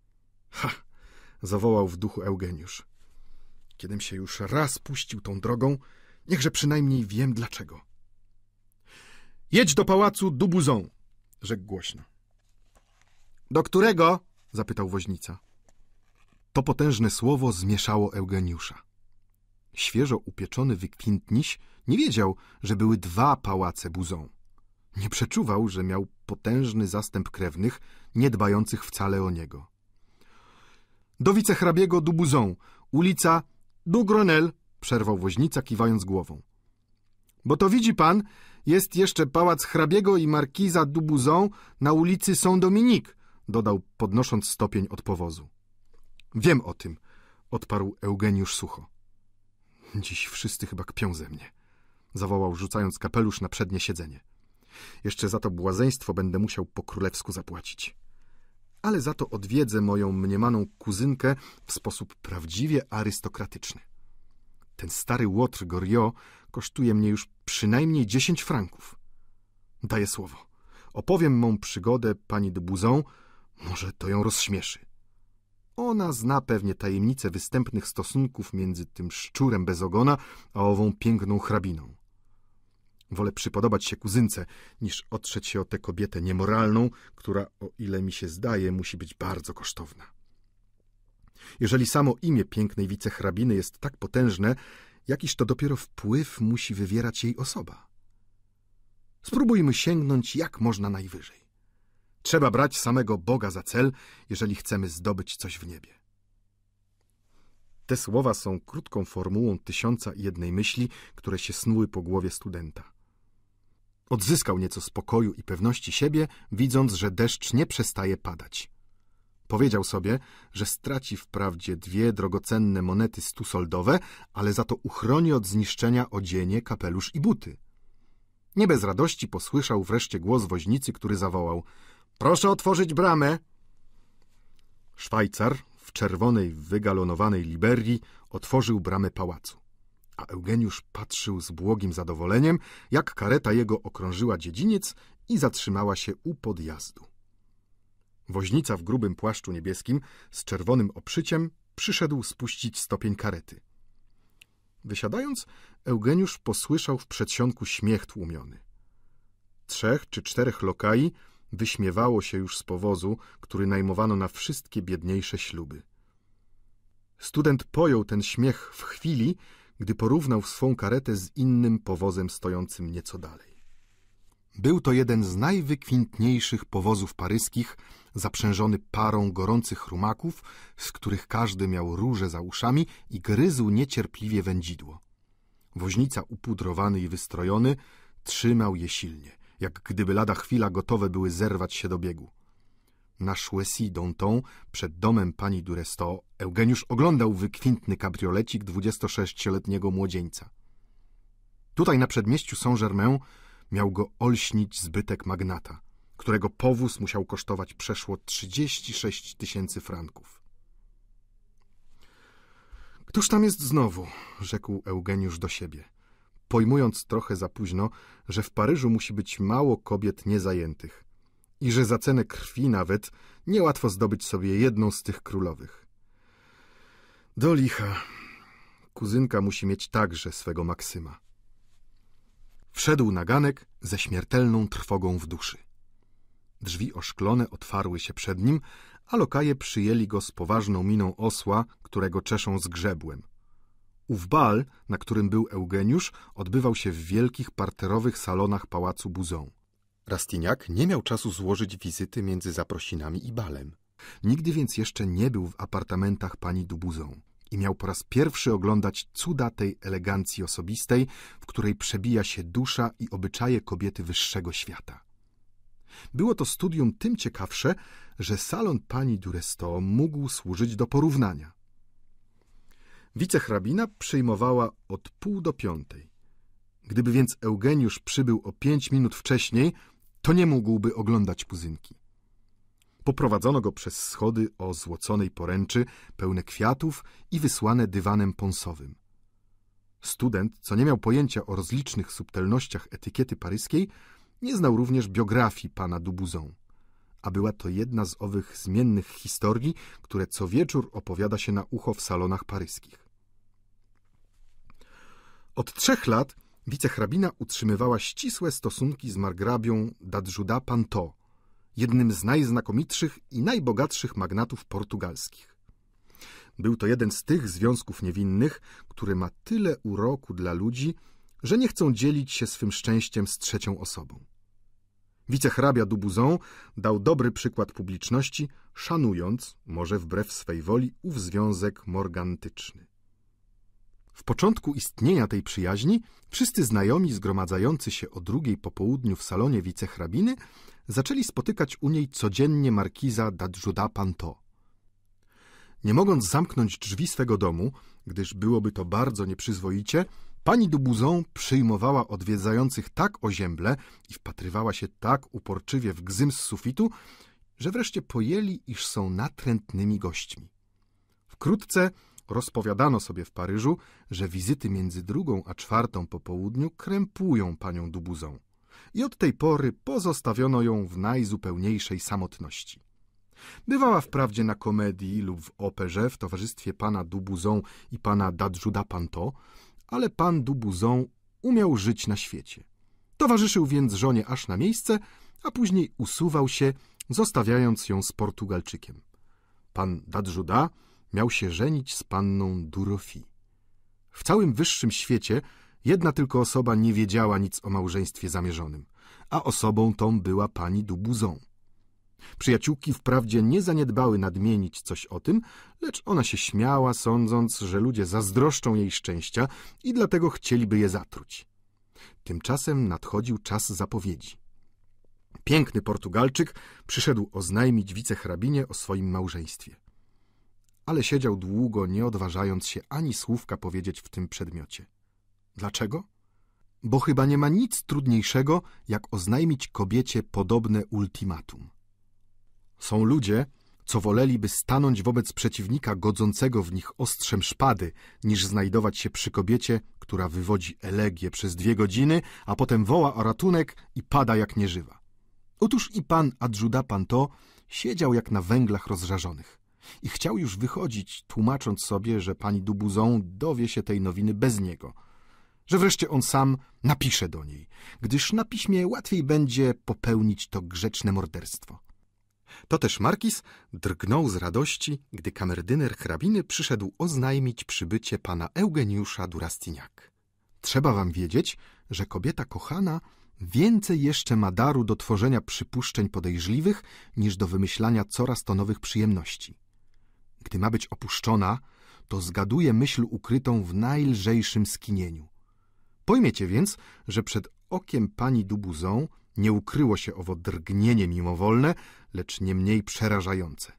— Ha! — zawołał w duchu Eugeniusz. — Kiedym się już raz puścił tą drogą, niechże przynajmniej wiem dlaczego. — Jedź do pałacu Dubuzon! — rzekł głośno. — Do którego? Zapytał woźnica. To potężne słowo zmieszało Eugeniusza. Świeżo upieczony wykwintniś nie wiedział, że były dwa pałace Buzą. Nie przeczuwał, że miał potężny zastęp krewnych, nie dbających wcale o niego. Do wicehrabiego du Buzon, ulica du Gronel, przerwał woźnica, kiwając głową. Bo to widzi pan, jest jeszcze pałac hrabiego i markiza du Buzon na ulicy Saint-Dominique, dodał, podnosząc stopień od powozu. Wiem o tym, odparł Eugeniusz sucho. Dziś wszyscy chyba kpią ze mnie, zawołał, rzucając kapelusz na przednie siedzenie. Jeszcze za to błazeństwo będę musiał po królewsku zapłacić. Ale za to odwiedzę moją mniemaną kuzynkę w sposób prawdziwie arystokratyczny. Ten stary łotr Gorio kosztuje mnie już przynajmniej dziesięć franków. Daję słowo. Opowiem mą przygodę pani de Buzon, może to ją rozśmieszy. Ona zna pewnie tajemnicę występnych stosunków między tym szczurem bez ogona, a ową piękną hrabiną. Wolę przypodobać się kuzynce, niż otrzeć się o tę kobietę niemoralną, która, o ile mi się zdaje, musi być bardzo kosztowna. Jeżeli samo imię pięknej wicehrabiny jest tak potężne, jakiż to dopiero wpływ musi wywierać jej osoba. Spróbujmy sięgnąć jak można najwyżej. Trzeba brać samego Boga za cel, jeżeli chcemy zdobyć coś w niebie. Te słowa są krótką formułą tysiąca i jednej myśli, które się snuły po głowie studenta. Odzyskał nieco spokoju i pewności siebie, widząc, że deszcz nie przestaje padać. Powiedział sobie, że straci wprawdzie dwie drogocenne monety stusoldowe, ale za to uchroni od zniszczenia odzienie, kapelusz i buty. Nie bez radości posłyszał wreszcie głos woźnicy, który zawołał – Proszę otworzyć bramę. Szwajcar w czerwonej, wygalonowanej liberii otworzył bramę pałacu. A Eugeniusz patrzył z błogim zadowoleniem, jak kareta jego okrążyła dziedziniec i zatrzymała się u podjazdu. Woźnica w grubym płaszczu niebieskim z czerwonym oprzyciem przyszedł spuścić stopień karety. Wysiadając, Eugeniusz posłyszał w przedsionku śmiech tłumiony. Trzech czy czterech lokai wyśmiewało się już z powozu, który najmowano na wszystkie biedniejsze śluby. Student pojął ten śmiech w chwili, gdy porównał swą karetę z innym powozem stojącym nieco dalej. Był to jeden z najwykwintniejszych powozów paryskich, zaprzężony parą gorących rumaków, z których każdy miał róże za uszami i gryzł niecierpliwie wędzidło. Woźnica upudrowany i wystrojony trzymał je silnie, jak gdyby lada chwila gotowe były zerwać się do biegu. Na Chouessy d'Anton, przed domem pani Duresto, Eugeniusz oglądał wykwintny kabriolecik 26-letniego młodzieńca. Tutaj na przedmieściu Saint-Germain miał go olśnić zbytek magnata, którego powóz musiał kosztować przeszło 36 tysięcy franków. Któż tam jest znowu? rzekł Eugeniusz do siebie, pojmując trochę za późno, że w Paryżu musi być mało kobiet niezajętych i że za cenę krwi nawet niełatwo zdobyć sobie jedną z tych królowych. Do licha. Kuzynka musi mieć także swego Maksyma. Wszedł na ganek ze śmiertelną trwogą w duszy. Drzwi oszklone otwarły się przed nim, a lokaje przyjęli go z poważną miną osła, którego czeszą z grzebłem. Ów bal, na którym był Eugeniusz, odbywał się w wielkich parterowych salonach pałacu Buzon. Rastignac nie miał czasu złożyć wizyty między zaprosinami i balem. Nigdy więc jeszcze nie był w apartamentach pani Dubuzon i miał po raz pierwszy oglądać cuda tej elegancji osobistej, w której przebija się dusza i obyczaje kobiety wyższego świata. Było to studium tym ciekawsze, że salon pani Duresto mógł służyć do porównania. Wicehrabina przyjmowała od pół do piątej. Gdyby więc Eugeniusz przybył o pięć minut wcześniej, to nie mógłby oglądać kuzynki. Poprowadzono go przez schody o złoconej poręczy, pełne kwiatów i wysłane dywanem ponsowym. Student, co nie miał pojęcia o rozlicznych subtelnościach etykiety paryskiej, nie znał również biografii pana Dubuzon, a była to jedna z owych zmiennych historii, które co wieczór opowiada się na ucho w salonach paryskich. Od trzech lat wicehrabina utrzymywała ścisłe stosunki z margrabią d'Adjuda Panto, jednym z najznakomitszych i najbogatszych magnatów portugalskich. Był to jeden z tych związków niewinnych, który ma tyle uroku dla ludzi, że nie chcą dzielić się swym szczęściem z trzecią osobą. Wicehrabia Dubuzon dał dobry przykład publiczności, szanując, może wbrew swej woli, ów związek morgantyczny. W początku istnienia tej przyjaźni wszyscy znajomi zgromadzający się o drugiej po południu w salonie wicehrabiny zaczęli spotykać u niej codziennie markiza d'Adjuda Panto. Nie mogąc zamknąć drzwi swego domu, gdyż byłoby to bardzo nieprzyzwoicie, pani Dubuzon przyjmowała odwiedzających tak ozięble i wpatrywała się tak uporczywie w gzym z sufitu, że wreszcie pojęli, iż są natrętnymi gośćmi. Wkrótce rozpowiadano sobie w Paryżu, że wizyty między drugą a czwartą po południu krępują panią Dubuzon i od tej pory pozostawiono ją w najzupełniejszej samotności. Bywała wprawdzie na komedii lub w operze w towarzystwie pana Dubuzon i pana d'Adjuda Panto, ale pan Dubuzon umiał żyć na świecie. Towarzyszył więc żonie aż na miejsce, a później usuwał się, zostawiając ją z Portugalczykiem. Pan d'Adjuda miał się żenić z panną Durofi. W całym wyższym świecie jedna tylko osoba nie wiedziała nic o małżeństwie zamierzonym, a osobą tą była pani Dubuzon. Przyjaciółki wprawdzie nie zaniedbały nadmienić coś o tym, lecz ona się śmiała, sądząc, że ludzie zazdroszczą jej szczęścia i dlatego chcieliby je zatruć. Tymczasem nadchodził czas zapowiedzi. Piękny Portugalczyk przyszedł oznajmić wicehrabinie o swoim małżeństwie ale siedział długo, nie odważając się ani słówka powiedzieć w tym przedmiocie. Dlaczego? Bo chyba nie ma nic trudniejszego, jak oznajmić kobiecie podobne ultimatum. Są ludzie, co woleliby stanąć wobec przeciwnika godzącego w nich ostrzem szpady, niż znajdować się przy kobiecie, która wywodzi elegię przez dwie godziny, a potem woła o ratunek i pada jak nieżywa. Otóż i pan Adjuda Panto siedział jak na węglach rozżarzonych i chciał już wychodzić, tłumacząc sobie, że pani Dubuzon dowie się tej nowiny bez niego, że wreszcie on sam napisze do niej, gdyż na piśmie łatwiej będzie popełnić to grzeczne morderstwo. To też Markis drgnął z radości, gdy kamerdyner hrabiny przyszedł oznajmić przybycie pana Eugeniusza Durastignac. Trzeba wam wiedzieć, że kobieta kochana więcej jeszcze ma daru do tworzenia przypuszczeń podejrzliwych niż do wymyślania coraz to nowych przyjemności. Gdy ma być opuszczona, to zgaduje myśl ukrytą w najlżejszym skinieniu. Pojmiecie więc, że przed okiem pani Dubuzon nie ukryło się owo drgnienie mimowolne, lecz nie mniej przerażające.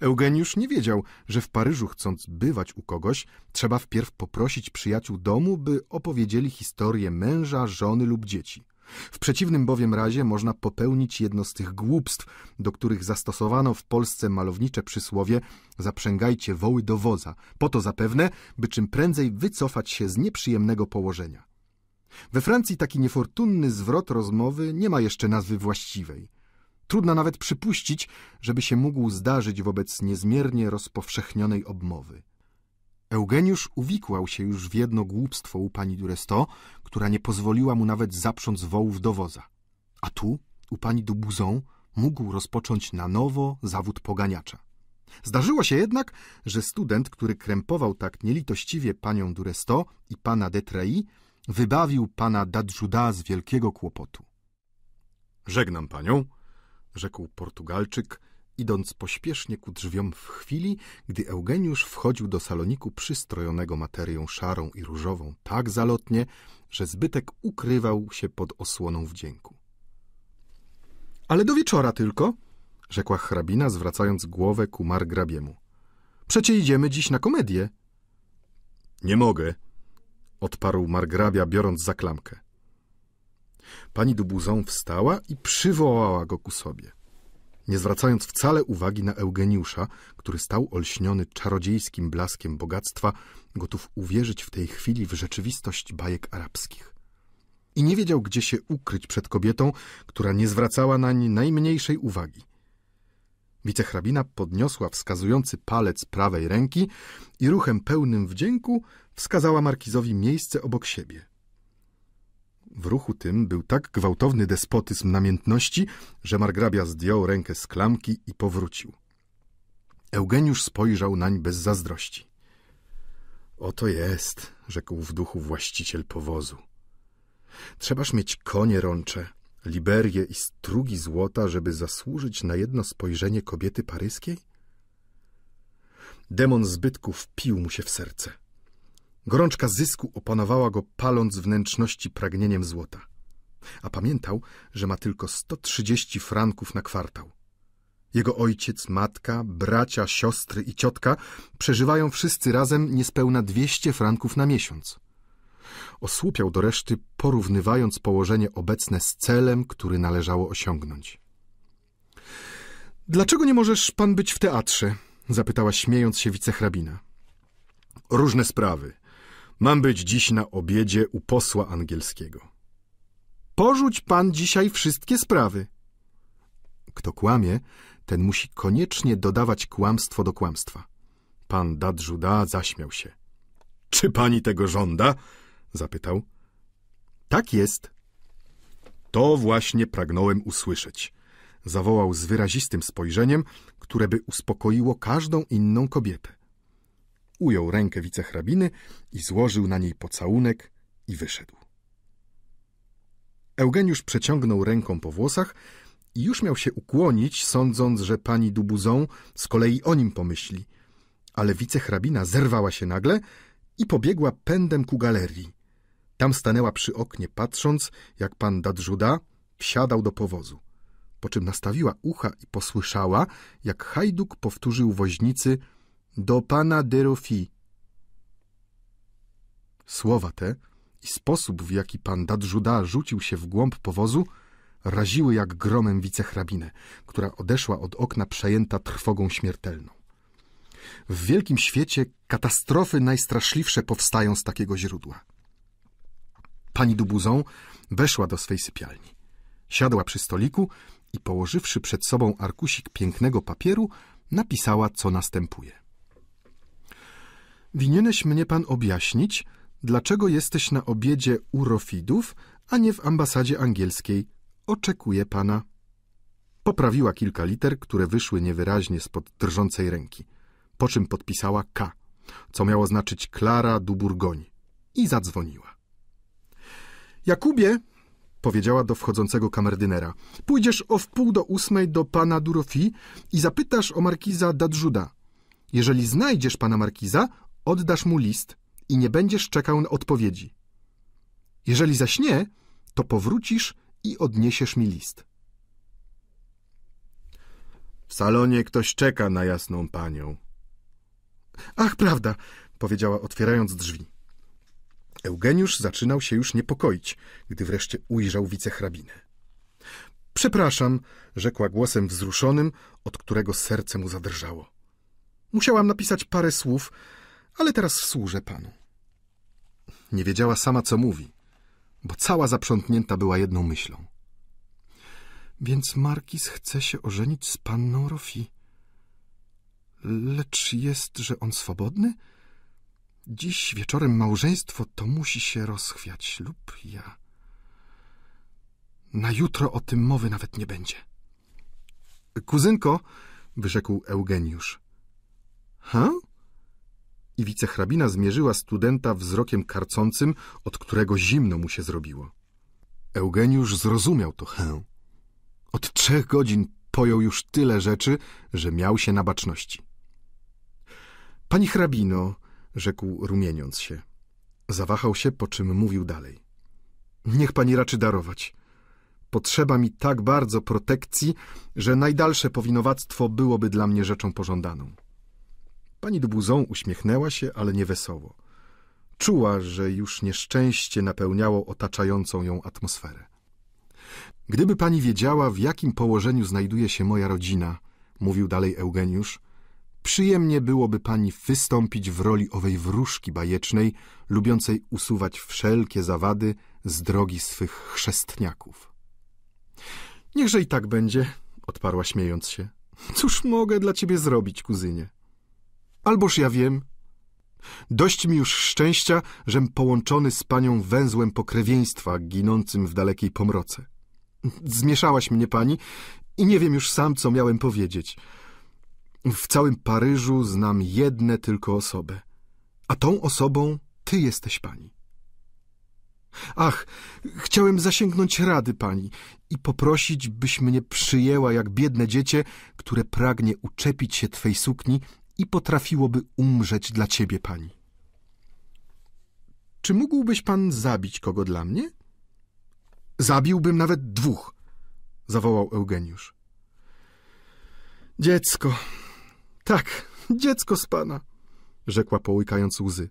Eugeniusz nie wiedział, że w Paryżu, chcąc bywać u kogoś, trzeba wpierw poprosić przyjaciół domu, by opowiedzieli historię męża, żony lub dzieci. W przeciwnym bowiem razie można popełnić jedno z tych głupstw, do których zastosowano w Polsce malownicze przysłowie zaprzęgajcie woły do woza, po to zapewne, by czym prędzej wycofać się z nieprzyjemnego położenia. We Francji taki niefortunny zwrot rozmowy nie ma jeszcze nazwy właściwej. Trudno nawet przypuścić, żeby się mógł zdarzyć wobec niezmiernie rozpowszechnionej obmowy. Eugeniusz uwikłał się już w jedno głupstwo u pani Duresto, która nie pozwoliła mu nawet zaprząc wołów do woza. A tu, u pani Dubuzon, mógł rozpocząć na nowo zawód poganiacza. Zdarzyło się jednak, że student, który krępował tak nielitościwie panią Duresto i pana Detrei, wybawił pana Dadżuda z wielkiego kłopotu. Żegnam panią, rzekł Portugalczyk, idąc pośpiesznie ku drzwiom w chwili, gdy Eugeniusz wchodził do saloniku przystrojonego materią szarą i różową tak zalotnie, że zbytek ukrywał się pod osłoną wdzięku. Ale do wieczora tylko, rzekła hrabina, zwracając głowę ku margrabiemu. Przecie idziemy dziś na komedię. Nie mogę, odparł margrabia, biorąc za klamkę. Pani Dubuzon wstała i przywołała go ku sobie. Nie zwracając wcale uwagi na Eugeniusza, który stał olśniony czarodziejskim blaskiem bogactwa, gotów uwierzyć w tej chwili w rzeczywistość bajek arabskich. I nie wiedział, gdzie się ukryć przed kobietą, która nie zwracała nań najmniejszej uwagi. Wicehrabina podniosła wskazujący palec prawej ręki i ruchem pełnym wdzięku wskazała markizowi miejsce obok siebie. W ruchu tym był tak gwałtowny despotyzm namiętności, że margrabia zdjął rękę z klamki i powrócił. Eugeniusz spojrzał nań bez zazdrości. Oto jest, rzekł w duchu właściciel powozu. Trzebaż mieć konie rącze, liberię i strugi złota, żeby zasłużyć na jedno spojrzenie kobiety paryskiej? Demon zbytków wpił mu się w serce. Gorączka zysku opanowała go, paląc wnętrzności pragnieniem złota. A pamiętał, że ma tylko 130 franków na kwartał. Jego ojciec, matka, bracia, siostry i ciotka przeżywają wszyscy razem niespełna 200 franków na miesiąc. Osłupiał do reszty, porównywając położenie obecne z celem, który należało osiągnąć. Dlaczego nie możesz pan być w teatrze? zapytała śmiejąc się wicehrabina. Różne sprawy. Mam być dziś na obiedzie u posła angielskiego. Porzuć pan dzisiaj wszystkie sprawy. Kto kłamie, ten musi koniecznie dodawać kłamstwo do kłamstwa. Pan Dadżuda zaśmiał się. Czy pani tego żąda? zapytał. Tak jest. To właśnie pragnąłem usłyszeć. Zawołał z wyrazistym spojrzeniem, które by uspokoiło każdą inną kobietę ujął rękę wicehrabiny i złożył na niej pocałunek i wyszedł. Eugeniusz przeciągnął ręką po włosach i już miał się ukłonić, sądząc, że pani Dubuzon z kolei o nim pomyśli. Ale wicehrabina zerwała się nagle i pobiegła pędem ku galerii. Tam stanęła przy oknie, patrząc, jak pan Dadżuda wsiadał do powozu. Po czym nastawiła ucha i posłyszała, jak hajduk powtórzył woźnicy – do pana Derofi. Słowa te i sposób, w jaki pan Dadżuda rzucił się w głąb powozu, raziły jak gromem wicehrabinę, która odeszła od okna przejęta trwogą śmiertelną. W wielkim świecie katastrofy najstraszliwsze powstają z takiego źródła. Pani Dubuzon weszła do swej sypialni. Siadła przy stoliku i położywszy przed sobą arkusik pięknego papieru, napisała, co następuje. Winieneś mnie pan objaśnić, dlaczego jesteś na obiedzie u Rofidów, a nie w ambasadzie angielskiej. Oczekuję pana. Poprawiła kilka liter, które wyszły niewyraźnie spod drżącej ręki, po czym podpisała K, co miało znaczyć Klara du Bourgogne i zadzwoniła. Jakubie, powiedziała do wchodzącego kamerdynera, pójdziesz o wpół do ósmej do pana Durofi i zapytasz o markiza Dadżuda. Jeżeli znajdziesz pana markiza, oddasz mu list i nie będziesz czekał na odpowiedzi. Jeżeli zaś nie, to powrócisz i odniesiesz mi list. W salonie ktoś czeka na jasną panią. Ach, prawda, powiedziała otwierając drzwi. Eugeniusz zaczynał się już niepokoić, gdy wreszcie ujrzał wicehrabinę. Przepraszam, rzekła głosem wzruszonym, od którego serce mu zadrżało. Musiałam napisać parę słów, ale teraz służę panu. Nie wiedziała sama, co mówi, bo cała zaprzątnięta była jedną myślą. Więc Markis chce się ożenić z panną Rofi. Lecz jest, że on swobodny? Dziś wieczorem małżeństwo to musi się rozchwiać, lub ja. Na jutro o tym mowy nawet nie będzie. Kuzynko, wyrzekł Eugeniusz. Ha? I wicehrabina zmierzyła studenta wzrokiem karcącym, od którego zimno mu się zrobiło. Eugeniusz zrozumiał to hę. Od trzech godzin pojął już tyle rzeczy, że miał się na baczności. Pani hrabino, rzekł rumieniąc się. Zawahał się, po czym mówił dalej. Niech pani raczy darować. Potrzeba mi tak bardzo protekcji, że najdalsze powinowactwo byłoby dla mnie rzeczą pożądaną. Pani Dubuzon uśmiechnęła się, ale nie wesoło. Czuła, że już nieszczęście napełniało otaczającą ją atmosferę. Gdyby pani wiedziała, w jakim położeniu znajduje się moja rodzina, mówił dalej Eugeniusz, przyjemnie byłoby pani wystąpić w roli owej wróżki bajecznej, lubiącej usuwać wszelkie zawady z drogi swych chrzestniaków. Niechże i tak będzie, odparła śmiejąc się. Cóż mogę dla ciebie zrobić, kuzynie? Alboż ja wiem. Dość mi już szczęścia, żem połączony z panią węzłem pokrewieństwa ginącym w dalekiej pomroce. Zmieszałaś mnie pani i nie wiem już sam, co miałem powiedzieć. W całym Paryżu znam jedne tylko osobę, a tą osobą ty jesteś pani. Ach, chciałem zasięgnąć rady pani i poprosić, byś mnie przyjęła jak biedne dziecię, które pragnie uczepić się twej sukni i potrafiłoby umrzeć dla ciebie, pani. Czy mógłbyś pan zabić kogo dla mnie? Zabiłbym nawet dwóch, zawołał Eugeniusz. Dziecko, tak, dziecko z pana, rzekła połykając łzy.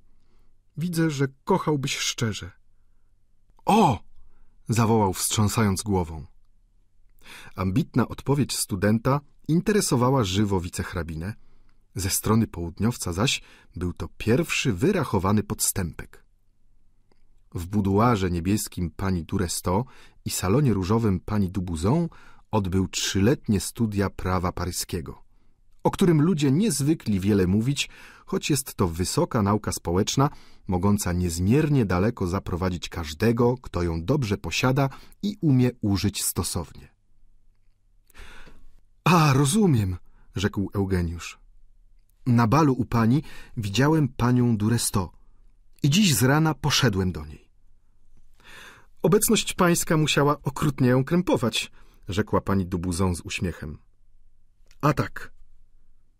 Widzę, że kochałbyś szczerze. O! zawołał wstrząsając głową. Ambitna odpowiedź studenta interesowała żywo wicehrabinę. Ze strony południowca zaś był to pierwszy wyrachowany podstępek. W buduarze niebieskim pani Duresto i salonie różowym pani Dubuzon odbył trzyletnie studia prawa paryskiego, o którym ludzie niezwykli wiele mówić, choć jest to wysoka nauka społeczna, mogąca niezmiernie daleko zaprowadzić każdego, kto ją dobrze posiada i umie użyć stosownie. A, rozumiem, rzekł Eugeniusz. Na balu u pani widziałem panią Duresto i dziś z rana poszedłem do niej. Obecność pańska musiała okrutnie ją krępować, rzekła pani Dubuzon z uśmiechem. A tak,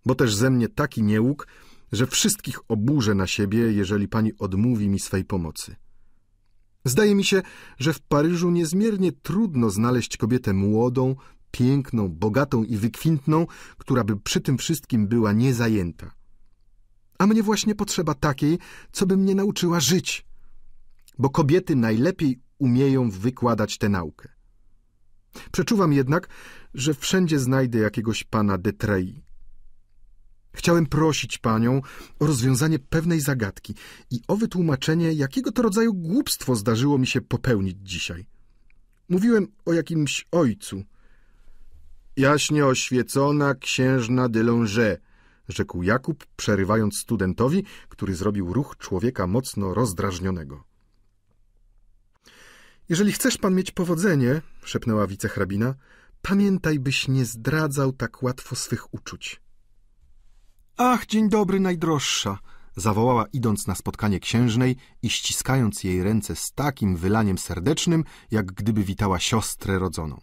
bo też ze mnie taki niełuk, że wszystkich oburzę na siebie, jeżeli pani odmówi mi swej pomocy. Zdaje mi się, że w Paryżu niezmiernie trudno znaleźć kobietę młodą, piękną, bogatą i wykwintną, która by przy tym wszystkim była niezajęta. A mnie właśnie potrzeba takiej, co by mnie nauczyła żyć, bo kobiety najlepiej umieją wykładać tę naukę. Przeczuwam jednak, że wszędzie znajdę jakiegoś pana Detrei. Chciałem prosić panią o rozwiązanie pewnej zagadki i o wytłumaczenie, jakiego to rodzaju głupstwo zdarzyło mi się popełnić dzisiaj. Mówiłem o jakimś ojcu. Jaśnie oświecona księżna de Longe, rzekł Jakub, przerywając studentowi, który zrobił ruch człowieka mocno rozdrażnionego. Jeżeli chcesz pan mieć powodzenie, szepnęła wicehrabina, pamiętaj, byś nie zdradzał tak łatwo swych uczuć. Ach, dzień dobry, najdroższa, zawołała idąc na spotkanie księżnej i ściskając jej ręce z takim wylaniem serdecznym, jak gdyby witała siostrę rodzoną.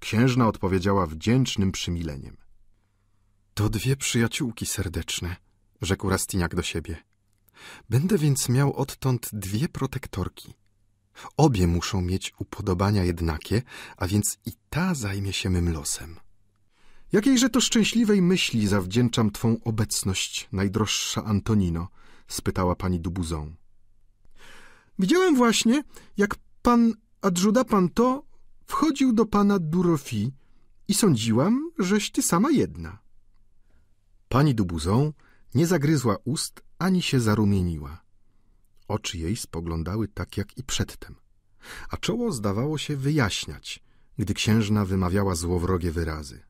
Księżna odpowiedziała wdzięcznym przymileniem. To dwie przyjaciółki serdeczne, rzekł Rastiniak do siebie. Będę więc miał odtąd dwie protektorki. Obie muszą mieć upodobania jednakie, a więc i ta zajmie się mym losem. Jakiejże to szczęśliwej myśli zawdzięczam twą obecność, najdroższa Antonino? spytała pani Dubuzon. Widziałem właśnie, jak pan Adjuda Panto wchodził do pana Durofi i sądziłam, żeś ty sama jedna. Pani Dubuzon nie zagryzła ust ani się zarumieniła. Oczy jej spoglądały tak jak i przedtem, a czoło zdawało się wyjaśniać, gdy księżna wymawiała złowrogie wyrazy.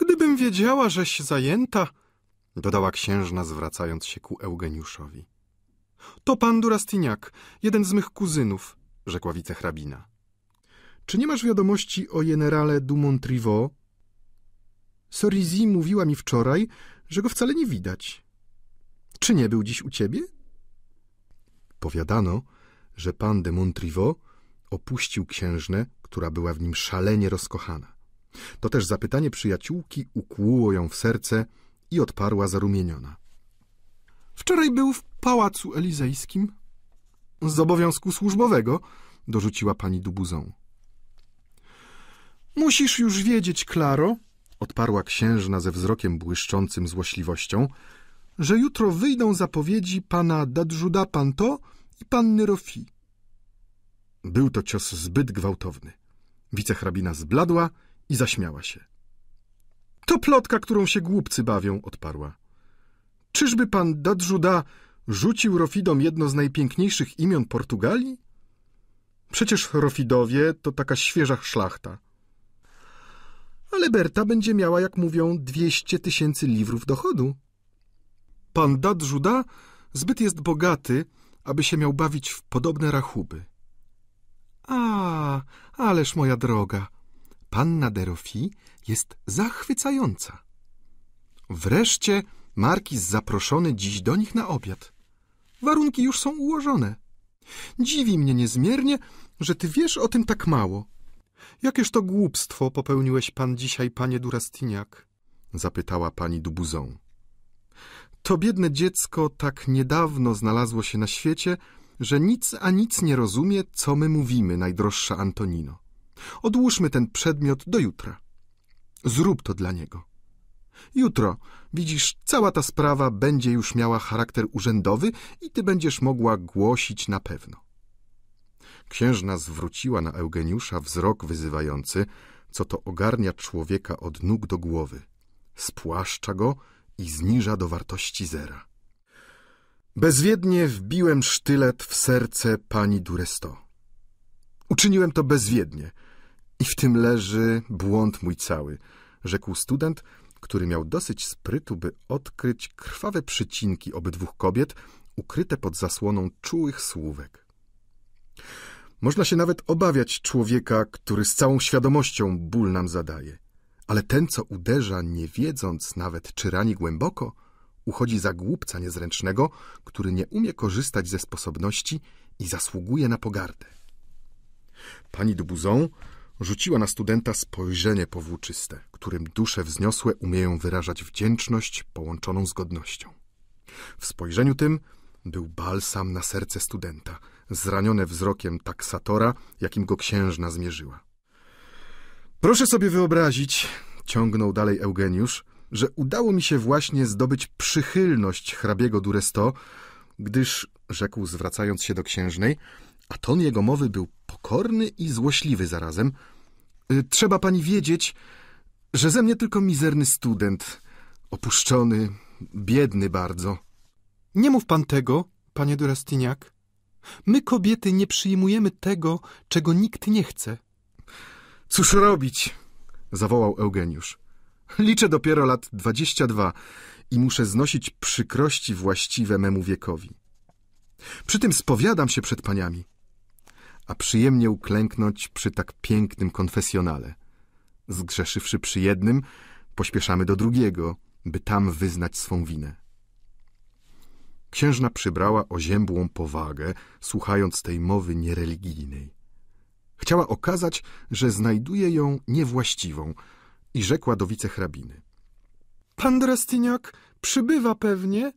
Gdybym wiedziała, żeś zajęta, dodała księżna, zwracając się ku Eugeniuszowi. To pan Durastiniak, jeden z mych kuzynów, rzekła wicehrabina. Czy nie masz wiadomości o generale Dumont-Trivaux? Sorizi mówiła mi wczoraj, że go wcale nie widać. Czy nie był dziś u ciebie? Powiadano, że pan de Montriveau opuścił księżnę, która była w nim szalenie rozkochana. To też zapytanie przyjaciółki ukłuło ją w serce i odparła zarumieniona. Wczoraj był w pałacu elizejskim. Z obowiązku służbowego, dorzuciła pani Dubuzon. Musisz już wiedzieć, Klaro, odparła księżna ze wzrokiem błyszczącym złośliwością, że jutro wyjdą zapowiedzi pana Dadżuda Panto i panny Rofi. Był to cios zbyt gwałtowny. Wicehrabina zbladła i zaśmiała się. To plotka, którą się głupcy bawią, odparła. Czyżby pan Dadżuda rzucił Rofidom jedno z najpiękniejszych imion Portugalii? Przecież Rofidowie to taka świeża szlachta. Ale Berta będzie miała, jak mówią, dwieście tysięcy liwrów dochodu. Pan Dadżuda zbyt jest bogaty, aby się miał bawić w podobne rachuby. A, ależ moja droga, panna Derofi jest zachwycająca. Wreszcie markiz zaproszony dziś do nich na obiad. Warunki już są ułożone. Dziwi mnie niezmiernie, że ty wiesz o tym tak mało. Jakież to głupstwo popełniłeś pan dzisiaj, panie Durastiniak? Zapytała pani Dubuzon. To biedne dziecko tak niedawno znalazło się na świecie, że nic a nic nie rozumie, co my mówimy, najdroższa Antonino. Odłóżmy ten przedmiot do jutra. Zrób to dla niego. Jutro, widzisz, cała ta sprawa będzie już miała charakter urzędowy i ty będziesz mogła głosić na pewno. Księżna zwróciła na Eugeniusza wzrok wyzywający, co to ogarnia człowieka od nóg do głowy. Spłaszcza go i zniża do wartości zera. Bezwiednie wbiłem sztylet w serce pani Duresto. Uczyniłem to bezwiednie i w tym leży błąd mój cały, rzekł student, który miał dosyć sprytu, by odkryć krwawe przycinki obydwóch kobiet, ukryte pod zasłoną czułych słówek. Można się nawet obawiać człowieka, który z całą świadomością ból nam zadaje. Ale ten, co uderza, nie wiedząc nawet, czy rani głęboko, uchodzi za głupca niezręcznego, który nie umie korzystać ze sposobności i zasługuje na pogardę. Pani Dubuzon rzuciła na studenta spojrzenie powłóczyste, którym dusze wzniosłe umieją wyrażać wdzięczność połączoną z godnością. W spojrzeniu tym był balsam na serce studenta, zranione wzrokiem taksatora, jakim go księżna zmierzyła. Proszę sobie wyobrazić, ciągnął dalej Eugeniusz, że udało mi się właśnie zdobyć przychylność hrabiego Duresto, gdyż, rzekł zwracając się do księżnej, a ton jego mowy był pokorny i złośliwy zarazem, y, trzeba pani wiedzieć, że ze mnie tylko mizerny student, opuszczony, biedny bardzo. Nie mów pan tego, panie Durastiniak. My, kobiety, nie przyjmujemy tego, czego nikt nie chce. Cóż robić? zawołał Eugeniusz. Liczę dopiero lat dwadzieścia dwa i muszę znosić przykrości właściwe memu wiekowi. Przy tym spowiadam się przed paniami, a przyjemnie uklęknąć przy tak pięknym konfesjonale. Zgrzeszywszy przy jednym, pośpieszamy do drugiego, by tam wyznać swą winę. Księżna przybrała oziębłą powagę, słuchając tej mowy niereligijnej. Chciała okazać, że znajduje ją niewłaściwą i rzekła do wicehrabiny. Pan Drastyniak przybywa pewnie?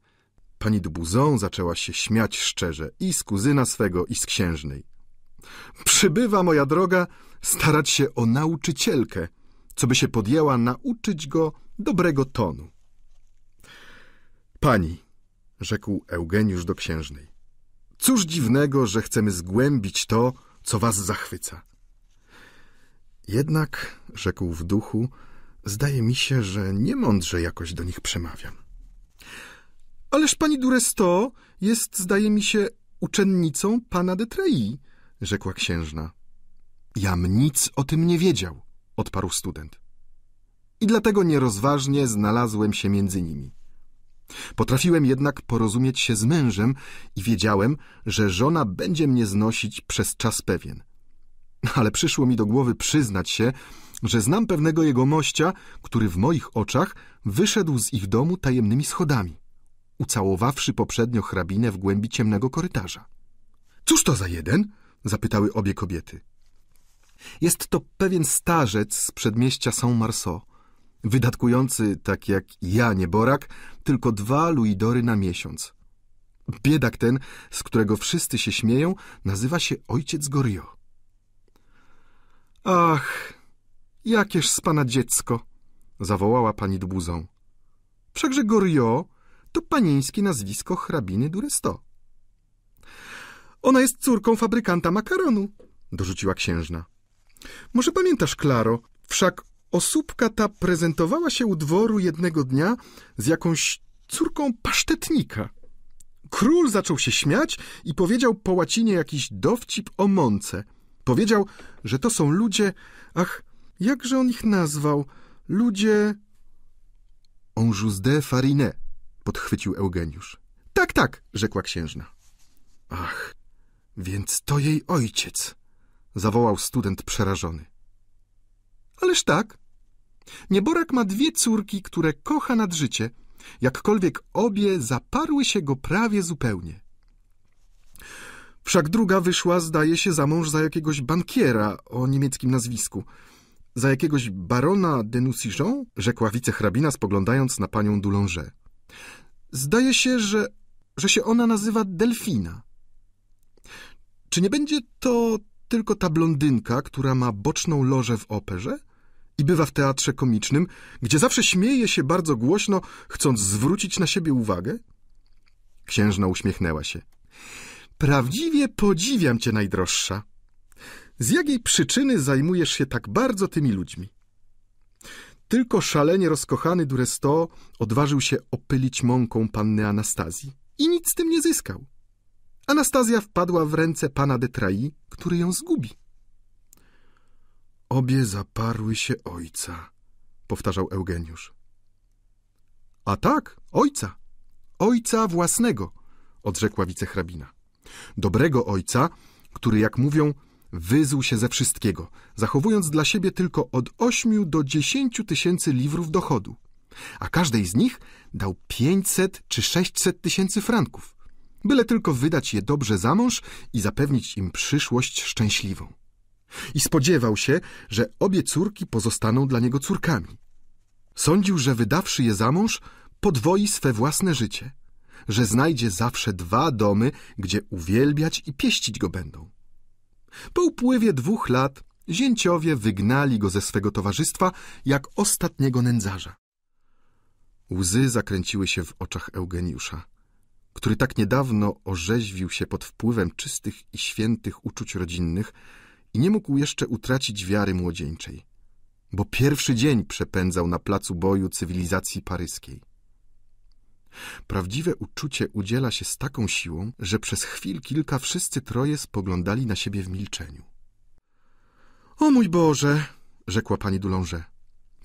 Pani Dubuzon zaczęła się śmiać szczerze i z kuzyna swego, i z księżnej. Przybywa, moja droga, starać się o nauczycielkę, co by się podjęła nauczyć go dobrego tonu. Pani, rzekł Eugeniusz do księżnej, cóż dziwnego, że chcemy zgłębić to, co was zachwyca. Jednak, rzekł w duchu, zdaje mi się, że niemądrze jakoś do nich przemawiam. Ależ pani Duresto jest, zdaje mi się, uczennicą pana de Trei, rzekła księżna. Jam nic o tym nie wiedział, odparł student. I dlatego nierozważnie znalazłem się między nimi. Potrafiłem jednak porozumieć się z mężem i wiedziałem, że żona będzie mnie znosić przez czas pewien. Ale przyszło mi do głowy przyznać się, że znam pewnego jegomościa, który w moich oczach wyszedł z ich domu tajemnymi schodami, ucałowawszy poprzednio hrabinę w głębi ciemnego korytarza. Cóż to za jeden? zapytały obie kobiety. Jest to pewien starzec z przedmieścia Saint-Marceau, wydatkujący, tak jak ja, nieborak, tylko dwa luidory na miesiąc. Biedak ten, z którego wszyscy się śmieją, nazywa się ojciec Gorio. Ach, jakież z pana dziecko, zawołała pani Dubuzą. Wszakże Gorio to panieńskie nazwisko hrabiny Duresto. Ona jest córką fabrykanta makaronu, dorzuciła księżna. Może pamiętasz, Klaro, wszak osóbka ta prezentowała się u dworu jednego dnia z jakąś córką pasztetnika. Król zaczął się śmiać i powiedział po łacinie jakiś dowcip o mące. Powiedział, że to są ludzie... Ach, jakże on ich nazwał? Ludzie... Onjus de farine, podchwycił Eugeniusz. Tak, tak, rzekła księżna. Ach, więc to jej ojciec, zawołał student przerażony. Ależ tak. Nieborak ma dwie córki, które kocha nad życie, jakkolwiek obie zaparły się go prawie zupełnie. Wszak druga wyszła, zdaje się, za mąż za jakiegoś bankiera o niemieckim nazwisku. Za jakiegoś barona de Nucingen? rzekła wicehrabina, spoglądając na panią Doulonge. Zdaje się, że, że się ona nazywa Delfina. Czy nie będzie to tylko ta blondynka, która ma boczną lożę w operze i bywa w teatrze komicznym, gdzie zawsze śmieje się bardzo głośno, chcąc zwrócić na siebie uwagę? Księżna uśmiechnęła się. Prawdziwie podziwiam cię, najdroższa. Z jakiej przyczyny zajmujesz się tak bardzo tymi ludźmi? Tylko szalenie rozkochany Duresto odważył się opylić mąką panny Anastazji i nic z tym nie zyskał. Anastazja wpadła w ręce pana de Trai, który ją zgubi. Obie zaparły się ojca, powtarzał Eugeniusz. A tak, ojca. Ojca własnego, odrzekła wicehrabina. Dobrego ojca, który, jak mówią, wyzuł się ze wszystkiego, zachowując dla siebie tylko od ośmiu do dziesięciu tysięcy liwrów dochodu, a każdej z nich dał pięćset czy sześćset tysięcy franków, byle tylko wydać je dobrze za mąż i zapewnić im przyszłość szczęśliwą. I spodziewał się, że obie córki pozostaną dla niego córkami. Sądził, że wydawszy je za mąż, podwoi swe własne życie, że znajdzie zawsze dwa domy, gdzie uwielbiać i pieścić go będą. Po upływie dwóch lat zięciowie wygnali go ze swego towarzystwa jak ostatniego nędzarza. Łzy zakręciły się w oczach Eugeniusza, który tak niedawno orzeźwił się pod wpływem czystych i świętych uczuć rodzinnych i nie mógł jeszcze utracić wiary młodzieńczej, bo pierwszy dzień przepędzał na placu boju cywilizacji paryskiej. Prawdziwe uczucie udziela się z taką siłą, że przez chwil kilka wszyscy troje spoglądali na siebie w milczeniu. O mój Boże, rzekła pani Dulonże.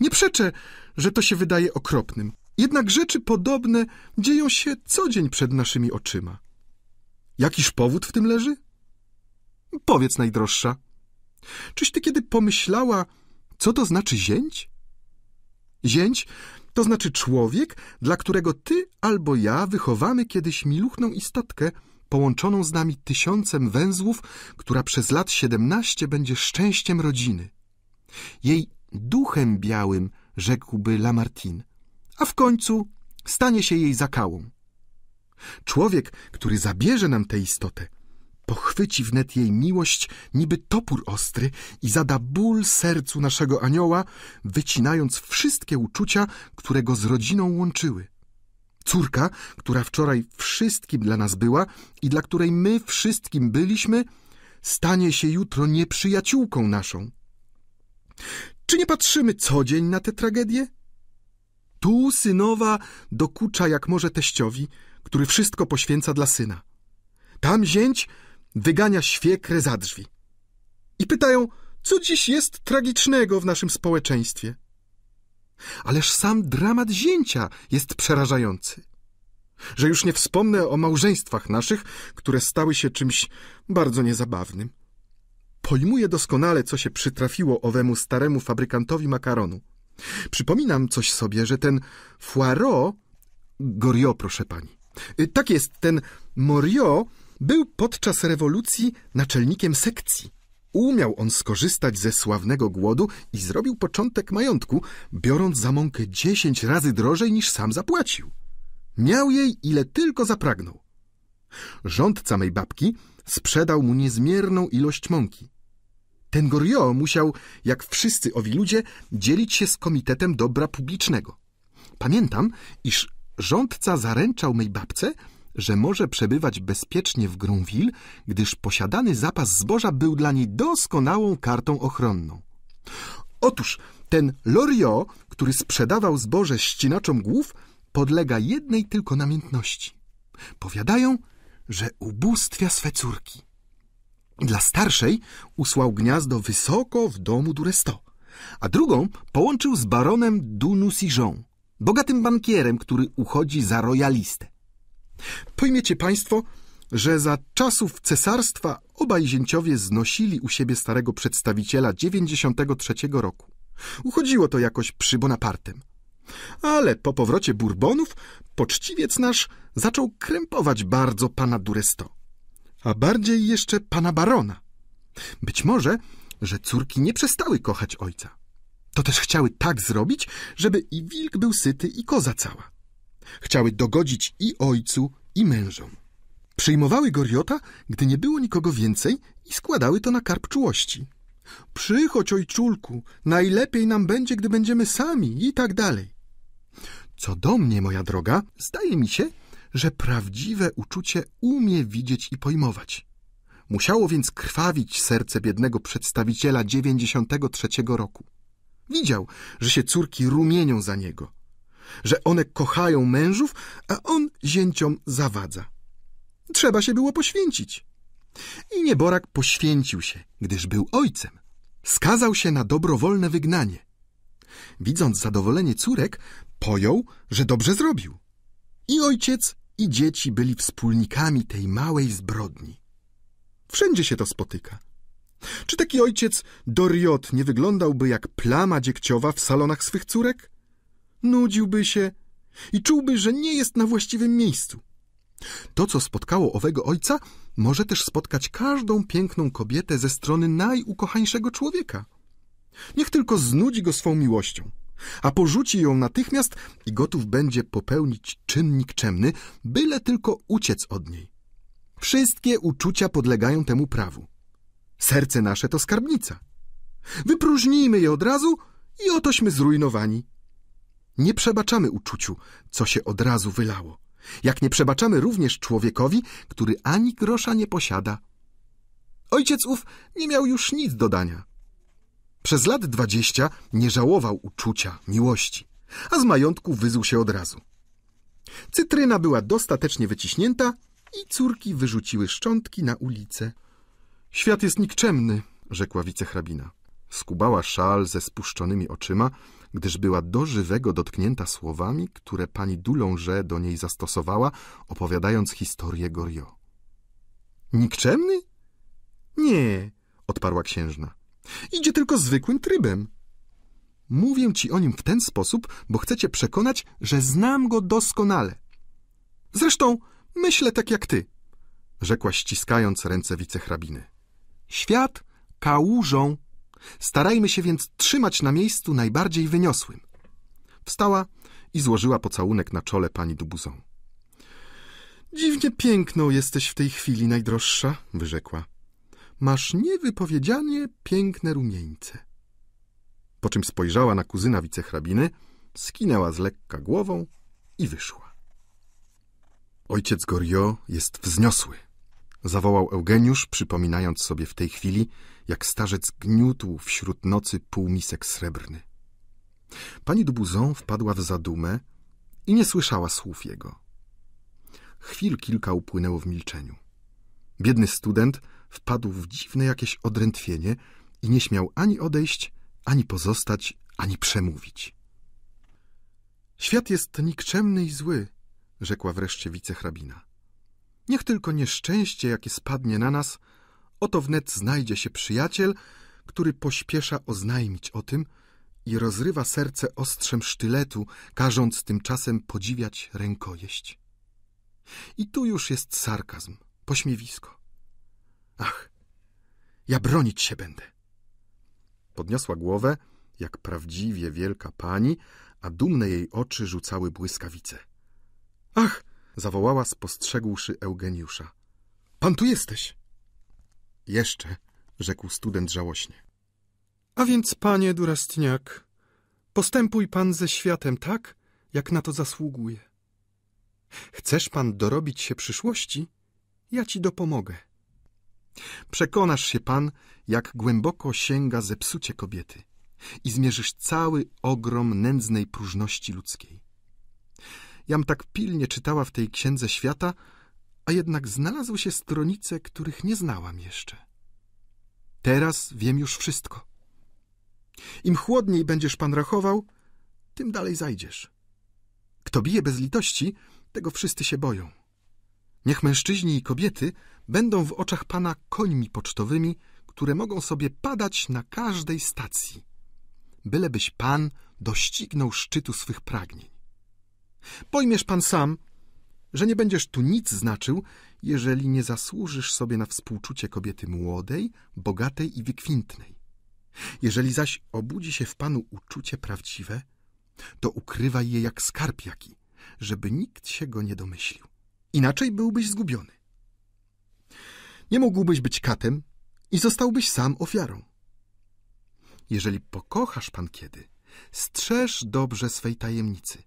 Nie przeczę, że to się wydaje okropnym. Jednak rzeczy podobne dzieją się co dzień przed naszymi oczyma. Jakiż powód w tym leży? Powiedz, najdroższa. Czyś ty kiedy pomyślała, co to znaczy zięć? Zięć To znaczy człowiek, dla którego ty albo ja wychowamy kiedyś miluchną istotkę, połączoną z nami tysiącem węzłów, która przez lat siedemnaście będzie szczęściem rodziny. Jej duchem białym, rzekłby Lamartine, a w końcu stanie się jej zakałą. Człowiek, który zabierze nam tę istotę, pochwyci wnet jej miłość niby topór ostry i zada ból sercu naszego anioła, wycinając wszystkie uczucia, które go z rodziną łączyły. Córka, która wczoraj wszystkim dla nas była i dla której my wszystkim byliśmy, stanie się jutro nieprzyjaciółką naszą. Czy nie patrzymy co dzień na tę tragedię? Tu synowa dokucza jak może teściowi, który wszystko poświęca dla syna. Tam zięć wygania świekrę za drzwi. I pytają, co dziś jest tragicznego w naszym społeczeństwie. Ależ sam dramat zięcia jest przerażający. Że już nie wspomnę o małżeństwach naszych, które stały się czymś bardzo niezabawnym. Pojmuję doskonale, co się przytrafiło owemu staremu fabrykantowi makaronu. Przypominam coś sobie, że ten Foirot, Goriot, proszę pani, y, tak jest, ten Moriot był podczas rewolucji naczelnikiem sekcji. Umiał on skorzystać ze sławnego głodu i zrobił początek majątku, biorąc za mąkę dziesięć razy drożej niż sam zapłacił. Miał jej ile tylko zapragnął. Rządca mej babki sprzedał mu niezmierną ilość mąki. Ten Goriot musiał, jak wszyscy owi ludzie, dzielić się z Komitetem Dobra Publicznego. Pamiętam, iż rządca zaręczał mej babce, że może przebywać bezpiecznie w Grunwil, gdyż posiadany zapas zboża był dla niej doskonałą kartą ochronną. Otóż ten Loriot, który sprzedawał zboże ścinaczom głów, podlega jednej tylko namiętności. Powiadają, że ubóstwia swe córki. Dla starszej usłał gniazdo wysoko w domu Duresto, a drugą połączył z baronem du Nusijon, bogatym bankierem, który uchodzi za royalistę. Pojmiecie państwo, że za czasów cesarstwa obaj zięciowie znosili u siebie starego przedstawiciela 93 roku. Uchodziło to jakoś przy Bonapartem. Ale po powrocie Bourbonów poczciwiec nasz zaczął krępować bardzo pana Duresto, a bardziej jeszcze pana barona. Być może, że córki nie przestały kochać ojca. To też chciały tak zrobić, żeby i wilk był syty i koza cała. Chciały dogodzić i ojcu, i mężom. Przyjmowały Goriota, gdy nie było nikogo więcej i składały to na karp czułości. Przychodź, ojczulku, najlepiej nam będzie, gdy będziemy sami i tak dalej. Co do mnie, moja droga, zdaje mi się, że prawdziwe uczucie umie widzieć i pojmować. Musiało więc krwawić serce biednego przedstawiciela 93 roku. Widział, że się córki rumienią za niego, że one kochają mężów, a on zięciom zawadza. Trzeba się było poświęcić. I nieborak poświęcił się, gdyż był ojcem. Skazał się na dobrowolne wygnanie. Widząc zadowolenie córek, pojął, że dobrze zrobił. I ojciec, i dzieci byli wspólnikami tej małej zbrodni. Wszędzie się to spotyka. Czy taki ojciec Doriot nie wyglądałby jak plama dziekciowa w salonach swych córek? Nudziłby się i czułby, że nie jest na właściwym miejscu. To, co spotkało owego ojca, może też spotkać każdą piękną kobietę ze strony najukochańszego człowieka. Niech tylko znudzi go swą miłością, a porzuci ją natychmiast i gotów będzie popełnić czyn nikczemny, byle tylko uciec od niej. Wszystkie uczucia podlegają temu prawu. Serce nasze to skarbnica. Wypróżnijmy je od razu i otośmy zrujnowani. Nie przebaczamy uczuciu, co się od razu wylało. Jak nie przebaczamy również człowiekowi, który ani grosza nie posiada. Ojciec ów nie miał już nic dodania. Przez lat dwadzieścia nie żałował uczucia, miłości, a z majątku wyzuł się od razu. Cytryna była dostatecznie wyciśnięta i córki wyrzuciły szczątki na ulicę. Świat jest nikczemny, rzekła wicehrabina. Skubała szal ze spuszczonymi oczyma, gdyż była do żywego dotknięta słowami, które pani Dulonże do niej zastosowała, opowiadając historię Goriot. Nikczemny? Nie, odparła księżna. Idzie tylko zwykłym trybem. Mówię ci o nim w ten sposób, bo chcę cię przekonać, że znam go doskonale. Zresztą myślę tak jak ty, rzekła ściskając ręce wicehrabiny. Świat kałużą. Starajmy się więc trzymać na miejscu najbardziej wyniosłym. Wstała i złożyła pocałunek na czole pani Dubuzon. Dziwnie piękną jesteś w tej chwili, najdroższa, wyrzekła. Masz niewypowiedzianie piękne rumieńce. Po czym spojrzała na kuzyna wicehrabiny, skinęła z lekka głową i wyszła. Ojciec Goriot jest wzniosły, zawołał Eugeniusz, przypominając sobie w tej chwili, starzec gniótł wśród nocy półmisek srebrny. Pani Dubuzon wpadła w zadumę i nie słyszała słów jego. Chwil kilka upłynęło w milczeniu. Biedny student wpadł w dziwne jakieś odrętwienie i nie śmiał ani odejść, ani pozostać, ani przemówić. Świat jest nikczemny i zły, rzekła wreszcie wicehrabina. Niech tylko nieszczęście, jakie spadnie na nas, oto wnet znajdzie się przyjaciel, który pośpiesza oznajmić o tym i rozrywa serce ostrzem sztyletu, każąc tymczasem podziwiać rękojeść. I tu już jest sarkazm, pośmiewisko. Ach, ja bronić się będę. Podniosła głowę, jak prawdziwie wielka pani, a dumne jej oczy rzucały błyskawice. Ach, zawołała, spostrzegłszy Eugeniusza. Pan tu jesteś. Jeszcze, rzekł student żałośnie. A więc, panie Durastniak, postępuj pan ze światem tak, jak na to zasługuje. Chcesz pan dorobić się przyszłości? Ja ci dopomogę. Przekonasz się pan, jak głęboko sięga zepsucie kobiety i zmierzysz cały ogrom nędznej próżności ludzkiej. Jam tak pilnie czytała w tej księdze świata, a jednak znalazły się stronice, których nie znałam jeszcze. Teraz wiem już wszystko. Im chłodniej będziesz pan rachował, tym dalej zajdziesz. Kto bije bez litości, tego wszyscy się boją. Niech mężczyźni i kobiety będą w oczach pana końmi pocztowymi, które mogą sobie padać na każdej stacji. Bylebyś pan doścignął szczytu swych pragnień. Pojmiesz pan sam, że nie będziesz tu nic znaczył, jeżeli nie zasłużysz sobie na współczucie kobiety młodej, bogatej i wykwintnej. Jeżeli zaś obudzi się w panu uczucie prawdziwe, to ukrywaj je jak skarb jaki, żeby nikt się go nie domyślił. Inaczej byłbyś zgubiony. Nie mógłbyś być katem i zostałbyś sam ofiarą. Jeżeli pokochasz pan kiedy, strzeż dobrze swej tajemnicy.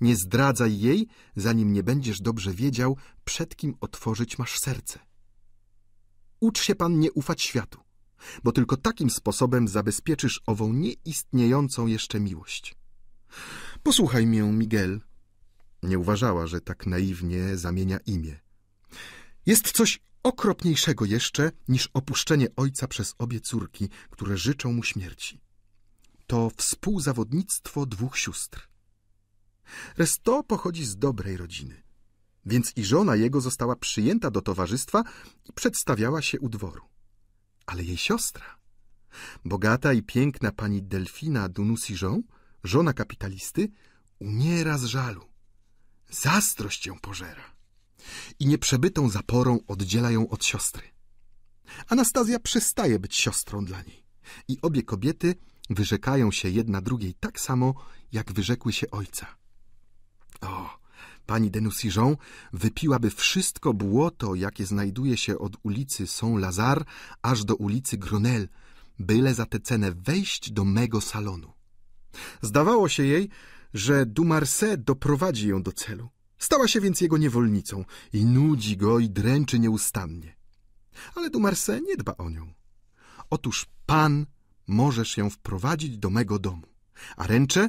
Nie zdradzaj jej, zanim nie będziesz dobrze wiedział, przed kim otworzyć masz serce. Ucz się pan nie ufać światu, bo tylko takim sposobem zabezpieczysz ową nieistniejącą jeszcze miłość. Posłuchaj mię, Miguel. Nie uważała, że tak naiwnie zamienia imię. Jest coś okropniejszego jeszcze niż opuszczenie ojca przez obie córki, które życzą mu śmierci. To współzawodnictwo dwóch sióstr. Resto pochodzi z dobrej rodziny, więc i żona jego została przyjęta do towarzystwa i przedstawiała się u dworu. Ale jej siostra, bogata i piękna pani Delfina Dunusijon, żona kapitalisty, umiera z żalu. Zazdrość ją pożera i nieprzebytą zaporą oddziela ją od siostry. Anastazja przestaje być siostrą dla niej i obie kobiety wyrzekają się jedna drugiej tak samo, jak wyrzekły się ojca. O, pani Denusijon wypiłaby wszystko błoto, jakie znajduje się od ulicy Saint-Lazare aż do ulicy Gronel, byle za tę cenę wejść do mego salonu. Zdawało się jej, że Dumarset doprowadzi ją do celu. Stała się więc jego niewolnicą i nudzi go i dręczy nieustannie. Ale Dumarset nie dba o nią. Otóż pan możesz ją wprowadzić do mego domu, a ręczę,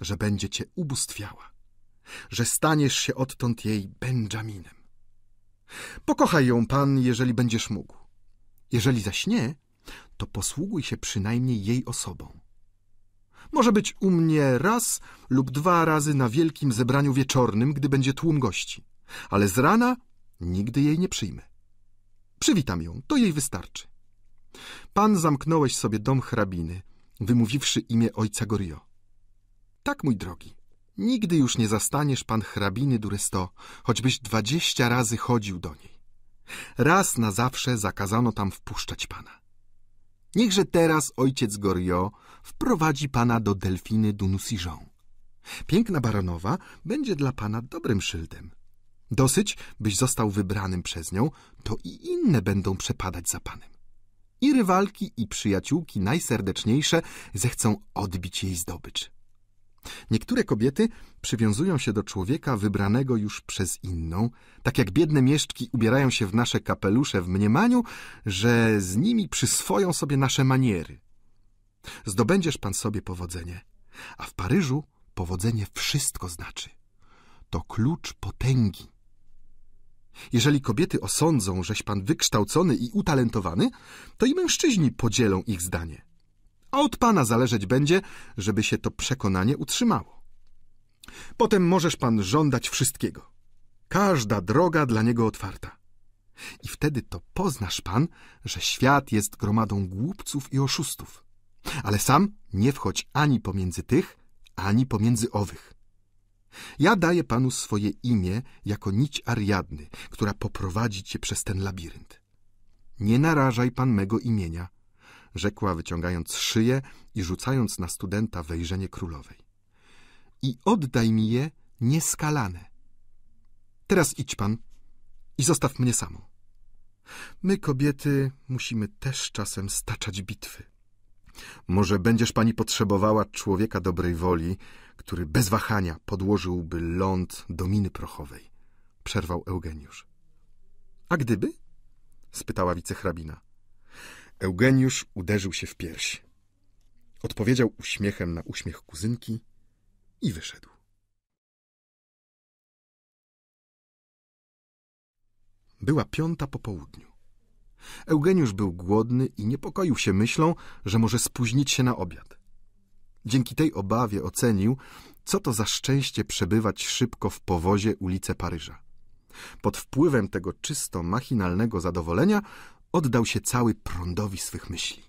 że będzie cię ubóstwiała, że staniesz się odtąd jej Benjaminem. Pokochaj ją pan, jeżeli będziesz mógł. Jeżeli zaś nie, to posługuj się przynajmniej jej osobą. Może być u mnie raz lub dwa razy na wielkim zebraniu wieczornym, gdy będzie tłum gości, ale z rana nigdy jej nie przyjmę. Przywitam ją, to jej wystarczy. Pan zamknąłeś sobie dom hrabiny, wymówiwszy imię ojca Gorio. Tak, mój drogi, nigdy już nie zastaniesz pan hrabiny Duresto, choćbyś dwadzieścia razy chodził do niej. Raz na zawsze zakazano tam wpuszczać pana. Niechże teraz ojciec Gorio wprowadzi pana do Delfiny du Nusijon. Piękna baronowa będzie dla pana dobrym szyldem. Dosyć, byś został wybranym przez nią, to i inne będą przepadać za panem. I rywalki, i przyjaciółki najserdeczniejsze zechcą odbić jej zdobycz. Niektóre kobiety przywiązują się do człowieka wybranego już przez inną, tak jak biedne mieszczki ubierają się w nasze kapelusze w mniemaniu, że z nimi przyswoją sobie nasze maniery. Zdobędziesz pan sobie powodzenie, a w Paryżu powodzenie wszystko znaczy. To klucz potęgi. Jeżeli kobiety osądzą, żeś pan wykształcony i utalentowany, to i mężczyźni podzielą ich zdanie. A od pana zależeć będzie, żeby się to przekonanie utrzymało. Potem możesz pan żądać wszystkiego. Każda droga dla niego otwarta. I wtedy to poznasz pan, że świat jest gromadą głupców i oszustów. Ale sam nie wchodź ani pomiędzy tych, ani pomiędzy owych. Ja daję panu swoje imię jako nić Ariadny, która poprowadzi cię przez ten labirynt. Nie narażaj pan mego imienia, rzekła wyciągając szyję i rzucając na studenta wejrzenie królowej. I oddaj mi je nieskalane. Teraz idź pan i zostaw mnie samą. My, kobiety, musimy też czasem staczać bitwy. Może będziesz pani potrzebowała człowieka dobrej woli, który bez wahania podłożyłby ląd do miny prochowej, przerwał Eugeniusz. A gdyby? spytała wicehrabina. Eugeniusz uderzył się w pierś. Odpowiedział uśmiechem na uśmiech kuzynki i wyszedł. Była piąta po południu. Eugeniusz był głodny i niepokoił się myślą, że może spóźnić się na obiad. Dzięki tej obawie ocenił, co to za szczęście przebywać szybko w powozie ulice Paryża. Pod wpływem tego czysto machinalnego zadowolenia oddał się cały prądowi swych myśli.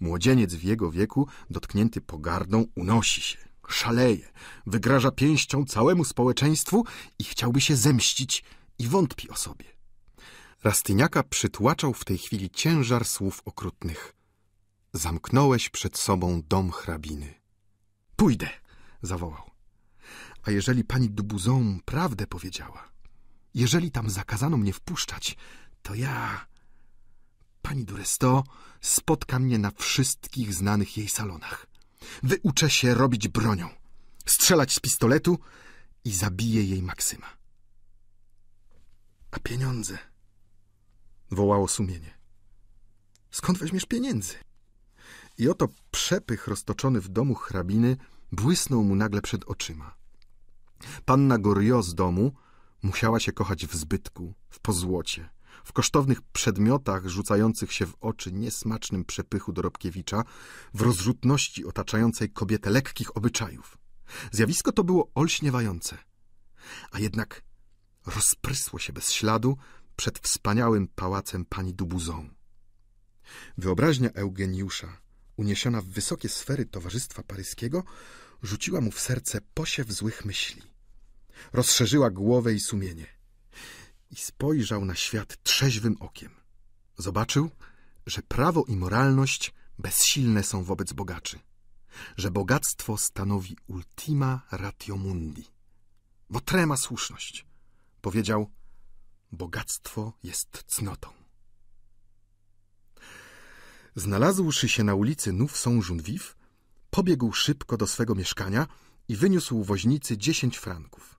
Młodzieniec w jego wieku, dotknięty pogardą, unosi się, szaleje, wygraża pięścią całemu społeczeństwu i chciałby się zemścić i wątpi o sobie. Rastyniaka przytłaczał w tej chwili ciężar słów okrutnych. Zamknąłeś przed sobą dom hrabiny. Pójdę, zawołał. A jeżeli pani Dubuzon prawdę powiedziała, jeżeli tam zakazano mnie wpuszczać, to ja, pani Duresto, spotka mnie na wszystkich znanych jej salonach. Wyuczę się robić bronią, strzelać z pistoletu i zabiję jej Maksyma. A pieniądze? wołało sumienie. Skąd weźmiesz pieniędzy? I oto przepych roztoczony w domu hrabiny błysnął mu nagle przed oczyma. Panna Gorio z domu musiała się kochać w zbytku, w pozłocie, w kosztownych przedmiotach rzucających się w oczy niesmacznym przepychu Dorobkiewicza, w rozrzutności otaczającej kobietę lekkich obyczajów. Zjawisko to było olśniewające, a jednak rozprysło się bez śladu przed wspaniałym pałacem pani Dubuzon. Wyobraźnia Eugeniusza, uniesiona w wysokie sfery towarzystwa paryskiego, rzuciła mu w serce posiew złych myśli. Rozszerzyła głowę i sumienie. I spojrzał na świat trzeźwym okiem. Zobaczył, że prawo i moralność bezsilne są wobec bogaczy, że bogactwo stanowi ultima ratio mundi. Bo trema słuszność. Powiedział, bogactwo jest cnotą. Znalazłszy się na ulicy Nów Saint-Junvif, pobiegł szybko do swego mieszkania i wyniósł woźnicy dziesięć franków.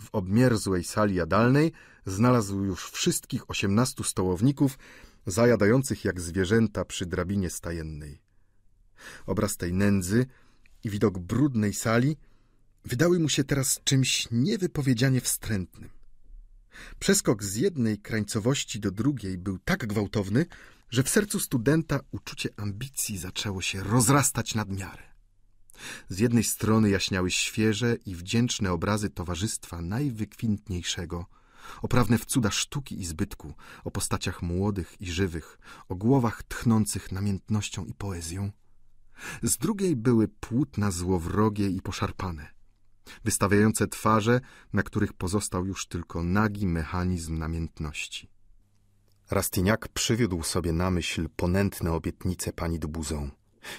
W obmierzłej sali jadalnej znalazł już wszystkich osiemnastu stołowników, zajadających jak zwierzęta przy drabinie stajennej. Obraz tej nędzy i widok brudnej sali wydały mu się teraz czymś niewypowiedzianie wstrętnym. Przeskok z jednej krańcowości do drugiej był tak gwałtowny, że w sercu studenta uczucie ambicji zaczęło się rozrastać nad miarę. Z jednej strony jaśniały świeże i wdzięczne obrazy towarzystwa najwykwintniejszego, oprawne w cuda sztuki i zbytku, o postaciach młodych i żywych, o głowach tchnących namiętnością i poezją – Z drugiej były płótna złowrogie i poszarpane, wystawiające twarze, na których pozostał już tylko nagi mechanizm namiętności. Rastignac przywiódł sobie na myśl ponętne obietnice pani Dubuzą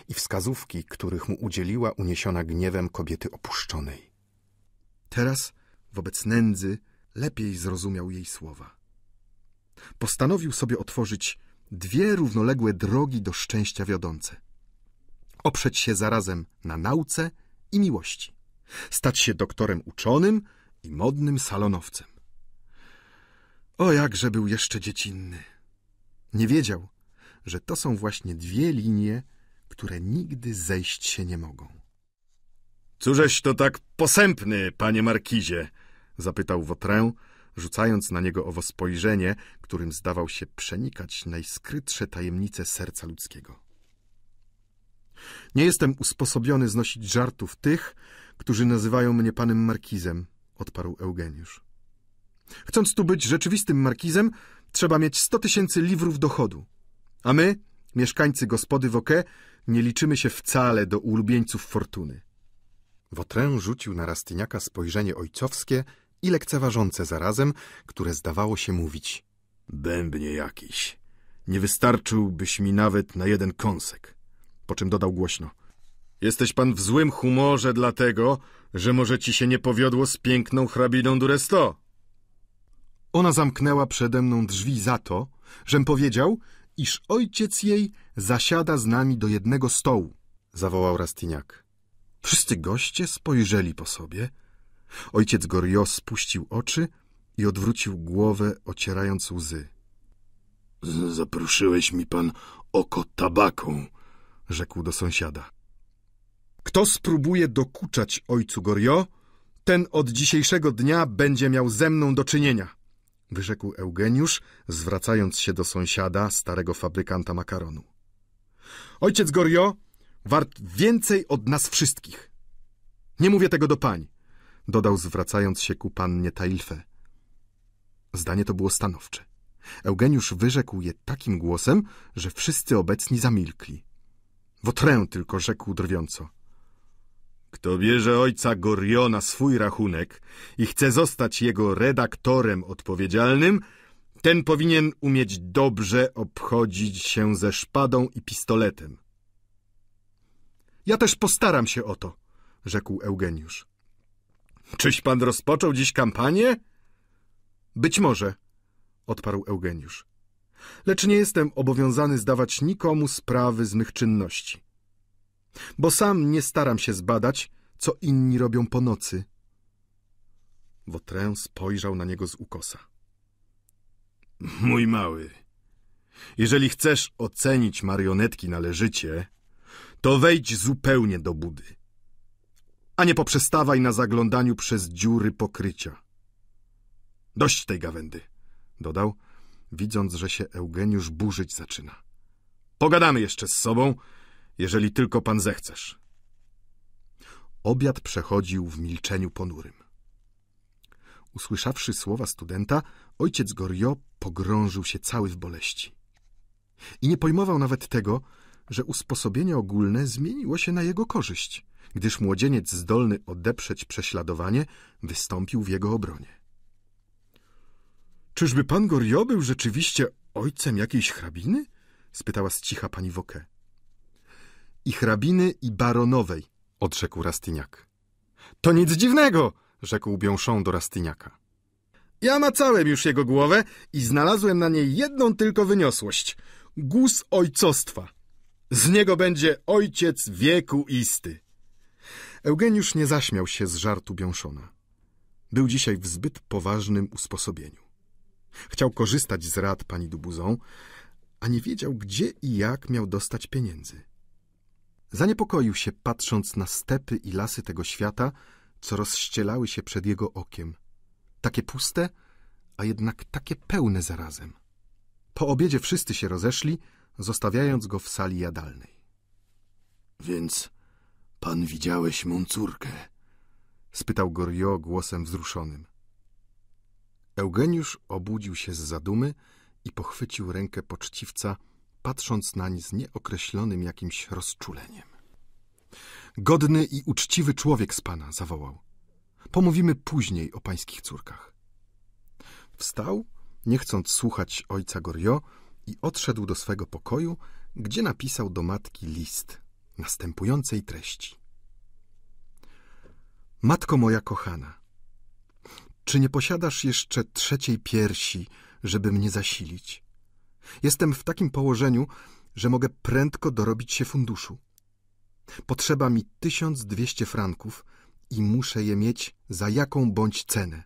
i wskazówki, których mu udzieliła uniesiona gniewem kobiety opuszczonej. Teraz, wobec nędzy, lepiej zrozumiał jej słowa. Postanowił sobie otworzyć dwie równoległe drogi do szczęścia wiodące. Oprzeć się zarazem na nauce i miłości. Stać się doktorem uczonym i modnym salonowcem. O, jakże był jeszcze dziecinny. Nie wiedział, że to są właśnie dwie linie, które nigdy zejść się nie mogą. Cóżeś to tak posępny, panie markizie? zapytał Wotrę, rzucając na niego owo spojrzenie, którym zdawał się przenikać najskrytsze tajemnice serca ludzkiego. Nie jestem usposobiony znosić żartów tych, którzy nazywają mnie panem markizem, odparł Eugeniusz. Chcąc tu być rzeczywistym markizem, trzeba mieć sto tysięcy liwrów dochodu. A my, mieszkańcy gospody Woke, nie liczymy się wcale do ulubieńców fortuny. Wotrę rzucił na Rastyniaka spojrzenie ojcowskie i lekceważące zarazem, które zdawało się mówić. Bębnie jakiś. Nie wystarczyłbyś mi nawet na jeden kąsek. Po czym dodał głośno. Jesteś pan w złym humorze dlatego, że może ci się nie powiodło z piękną hrabiną Duresto. Ona zamknęła przede mną drzwi za to, żem powiedział, iż ojciec jej zasiada z nami do jednego stołu, zawołał Rastignac. Wszyscy goście spojrzeli po sobie. Ojciec Goriot spuścił oczy i odwrócił głowę, ocierając łzy. — Zaproszyłeś mi pan oko tabaką — rzekł do sąsiada. Kto spróbuje dokuczać ojcu Goriot, ten od dzisiejszego dnia będzie miał ze mną do czynienia — wyrzekł Eugeniusz, zwracając się do sąsiada, starego fabrykanta makaronu. Ojciec Goriot wart więcej od nas wszystkich. Nie mówię tego do pań, dodał zwracając się ku pannie Tailfe. Zdanie to było stanowcze. Eugeniusz wyrzekł je takim głosem, że wszyscy obecni zamilkli. Wotrę tylko rzekł drwiąco. Kto bierze ojca Gorio na swój rachunek i chce zostać jego redaktorem odpowiedzialnym, ten powinien umieć dobrze obchodzić się ze szpadą i pistoletem. Ja też postaram się o to, rzekł Eugeniusz. Czyś pan rozpoczął dziś kampanię? Być może, odparł Eugeniusz. Lecz nie jestem obowiązany zdawać nikomu sprawy z mych czynności. Bo sam nie staram się zbadać, co inni robią po nocy. Wotrę spojrzał na niego z ukosa. Mój mały, jeżeli chcesz ocenić marionetki należycie, to wejdź zupełnie do budy. A nie poprzestawaj na zaglądaniu przez dziury pokrycia. Dość tej gawędy, dodał, widząc, że się Eugeniusz burzyć zaczyna. Pogadamy jeszcze z sobą, jeżeli tylko pan zechcesz. Obiad przechodził w milczeniu ponurym. Usłyszawszy słowa studenta, ojciec Goriot pogrążył się cały w boleści. I nie pojmował nawet tego, że usposobienie ogólne zmieniło się na jego korzyść, gdyż młodzieniec zdolny odeprzeć prześladowanie wystąpił w jego obronie. Czyżby pan Goriot był rzeczywiście ojcem jakiejś hrabiny? spytała z cicha pani Woke. I hrabiny, i baronowej, odrzekł Rastignac. To nic dziwnego, rzekł Biąszą do Rastignaca. Ja macałem już jego głowę i znalazłem na niej jedną tylko wyniosłość. Guz ojcostwa. Z niego będzie ojciec wieku isty. Eugeniusz nie zaśmiał się z żartu Biąszona. Był dzisiaj w zbyt poważnym usposobieniu. Chciał korzystać z rad pani Dubuzą, a nie wiedział, gdzie i jak miał dostać pieniędzy. Zaniepokoił się, patrząc na stepy i lasy tego świata, co rozścielały się przed jego okiem. Takie puste, a jednak takie pełne zarazem. Po obiedzie wszyscy się rozeszli, zostawiając go w sali jadalnej. — Więc pan widziałeś mą córkę? — spytał Goriot głosem wzruszonym. Eugeniusz obudził się z zadumy i pochwycił rękę poczciwca, patrząc nań z nieokreślonym jakimś rozczuleniem. Godny i uczciwy człowiek z pana, zawołał. Pomówimy później o pańskich córkach. Wstał, nie chcąc słuchać ojca Gorio, i odszedł do swego pokoju, gdzie napisał do matki list następującej treści. Matko moja kochana, czy nie posiadasz jeszcze trzeciej piersi, żeby mnie zasilić? Jestem w takim położeniu, że mogę prędko dorobić się funduszu. Potrzeba mi tysiąc dwieście franków i muszę je mieć za jaką bądź cenę.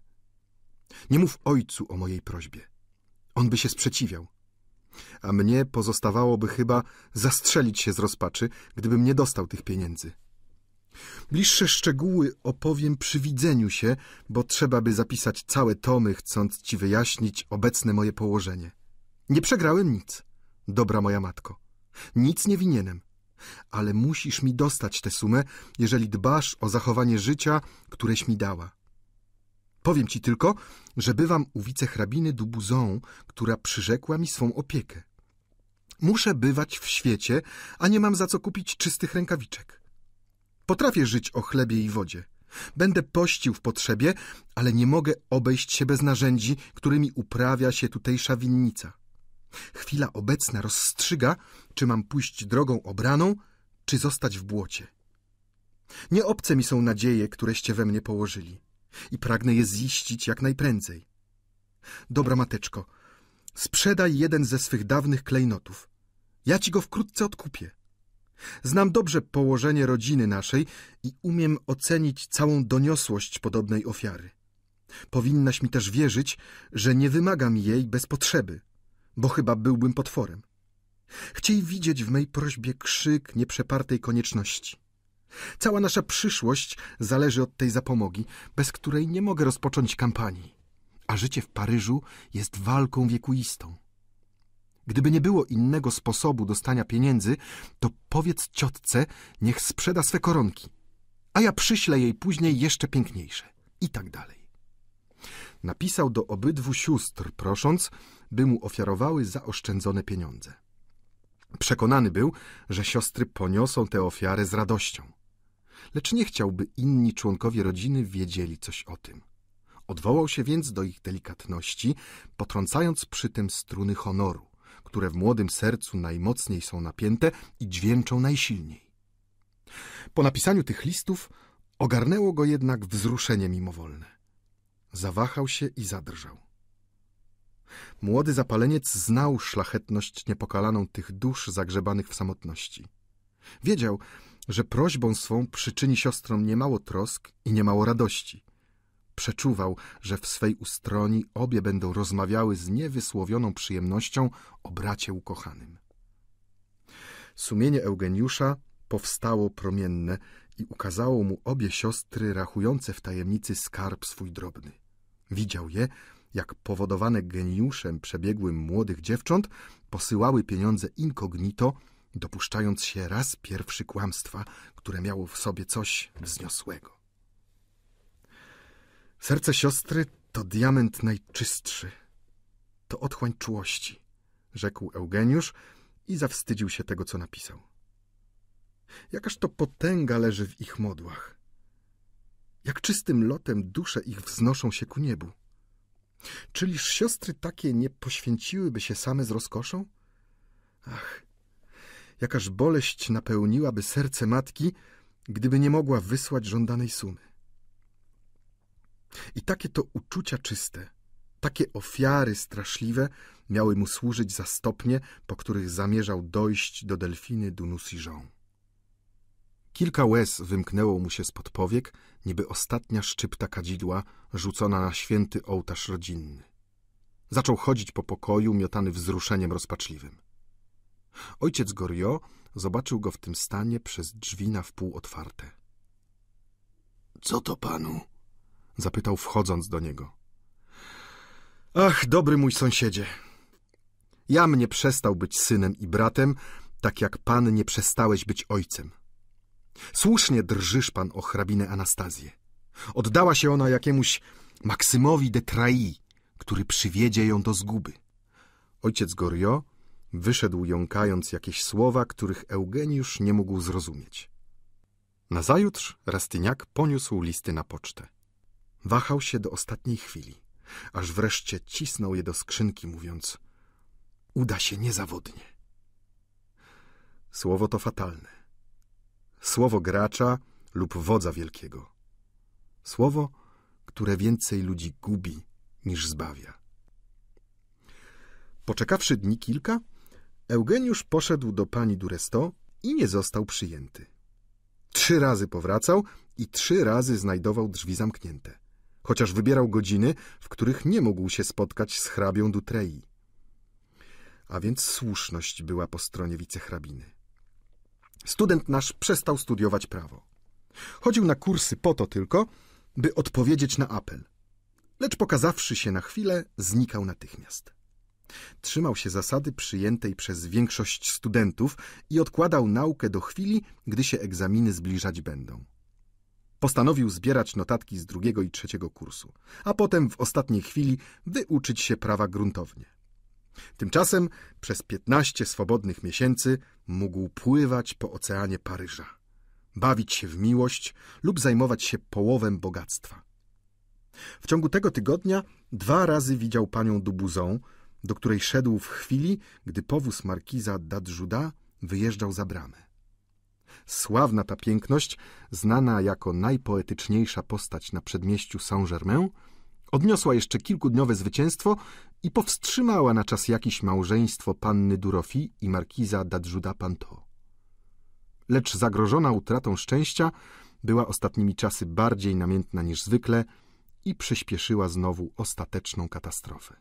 Nie mów ojcu o mojej prośbie. On by się sprzeciwiał. A mnie pozostawałoby chyba zastrzelić się z rozpaczy, gdybym nie dostał tych pieniędzy. Bliższe szczegóły opowiem przy widzeniu się, bo trzeba by zapisać całe tomy, chcąc ci wyjaśnić obecne moje położenie. Nie przegrałem nic, dobra moja matko. Nic nie winienem. Ale musisz mi dostać tę sumę, jeżeli dbasz o zachowanie życia, któreś mi dała. Powiem ci tylko, że bywam u wicehrabiny Dubuzon, która przyrzekła mi swą opiekę. Muszę bywać w świecie, a nie mam za co kupić czystych rękawiczek. Potrafię żyć o chlebie i wodzie. Będę pościł w potrzebie, ale nie mogę obejść się bez narzędzi, którymi uprawia się tutejsza winnica. Chwila obecna rozstrzyga, czy mam pójść drogą obraną, czy zostać w błocie. Nie obce mi są nadzieje, któreście we mnie położyli i pragnę je ziścić jak najprędzej. Dobra, mateczko, sprzedaj jeden ze swych dawnych klejnotów. Ja ci go wkrótce odkupię. Znam dobrze położenie rodziny naszej i umiem ocenić całą doniosłość podobnej ofiary. Powinnaś mi też wierzyć, że nie wymagam jej bez potrzeby, bo chyba byłbym potworem. Chciej widzieć w mej prośbie krzyk nieprzepartej konieczności. Cała nasza przyszłość zależy od tej zapomogi, bez której nie mogę rozpocząć kampanii. A życie w Paryżu jest walką wiekuistą. Gdyby nie było innego sposobu dostania pieniędzy, to powiedz ciotce, niech sprzeda swe koronki, a ja przyślę jej później jeszcze piękniejsze. I tak dalej. Napisał do obydwu sióstr, prosząc, by mu ofiarowały zaoszczędzone pieniądze. Przekonany był, że siostry poniosą tę ofiarę z radością lecz nie chciał, by inni członkowie rodziny wiedzieli coś o tym. Odwołał się więc do ich delikatności, potrącając przy tym struny honoru, które w młodym sercu najmocniej są napięte i dźwięczą najsilniej. Po napisaniu tych listów ogarnęło go jednak wzruszenie mimowolne. Zawahał się i zadrżał. Młody zapaleniec znał szlachetność niepokalaną tych dusz zagrzebanych w samotności. Wiedział, że prośbą swą przyczyni siostrom niemało trosk i niemało radości. Przeczuwał, że w swej ustroni obie będą rozmawiały z niewysłowioną przyjemnością o bracie ukochanym. Sumienie Eugeniusza powstało promienne i ukazało mu obie siostry rachujące w tajemnicy skarb swój drobny. Widział je, jak powodowane geniuszem przebiegłym młodych dziewcząt posyłały pieniądze incognito dopuszczając się raz pierwszy kłamstwa, które miało w sobie coś wzniosłego. Serce siostry to diament najczystszy, to otchłań czułości, rzekł Eugeniusz i zawstydził się tego, co napisał. Jakaż to potęga leży w ich modłach. Jak czystym lotem dusze ich wznoszą się ku niebu. Czyliż siostry takie nie poświęciłyby się same z rozkoszą? Ach, jakaż boleść napełniłaby serce matki, gdyby nie mogła wysłać żądanej sumy. I takie to uczucia czyste, takie ofiary straszliwe miały mu służyć za stopnie, po których zamierzał dojść do delfiny du Nucingen. Kilka łez wymknęło mu się spod powiek, niby ostatnia szczypta kadzidła rzucona na święty ołtarz rodzinny. Zaczął chodzić po pokoju, miotany wzruszeniem rozpaczliwym. Ojciec Gorio zobaczył go w tym stanie przez drzwi na wpół otwarte. — Co to panu? — zapytał wchodząc do niego. — Ach, dobry mój sąsiedzie! Jam nie przestał być synem i bratem, tak jak pan nie przestałeś być ojcem. Słusznie drżysz pan o hrabinę Anastazję. Oddała się ona jakiemuś Maksymowi de Trai, który przywiedzie ją do zguby. Ojciec Gorio Wyszedł jąkając jakieś słowa, których Eugeniusz nie mógł zrozumieć. Nazajutrz Rastyniak poniósł listy na pocztę. Wahał się do ostatniej chwili, aż wreszcie cisnął je do skrzynki, mówiąc uda się niezawodnie. Słowo to fatalne. Słowo gracza lub wodza wielkiego. Słowo, które więcej ludzi gubi niż zbawia. Poczekawszy dni kilka, Eugeniusz poszedł do pani Duresto i nie został przyjęty. Trzy razy powracał i trzy razy znajdował drzwi zamknięte, chociaż wybierał godziny, w których nie mógł się spotkać z hrabią Dutrei. A więc słuszność była po stronie wicehrabiny. Student nasz przestał studiować prawo. Chodził na kursy po to tylko, by odpowiedzieć na apel. Lecz pokazawszy się na chwilę, znikał natychmiast. Trzymał się zasady przyjętej przez większość studentów i odkładał naukę do chwili, gdy się egzaminy zbliżać będą. Postanowił zbierać notatki z drugiego i trzeciego kursu, a potem w ostatniej chwili wyuczyć się prawa gruntownie. Tymczasem przez piętnaście swobodnych miesięcy mógł pływać po oceanie Paryża, bawić się w miłość lub zajmować się połowem bogactwa. W ciągu tego tygodnia dwa razy widział panią Dubuzon, do której szedł w chwili, gdy powóz markiza d'Adjuda wyjeżdżał za bramę. Sławna ta piękność, znana jako najpoetyczniejsza postać na przedmieściu Saint-Germain, odniosła jeszcze kilkudniowe zwycięstwo i powstrzymała na czas jakiś małżeństwo panny Durofi i markiza d'Adjuda Panto. Lecz zagrożona utratą szczęścia była ostatnimi czasy bardziej namiętna niż zwykle i przyspieszyła znowu ostateczną katastrofę.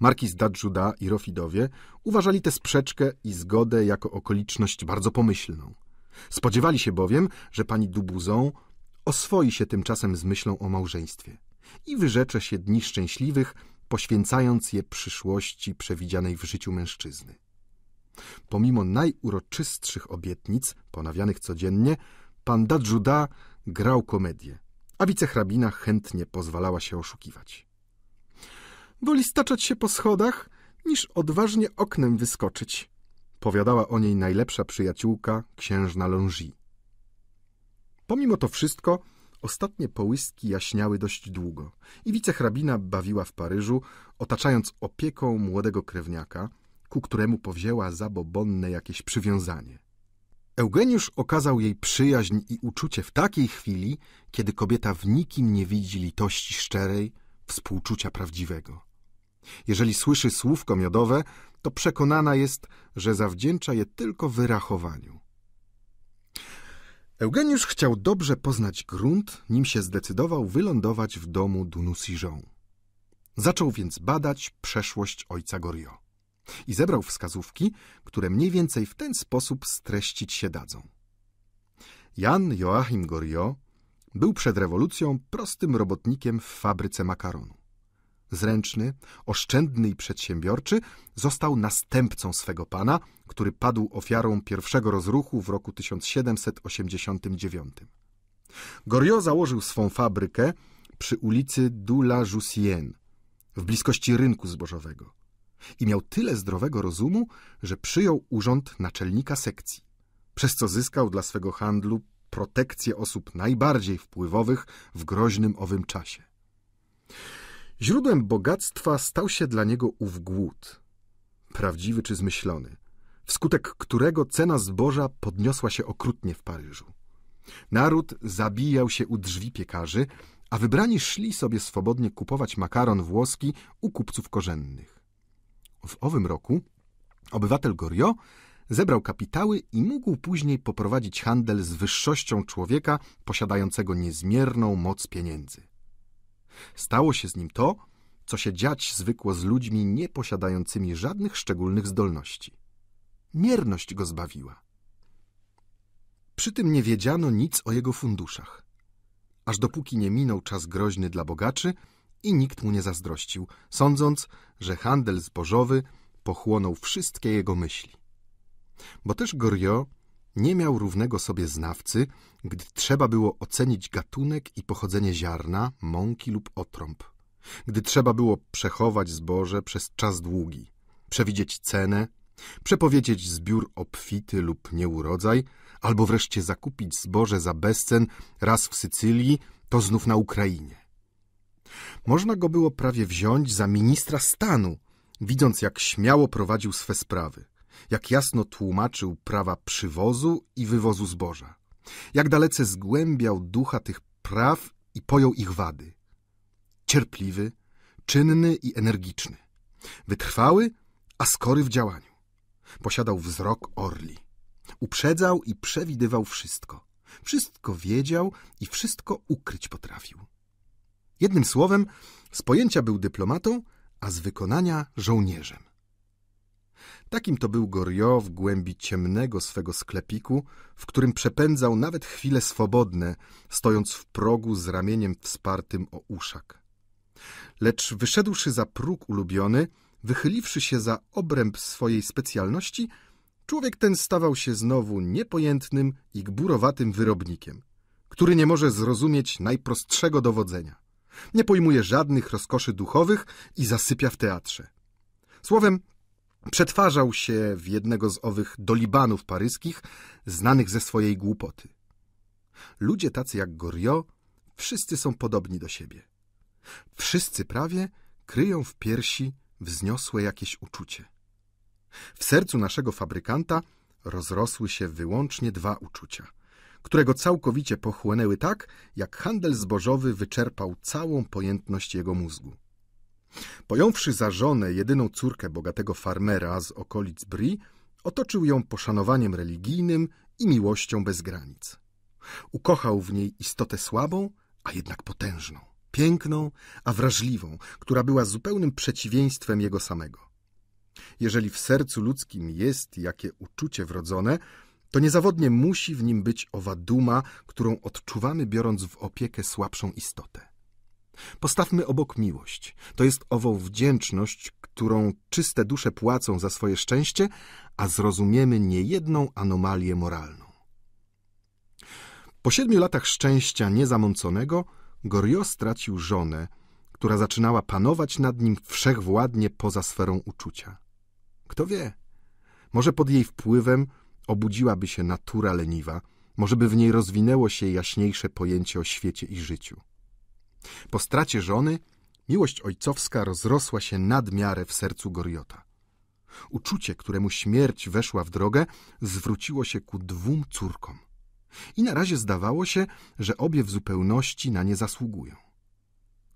Markiz d'Adjuda i Rofidowie uważali tę sprzeczkę i zgodę jako okoliczność bardzo pomyślną. Spodziewali się bowiem, że pani Dubuzon oswoi się tymczasem z myślą o małżeństwie i wyrzecze się dni szczęśliwych, poświęcając je przyszłości przewidzianej w życiu mężczyzny. Pomimo najuroczystszych obietnic, ponawianych codziennie, pan Dadżuda grał komedię, a wicehrabina chętnie pozwalała się oszukiwać. Woli staczać się po schodach, niż odważnie oknem wyskoczyć, powiadała o niej najlepsza przyjaciółka, księżna Longy. Pomimo to wszystko, ostatnie połyski jaśniały dość długo i wicehrabina bawiła w Paryżu, otaczając opieką młodego krewniaka, ku któremu powzięła zabobonne jakieś przywiązanie. Eugeniusz okazał jej przyjaźń i uczucie w takiej chwili, kiedy kobieta w nikim nie widzi litości szczerej, współczucia prawdziwego. Jeżeli słyszy słówko miodowe, to przekonana jest, że zawdzięcza je tylko wyrachowaniu. Eugeniusz chciał dobrze poznać grunt, nim się zdecydował wylądować w domu Dunusijon. Zaczął więc badać przeszłość ojca Gorio i zebrał wskazówki, które mniej więcej w ten sposób streścić się dadzą. Jan Joachim Gorio był przed rewolucją prostym robotnikiem w fabryce makaronu. Zręczny, oszczędny i przedsiębiorczy, został następcą swego pana, który padł ofiarą pierwszego rozruchu w roku 1789. Goriot założył swą fabrykę przy ulicy Dula Jussienne, w bliskości rynku zbożowego. I miał tyle zdrowego rozumu, że przyjął urząd naczelnika sekcji, przez co zyskał dla swego handlu protekcję osób najbardziej wpływowych w groźnym owym czasie. Źródłem bogactwa stał się dla niego ów głód, prawdziwy czy zmyślony, wskutek którego cena zboża podniosła się okrutnie w Paryżu. Naród zabijał się u drzwi piekarzy, a wybrani szli sobie swobodnie kupować makaron włoski u kupców korzennych. W owym roku obywatel Goriot zebrał kapitały i mógł później poprowadzić handel z wyższością człowieka posiadającego niezmierną moc pieniędzy. Stało się z nim to, co się dziać zwykło z ludźmi nieposiadającymi żadnych szczególnych zdolności. Mierność go zbawiła. Przy tym nie wiedziano nic o jego funduszach, aż dopóki nie minął czas groźny dla bogaczy i nikt mu nie zazdrościł, sądząc, że handel zbożowy pochłonął wszystkie jego myśli. Bo też Goriot nie miał równego sobie znawcy, gdy trzeba było ocenić gatunek i pochodzenie ziarna, mąki lub otrąb, gdy trzeba było przechować zboże przez czas długi, przewidzieć cenę, Przepowiedzieć zbiór obfity lub nieurodzaj, albo wreszcie zakupić zboże za bezcen raz w Sycylii, to znów na Ukrainie. Można go było prawie wziąć za ministra stanu, widząc jak śmiało prowadził swe sprawy, jak jasno tłumaczył prawa przywozu i wywozu zboża, jak dalece zgłębiał ducha tych praw i pojął ich wady. Cierpliwy, czynny i energiczny, wytrwały, a skory w działaniu. Posiadał wzrok orli. Uprzedzał i przewidywał wszystko. Wszystko wiedział i wszystko ukryć potrafił. Jednym słowem, z pojęcia był dyplomatą, a z wykonania żołnierzem. Takim to był Goriot w głębi ciemnego swego sklepiku, w którym przepędzał nawet chwile swobodne, stojąc w progu z ramieniem wspartym o uszak. Lecz wyszedłszy za próg ulubiony, wychyliwszy się za obręb swojej specjalności, człowiek ten stawał się znowu niepojętnym i gburowatym wyrobnikiem, który nie może zrozumieć najprostszego dowodzenia. Nie pojmuje żadnych rozkoszy duchowych i zasypia w teatrze. Słowem, przetwarzał się w jednego z owych dolibanów paryskich, znanych ze swojej głupoty. Ludzie tacy jak Goriot, wszyscy są podobni do siebie. Wszyscy prawie kryją w piersi wzniosłe jakieś uczucie. W sercu naszego fabrykanta rozrosły się wyłącznie dwa uczucia, które go całkowicie pochłonęły tak, jak handel zbożowy wyczerpał całą pojętność jego mózgu. Pojąwszy za żonę jedyną córkę bogatego farmera z okolic Brie, otoczył ją poszanowaniem religijnym i miłością bez granic. Ukochał w niej istotę słabą, a jednak potężną, piękną, a wrażliwą, która była zupełnym przeciwieństwem jego samego. Jeżeli w sercu ludzkim jest jakie uczucie wrodzone, to niezawodnie musi w nim być owa duma, którą odczuwamy biorąc w opiekę słabszą istotę. Postawmy obok miłość. To jest ową wdzięczność, którą czyste dusze płacą za swoje szczęście, a zrozumiemy niejedną anomalię moralną. Po siedmiu latach szczęścia niezamąconego Goriot stracił żonę, która zaczynała panować nad nim wszechwładnie poza sferą uczucia. Kto wie, może pod jej wpływem obudziłaby się natura leniwa, może by w niej rozwinęło się jaśniejsze pojęcie o świecie i życiu. Po stracie żony miłość ojcowska rozrosła się nad miarę w sercu Goriota. Uczucie, któremu śmierć weszła w drogę, zwróciło się ku dwóm córkom. I na razie zdawało się, że obie w zupełności na nie zasługują.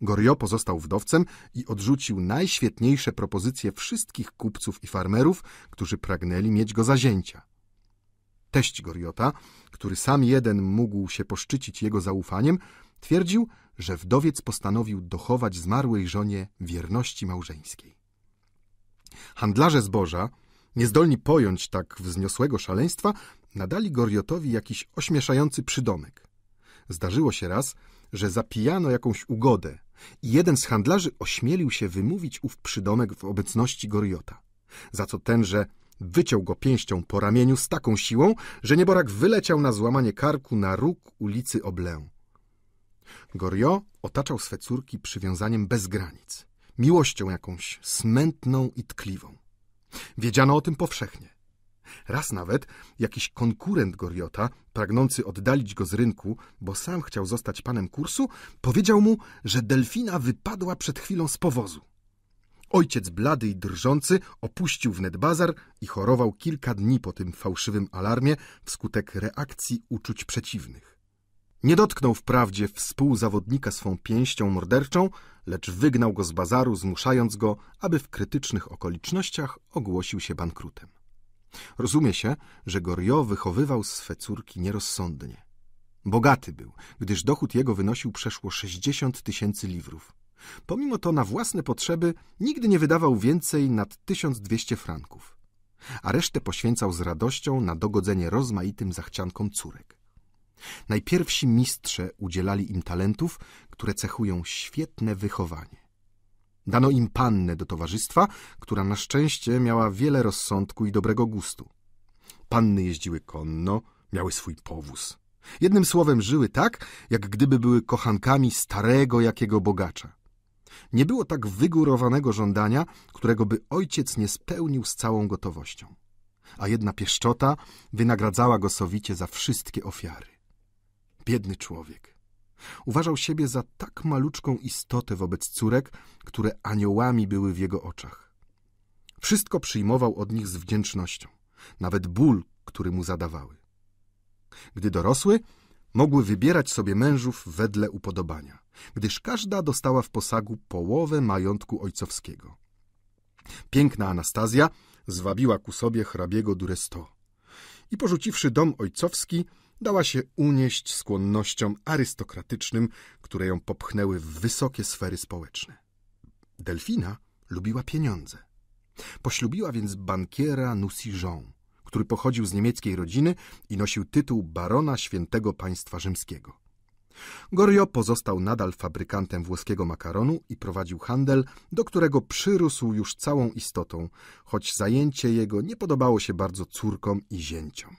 Goriot pozostał wdowcem i odrzucił najświetniejsze propozycje wszystkich kupców i farmerów, którzy pragnęli mieć go za zięcia. Teść Goriota, który sam jeden mógł się poszczycić jego zaufaniem, twierdził, że wdowiec postanowił dochować zmarłej żonie wierności małżeńskiej. Handlarze zboża, niezdolni pojąć tak wzniosłego szaleństwa, nadali Goriotowi jakiś ośmieszający przydomek. Zdarzyło się raz, że zapijano jakąś ugodę i jeden z handlarzy ośmielił się wymówić ów przydomek w obecności Goriota, za co tenże wyciął go pięścią po ramieniu z taką siłą, że nieborak wyleciał na złamanie karku na róg ulicy Oblę. Goriot otaczał swe córki przywiązaniem bez granic, miłością jakąś smętną i tkliwą. Wiedziano o tym powszechnie. Raz nawet jakiś konkurent Goriota, pragnący oddalić go z rynku, bo sam chciał zostać panem kursu, powiedział mu, że delfina wypadła przed chwilą z powozu. Ojciec blady i drżący opuścił wnet bazar i chorował kilka dni po tym fałszywym alarmie wskutek reakcji uczuć przeciwnych. Nie dotknął wprawdzie współzawodnika swą pięścią morderczą, lecz wygnał go z bazaru, zmuszając go, aby w krytycznych okolicznościach ogłosił się bankrutem. Rozumie się, że Goriot wychowywał swe córki nierozsądnie. Bogaty był, gdyż dochód jego wynosił przeszło 60 tysięcy liwrów. Pomimo to na własne potrzeby nigdy nie wydawał więcej nad 1200 franków, a resztę poświęcał z radością na dogodzenie rozmaitym zachciankom córek. Najpierwsi mistrze udzielali im talentów, które cechują świetne wychowanie. Dano im pannę do towarzystwa, która na szczęście miała wiele rozsądku i dobrego gustu. Panny jeździły konno, miały swój powóz. Jednym słowem żyły tak, jak gdyby były kochankami starego jakiego bogacza. Nie było tak wygórowanego żądania, którego by ojciec nie spełnił z całą gotowością. A jedna pieszczota wynagradzała go sowicie za wszystkie ofiary. Biedny człowiek. Uważał siebie za tak maluczką istotę wobec córek, które aniołami były w jego oczach. Wszystko przyjmował od nich z wdzięcznością, nawet ból, który mu zadawały. Gdy dorosły, mogły wybierać sobie mężów wedle upodobania, gdyż każda dostała w posagu połowę majątku ojcowskiego. Piękna Anastazja zwabiła ku sobie hrabiego Duresto i porzuciwszy dom ojcowski, dała się unieść skłonnościom arystokratycznym, które ją popchnęły w wysokie sfery społeczne. Delfina lubiła pieniądze. Poślubiła więc bankiera Nucijon, który pochodził z niemieckiej rodziny i nosił tytuł barona świętego państwa rzymskiego. Gorio pozostał nadal fabrykantem włoskiego makaronu i prowadził handel, do którego przyrósł już całą istotą, choć zajęcie jego nie podobało się bardzo córkom i zięciom.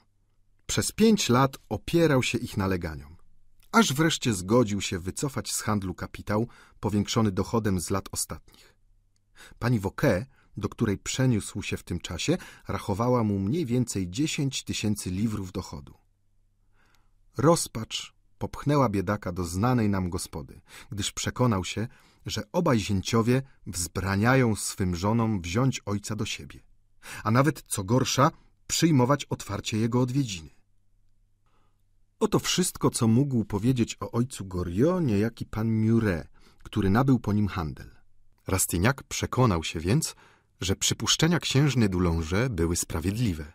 Przez pięć lat opierał się ich naleganiom, aż wreszcie zgodził się wycofać z handlu kapitał powiększony dochodem z lat ostatnich. Pani Woke, do której przeniósł się w tym czasie, rachowała mu mniej więcej dziesięć tysięcy liwrów dochodu. Rozpacz popchnęła biedaka do znanej nam gospody, gdyż przekonał się, że obaj zięciowie wzbraniają swym żonom wziąć ojca do siebie, a nawet, co gorsza, przyjmować otwarcie jego odwiedziny. Oto wszystko, co mógł powiedzieć o ojcu Gorio niejaki pan Muret, który nabył po nim handel. Rastignac przekonał się więc, że przypuszczenia księżny Dulonże były sprawiedliwe.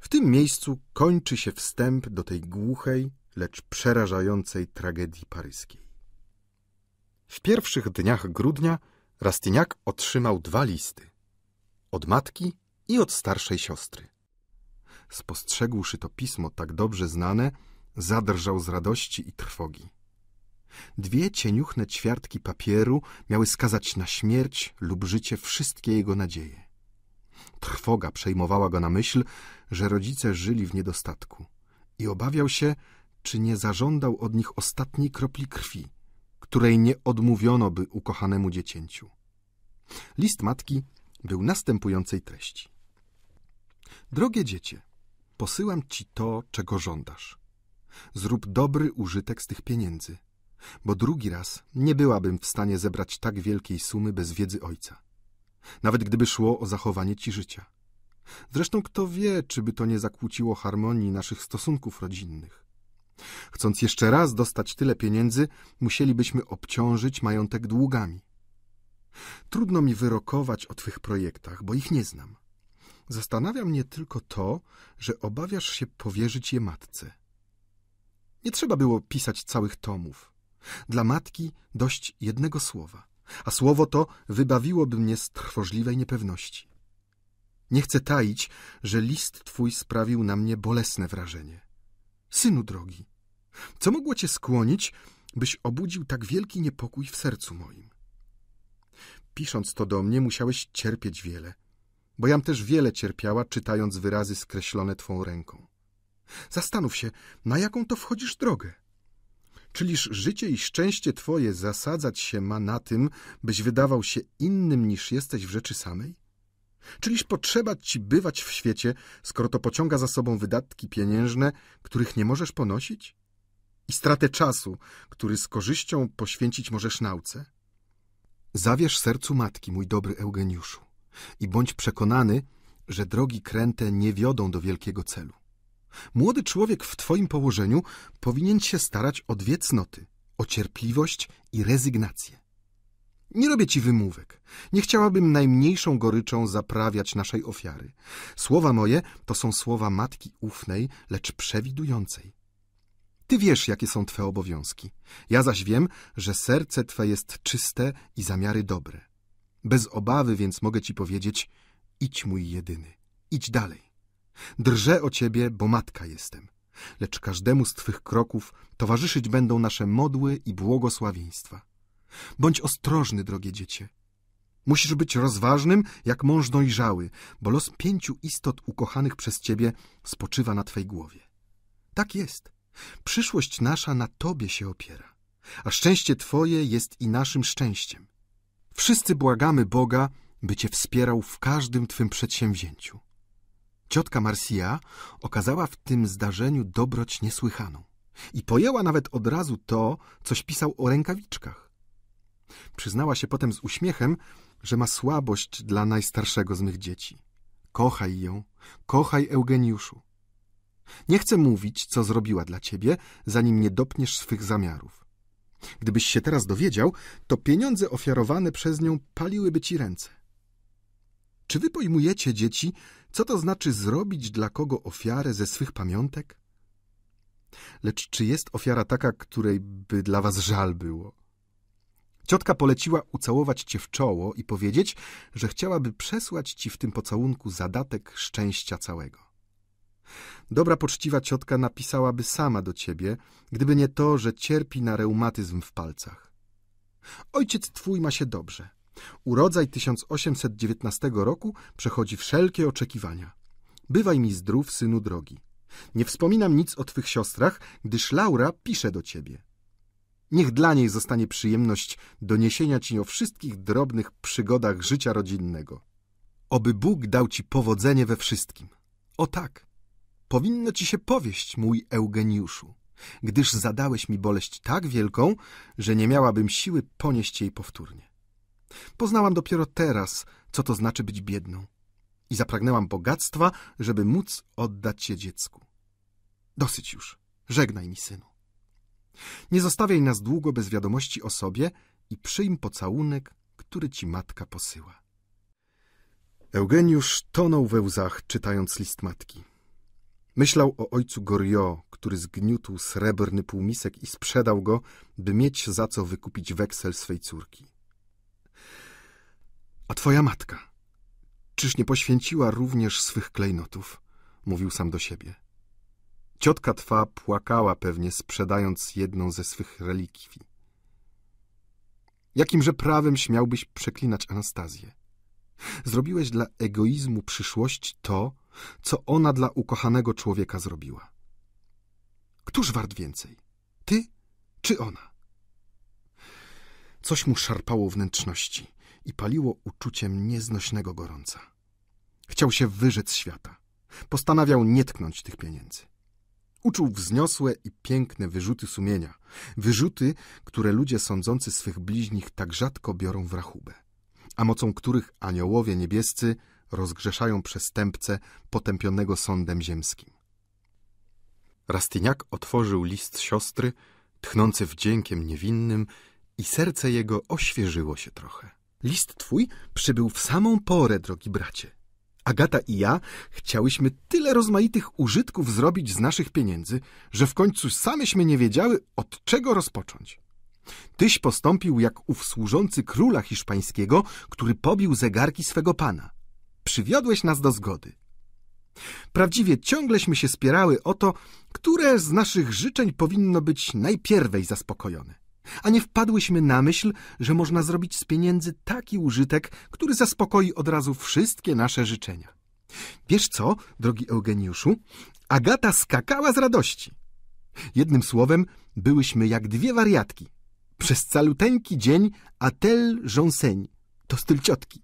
W tym miejscu kończy się wstęp do tej głuchej, lecz przerażającej tragedii paryskiej. W pierwszych dniach grudnia Rastignac otrzymał dwa listy. Od matki i od starszej siostry. Spostrzegłszy to pismo tak dobrze znane, zadrżał z radości i trwogi. Dwie cieniuchne ćwiartki papieru miały skazać na śmierć lub życie wszystkie jego nadzieje. Trwoga przejmowała go na myśl, że rodzice żyli w niedostatku i obawiał się, czy nie zażądał od nich ostatniej kropli krwi, której nie odmówiono by ukochanemu dziecięciu. List matki był następującej treści. Drogie dziecię, posyłam ci to, czego żądasz. Zrób dobry użytek z tych pieniędzy, bo drugi raz nie byłabym w stanie zebrać tak wielkiej sumy bez wiedzy ojca. Nawet gdyby szło o zachowanie ci życia. Zresztą kto wie, czy by to nie zakłóciło harmonii naszych stosunków rodzinnych. Chcąc jeszcze raz dostać tyle pieniędzy, musielibyśmy obciążyć majątek długami. Trudno mi wyrokować o twych projektach, bo ich nie znam. Zastanawia mnie tylko to, że obawiasz się powierzyć je matce. Nie trzeba było pisać całych tomów. Dla matki dość jednego słowa, a słowo to wybawiłoby mnie z trwożliwej niepewności. Nie chcę taić, że list twój sprawił na mnie bolesne wrażenie. Synu drogi, co mogło cię skłonić, byś obudził tak wielki niepokój w sercu moim? Pisząc to do mnie, musiałeś cierpieć wiele, bo jam też wiele cierpiała, czytając wyrazy skreślone twą ręką. Zastanów się, na jaką to wchodzisz drogę. Czyliż życie i szczęście twoje zasadzać się ma na tym, byś wydawał się innym niż jesteś w rzeczy samej? Czyliż potrzeba ci bywać w świecie, skoro to pociąga za sobą wydatki pieniężne, których nie możesz ponosić? I stratę czasu, który z korzyścią poświęcić możesz nauce? Zawierz sercu matki, mój dobry Eugeniuszu, i bądź przekonany, że drogi kręte nie wiodą do wielkiego celu. Młody człowiek w twoim położeniu powinien się starać o dwie cnoty – o cierpliwość i rezygnację. Nie robię ci wymówek. Nie chciałabym najmniejszą goryczą zaprawiać naszej ofiary. Słowa moje to są słowa matki ufnej, lecz przewidującej. Ty wiesz, jakie są twe obowiązki. Ja zaś wiem, że serce twe jest czyste i zamiary dobre. Bez obawy więc mogę ci powiedzieć, idź mój jedyny, idź dalej. Drżę o ciebie, bo matka jestem. Lecz każdemu z twych kroków towarzyszyć będą nasze modły i błogosławieństwa. Bądź ostrożny, drogie dziecię. Musisz być rozważnym, jak mąż dojrzały, bo los pięciu istot ukochanych przez ciebie spoczywa na twej głowie. Tak jest. Przyszłość nasza na tobie się opiera. a szczęście Twoje jest i naszym szczęściem. Wszyscy błagamy Boga, by Cię wspierał w każdym Twym przedsięwzięciu. Ciotka Marcia okazała w tym zdarzeniu dobroć niesłychaną i pojęła nawet od razu to, coś pisał o rękawiczkach. Przyznała się potem z uśmiechem, że ma słabość dla najstarszego z mych dzieci. Kochaj ją, kochaj Eugeniuszu. Nie chcę mówić, co zrobiła dla ciebie, zanim nie dopniesz swych zamiarów. Gdybyś się teraz dowiedział, to pieniądze ofiarowane przez nią paliłyby ci ręce. Czy wy pojmujecie, dzieci, co to znaczy zrobić dla kogo ofiarę ze swych pamiątek? Lecz czy jest ofiara taka, której by dla was żal było? Ciotka poleciła ucałować cię w czoło i powiedzieć, że chciałaby przesłać ci w tym pocałunku zadatek szczęścia całego. Dobra poczciwa ciotka napisałaby sama do ciebie, gdyby nie to, że cierpi na reumatyzm w palcach. Ojciec twój ma się dobrze. Urodzaj 1819 roku przechodzi wszelkie oczekiwania. Bywaj mi zdrów, synu drogi. Nie wspominam nic o twych siostrach, gdyż Laura pisze do ciebie. Niech dla niej zostanie przyjemność doniesienia ci o wszystkich drobnych przygodach życia rodzinnego. Oby Bóg dał ci powodzenie we wszystkim. O tak, powinno ci się powieść, mój Eugeniuszu, gdyż zadałeś mi boleść tak wielką, że nie miałabym siły ponieść jej powtórnie. Poznałam dopiero teraz, co to znaczy być biedną i zapragnęłam bogactwa, żeby móc oddać się dziecku. Dosyć już, żegnaj mi, synu. Nie zostawiaj nas długo bez wiadomości o sobie i przyjm pocałunek, który ci matka posyła. Eugeniusz tonął we łzach, czytając list matki. Myślał o ojcu Goriot, który zgniótł srebrny półmisek i sprzedał go, by mieć za co wykupić weksel swej córki. A twoja matka, czyż nie poświęciła również swych klejnotów? Mówił sam do siebie. Ciotka twa płakała pewnie, sprzedając jedną ze swych relikwii. Jakimże prawem śmiałbyś przeklinać Anastazję? Zrobiłeś dla egoizmu przyszłości to, co ona dla ukochanego człowieka zrobiła. Któż wart więcej? Ty czy ona? Coś mu szarpało wnętrzności i paliło uczuciem nieznośnego gorąca. Chciał się wyrzec świata. Postanawiał nie tknąć tych pieniędzy. Uczuł wzniosłe i piękne wyrzuty sumienia, wyrzuty, które ludzie sądzący swych bliźnich tak rzadko biorą w rachubę, a mocą których aniołowie niebiescy rozgrzeszają przestępcę potępionego sądem ziemskim. Rastyniak otworzył list siostry, tchnący wdziękiem niewinnym i serce jego oświeżyło się trochę. List twój przybył w samą porę, drogi bracie. Agata i ja chciałyśmy tyle rozmaitych użytków zrobić z naszych pieniędzy, że w końcu sameśmy nie wiedziały, od czego rozpocząć. Tyś postąpił jak ów służący króla hiszpańskiego, który pobił zegarki swego pana. Przywiodłeś nas do zgody. Prawdziwie ciągleśmy się spierały o to, które z naszych życzeń powinno być najpierwej zaspokojone a nie wpadłyśmy na myśl, że można zrobić z pieniędzy taki użytek, który zaspokoi od razu wszystkie nasze życzenia. Wiesz co, drogi Eugeniuszu? Agata skakała z radości. Jednym słowem, byłyśmy jak dwie wariatki. Przez caluteńki dzień atel żąseń, to styl ciotki,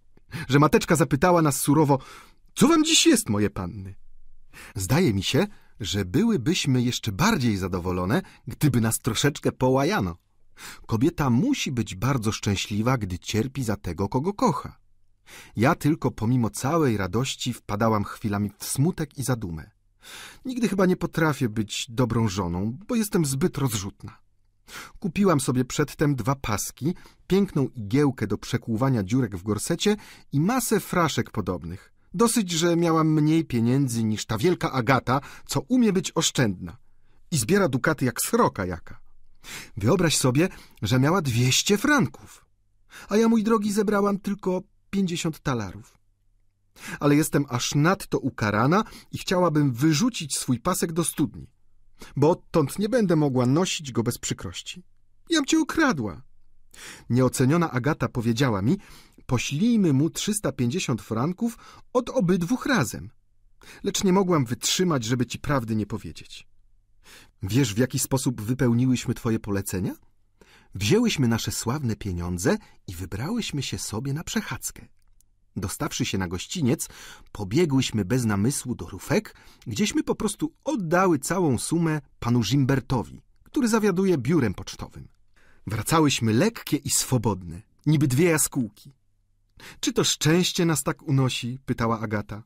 że mateczka zapytała nas surowo, co wam dziś jest, moje panny? Zdaje mi się, że byłybyśmy jeszcze bardziej zadowolone, gdyby nas troszeczkę połajano. Kobieta musi być bardzo szczęśliwa, gdy cierpi za tego, kogo kocha. Ja tylko pomimo całej radości wpadałam chwilami w smutek i zadumę. Nigdy chyba nie potrafię być dobrą żoną, bo jestem zbyt rozrzutna. Kupiłam sobie przedtem dwa paski, piękną igiełkę do przekłuwania dziurek w gorsecie i masę fraszek podobnych. Dosyć, że miałam mniej pieniędzy niż ta wielka Agata, co umie być oszczędna. I zbiera dukaty jak sroka jaka. Wyobraź sobie, że miała dwieście franków, a ja, mój drogi, zebrałam tylko pięćdziesiąt talarów. Ale jestem aż nadto ukarana i chciałabym wyrzucić swój pasek do studni, bo odtąd nie będę mogła nosić go bez przykrości. Jam cię ukradła. Nieoceniona Agata powiedziała mi, poślijmy mu 350 franków od obydwóch razem. Lecz nie mogłam wytrzymać, żeby ci prawdy nie powiedzieć. Wiesz, w jaki sposób wypełniłyśmy twoje polecenia? Wzięłyśmy nasze sławne pieniądze i wybrałyśmy się sobie na przechadzkę. Dostawszy się na gościniec, pobiegłyśmy bez namysłu do Rufek, gdzieśmy po prostu oddały całą sumę panu Żimbertowi, który zawiaduje biurem pocztowym. Wracałyśmy lekkie i swobodne, niby dwie jaskółki. Czy to szczęście nas tak unosi? pytała Agata.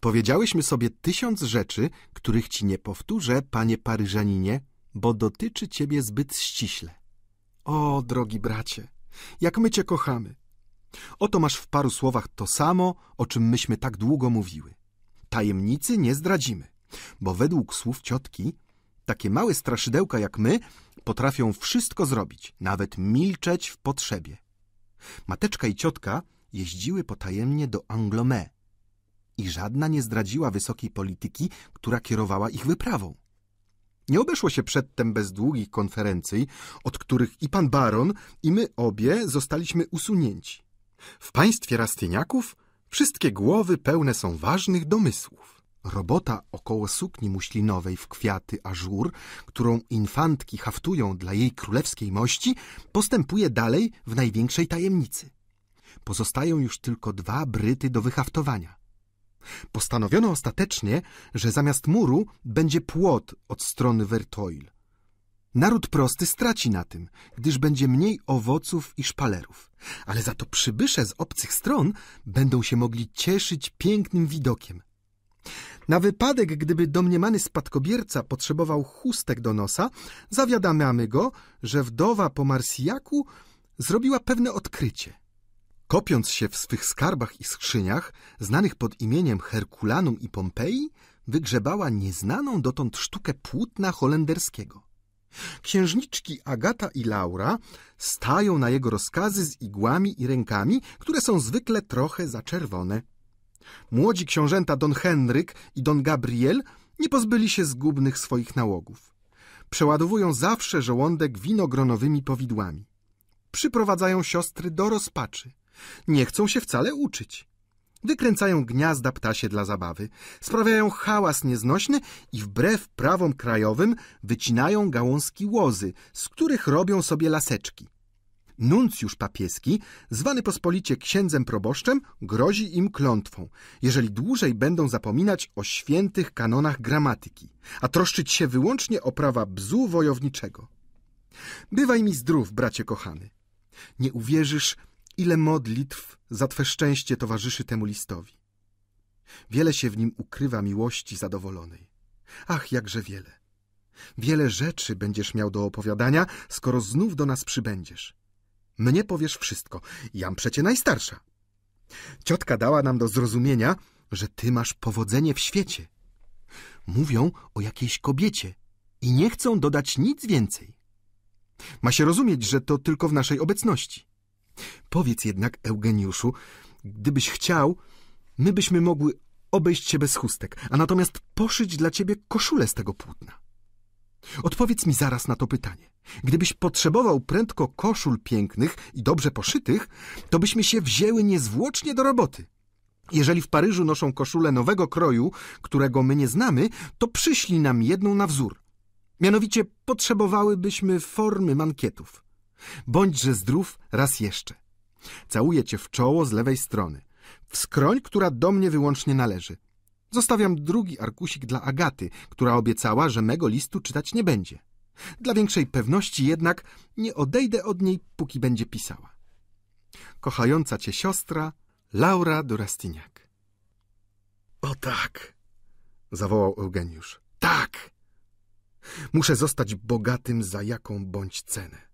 Powiedziałyśmy sobie tysiąc rzeczy, których ci nie powtórzę, panie Paryżaninie, bo dotyczy ciebie zbyt ściśle. O, drogi bracie, jak my cię kochamy. Oto masz w paru słowach to samo, o czym myśmy tak długo mówiły. Tajemnicy nie zdradzimy, bo według słów ciotki, takie małe straszydełka jak my potrafią wszystko zrobić, nawet milczeć w potrzebie. Mateczka i ciotka jeździły potajemnie do Anglomé i żadna nie zdradziła wysokiej polityki, która kierowała ich wyprawą. Nie obeszło się przedtem bez długich konferencji, od których i pan baron, i my obie zostaliśmy usunięci. W państwie Rastyniaków wszystkie głowy pełne są ważnych domysłów. Robota około sukni muślinowej w kwiaty ażur, którą infantki haftują dla jej królewskiej mości, postępuje dalej w największej tajemnicy. Pozostają już tylko dwa bryty do wyhaftowania. Postanowiono ostatecznie, że zamiast muru będzie płot od strony Vertoil. Naród prosty straci na tym, gdyż będzie mniej owoców i szpalerów, ale za to przybysze z obcych stron będą się mogli cieszyć pięknym widokiem. Na wypadek, gdyby domniemany spadkobierca potrzebował chustek do nosa, zawiadamiamy go, że wdowa po Marsjaku zrobiła pewne odkrycie. Kopiąc się w swych skarbach i skrzyniach, znanych pod imieniem Herkulanum i Pompeji, wygrzebała nieznaną dotąd sztukę płótna holenderskiego. Księżniczki Agata i Laura stają na jego rozkazy z igłami i rękami, które są zwykle trochę zaczerwone. Młodzi książęta Don Henryk i Don Gabriel nie pozbyli się zgubnych swoich nałogów. Przeładowują zawsze żołądek winogronowymi powidłami. Przyprowadzają siostry do rozpaczy. Nie chcą się wcale uczyć. Wykręcają gniazda ptasie dla zabawy, sprawiają hałas nieznośny i wbrew prawom krajowym wycinają gałązki łozy, z których robią sobie laseczki. Nuncjusz papieski, zwany pospolicie księdzem proboszczem, grozi im klątwą, jeżeli dłużej będą zapominać o świętych kanonach gramatyki, a troszczyć się wyłącznie o prawa bzu wojowniczego. Bywaj mi zdrów, bracie kochany. Nie uwierzysz, ile modlitw za Twe szczęście towarzyszy temu listowi. Wiele się w nim ukrywa miłości zadowolonej. Ach, jakże wiele. Wiele rzeczy będziesz miał do opowiadania, skoro znów do nas przybędziesz. Mnie powiesz wszystko, jam przecie najstarsza. Ciotka dała nam do zrozumienia, że ty masz powodzenie w świecie. Mówią o jakiejś kobiecie i nie chcą dodać nic więcej. Ma się rozumieć, że to tylko w naszej obecności. Powiedz jednak, Eugeniuszu, gdybyś chciał, my byśmy mogły obejść się bez chustek, a natomiast poszyć dla ciebie koszulę z tego płótna. Odpowiedz mi zaraz na to pytanie. Gdybyś potrzebował prędko koszul pięknych i dobrze poszytych, to byśmy się wzięły niezwłocznie do roboty. Jeżeli w Paryżu noszą koszulę nowego kroju, którego my nie znamy, to przyślij nam jedną na wzór. Mianowicie potrzebowałybyśmy formy mankietów. Bądźże zdrów raz jeszcze. Całuję cię w czoło z lewej strony, w skroń, która do mnie wyłącznie należy. Zostawiam drugi arkusik dla Agaty, która obiecała, że mego listu czytać nie będzie. Dla większej pewności jednak nie odejdę od niej, póki będzie pisała. Kochająca cię siostra Laura Durastiniak. O tak, zawołał Eugeniusz. Tak! Muszę zostać bogatym za jaką bądź cenę.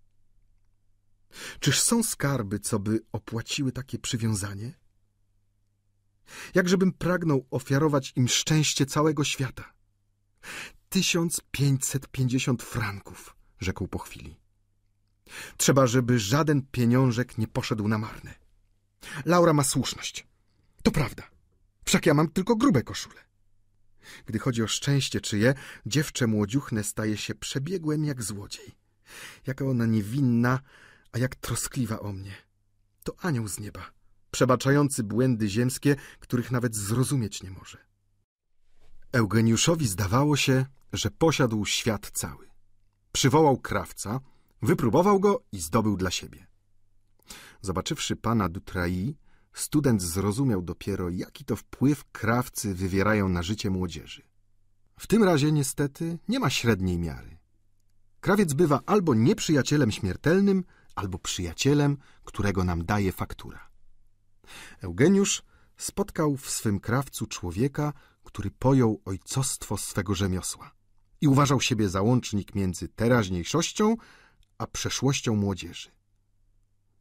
Czyż są skarby, co by opłaciły takie przywiązanie? Jakżebym pragnął ofiarować im szczęście całego świata. Tysiąc pięćset pięćdziesiąt franków, rzekł po chwili. Trzeba, żeby żaden pieniążek nie poszedł na marne. Laura ma słuszność. To prawda. Wszak ja mam tylko grube koszule. Gdy chodzi o szczęście czyje, dziewczę młodziuchne staje się przebiegłym jak złodziej. Jaka ona niewinna, a jak troskliwa o mnie. To anioł z nieba, przebaczający błędy ziemskie, których nawet zrozumieć nie może. Eugeniuszowi zdawało się, że posiadł świat cały. Przywołał krawca, Wypróbował go i zdobył dla siebie. Zobaczywszy pana Dutrai, student zrozumiał dopiero, jaki to wpływ krawcy wywierają na życie młodzieży. W tym razie, niestety, nie ma średniej miary. Krawiec bywa albo nieprzyjacielem śmiertelnym, albo przyjacielem, którego nam daje faktura. Eugeniusz spotkał w swym krawcu człowieka, który pojął ojcostwo swego rzemiosła i uważał siebie za łącznik między teraźniejszością a przeszłością młodzieży.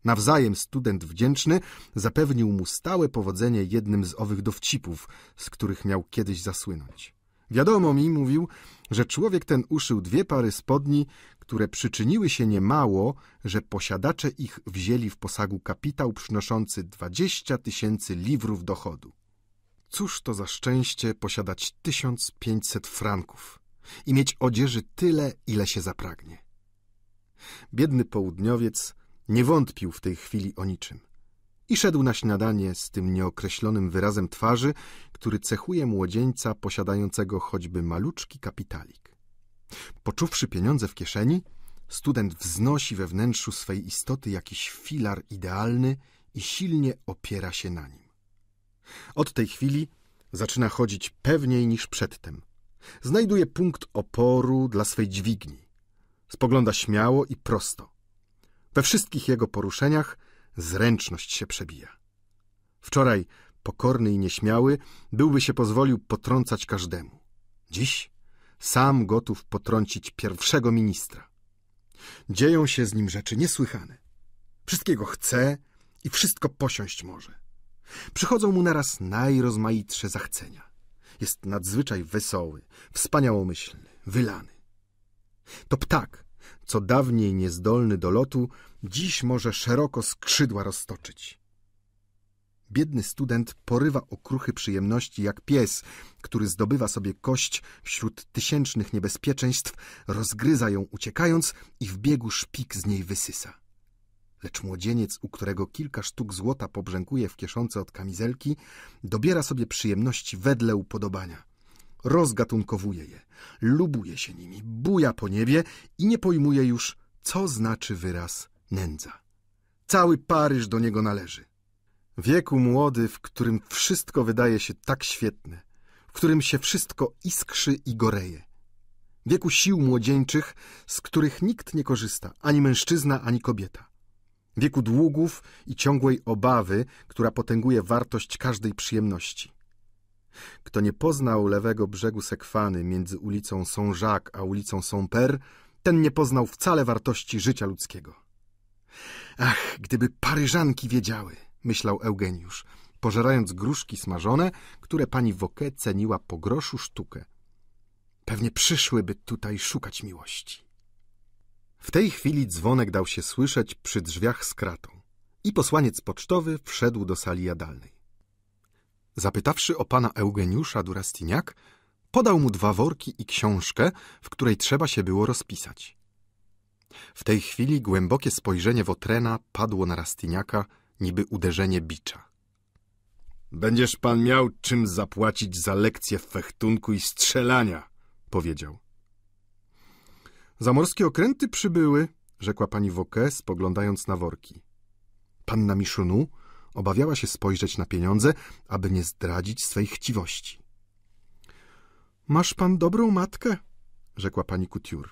Nawzajem student wdzięczny zapewnił mu stałe powodzenie jednym z owych dowcipów, z których miał kiedyś zasłynąć. Wiadomo mi, mówił, że człowiek ten uszył dwie pary spodni, które przyczyniły się niemało, że posiadacze ich wzięli w posagu kapitał przynoszący dwadzieścia tysięcy liwrów dochodu. Cóż to za szczęście posiadać tysiąc pięćset franków i mieć odzieży tyle, ile się zapragnie. Biedny południowiec nie wątpił w tej chwili o niczym i szedł na śniadanie z tym nieokreślonym wyrazem twarzy, który cechuje młodzieńca posiadającego choćby maluczki kapitalik. Poczuwszy pieniądze w kieszeni, student wznosi we wnętrzu swej istoty jakiś filar idealny i silnie opiera się na nim. Od tej chwili zaczyna chodzić pewniej niż przedtem. Znajduje punkt oporu dla swej dźwigni. Spogląda śmiało i prosto. We wszystkich jego poruszeniach zręczność się przebija. Wczoraj, pokorny i nieśmiały, byłby się pozwolił potrącać każdemu. Dziś sam gotów potrącić pierwszego ministra. Dzieją się z nim rzeczy niesłychane. Wszystkiego chce i wszystko posiąść może. Przychodzą mu naraz najrozmaitsze zachcenia. Jest nadzwyczaj wesoły, wspaniałomyślny, wylany. To ptak, co dawniej niezdolny do lotu, dziś może szeroko skrzydła roztoczyć. Biedny student porywa okruchy przyjemności jak pies, który zdobywa sobie kość wśród tysięcznych niebezpieczeństw, rozgryza ją uciekając i w biegu szpik z niej wysysa. Lecz młodzieniec, u którego kilka sztuk złota pobrzękuje w kieszonce od kamizelki, dobiera sobie przyjemności wedle upodobania. Rozgatunkowuje je, lubuje się nimi, buja po niebie i nie pojmuje już, co znaczy wyraz nędza. Cały Paryż do niego należy. Wieku młody, w którym wszystko wydaje się tak świetne, w którym się wszystko iskrzy i goreje. Wieku sił młodzieńczych, z których nikt nie korzysta, ani mężczyzna, ani kobieta. Wieku długów i ciągłej obawy, która potęguje wartość każdej przyjemności. Kto nie poznał lewego brzegu Sekwany między ulicą Saint-Jacques a ulicą Saint-Père, ten nie poznał wcale wartości życia ludzkiego. Ach, gdyby Paryżanki wiedziały, myślał Eugeniusz, pożerając gruszki smażone, które pani Woke ceniła po groszu sztukę. Pewnie przyszłyby tutaj szukać miłości. W tej chwili dzwonek dał się słyszeć przy drzwiach z kratą i posłaniec pocztowy wszedł do sali jadalnej. Zapytawszy o pana Eugeniusza Durastiniak, podał mu dwa worki i książkę, w której trzeba się było rozpisać. W tej chwili głębokie spojrzenie Wotrena padło na Rastiniaka, niby uderzenie bicza. Będziesz pan miał czym zapłacić za lekcję fechtunku i strzelania, powiedział. Zamorskie okręty przybyły, rzekła pani Woke, spoglądając na worki. Panna Miszunu obawiała się spojrzeć na pieniądze, aby nie zdradzić swej chciwości. Masz pan dobrą matkę, rzekła pani Couture.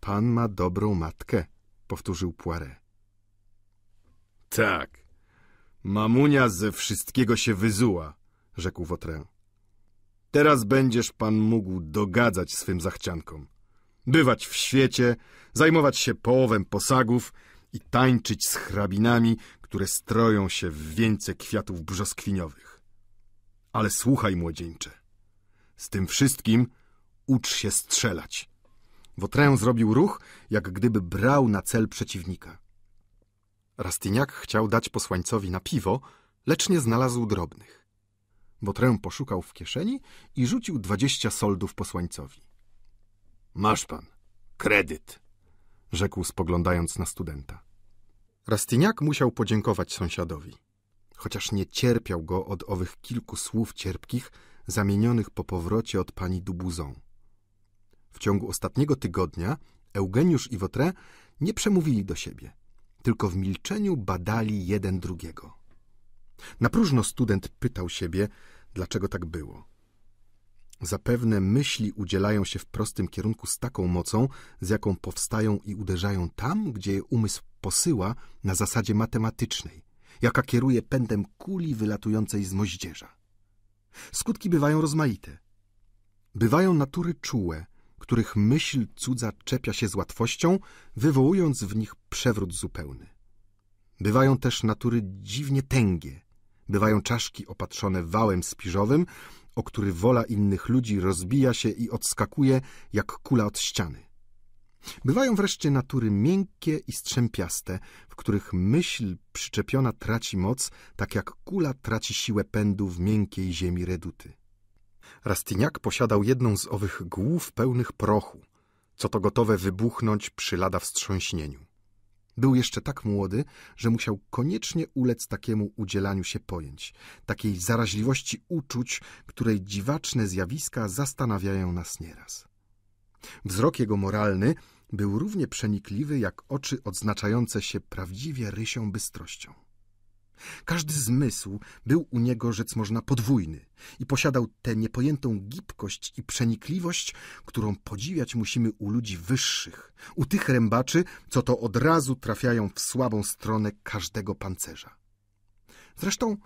Pan ma dobrą matkę, powtórzył Poiret. Tak, mamunia ze wszystkiego się wyzuła, rzekł Vautrin. Teraz będziesz pan mógł dogadzać swym zachciankom. Bywać w świecie, zajmować się połowem posagów i tańczyć z hrabinami, które stroją się w wieńce kwiatów brzoskwiniowych. Ale słuchaj, młodzieńcze, z tym wszystkim ucz się strzelać. Wotrę zrobił ruch, jak gdyby brał na cel przeciwnika. Rastignac chciał dać posłańcowi na piwo, lecz nie znalazł drobnych. Wotrę poszukał w kieszeni i rzucił dwadzieścia soldów posłańcowi. Masz pan, kredyt, rzekł spoglądając na studenta. Rastignac musiał podziękować sąsiadowi, chociaż nie cierpiał go od owych kilku słów cierpkich, zamienionych po powrocie od pani Dubuzon. W ciągu ostatniego tygodnia Eugeniusz i Wotre nie przemówili do siebie, tylko w milczeniu badali jeden drugiego. Na próżno student pytał siebie, dlaczego tak było. Zapewne myśli udzielają się w prostym kierunku z taką mocą, z jaką powstają i uderzają tam, gdzie je umysł posyła na zasadzie matematycznej, jaka kieruje pędem kuli wylatującej z moździerza. Skutki bywają rozmaite. Bywają natury czułe, których myśl cudza czepia się z łatwością, wywołując w nich przewrót zupełny. Bywają też natury dziwnie tęgie, bywają czaszki opatrzone wałem spiżowym, o który wola innych ludzi rozbija się i odskakuje jak kula od ściany. Bywają wreszcie natury miękkie i strzępiaste, w których myśl przyczepiona traci moc, tak jak kula traci siłę pędu w miękkiej ziemi reduty. Rastignac posiadał jedną z owych głów pełnych prochu, co to gotowe wybuchnąć przy lada wstrząśnieniu. Był jeszcze tak młody, że musiał koniecznie ulec takiemu udzielaniu się pojęć, takiej zaraźliwości uczuć, której dziwaczne zjawiska zastanawiają nas nieraz. Wzrok jego moralny był równie przenikliwy jak oczy odznaczające się prawdziwie rysią bystrością. Każdy zmysł był u niego, rzec można, podwójny i posiadał tę niepojętą gibkość i przenikliwość, którą podziwiać musimy u ludzi wyższych, u tych rębaczy, co to od razu trafiają w słabą stronę każdego pancerza. Zresztą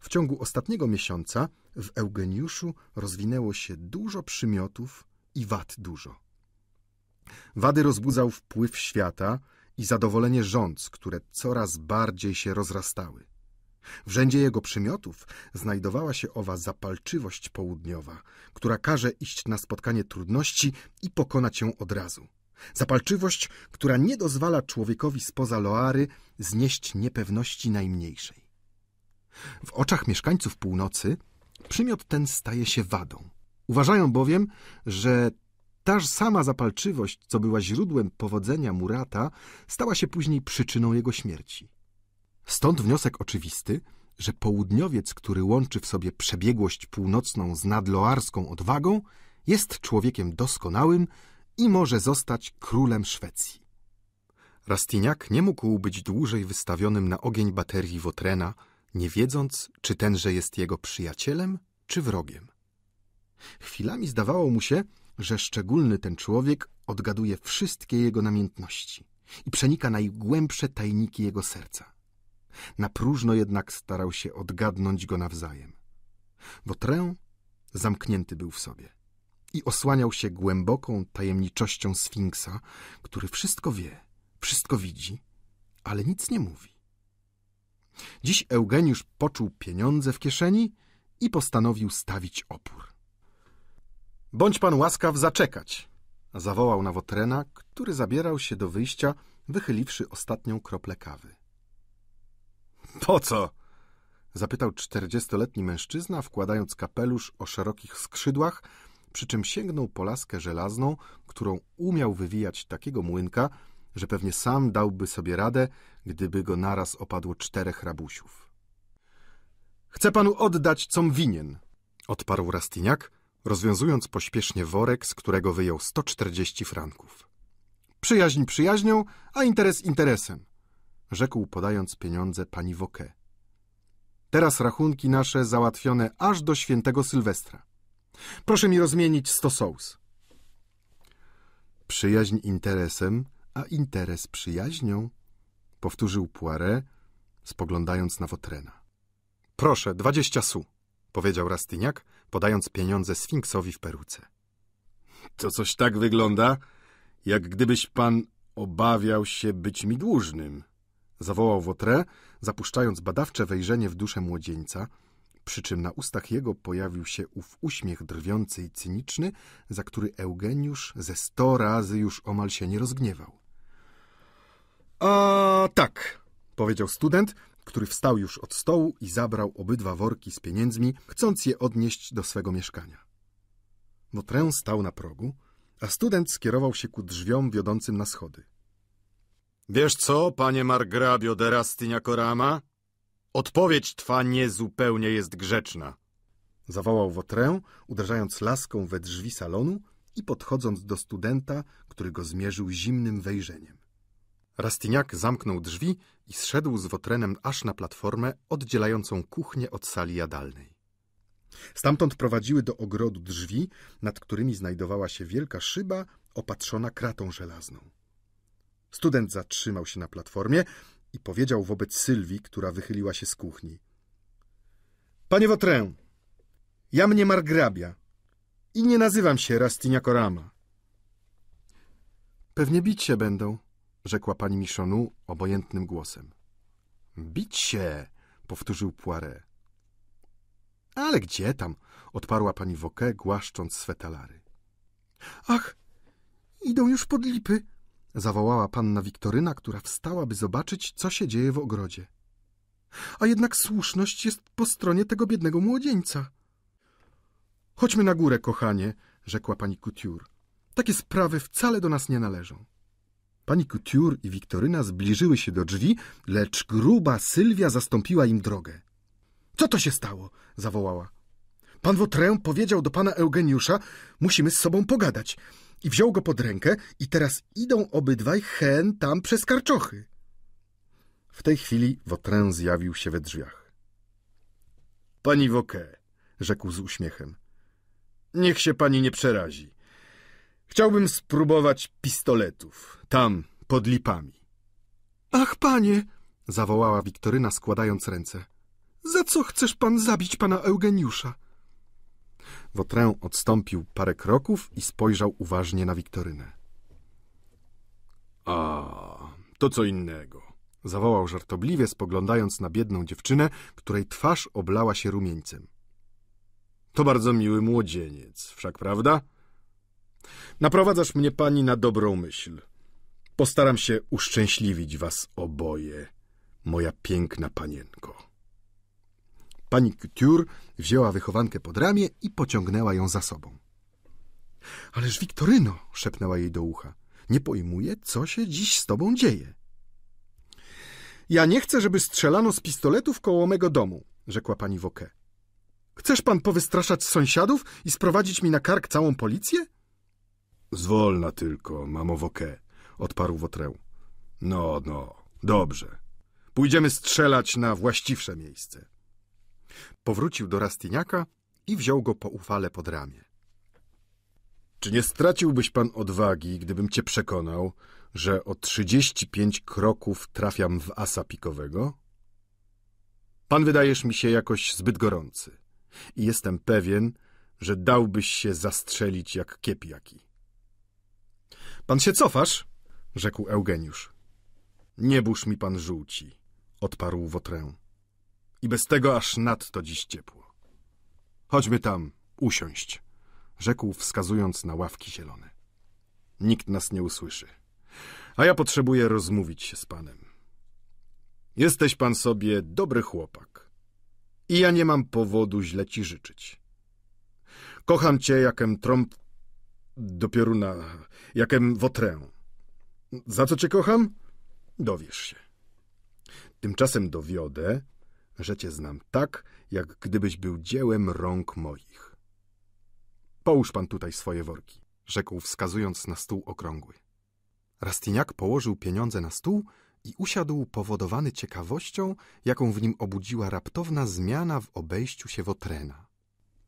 w ciągu ostatniego miesiąca w Eugeniuszu rozwinęło się dużo przymiotów i wad dużo. Wady rozbudzał wpływ świata i zadowolenie rządz, które coraz bardziej się rozrastały. W rzędzie jego przymiotów znajdowała się owa zapalczywość południowa, która każe iść na spotkanie trudności i pokonać ją od razu. Zapalczywość, która nie dozwala człowiekowi spoza Loary znieść niepewności najmniejszej. W oczach mieszkańców północy przymiot ten staje się wadą. Uważają bowiem, że ta sama zapalczywość, co była źródłem powodzenia Murata, stała się później przyczyną jego śmierci. Stąd wniosek oczywisty, że południowiec, który łączy w sobie przebiegłość północną z nadloarską odwagą, jest człowiekiem doskonałym i może zostać królem Szwecji. Rastignac nie mógł być dłużej wystawionym na ogień baterii Wotrena, nie wiedząc, czy tenże jest jego przyjacielem, czy wrogiem. Chwilami zdawało mu się, że szczególny ten człowiek odgaduje wszystkie jego namiętności i przenika najgłębsze tajniki jego serca. Na próżno jednak starał się odgadnąć go nawzajem. Wotrę zamknięty był w sobie i osłaniał się głęboką tajemniczością Sfinksa, który wszystko wie, wszystko widzi, ale nic nie mówi. Dziś Eugeniusz poczuł pieniądze w kieszeni i postanowił stawić opór. Bądź pan łaskaw zaczekać, zawołał na Wotrena, który zabierał się do wyjścia, wychyliwszy ostatnią kroplę kawy. Po co? Zapytał czterdziestoletni mężczyzna, wkładając kapelusz o szerokich skrzydłach, przy czym sięgnął po laskę żelazną, którą umiał wywijać takiego młynka, że pewnie sam dałby sobie radę, gdyby go naraz opadło czterech rabusiów. Chcę panu oddać, com winien, odparł Rastiniak, rozwiązując pośpiesznie worek, z którego wyjął 140 franków. Przyjaźń przyjaźnią, a interes interesem rzekł podając pieniądze pani Woke. Teraz rachunki nasze załatwione aż do świętego Sylwestra. Proszę mi rozmienić sto sous. Przyjaźń interesem, a interes przyjaźnią, powtórzył Poiret, spoglądając na Wotrena. Proszę, dwadzieścia su, powiedział Rastignac, podając pieniądze Sfinksowi w peruce. To coś tak wygląda, jak gdybyś pan obawiał się być mi dłużnym, zawołał Wotre, zapuszczając badawcze wejrzenie w duszę młodzieńca, przy czym na ustach jego pojawił się ów uśmiech drwiący i cyniczny, za który Eugeniusz ze sto razy już omal się nie rozgniewał. A tak, powiedział student, który wstał już od stołu i zabrał obydwa worki z pieniędzmi, chcąc je odnieść do swego mieszkania. Wotrę stał na progu, a student skierował się ku drzwiom wiodącym na schody. Wiesz co, panie margrabio de Rastyniakorama? Odpowiedź twa niezupełnie jest grzeczna. Zawołał Wotrę, uderzając laską we drzwi salonu i podchodząc do studenta, który go zmierzył zimnym wejrzeniem. Rastignac zamknął drzwi i zszedł z Wotrenem aż na platformę oddzielającą kuchnię od sali jadalnej. Stamtąd prowadziły do ogrodu drzwi, nad którymi znajdowała się wielka szyba opatrzona kratą żelazną. Student zatrzymał się na platformie i powiedział wobec Sylwii, która wychyliła się z kuchni. Panie Wotrę, ja mnie margrabia i nie nazywam się Rastignacorama. Pewnie bić się będą, rzekła pani Michonu obojętnym głosem. Bić się, powtórzył Poiret. Ale gdzie tam? odparła pani Woke, głaszcząc swe talary. Ach, idą już pod lipy, zawołała panna Wiktoryna, która wstała, by zobaczyć, co się dzieje w ogrodzie. A jednak słuszność jest po stronie tego biednego młodzieńca. Chodźmy na górę, kochanie, rzekła pani Couture. Takie sprawy wcale do nas nie należą. Pani Couture i Wiktoryna zbliżyły się do drzwi, lecz gruba Sylwia zastąpiła im drogę. Co to się stało? zawołała. Pan Wotrę powiedział do pana Eugeniusza, musimy z sobą pogadać. I wziął go pod rękę i teraz idą obydwaj hen tam przez karczochy. W tej chwili Wotrę zjawił się we drzwiach. Pani Woke, rzekł z uśmiechem, niech się pani nie przerazi. Chciałbym spróbować pistoletów, tam, pod lipami. Ach, panie, zawołała Wiktoryna, składając ręce. Za co chcesz pan zabić pana Eugeniusza? Wotrę odstąpił parę kroków i spojrzał uważnie na Wiktorynę. A, to co innego, zawołał żartobliwie, spoglądając na biedną dziewczynę, której twarz oblała się rumieńcem. To bardzo miły młodzieniec, wszak prawda? Naprowadzasz mnie pani na dobrą myśl. Postaram się uszczęśliwić was oboje, moja piękna panienko. Pani Couture wzięła wychowankę pod ramię i pociągnęła ją za sobą. Ależ Wiktoryno, szepnęła jej do ucha, nie pojmuję, co się dziś z tobą dzieje. Ja nie chcę, żeby strzelano z pistoletów koło mego domu, rzekła pani Woke. Chcesz pan powystraszać sąsiadów i sprowadzić mi na kark całą policję? Zwolna tylko, mamo Woke, odparł Wotrę. No, no, dobrze. Pójdziemy strzelać na właściwsze miejsce. Powrócił do Rastiniaka i wziął go po ufale pod ramię. Czy nie straciłbyś pan odwagi, gdybym cię przekonał, że o trzydzieści pięć kroków trafiam w asa pikowego? Pan wydajesz mi się jakoś zbyt gorący i jestem pewien, że dałbyś się zastrzelić jak kiep jaki. Pan się cofasz? rzekł Eugeniusz. Nie burz mi pan żółci, odparł Wotrę. I bez tego aż nadto dziś ciepło. Chodźmy tam, usiąść, rzekł wskazując na ławki zielone. Nikt nas nie usłyszy, a ja potrzebuję rozmówić się z panem. Jesteś pan sobie dobry chłopak i ja nie mam powodu źle ci życzyć. Kocham cię jakem trąb do pioruna, jakem wotrę. Za co cię kocham? Dowiesz się. Tymczasem dowiodę, że cię znam tak, jak gdybyś był dziełem rąk moich. Połóż pan tutaj swoje worki, rzekł wskazując na stół okrągły. Rastiniak położył pieniądze na stół i usiadł powodowany ciekawością, jaką w nim obudziła raptowna zmiana w obejściu się Wotrena.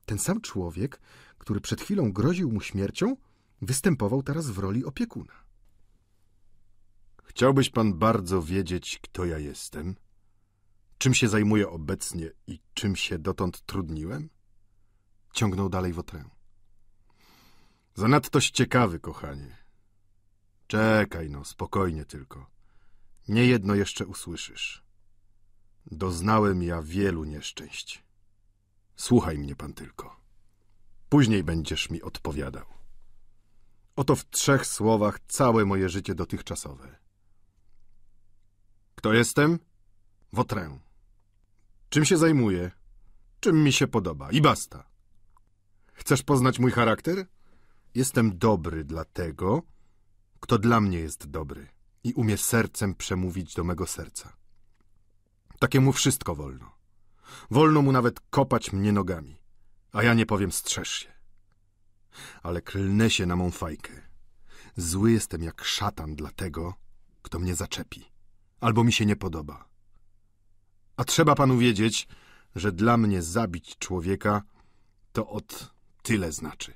Ten sam człowiek, który przed chwilą groził mu śmiercią, występował teraz w roli opiekuna. Chciałbyś pan bardzo wiedzieć, kto ja jestem? Czym się zajmuję obecnie i czym się dotąd trudniłem? Ciągnął dalej Wotrę. Zanadtoś ciekawy, kochanie. Czekaj no, spokojnie tylko. Nie jedno jeszcze usłyszysz. Doznałem ja wielu nieszczęść. Słuchaj mnie pan tylko. Później będziesz mi odpowiadał. Oto w trzech słowach całe moje życie dotychczasowe. Kto jestem? Wotrę. Czym się zajmuję? Czym mi się podoba? I basta. Chcesz poznać mój charakter? Jestem dobry dla tego, kto dla mnie jest dobry i umie sercem przemówić do mego serca. Takiemu wszystko wolno. Wolno mu nawet kopać mnie nogami, a ja nie powiem strzeż się. ale klnę się na mą fajkę. Zły jestem jak szatan dla tego, kto mnie zaczepi, albo mi się nie podoba. A trzeba panu wiedzieć, że dla mnie zabić człowieka to od tyle znaczy.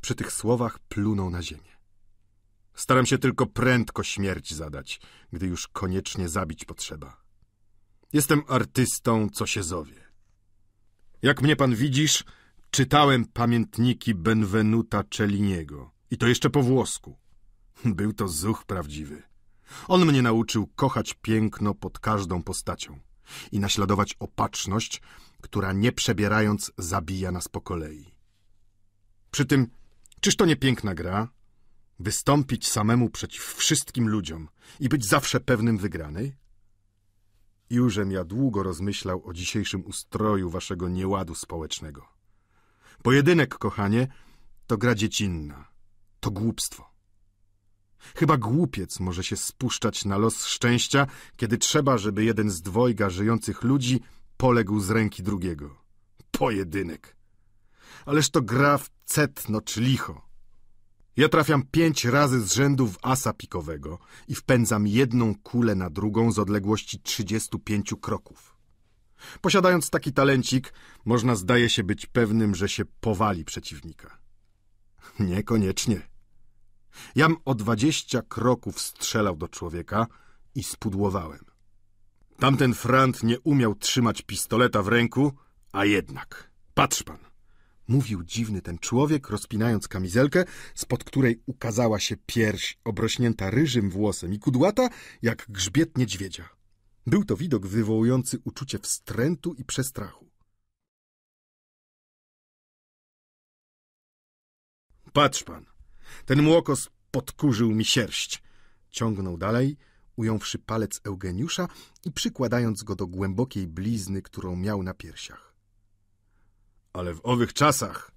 Przy tych słowach plunął na ziemię. Staram się tylko prędko śmierć zadać, gdy już koniecznie zabić potrzeba. Jestem artystą, co się zowie. Jak mnie pan widzisz, czytałem pamiętniki Benvenuta Celliniego. I to jeszcze po włosku. Był to zuch prawdziwy. On mnie nauczył kochać piękno pod każdą postacią i naśladować opatrzność, która nie przebierając zabija nas po kolei. Przy tym, czyż to nie piękna gra? Wystąpić samemu przeciw wszystkim ludziom i być zawsze pewnym wygranej? Jużem ja długo rozmyślał o dzisiejszym ustroju waszego nieładu społecznego. Pojedynek, kochanie, to gra dziecinna, to głupstwo. Chyba głupiec może się spuszczać na los szczęścia, kiedy trzeba, żeby jeden z dwojga żyjących ludzi poległ z ręki drugiego. Pojedynek. Ależ to gra w cetno czy licho. Ja trafiam pięć razy z rzędu w asa pikowego i wpędzam jedną kulę na drugą z odległości 35 kroków. Posiadając taki talencik, można zdaje się być pewnym, że się powali przeciwnika. Niekoniecznie. Jam o dwadzieścia kroków strzelał do człowieka i spudłowałem. Tamten frant nie umiał trzymać pistoleta w ręku, a jednak. Patrz pan. Mówił dziwny ten człowiek, rozpinając kamizelkę, spod której ukazała się pierś obrośnięta ryżym włosem i kudłata jak grzbiet niedźwiedzia. Był to widok wywołujący uczucie wstrętu i przestrachu. Patrz pan, ten młokos podkurzył mi sierść. Ciągnął dalej, ująwszy palec Eugeniusza i przykładając go do głębokiej blizny, którą miał na piersiach. Ale w owych czasach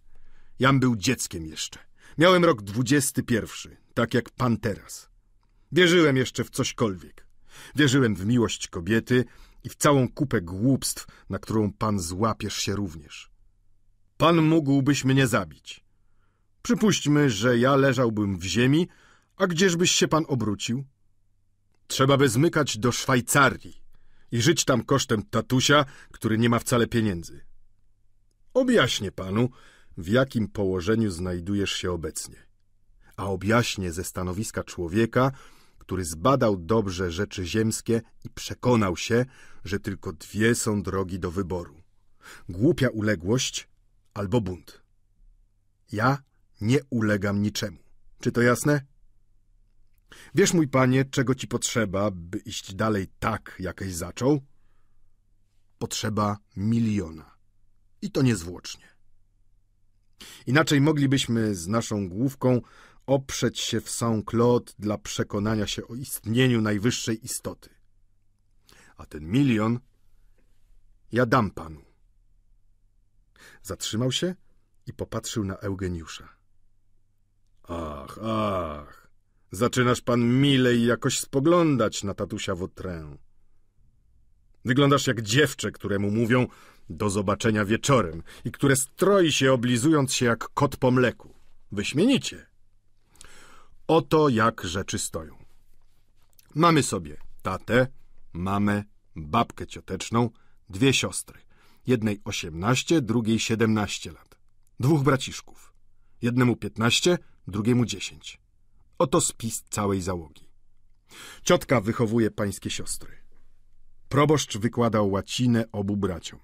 jam był dzieckiem jeszcze. Miałem rok dwudziesty pierwszy, tak jak pan teraz. Wierzyłem jeszcze w cośkolwiek. Wierzyłem w miłość kobiety i w całą kupę głupstw, na którą pan złapiesz się również. Pan mógłbyś mnie zabić. Przypuśćmy, że ja leżałbym w ziemi, a gdzieżbyś się pan obrócił? Trzeba by zmykać do Szwajcarii i żyć tam kosztem tatusia, który nie ma wcale pieniędzy. Objaśnię panu, w jakim położeniu znajdujesz się obecnie. A objaśnię ze stanowiska człowieka, który zbadał dobrze rzeczy ziemskie i przekonał się, że tylko dwie są drogi do wyboru. Głupia uległość albo bunt. Ja nie ulegam niczemu. Czy to jasne? Wiesz, mój panie, czego ci potrzeba, by iść dalej tak, jakeś zaczął? Potrzeba miliona. I to niezwłocznie. Inaczej moglibyśmy z naszą główką oprzeć się w Saint-Claude dla przekonania się o istnieniu najwyższej istoty. A ten milion ja dam panu. Zatrzymał się i popatrzył na Eugeniusza. Ach, ach, zaczynasz pan milej jakoś spoglądać na tatusia Wotrę. Wyglądasz jak dziewczę, któremu mówią do zobaczenia wieczorem i które stroi się oblizując się jak kot po mleku. Wyśmienicie. Oto jak rzeczy stoją. Mamy sobie tatę, mamę, babkę cioteczną, dwie siostry. Jednej osiemnaście, drugiej siedemnaście lat. Dwóch braciszków. Jednemu piętnaście, drugiemu dziesięć. Oto spis całej załogi. Ciotka wychowuje pańskie siostry. Proboszcz wykładał łacinę obu braciom.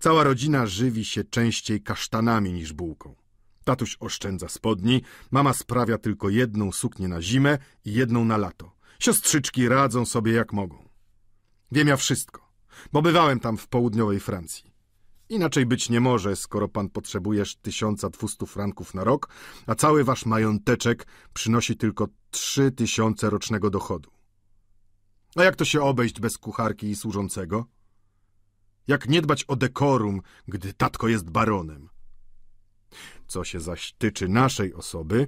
Cała rodzina żywi się częściej kasztanami niż bułką. Tatuś oszczędza spodni, mama sprawia tylko jedną suknię na zimę i jedną na lato. Siostrzyczki radzą sobie jak mogą. Wiem ja wszystko, bo bywałem tam w południowej Francji. Inaczej być nie może, skoro pan potrzebujesz 1200 franków na rok, a cały wasz mająteczek przynosi tylko 3000 rocznego dochodu. A jak to się obejść bez kucharki i służącego? Jak nie dbać o dekorum, gdy tatko jest baronem? Co się zaś tyczy naszej osoby,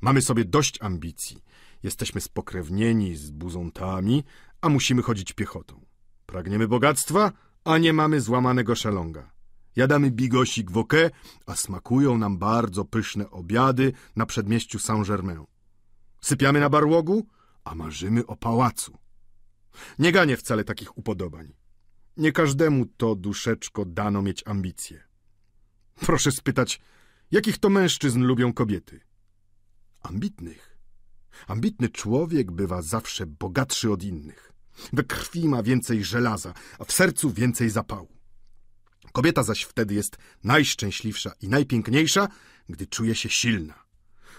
mamy sobie dość ambicji. Jesteśmy spokrewnieni z buzontami, a musimy chodzić piechotą. Pragniemy bogactwa, a nie mamy złamanego szelonga. Jadamy bigosik w oké, a smakują nam bardzo pyszne obiady na przedmieściu Saint-Germain. Sypiamy na barłogu, a marzymy o pałacu. Nie ganię wcale takich upodobań. Nie każdemu to duszeczko dano mieć ambicje. Proszę spytać, jakich to mężczyzn lubią kobiety? Ambitnych. Ambitny człowiek bywa zawsze bogatszy od innych. We krwi ma więcej żelaza, a w sercu więcej zapału. Kobieta zaś wtedy jest najszczęśliwsza i najpiękniejsza, gdy czuje się silna.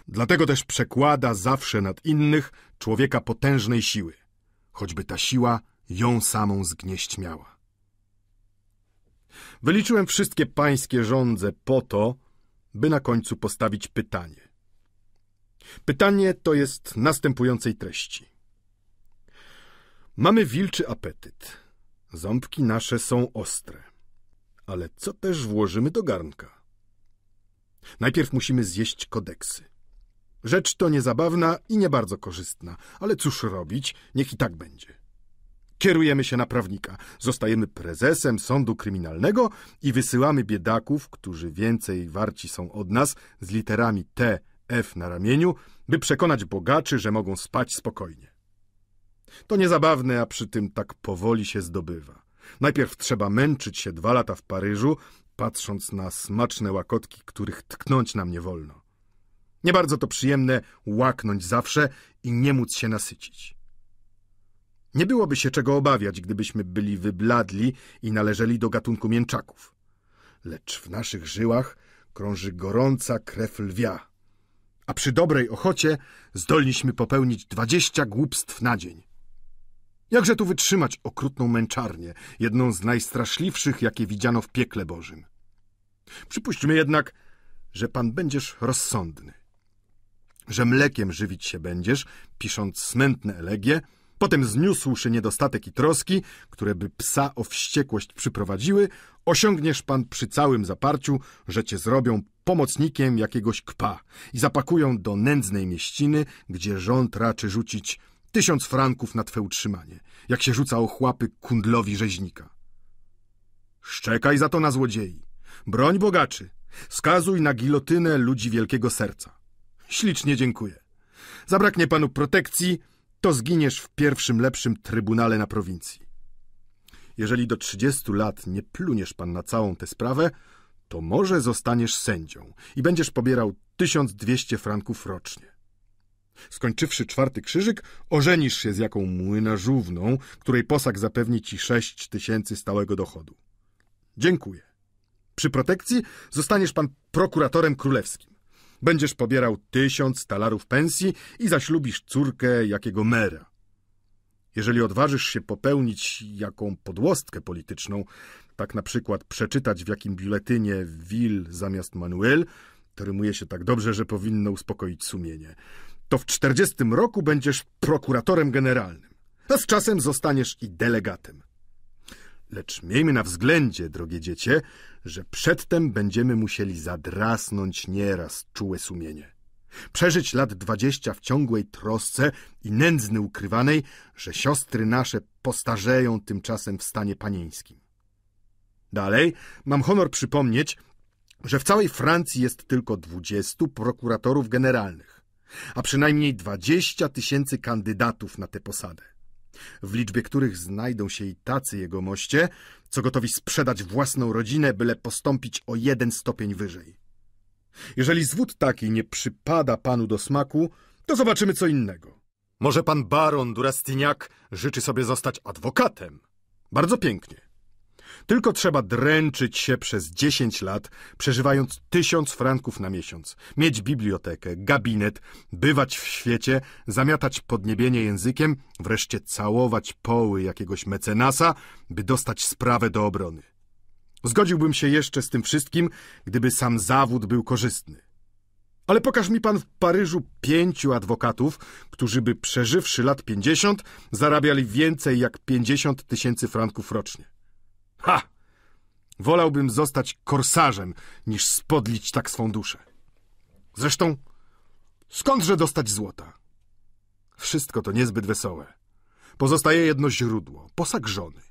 Dlatego też przekłada zawsze nad innych człowieka potężnej siły, choćby ta siła ją samą zgnieść miała. Wyliczyłem wszystkie pańskie żądze po to, by na końcu postawić pytanie. Pytanie to jest następującej treści. Mamy wilczy apetyt. Ząbki nasze są ostre. Ale co też włożymy do garnka? Najpierw musimy zjeść kodeksy. Rzecz to niezabawna i nie bardzo korzystna, ale cóż robić, niech i tak będzie. Kierujemy się na prawnika, zostajemy prezesem sądu kryminalnego i wysyłamy biedaków, którzy więcej warci są od nas, z literami T, F na ramieniu, by przekonać bogaczy, że mogą spać spokojnie. To niezabawne, a przy tym tak powoli się zdobywa. Najpierw trzeba męczyć się dwa lata w Paryżu, patrząc na smaczne łakotki, których tknąć nam nie wolno. Nie bardzo to przyjemne łaknąć zawsze i nie móc się nasycić. Nie byłoby się czego obawiać, gdybyśmy byli wybladli i należeli do gatunku mięczaków. Lecz w naszych żyłach krąży gorąca krew lwia, a przy dobrej ochocie zdolniśmy popełnić dwadzieścia głupstw na dzień. Jakże tu wytrzymać okrutną męczarnię, jedną z najstraszliwszych, jakie widziano w piekle Bożym? Przypuśćmy jednak, że pan będziesz rozsądny, że mlekiem żywić się będziesz, pisząc smętne elegie, potem zniósłszy niedostatek i troski, które by psa o wściekłość przyprowadziły, osiągniesz pan przy całym zaparciu, że cię zrobią pomocnikiem jakiegoś kpa i zapakują do nędznej mieściny, gdzie rząd raczy rzucić tysiąc franków na twe utrzymanie, jak się rzuca ochłapy kundlowi rzeźnika. Szczekaj za to na złodziei. Broń bogaczy. Skazuj na gilotynę ludzi wielkiego serca. Ślicznie dziękuję. Zabraknie panu protekcji, to zginiesz w pierwszym lepszym trybunale na prowincji. Jeżeli do trzydziestu lat nie pluniesz pan na całą tę sprawę, to może zostaniesz sędzią i będziesz pobierał tysiąc dwieście franków rocznie. Skończywszy czwarty krzyżyk, ożenisz się z jaką młynarzówną, której posag zapewni ci sześć tysięcy stałego dochodu. Dziękuję. Przy protekcji zostaniesz pan prokuratorem królewskim. Będziesz pobierał tysiąc talarów pensji i zaślubisz córkę jakiego mera. Jeżeli odważysz się popełnić jaką podłostkę polityczną, tak na przykład przeczytać w jakim biuletynie Will zamiast Manuel, to rymuje się tak dobrze, że powinno uspokoić sumienie to w czterdziestym roku będziesz prokuratorem generalnym, a z czasem zostaniesz i delegatem. Lecz miejmy na względzie, drogie dziecię, że przedtem będziemy musieli zadrasnąć nieraz czułe sumienie. Przeżyć lat dwadzieścia w ciągłej trosce i nędzny ukrywanej, że siostry nasze postarzeją tymczasem w stanie panieńskim. Dalej mam honor przypomnieć, że w całej Francji jest tylko dwudziestu prokuratorów generalnych a przynajmniej 20 tysięcy kandydatów na tę posadę, w liczbie których znajdą się i tacy jegomoście, co gotowi sprzedać własną rodzinę, byle postąpić o jeden stopień wyżej. Jeżeli zwód taki nie przypada panu do smaku, to zobaczymy co innego. Może pan baron Durastiniak życzy sobie zostać adwokatem? Bardzo pięknie. Tylko trzeba dręczyć się przez 10 lat, przeżywając tysiąc franków na miesiąc, mieć bibliotekę, gabinet, bywać w świecie, zamiatać podniebienie językiem, wreszcie całować poły jakiegoś mecenasa, by dostać sprawę do obrony. Zgodziłbym się jeszcze z tym wszystkim, gdyby sam zawód był korzystny. Ale pokaż mi pan w Paryżu pięciu adwokatów, którzy by przeżywszy lat pięćdziesiąt, zarabiali więcej jak pięćdziesiąt tysięcy franków rocznie. Ha! Wolałbym zostać korsarzem, niż spodlić tak swą duszę. Zresztą, skądże dostać złota? Wszystko to niezbyt wesołe. Pozostaje jedno źródło, posag żony.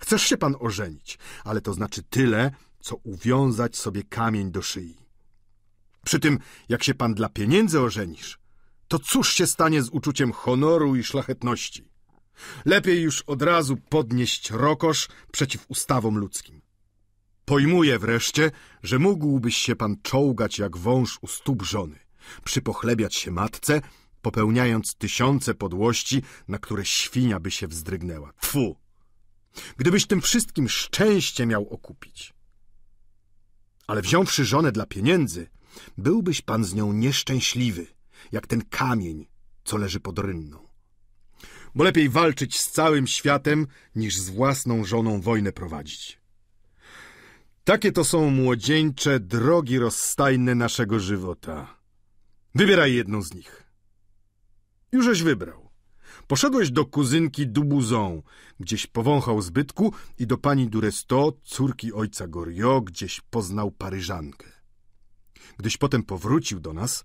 Chcesz się pan ożenić, ale to znaczy tyle, co uwiązać sobie kamień do szyi. Przy tym, jak się pan dla pieniędzy ożenisz, to cóż się stanie z uczuciem honoru i szlachetności? Lepiej już od razu podnieść rokosz przeciw ustawom ludzkim. Pojmuję wreszcie, że mógłbyś się pan czołgać jak wąż u stóp żony, przypochlebiać się matce, popełniając tysiące podłości, na które świnia by się wzdrygnęła. Tfu! Gdybyś tym wszystkim szczęście miał okupić. Ale wziąwszy żonę dla pieniędzy, byłbyś pan z nią nieszczęśliwy, jak ten kamień, co leży pod rynną. Bo lepiej walczyć z całym światem, niż z własną żoną wojnę prowadzić. Takie to są młodzieńcze drogi rozstajne naszego żywota. Wybieraj jedną z nich. Jużeś wybrał. Poszedłeś do kuzynki Dubuzon, gdzieś powąchał zbytku i do pani Duresto, córki ojca Goriot, gdzieś poznał Paryżankę. Gdyś potem powrócił do nas,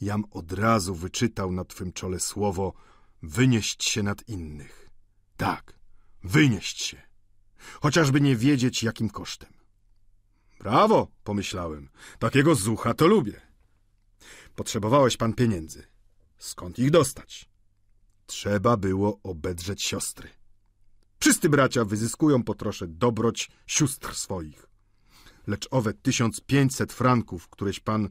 jam od razu wyczytał na twym czole słowo wynieść się nad innych. Tak, wynieść się. Chociażby nie wiedzieć, jakim kosztem. Brawo, pomyślałem. Takiego zucha to lubię. Potrzebowałeś pan pieniędzy. Skąd ich dostać? Trzeba było obedrzeć siostry. Wszyscy bracia wyzyskują po trosze dobroć sióstr swoich. Lecz owe tysiąc pięćset franków, któreś pan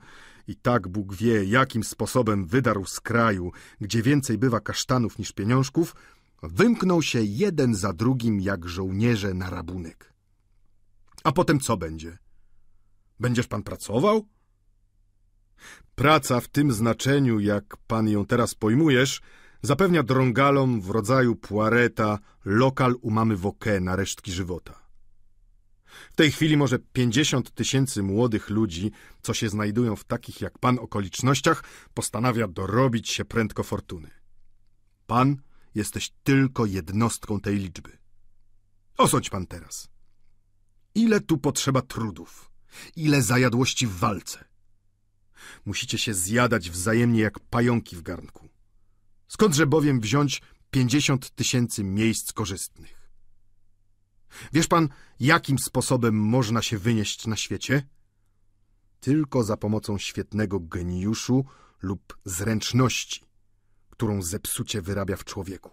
i tak Bóg wie, jakim sposobem wydarł z kraju, gdzie więcej bywa kasztanów niż pieniążków, wymknął się jeden za drugim jak żołnierze na rabunek. A potem co będzie? Będziesz pan pracował? Praca w tym znaczeniu, jak pan ją teraz pojmujesz, zapewnia drągalom w rodzaju Poireta lokal u mamy Woke na resztki żywota. W tej chwili może pięćdziesiąt tysięcy młodych ludzi, co się znajdują w takich jak pan okolicznościach, postanawia dorobić się prędko fortuny. Pan jesteś tylko jednostką tej liczby. Osądź pan teraz. Ile tu potrzeba trudów? Ile zajadłości w walce? Musicie się zjadać wzajemnie jak pająki w garnku. Skądże bowiem wziąć pięćdziesiąt tysięcy miejsc korzystnych? Wiesz pan, jakim sposobem można się wynieść na świecie? Tylko za pomocą świetnego geniuszu lub zręczności, którą zepsucie wyrabia w człowieku.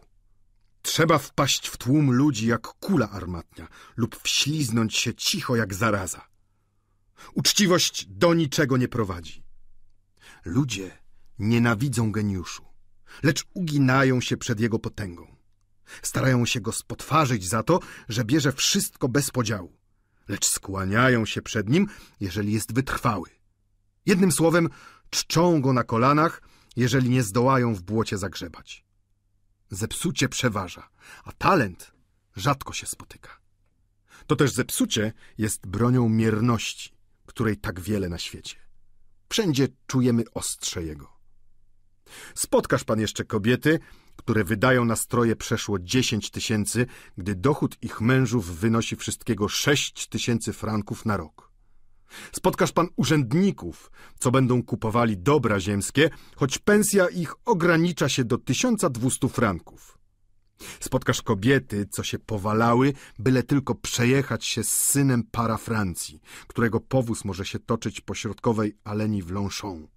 Trzeba wpaść w tłum ludzi jak kula armatnia lub wśliznąć się cicho jak zaraza. Uczciwość do niczego nie prowadzi. Ludzie nienawidzą geniuszu, lecz uginają się przed jego potęgą. Starają się go spotwarzyć za to, że bierze wszystko bez podziału, lecz skłaniają się przed nim, jeżeli jest wytrwały. Jednym słowem, czczą go na kolanach, jeżeli nie zdołają w błocie zagrzebać. Zepsucie przeważa, a talent rzadko się spotyka. To też zepsucie jest bronią mierności, której tak wiele na świecie. Wszędzie czujemy ostrze jego. Spotkasz pan jeszcze kobiety, które wydają na stroje przeszło dziesięć tysięcy, gdy dochód ich mężów wynosi wszystkiego sześć tysięcy franków na rok. Spotkasz pan urzędników, co będą kupowali dobra ziemskie, choć pensja ich ogranicza się do tysiąca dwustu franków. Spotkasz kobiety, co się powalały, byle tylko przejechać się z synem para Francji, którego powóz może się toczyć po środkowej aleni w Longchamp.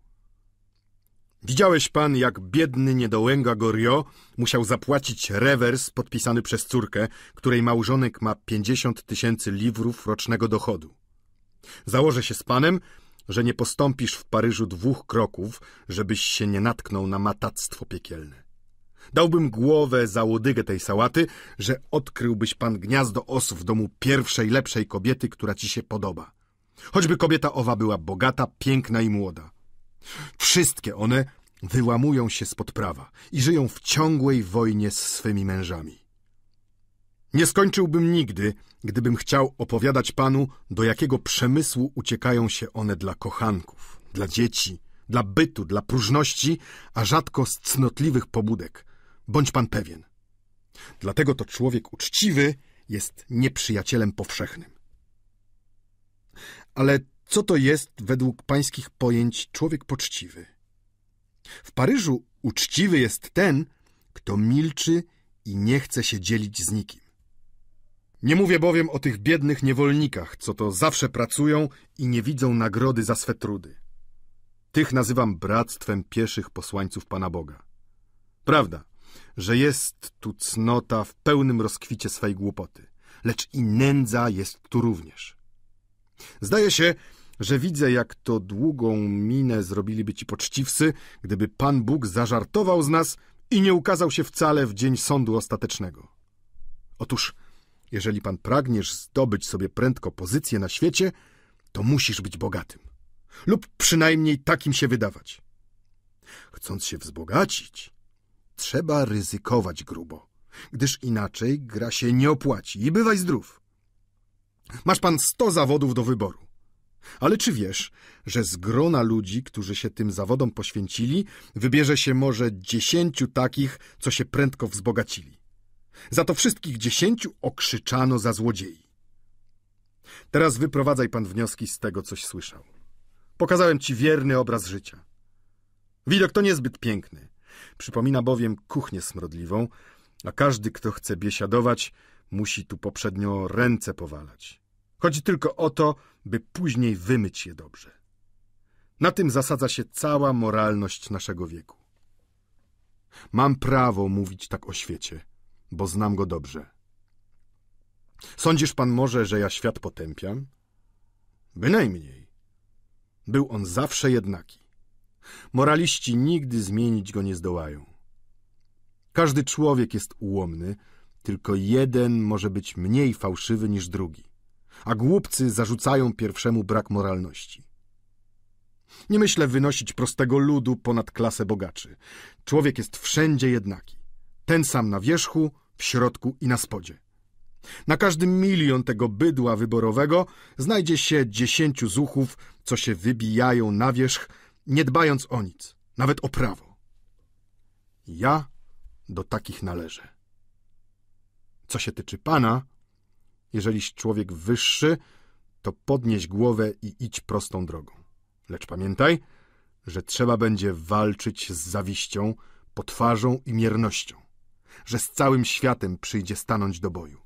Widziałeś pan, jak biedny niedołęga Goriot musiał zapłacić rewers podpisany przez córkę, której małżonek ma pięćdziesiąt tysięcy liwrów rocznego dochodu. Założę się z panem, że nie postąpisz w Paryżu dwóch kroków, żebyś się nie natknął na matactwo piekielne. Dałbym głowę za łodygę tej sałaty, że odkryłbyś pan gniazdo os w domu pierwszej, lepszej kobiety, która ci się podoba. Choćby kobieta owa była bogata, piękna i młoda. Wszystkie one wyłamują się spod prawa i żyją w ciągłej wojnie z swymi mężami. Nie skończyłbym nigdy, gdybym chciał opowiadać panu, do jakiego przemysłu uciekają się one dla kochanków, dla dzieci, dla bytu, dla próżności, a rzadko z cnotliwych pobudek. Bądź pan pewien. Dlatego to człowiek uczciwy jest nieprzyjacielem powszechnym. Ale co to jest według pańskich pojęć człowiek poczciwy? W Paryżu uczciwy jest ten, kto milczy i nie chce się dzielić z nikim. Nie mówię bowiem o tych biednych niewolnikach, co to zawsze pracują i nie widzą nagrody za swe trudy. Tych nazywam bractwem pieszych posłańców Pana Boga. Prawda, że jest tu cnota w pełnym rozkwicie swej głupoty, lecz i nędza jest tu również. Zdaje się, że widzę, jak to długą minę zrobiliby ci poczciwcy, gdyby Pan Bóg zażartował z nas i nie ukazał się wcale w dzień sądu ostatecznego. Otóż, jeżeli Pan pragniesz zdobyć sobie prędko pozycję na świecie, to musisz być bogatym. Lub przynajmniej takim się wydawać. Chcąc się wzbogacić, trzeba ryzykować grubo, gdyż inaczej gra się nie opłaci i bywaj zdrów. Masz pan sto zawodów do wyboru. Ale czy wiesz, że z grona ludzi, którzy się tym zawodom poświęcili, wybierze się może dziesięciu takich, co się prędko wzbogacili? Za to wszystkich dziesięciu okrzyczano za złodziei. Teraz wyprowadzaj pan wnioski z tego, coś słyszał. Pokazałem ci wierny obraz życia. Widok to niezbyt piękny. Przypomina bowiem kuchnię smrodliwą, a każdy, kto chce biesiadować, musi tu poprzednio ręce powalać. Chodzi tylko o to, by później wymyć je dobrze. Na tym zasadza się cała moralność naszego wieku. Mam prawo mówić tak o świecie, bo znam go dobrze. Sądzisz pan może, że ja świat potępiam? Bynajmniej. Był on zawsze jednaki. Moraliści nigdy zmienić go nie zdołają. Każdy człowiek jest ułomny, tylko jeden może być mniej fałszywy niż drugi, a głupcy zarzucają pierwszemu brak moralności. Nie myślę wynosić prostego ludu ponad klasę bogaczy. Człowiek jest wszędzie jednaki. Ten sam na wierzchu, w środku i na spodzie. Na każdy milion tego bydła wyborowego znajdzie się dziesięciu zuchów, co się wybijają na wierzch, nie dbając o nic, nawet o prawo. Ja do takich należę. Co się tyczy Pana, jeżeliś człowiek wyższy, to podnieś głowę i idź prostą drogą. Lecz pamiętaj, że trzeba będzie walczyć z zawiścią, potwarzą i miernością, że z całym światem przyjdzie stanąć do boju.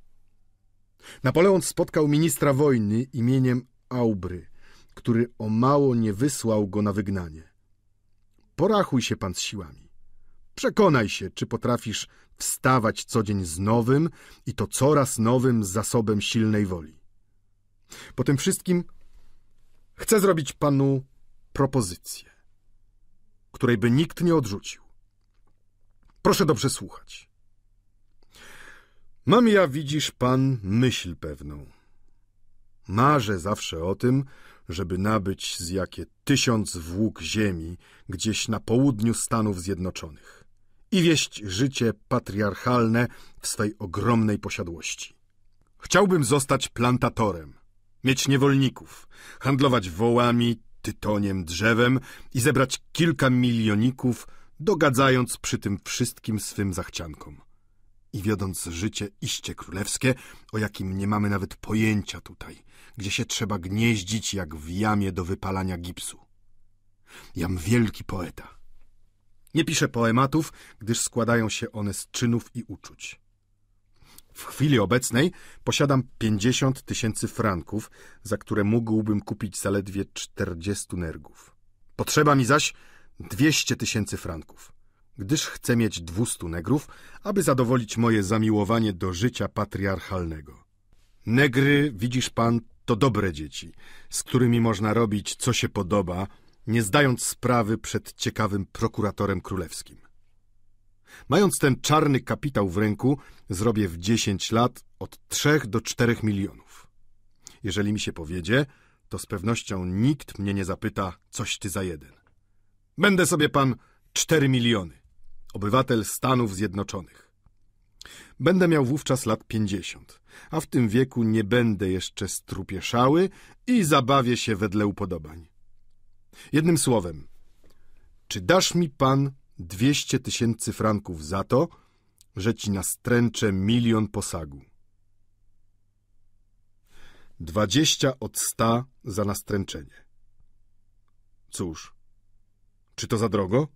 Napoleon spotkał ministra wojny imieniem Aubry, który o mało nie wysłał go na wygnanie. Porachuj się pan z siłami. Przekonaj się, czy potrafisz wstawać co dzień z nowym i to coraz nowym zasobem silnej woli. Po tym wszystkim chcę zrobić panu propozycję, której by nikt nie odrzucił. Proszę dobrze słuchać. Mam ja, widzisz pan, myśl pewną. Marzę zawsze o tym, żeby nabyć z jakie tysiąc włók ziemi gdzieś na południu Stanów Zjednoczonych i wieść życie patriarchalne w swej ogromnej posiadłości. Chciałbym zostać plantatorem, mieć niewolników, handlować wołami, tytoniem, drzewem i zebrać kilka milioników, dogadzając przy tym wszystkim swym zachciankom i wiodąc życie iście królewskie, o jakim nie mamy nawet pojęcia tutaj, gdzie się trzeba gnieździć jak w jamie do wypalania gipsu. Jam wielki poeta. Nie piszę poematów, gdyż składają się one z czynów i uczuć. W chwili obecnej posiadam pięćdziesiąt tysięcy franków, za które mógłbym kupić zaledwie czterdziestu nergów. Potrzeba mi zaś dwieście tysięcy franków gdyż chcę mieć dwustu negrów, aby zadowolić moje zamiłowanie do życia patriarchalnego. Negry, widzisz pan, to dobre dzieci, z którymi można robić, co się podoba, nie zdając sprawy przed ciekawym prokuratorem królewskim. Mając ten czarny kapitał w ręku, zrobię w dziesięć lat od trzech do czterech milionów. Jeżeli mi się powiedzie, to z pewnością nikt mnie nie zapyta, coś ty za jeden. Będę sobie pan cztery miliony obywatel Stanów Zjednoczonych. Będę miał wówczas lat pięćdziesiąt, a w tym wieku nie będę jeszcze strupieszały i zabawię się wedle upodobań. Jednym słowem, czy dasz mi pan dwieście tysięcy franków za to, że ci nastręczę milion posagu? Dwadzieścia od sta za nastręczenie. Cóż, czy to za drogo?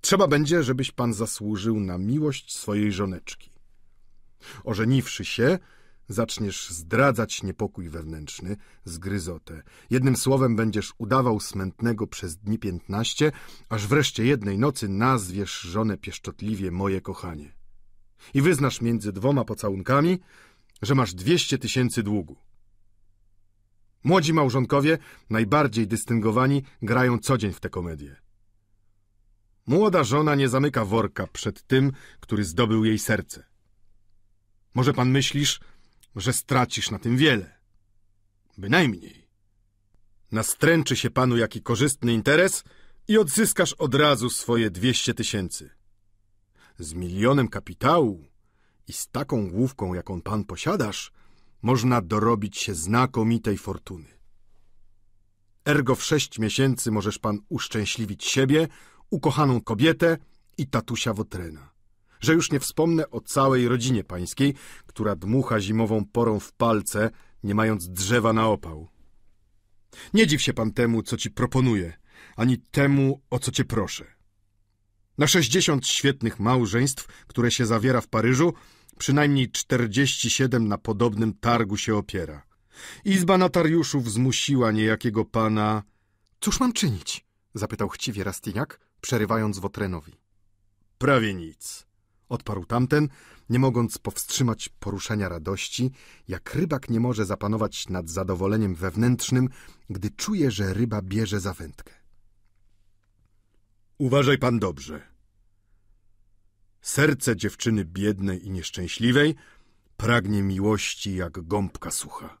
Trzeba będzie, żebyś pan zasłużył na miłość swojej żoneczki. Ożeniwszy się, zaczniesz zdradzać niepokój wewnętrzny, zgryzotę. Jednym słowem będziesz udawał smętnego przez dni piętnaście, aż wreszcie jednej nocy nazwiesz żonę pieszczotliwie moje kochanie. I wyznasz między dwoma pocałunkami, że masz dwieście tysięcy długu. Młodzi małżonkowie, najbardziej dystyngowani, grają co dzień w tę komedię. Młoda żona nie zamyka worka przed tym, który zdobył jej serce. Może pan myślisz, że stracisz na tym wiele. Bynajmniej. Nastręczy się panu jaki korzystny interes i odzyskasz od razu swoje dwieście tysięcy. Z milionem kapitału i z taką główką, jaką pan posiadasz, można dorobić się znakomitej fortuny. Ergo w sześć miesięcy możesz pan uszczęśliwić siebie, ukochaną kobietę i tatusia Wotrena. Że już nie wspomnę o całej rodzinie pańskiej, która dmucha zimową porą w palce, nie mając drzewa na opał. Nie dziw się pan temu, co ci proponuję, ani temu, o co cię proszę. Na sześćdziesiąt świetnych małżeństw, które się zawiera w Paryżu, przynajmniej czterdzieści siedem na podobnym targu się opiera. Izba notariuszów zmusiła niejakiego pana... Cóż mam czynić? zapytał chciwie Rastignac, przerywając Wotrenowi. Prawie nic, odparł tamten, nie mogąc powstrzymać poruszenia radości, jak rybak nie może zapanować nad zadowoleniem wewnętrznym, gdy czuje, że ryba bierze za wędkę. Uważaj pan dobrze. Serce dziewczyny biednej i nieszczęśliwej pragnie miłości jak gąbka sucha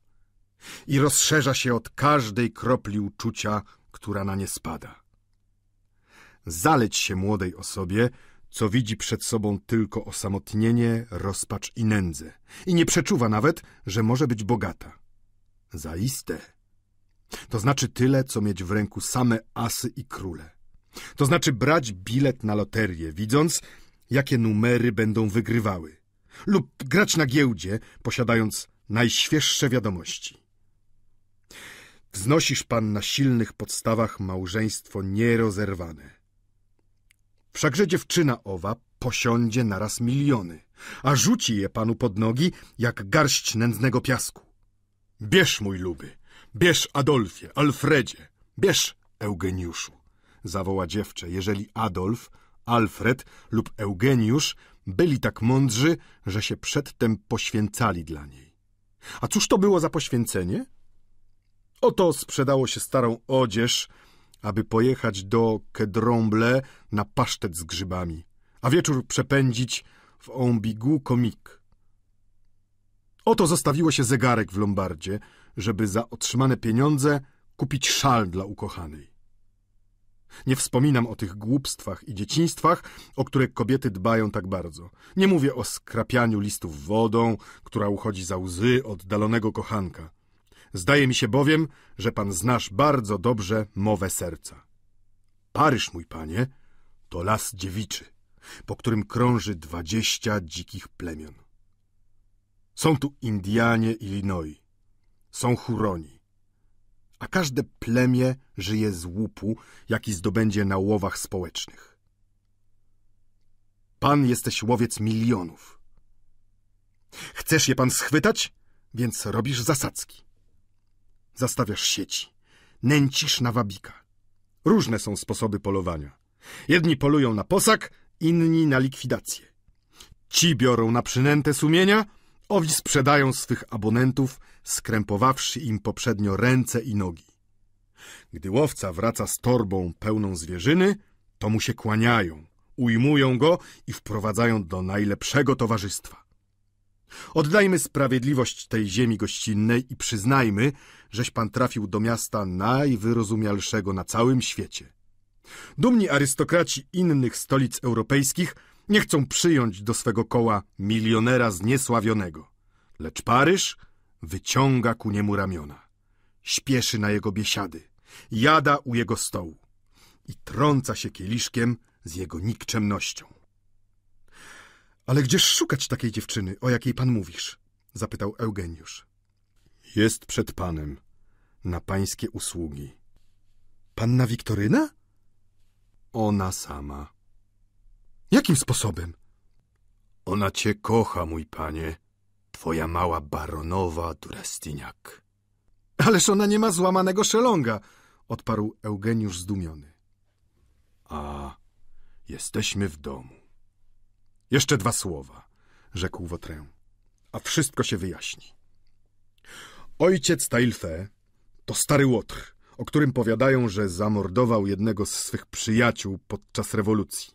i rozszerza się od każdej kropli uczucia, która na nie spada. Zaleć się młodej osobie, co widzi przed sobą tylko osamotnienie, rozpacz i nędzę i nie przeczuwa nawet, że może być bogata. Zaiste. To znaczy tyle, co mieć w ręku same asy i króle. To znaczy brać bilet na loterię, widząc, jakie numery będą wygrywały. Lub grać na giełdzie, posiadając najświeższe wiadomości. Wznosisz pan na silnych podstawach małżeństwo nierozerwane. Wszakże dziewczyna owa posiądzie naraz miliony, a rzuci je panu pod nogi jak garść nędznego piasku. Bierz, mój luby, bierz Adolfie, Alfredzie, bierz Eugeniuszu, zawoła dziewczę, jeżeli Adolf, Alfred lub Eugeniusz byli tak mądrzy, że się przedtem poświęcali dla niej. A cóż to było za poświęcenie? Oto sprzedało się starą odzież, aby pojechać do Kedromble na pasztet z grzybami, a wieczór przepędzić w Ambigu Comique. Oto zostawiło się zegarek w Lombardzie, żeby za otrzymane pieniądze kupić szal dla ukochanej. Nie wspominam o tych głupstwach i dzieciństwach, o które kobiety dbają tak bardzo. Nie mówię o skrapianiu listów wodą, która uchodzi za łzy oddalonego kochanka. Zdaje mi się bowiem, że pan znasz bardzo dobrze mowę serca. Paryż, mój panie, to las dziewiczy, po którym krąży dwadzieścia dzikich plemion. Są tu Indianie Illinois, są Huroni, a każde plemię żyje z łupu, jaki zdobędzie na łowach społecznych. Pan jesteś łowiec milionów. Chcesz je pan schwytać, więc robisz zasadzki. Zastawiasz sieci, nęcisz na wabika. Różne są sposoby polowania. Jedni polują na posag, inni na likwidację. Ci biorą na przynętę sumienia, owi sprzedają swych abonentów, skrępowawszy im poprzednio ręce i nogi. Gdy łowca wraca z torbą pełną zwierzyny, to mu się kłaniają, ujmują go i wprowadzają do najlepszego towarzystwa. Oddajmy sprawiedliwość tej ziemi gościnnej i przyznajmy, żeś pan trafił do miasta najwyrozumialszego na całym świecie. Dumni arystokraci innych stolic europejskich nie chcą przyjąć do swego koła milionera zniesławionego, lecz Paryż wyciąga ku niemu ramiona, śpieszy na jego biesiady, jada u jego stołu i trąca się kieliszkiem z jego nikczemnością. Ale gdzież szukać takiej dziewczyny, o jakiej pan mówisz? zapytał Eugeniusz. Jest przed panem, na pańskie usługi. Panna Wiktoryna? Ona sama. Jakim sposobem? Ona cię kocha, mój panie, twoja mała baronowa Durastiniak. Ależ ona nie ma złamanego szelonga, odparł Eugeniusz zdumiony. A, jesteśmy w domu. Jeszcze dwa słowa, rzekł Wotrę, a wszystko się wyjaśni. Ojciec Tailfe to stary łotr, o którym powiadają, że zamordował jednego z swych przyjaciół podczas rewolucji.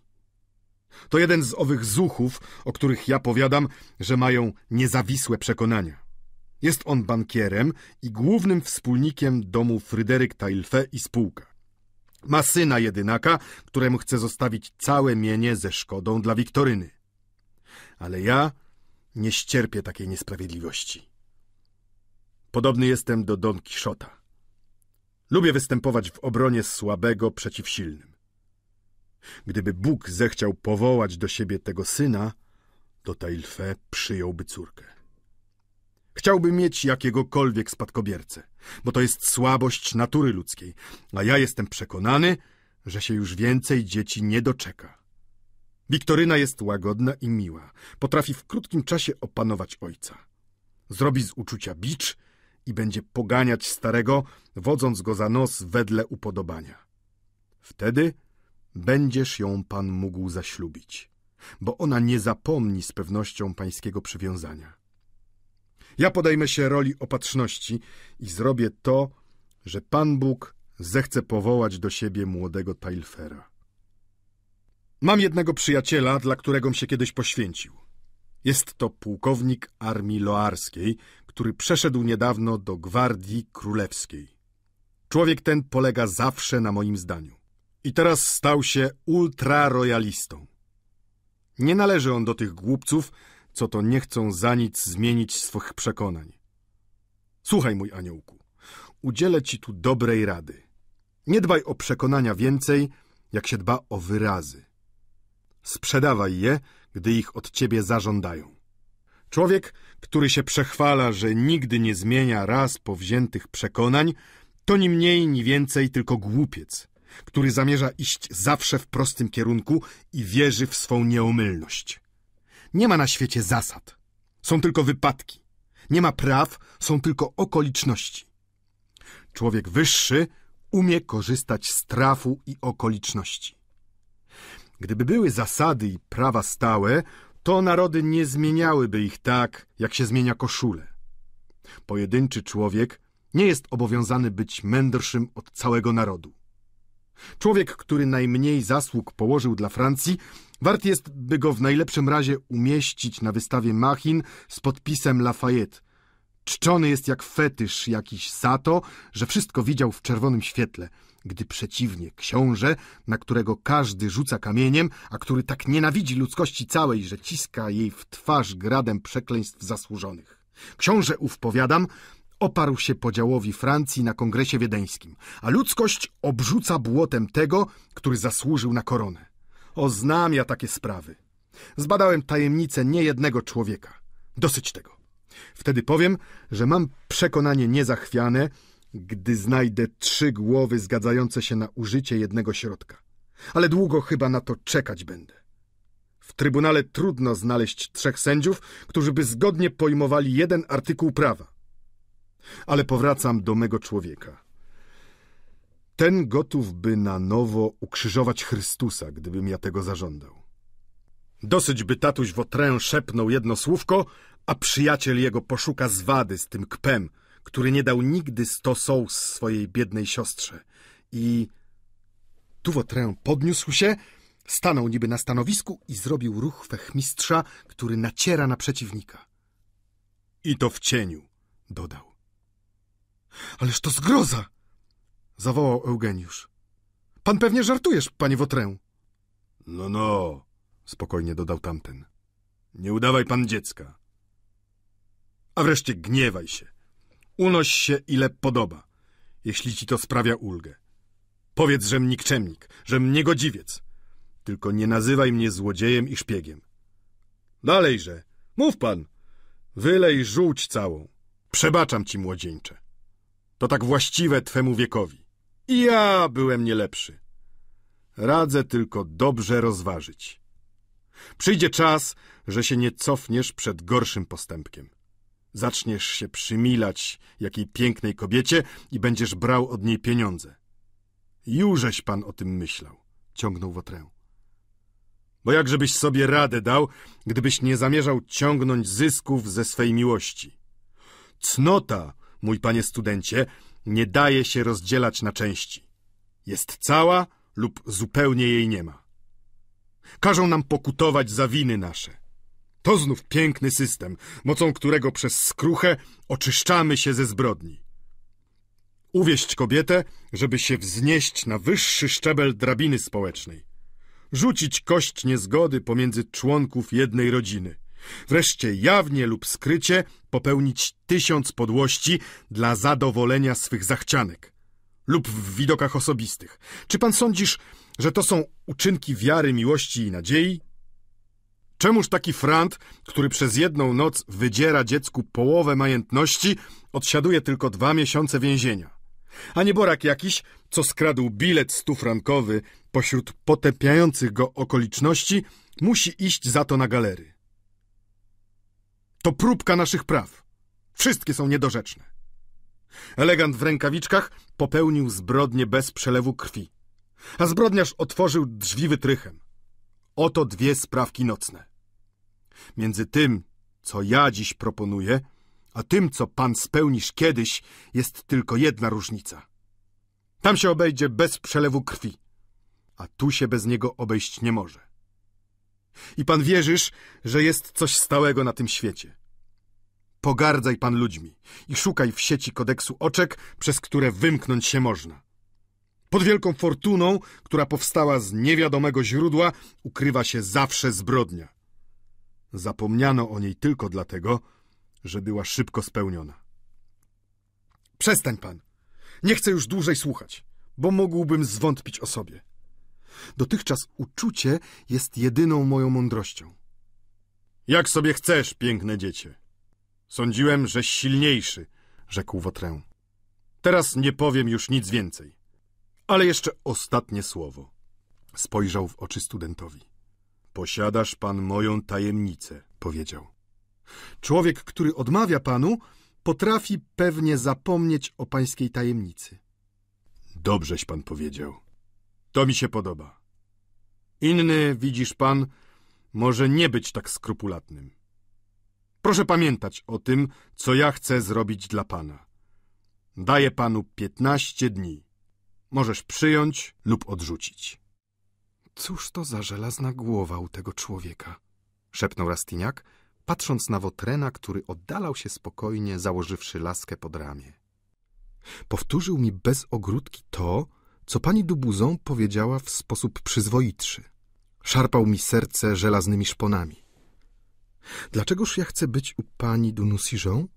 To jeden z owych zuchów, o których ja powiadam, że mają niezawisłe przekonania. Jest on bankierem i głównym wspólnikiem domu Fryderyk Tailfe i spółka. Ma syna jedynaka, któremu chce zostawić całe mienie ze szkodą dla Wiktoryny. Ale ja nie ścierpię takiej niesprawiedliwości. Podobny jestem do Don Kiszota. Lubię występować w obronie słabego przeciw silnym. Gdyby Bóg zechciał powołać do siebie tego syna, to Tailfe przyjąłby córkę. Chciałby mieć jakiegokolwiek spadkobiercę, bo to jest słabość natury ludzkiej, a ja jestem przekonany, że się już więcej dzieci nie doczeka. Wiktoryna jest łagodna i miła, potrafi w krótkim czasie opanować ojca. Zrobi z uczucia bicz i będzie poganiać starego, wodząc go za nos wedle upodobania. Wtedy będziesz ją pan mógł zaślubić, bo ona nie zapomni z pewnością pańskiego przywiązania. Ja podejmę się roli opatrzności i zrobię to, że Pan Bóg zechce powołać do siebie młodego Tailfera. Mam jednego przyjaciela, dla którego się kiedyś poświęcił. Jest to pułkownik armii loarskiej, który przeszedł niedawno do Gwardii Królewskiej. Człowiek ten polega zawsze na moim zdaniu. I teraz stał się ultraroyalistą. Nie należy on do tych głupców, co to nie chcą za nic zmienić swych przekonań. Słuchaj, mój aniołku, udzielę ci tu dobrej rady. Nie dbaj o przekonania więcej, jak się dba o wyrazy. Sprzedawaj je, gdy ich od ciebie zażądają. Człowiek, który się przechwala, że nigdy nie zmienia raz powziętych przekonań, to ni mniej, ni więcej tylko głupiec, który zamierza iść zawsze w prostym kierunku i wierzy w swą nieomylność. Nie ma na świecie zasad. Są tylko wypadki. Nie ma praw, są tylko okoliczności. Człowiek wyższy umie korzystać z trafu i okoliczności. Gdyby były zasady i prawa stałe, to narody nie zmieniałyby ich tak, jak się zmienia koszule. Pojedynczy człowiek nie jest obowiązany być mędrszym od całego narodu. Człowiek, który najmniej zasług położył dla Francji, wart jest, by go w najlepszym razie umieścić na wystawie machin z podpisem Lafayette. Czczony jest jak fetysz jakiś za to, że wszystko widział w czerwonym świetle, gdy przeciwnie książę, na którego każdy rzuca kamieniem, a który tak nienawidzi ludzkości całej, że ciska jej w twarz gradem przekleństw zasłużonych. Książę ów, powiadam, oparł się podziałowi Francji na kongresie wiedeńskim, a ludzkość obrzuca błotem tego, który zasłużył na koronę. O, znam ja takie sprawy. Zbadałem tajemnicę niejednego człowieka. Dosyć tego. Wtedy powiem, że mam przekonanie niezachwiane, gdy znajdę trzy głowy zgadzające się na użycie jednego środka. Ale długo chyba na to czekać będę. W trybunale trudno znaleźć trzech sędziów, którzy by zgodnie pojmowali jeden artykuł prawa. Ale powracam do mego człowieka. Ten gotów by na nowo ukrzyżować Chrystusa, gdybym ja tego zażądał. Dosyć by tatuś Wotrę szepnął jedno słówko, a przyjaciel jego poszuka zwady z tym kpem, który nie dał nigdy sto sołs swojej biednej siostrze. I tu Wotrę podniósł się, stanął niby na stanowisku i zrobił ruch fechmistrza, który naciera na przeciwnika. I to w cieniu, dodał. Ależ to zgroza! zawołał Eugeniusz. Pan pewnie żartujesz, panie Wotrę. No, no, spokojnie dodał tamten. Nie udawaj pan dziecka. A wreszcie gniewaj się. Unoś się, ile podoba, jeśli ci to sprawia ulgę. Powiedz, żem nikczemnik, żem niegodziwiec. Tylko nie nazywaj mnie złodziejem i szpiegiem. Dalejże, mów pan. Wylej żółć całą. Przebaczam ci, młodzieńcze. To tak właściwe twemu wiekowi. I ja byłem nie lepszy. Radzę tylko dobrze rozważyć. Przyjdzie czas, że się nie cofniesz przed gorszym postępkiem. Zaczniesz się przymilać jakiej pięknej kobiecie i będziesz brał od niej pieniądze. Jużeś pan o tym myślał, ciągnął Wotrę. Bo jakżebyś sobie radę dał, gdybyś nie zamierzał ciągnąć zysków ze swej miłości. Cnota, mój panie studencie, nie daje się rozdzielać na części. Jest cała lub zupełnie jej nie ma. Każą nam pokutować za winy nasze. To znów piękny system, mocą którego przez skruchę oczyszczamy się ze zbrodni. Uwieść kobietę, żeby się wznieść na wyższy szczebel drabiny społecznej. Rzucić kość niezgody pomiędzy członków jednej rodziny. Wreszcie jawnie lub skrycie popełnić tysiąc podłości dla zadowolenia swych zachcianek lub w widokach osobistych. Czy pan sądzisz, że to są uczynki wiary, miłości i nadziei? Czemuż taki frant, który przez jedną noc wydziera dziecku połowę majątności, odsiaduje tylko dwa miesiące więzienia? A nie borak jakiś, co skradł bilet stufrankowy pośród potępiających go okoliczności, musi iść za to na galery. To próbka naszych praw. Wszystkie są niedorzeczne. Elegant w rękawiczkach popełnił zbrodnię bez przelewu krwi, a zbrodniarz otworzył drzwi wytrychem. Oto dwie sprawki nocne. Między tym, co ja dziś proponuję, a tym, co pan spełnisz kiedyś, jest tylko jedna różnica. Tam się obejdzie bez przelewu krwi, a tu się bez niego obejść nie może. I pan wierzysz, że jest coś stałego na tym świecie. Pogardzaj pan ludźmi i szukaj w sieci kodeksu oczek, przez które wymknąć się można. Pod wielką fortuną, która powstała z niewiadomego źródła, ukrywa się zawsze zbrodnia. Zapomniano o niej tylko dlatego, że była szybko spełniona. Przestań pan. Nie chcę już dłużej słuchać, bo mógłbym zwątpić o sobie. Dotychczas uczucie jest jedyną moją mądrością. Jak sobie chcesz, piękne dziecię. Sądziłem, że silniejszy, rzekł Wotrę. Teraz nie powiem już nic więcej. Ale jeszcze ostatnie słowo. Spojrzał w oczy studentowi. Posiadasz pan moją tajemnicę, powiedział. Człowiek, który odmawia panu, potrafi pewnie zapomnieć o pańskiej tajemnicy. Dobrześ pan powiedział. To mi się podoba. Inny, widzisz pan, może nie być tak skrupulatnym. Proszę pamiętać o tym, co ja chcę zrobić dla pana. Daję panu piętnaście dni. Możesz przyjąć lub odrzucić. Cóż to za żelazna głowa u tego człowieka? szepnął Rastiniak, patrząc na Wotrena, który oddalał się spokojnie, założywszy laskę pod ramię. Powtórzył mi bez ogródki to, co pani Dubuzon powiedziała w sposób przyzwoitszy. Szarpał mi serce żelaznymi szponami. Dlaczegoż ja chcę być u pani Dunusiżą?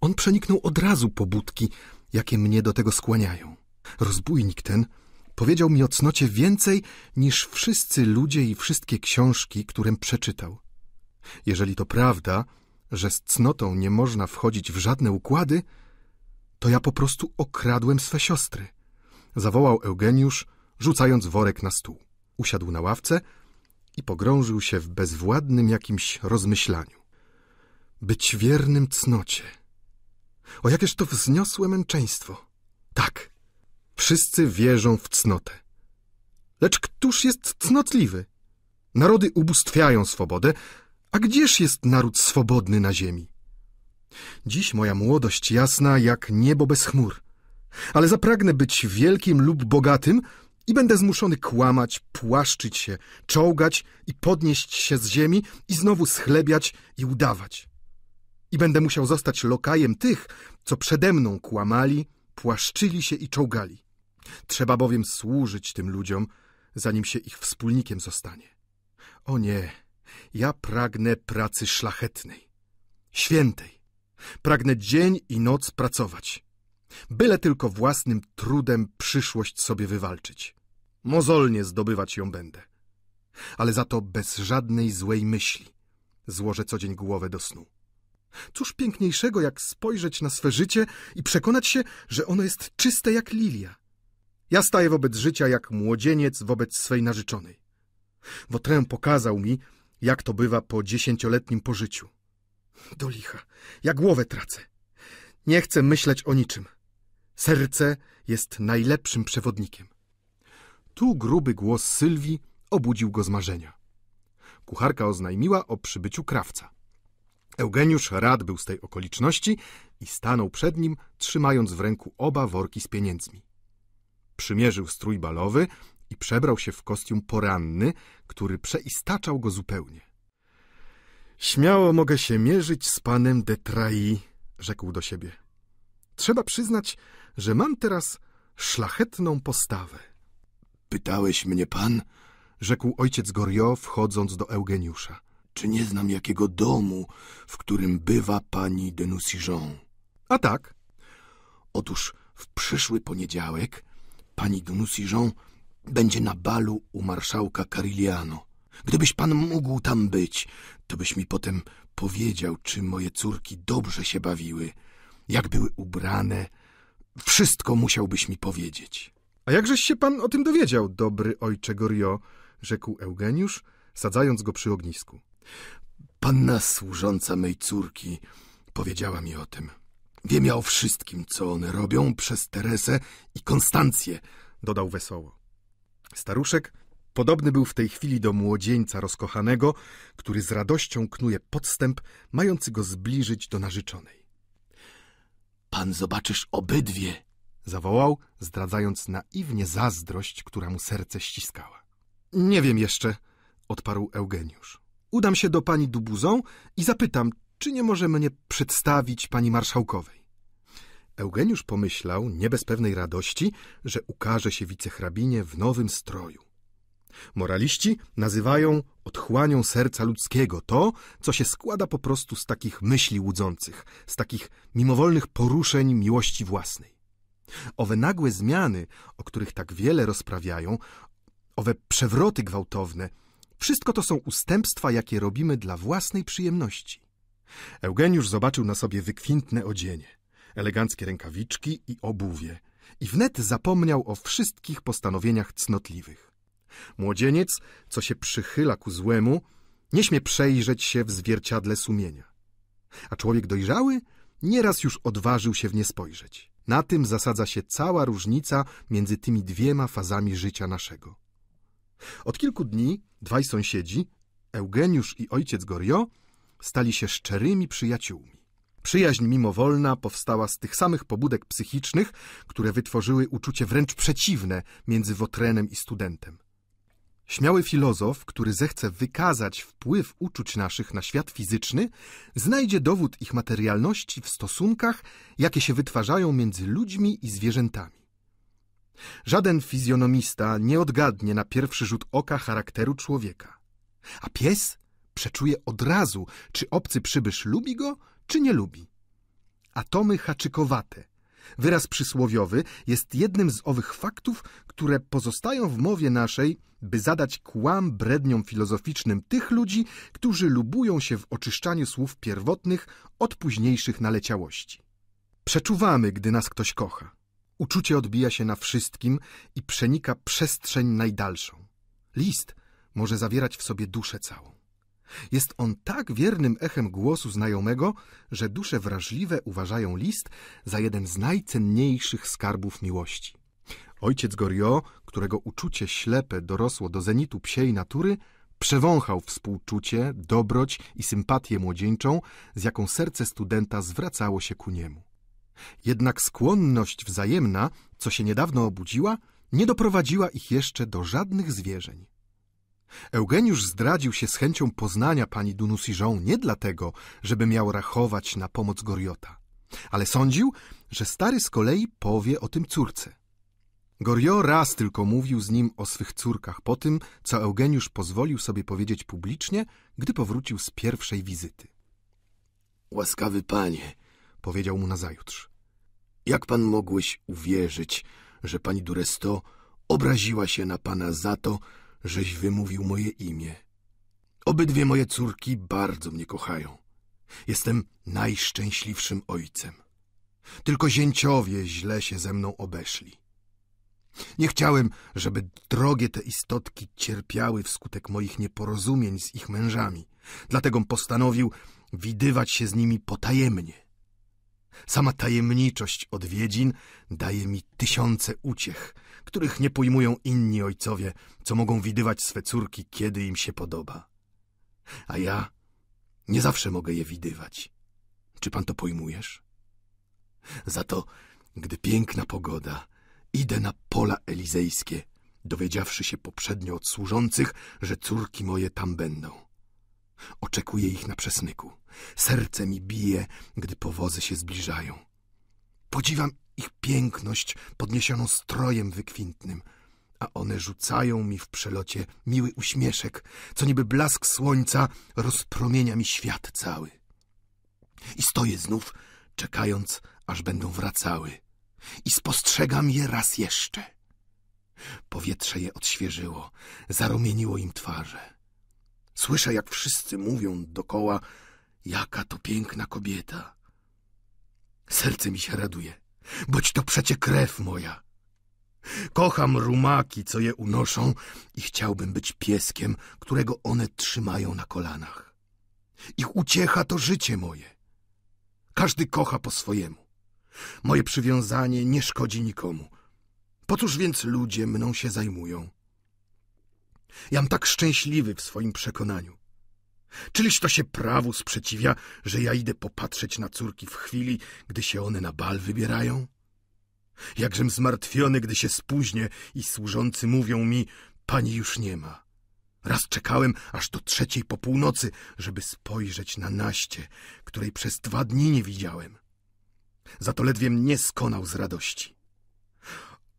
On przeniknął od razu pobudki, jakie mnie do tego skłaniają. Rozbójnik ten powiedział mi o cnocie więcej niż wszyscy ludzie i wszystkie książki, którym przeczytał. Jeżeli to prawda, że z cnotą nie można wchodzić w żadne układy, to ja po prostu okradłem swe siostry. Zawołał Eugeniusz, rzucając worek na stół. Usiadł na ławce i pogrążył się w bezwładnym jakimś rozmyślaniu. Być wiernym cnocie. O jakież to wzniosłe męczeństwo. Tak, wszyscy wierzą w cnotę. Lecz któż jest cnotliwy? Narody ubóstwiają swobodę, a gdzież jest naród swobodny na ziemi? Dziś moja młodość jasna jak niebo bez chmur. Ale zapragnę być wielkim lub bogatym i będę zmuszony kłamać, płaszczyć się, czołgać i podnieść się z ziemi i znowu schlebiać i udawać. I będę musiał zostać lokajem tych, co przede mną kłamali, płaszczyli się i czołgali. Trzeba bowiem służyć tym ludziom, zanim się ich wspólnikiem zostanie. O nie, ja pragnę pracy szlachetnej, świętej. Pragnę dzień i noc pracować. Byle tylko własnym trudem przyszłość sobie wywalczyć. Mozolnie zdobywać ją będę. Ale za to bez żadnej złej myśli złożę co dzień głowę do snu. Cóż piękniejszego, jak spojrzeć na swe życie i przekonać się, że ono jest czyste jak lilia. Ja staję wobec życia jak młodzieniec wobec swej narzeczonej. Wotrę pokazał mi, jak to bywa po dziesięcioletnim pożyciu. Do licha, ja głowę tracę. Nie chcę myśleć o niczym. Serce jest najlepszym przewodnikiem. Tu gruby głos Sylwii obudził go z marzenia. Kucharka oznajmiła o przybyciu krawca. Eugeniusz rad był z tej okoliczności i stanął przed nim, trzymając w ręku oba worki z pieniędzmi. Przymierzył strój balowy i przebrał się w kostium poranny, który przeistaczał go zupełnie. Śmiało mogę się mierzyć z panem de Trai, rzekł do siebie. Trzeba przyznać, że mam teraz szlachetną postawę. Pytałeś mnie pan, rzekł ojciec Goriot, wchodząc do Eugeniusza. Czy nie znam jakiego domu, w którym bywa pani de Nucijon? A tak. Otóż w przyszły poniedziałek pani de będzie na balu u marszałka Carigliano. Gdybyś pan mógł tam być, to byś mi potem powiedział, czy moje córki dobrze się bawiły, jak były ubrane. Wszystko musiałbyś mi powiedzieć. A jakżeś się pan o tym dowiedział, dobry ojcze Goriot? rzekł Eugeniusz, sadzając go przy ognisku. Panna służąca mej córki powiedziała mi o tym. Wiem ja o wszystkim, co one robią przez Teresę i Konstancję, dodał wesoło. Staruszek podobny był w tej chwili do młodzieńca rozkochanego, który z radością knuje podstęp, mający go zbliżyć do narzeczonej. Pan zobaczysz obydwie, zawołał, zdradzając naiwnie zazdrość, która mu serce ściskała. Nie wiem jeszcze, odparł Eugeniusz. Udam się do pani Dubuzą i zapytam, czy nie może mnie przedstawić pani marszałkowej. Eugeniusz pomyślał, nie bez pewnej radości, że ukaże się wicehrabinie w nowym stroju. Moraliści nazywają otchłanią serca ludzkiego to, co się składa po prostu z takich myśli łudzących, z takich mimowolnych poruszeń miłości własnej. Owe nagłe zmiany, o których tak wiele rozprawiają, owe przewroty gwałtowne, wszystko to są ustępstwa, jakie robimy dla własnej przyjemności. Eugeniusz zobaczył na sobie wykwintne odzienie, eleganckie rękawiczki i obuwie i wnet zapomniał o wszystkich postanowieniach cnotliwych. Młodzieniec, co się przychyla ku złemu, nie śmie przejrzeć się w zwierciadle sumienia. A człowiek dojrzały nieraz już odważył się w nie spojrzeć. Na tym zasadza się cała różnica między tymi dwiema fazami życia naszego. Od kilku dni dwaj sąsiedzi, Eugeniusz i ojciec Goriot, stali się szczerymi przyjaciółmi. Przyjaźń mimowolna powstała z tych samych pobudek psychicznych, które wytworzyły uczucie wręcz przeciwne między Wotrenem i studentem. Śmiały filozof, który zechce wykazać wpływ uczuć naszych na świat fizyczny, znajdzie dowód ich materialności w stosunkach, jakie się wytwarzają między ludźmi i zwierzętami. Żaden fizjonomista nie odgadnie na pierwszy rzut oka charakteru człowieka. A pies przeczuje od razu, czy obcy przybysz lubi go, czy nie lubi. Atomy haczykowate, wyraz przysłowiowy, jest jednym z owych faktów, które pozostają w mowie naszej, by zadać kłam bredniom filozoficznym tych ludzi, którzy lubują się w oczyszczaniu słów pierwotnych od późniejszych naleciałości. Przeczuwamy, gdy nas ktoś kocha. Uczucie odbija się na wszystkim i przenika przestrzeń najdalszą. List może zawierać w sobie duszę całą. Jest on tak wiernym echem głosu znajomego, że dusze wrażliwe uważają list za jeden z najcenniejszych skarbów miłości. Ojciec Goriot, którego uczucie ślepe dorosło do zenitu psiej natury, przewąchał współczucie, dobroć i sympatię młodzieńczą, z jaką serce studenta zwracało się ku niemu. Jednak skłonność wzajemna, co się niedawno obudziła, nie doprowadziła ich jeszcze do żadnych zwierzeń. Eugeniusz zdradził się z chęcią poznania pani Dunusiżą nie dlatego, żeby miał rachować na pomoc Goriota, ale sądził, że stary z kolei powie o tym córce. Goriot raz tylko mówił z nim o swych córkach po tym, co Eugeniusz pozwolił sobie powiedzieć publicznie, gdy powrócił z pierwszej wizyty. Łaskawy panie, powiedział mu nazajutrz, jak pan mogłeś uwierzyć, że pani Duresto obraziła się na pana za to, żeś wymówił moje imię. Obydwie moje córki bardzo mnie kochają. Jestem najszczęśliwszym ojcem. Tylko zięciowie źle się ze mną obeszli. Nie chciałem, żeby drogie te istotki cierpiały wskutek moich nieporozumień z ich mężami. Dlatego postanowił widywać się z nimi potajemnie. Sama tajemniczość odwiedzin daje mi tysiące uciech, których nie pojmują inni ojcowie, co mogą widywać swe córki, kiedy im się podoba. A ja nie zawsze mogę je widywać. Czy pan to pojmujesz? Za to, gdy piękna pogoda, idę na pola elizejskie, dowiedziawszy się poprzednio od służących, że córki moje tam będą. Oczekuję ich na przesmyku. Serce mi bije, gdy powozy się zbliżają. Podziwam ich piękność podniesioną strojem wykwintnym, a one rzucają mi w przelocie miły uśmieszek, co niby blask słońca rozpromienia mi świat cały. I stoję znów, czekając, aż będą wracały. I spostrzegam je raz jeszcze. Powietrze je odświeżyło, zarumieniło im twarze. Słyszę, jak wszyscy mówią dokoła, jaka to piękna kobieta. Serce mi się raduje, boć to przecie krew moja. Kocham rumaki, co je unoszą i chciałbym być pieskiem, którego one trzymają na kolanach. Ich uciecha to życie moje. Każdy kocha po swojemu. Moje przywiązanie nie szkodzi nikomu. Po cóż więc ludzie mną się zajmują? Jam tak szczęśliwy w swoim przekonaniu. Czyliż to się prawu sprzeciwia, że ja idę popatrzeć na córki w chwili, gdy się one na bal wybierają? Jakżem zmartwiony, gdy się spóźnię i służący mówią mi, pani już nie ma. Raz czekałem aż do trzeciej po północy, żeby spojrzeć na naście, której przez dwa dni nie widziałem. Za to ledwiem nie skonał z radości.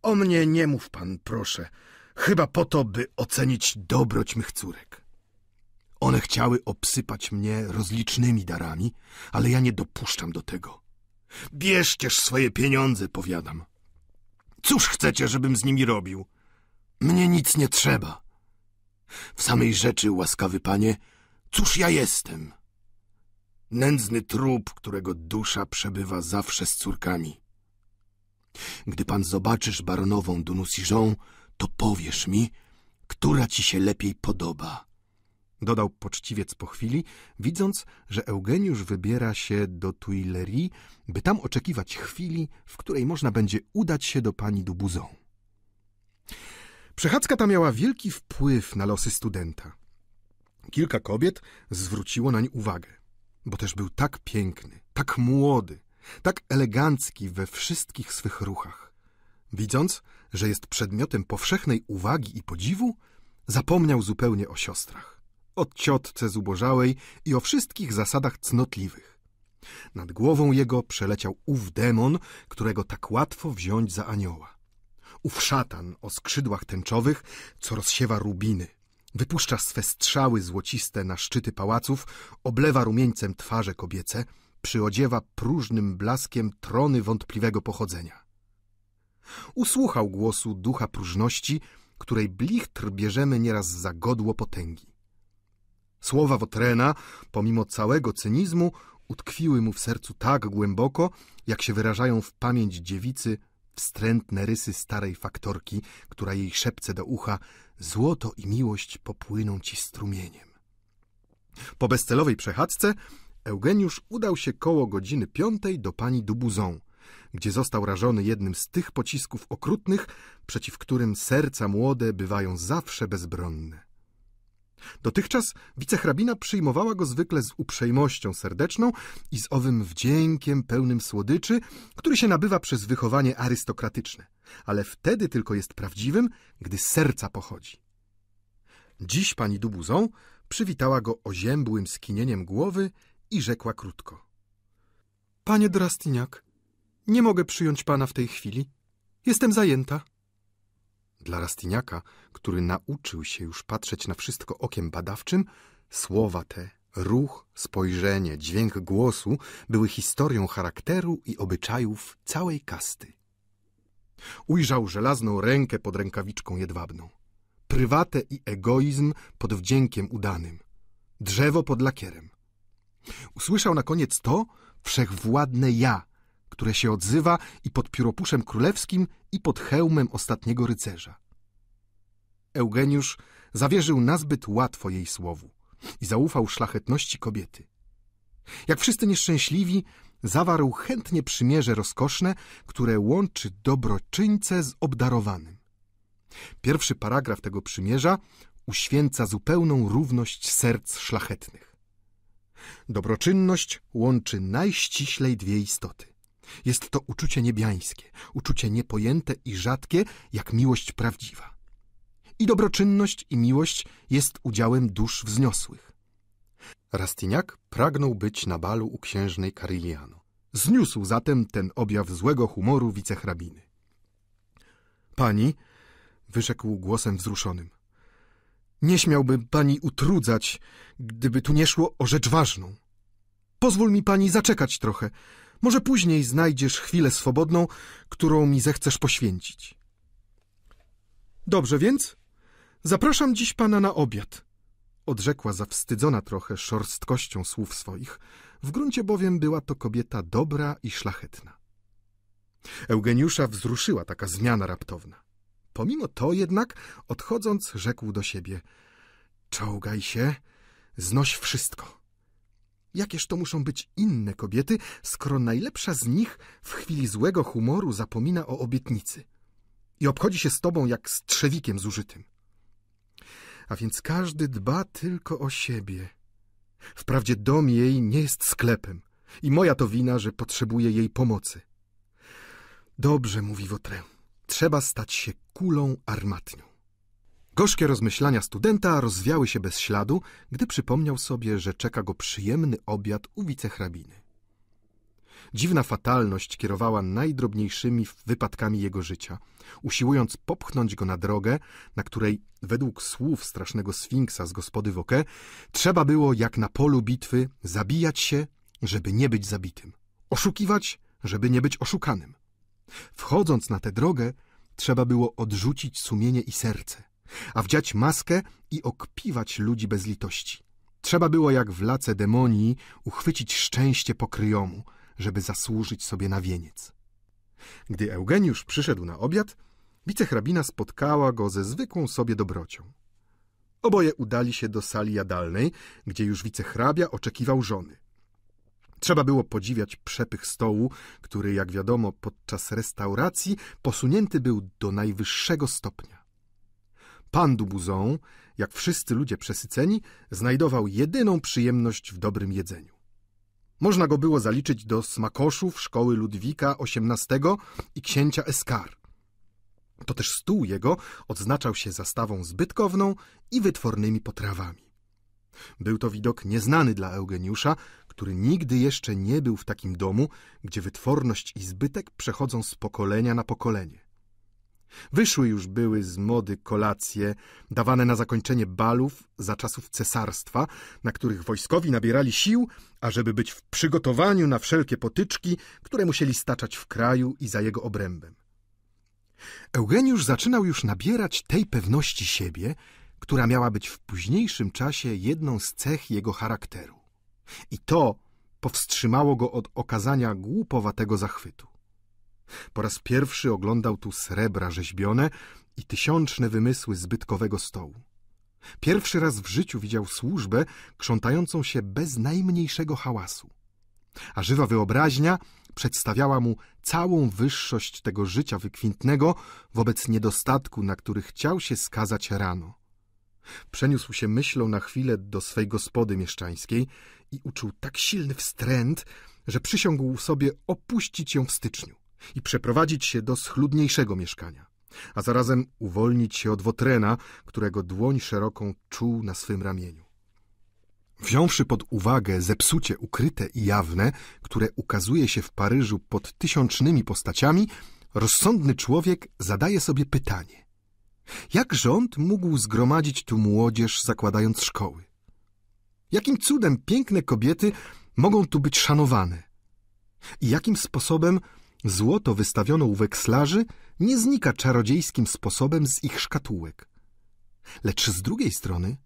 O mnie nie mów pan, proszę, chyba po to, by ocenić dobroć mych córek. One chciały obsypać mnie rozlicznymi darami, ale ja nie dopuszczam do tego. Bierzcież swoje pieniądze, powiadam. Cóż chcecie, żebym z nimi robił? Mnie nic nie trzeba. W samej rzeczy, łaskawy panie, cóż ja jestem? Nędzny trup, którego dusza przebywa zawsze z córkami. Gdy pan zobaczysz baronową Dunusiżą, to powiesz mi, która ci się lepiej podoba. Dodał poczciwiec po chwili, widząc, że Eugeniusz wybiera się do Tuileries, by tam oczekiwać chwili, w której można będzie udać się do pani Dubuzon. Przechadzka ta miała wielki wpływ na losy studenta. Kilka kobiet zwróciło nań uwagę, bo też był tak piękny, tak młody, tak elegancki we wszystkich swych ruchach. Widząc, że jest przedmiotem powszechnej uwagi i podziwu, zapomniał zupełnie o siostrach, o ciotce zubożałej i o wszystkich zasadach cnotliwych. Nad głową jego przeleciał ów demon, którego tak łatwo wziąć za anioła. Ów szatan o skrzydłach tęczowych, co rozsiewa rubiny, wypuszcza swe strzały złociste na szczyty pałaców, oblewa rumieńcem twarze kobiece, przyodziewa próżnym blaskiem trony wątpliwego pochodzenia. Usłuchał głosu ducha próżności, której blichtr bierzemy nieraz za godło potęgi. Słowa Wotrena, pomimo całego cynizmu, utkwiły mu w sercu tak głęboko, jak się wyrażają w pamięć dziewicy wstrętne rysy starej faktorki, która jej szepce do ucha złoto i miłość popłyną ci strumieniem. Po bezcelowej przechadzce Eugeniusz udał się koło godziny piątej do pani Dubuzon, gdzie został rażony jednym z tych pocisków okrutnych, przeciw którym serca młode bywają zawsze bezbronne. Dotychczas wicehrabina przyjmowała go zwykle z uprzejmością serdeczną i z owym wdziękiem pełnym słodyczy, który się nabywa przez wychowanie arystokratyczne, ale wtedy tylko jest prawdziwym, gdy z serca pochodzi. Dziś pani Dubuzon przywitała go oziębłym skinieniem głowy i rzekła krótko. Panie Drastiniak, nie mogę przyjąć pana w tej chwili. Jestem zajęta. Dla Rastiniaka, który nauczył się już patrzeć na wszystko okiem badawczym, słowa te, ruch, spojrzenie, dźwięk głosu były historią charakteru i obyczajów całej kasty. Ujrzał żelazną rękę pod rękawiczką jedwabną, prywatę i egoizm pod wdziękiem udanym, drzewo pod lakierem. Usłyszał na koniec to wszechwładne ja, które się odzywa i pod pióropuszem królewskim i pod hełmem ostatniego rycerza. Eugeniusz zawierzył nazbyt łatwo jej słowu i zaufał szlachetności kobiety. Jak wszyscy nieszczęśliwi, zawarł chętnie przymierze rozkoszne, które łączy dobroczyńcę z obdarowanym. Pierwszy paragraf tego przymierza uświęca zupełną równość serc szlachetnych. Dobroczynność łączy najściślej dwie istoty. Jest to uczucie niebiańskie, uczucie niepojęte i rzadkie, jak miłość prawdziwa. I dobroczynność i miłość jest udziałem dusz wzniosłych. Rastignac pragnął być na balu u księżnej Cariliano. Zniósł zatem ten objaw złego humoru wicehrabiny. Pani, wyrzekł głosem wzruszonym, nie śmiałby pani utrudzać, gdyby tu nie szło o rzecz ważną. Pozwól mi pani zaczekać trochę. Może później znajdziesz chwilę swobodną, którą mi zechcesz poświęcić. Dobrze więc? Zapraszam dziś pana na obiad. Odrzekła zawstydzona trochę szorstkością słów swoich. W gruncie bowiem była to kobieta dobra i szlachetna. Eugeniusza wzruszyła taka zmiana raptowna. Pomimo to jednak, odchodząc, rzekł do siebie — czołgaj się, znoś wszystko. Jakież to muszą być inne kobiety, skoro najlepsza z nich w chwili złego humoru zapomina o obietnicy i obchodzi się z tobą jak z trzewikiem zużytym. A więc każdy dba tylko o siebie. Wprawdzie dom jej nie jest sklepem i moja to wina, że potrzebuje jej pomocy. Dobrze, mówi Wotrę, trzeba stać się kulą armatnią. Gorzkie rozmyślania studenta rozwiały się bez śladu, gdy przypomniał sobie, że czeka go przyjemny obiad u wicehrabiny. Dziwna fatalność kierowała najdrobniejszymi wypadkami jego życia, usiłując popchnąć go na drogę, na której, według słów strasznego sfinksa z gospody Woke, trzeba było, jak na polu bitwy, zabijać się, żeby nie być zabitym, oszukiwać, żeby nie być oszukanym. Wchodząc na tę drogę, trzeba było odrzucić sumienie i serce, a wdziać maskę i okpiwać ludzi bez litości. Trzeba było, jak w lace demonii, uchwycić szczęście pokryjomu, żeby zasłużyć sobie na wieniec. Gdy Eugeniusz przyszedł na obiad, wicehrabina spotkała go ze zwykłą sobie dobrocią. Oboje udali się do sali jadalnej, gdzie już wicehrabia oczekiwał żony. Trzeba było podziwiać przepych stołu, który, jak wiadomo, podczas restauracji posunięty był do najwyższego stopnia. Pan Dubuzon, jak wszyscy ludzie przesyceni, znajdował jedyną przyjemność w dobrym jedzeniu. Można go było zaliczyć do smakoszów szkoły Ludwika XVIII i księcia Eskar. To też stół jego odznaczał się zastawą zbytkowną i wytwornymi potrawami. Był to widok nieznany dla Eugeniusza, który nigdy jeszcze nie był w takim domu, gdzie wytworność i zbytek przechodzą z pokolenia na pokolenie. Wyszły już były z mody kolacje, dawane na zakończenie balów za czasów cesarstwa, na których wojskowi nabierali sił, ażeby być w przygotowaniu na wszelkie potyczki, które musieli staczać w kraju i za jego obrębem. Eugeniusz zaczynał już nabierać tej pewności siebie, która miała być w późniejszym czasie jedną z cech jego charakteru. I to powstrzymało go od okazania głupowatego zachwytu. Po raz pierwszy oglądał tu srebra rzeźbione i tysiączne wymysły zbytkowego stołu. Pierwszy raz w życiu widział służbę krzątającą się bez najmniejszego hałasu. A żywa wyobraźnia przedstawiała mu całą wyższość tego życia wykwintnego wobec niedostatku, na który chciał się skazać rano. Przeniósł się myślą na chwilę do swej gospody mieszczańskiej i uczuł tak silny wstręt, że przysiągł sobie opuścić ją w styczniu i przeprowadzić się do schludniejszego mieszkania, a zarazem uwolnić się od Wotrena, którego dłoń szeroką czuł na swym ramieniu. Wziąwszy pod uwagę zepsucie ukryte i jawne, które ukazuje się w Paryżu pod tysiącznymi postaciami, rozsądny człowiek zadaje sobie pytanie. Jak rząd mógł zgromadzić tu młodzież, zakładając szkoły? Jakim cudem piękne kobiety mogą tu być szanowane? I jakim sposobem Złoto wystawione u wekslarzy nie znika czarodziejskim sposobem z ich szkatułek. Lecz z drugiej strony,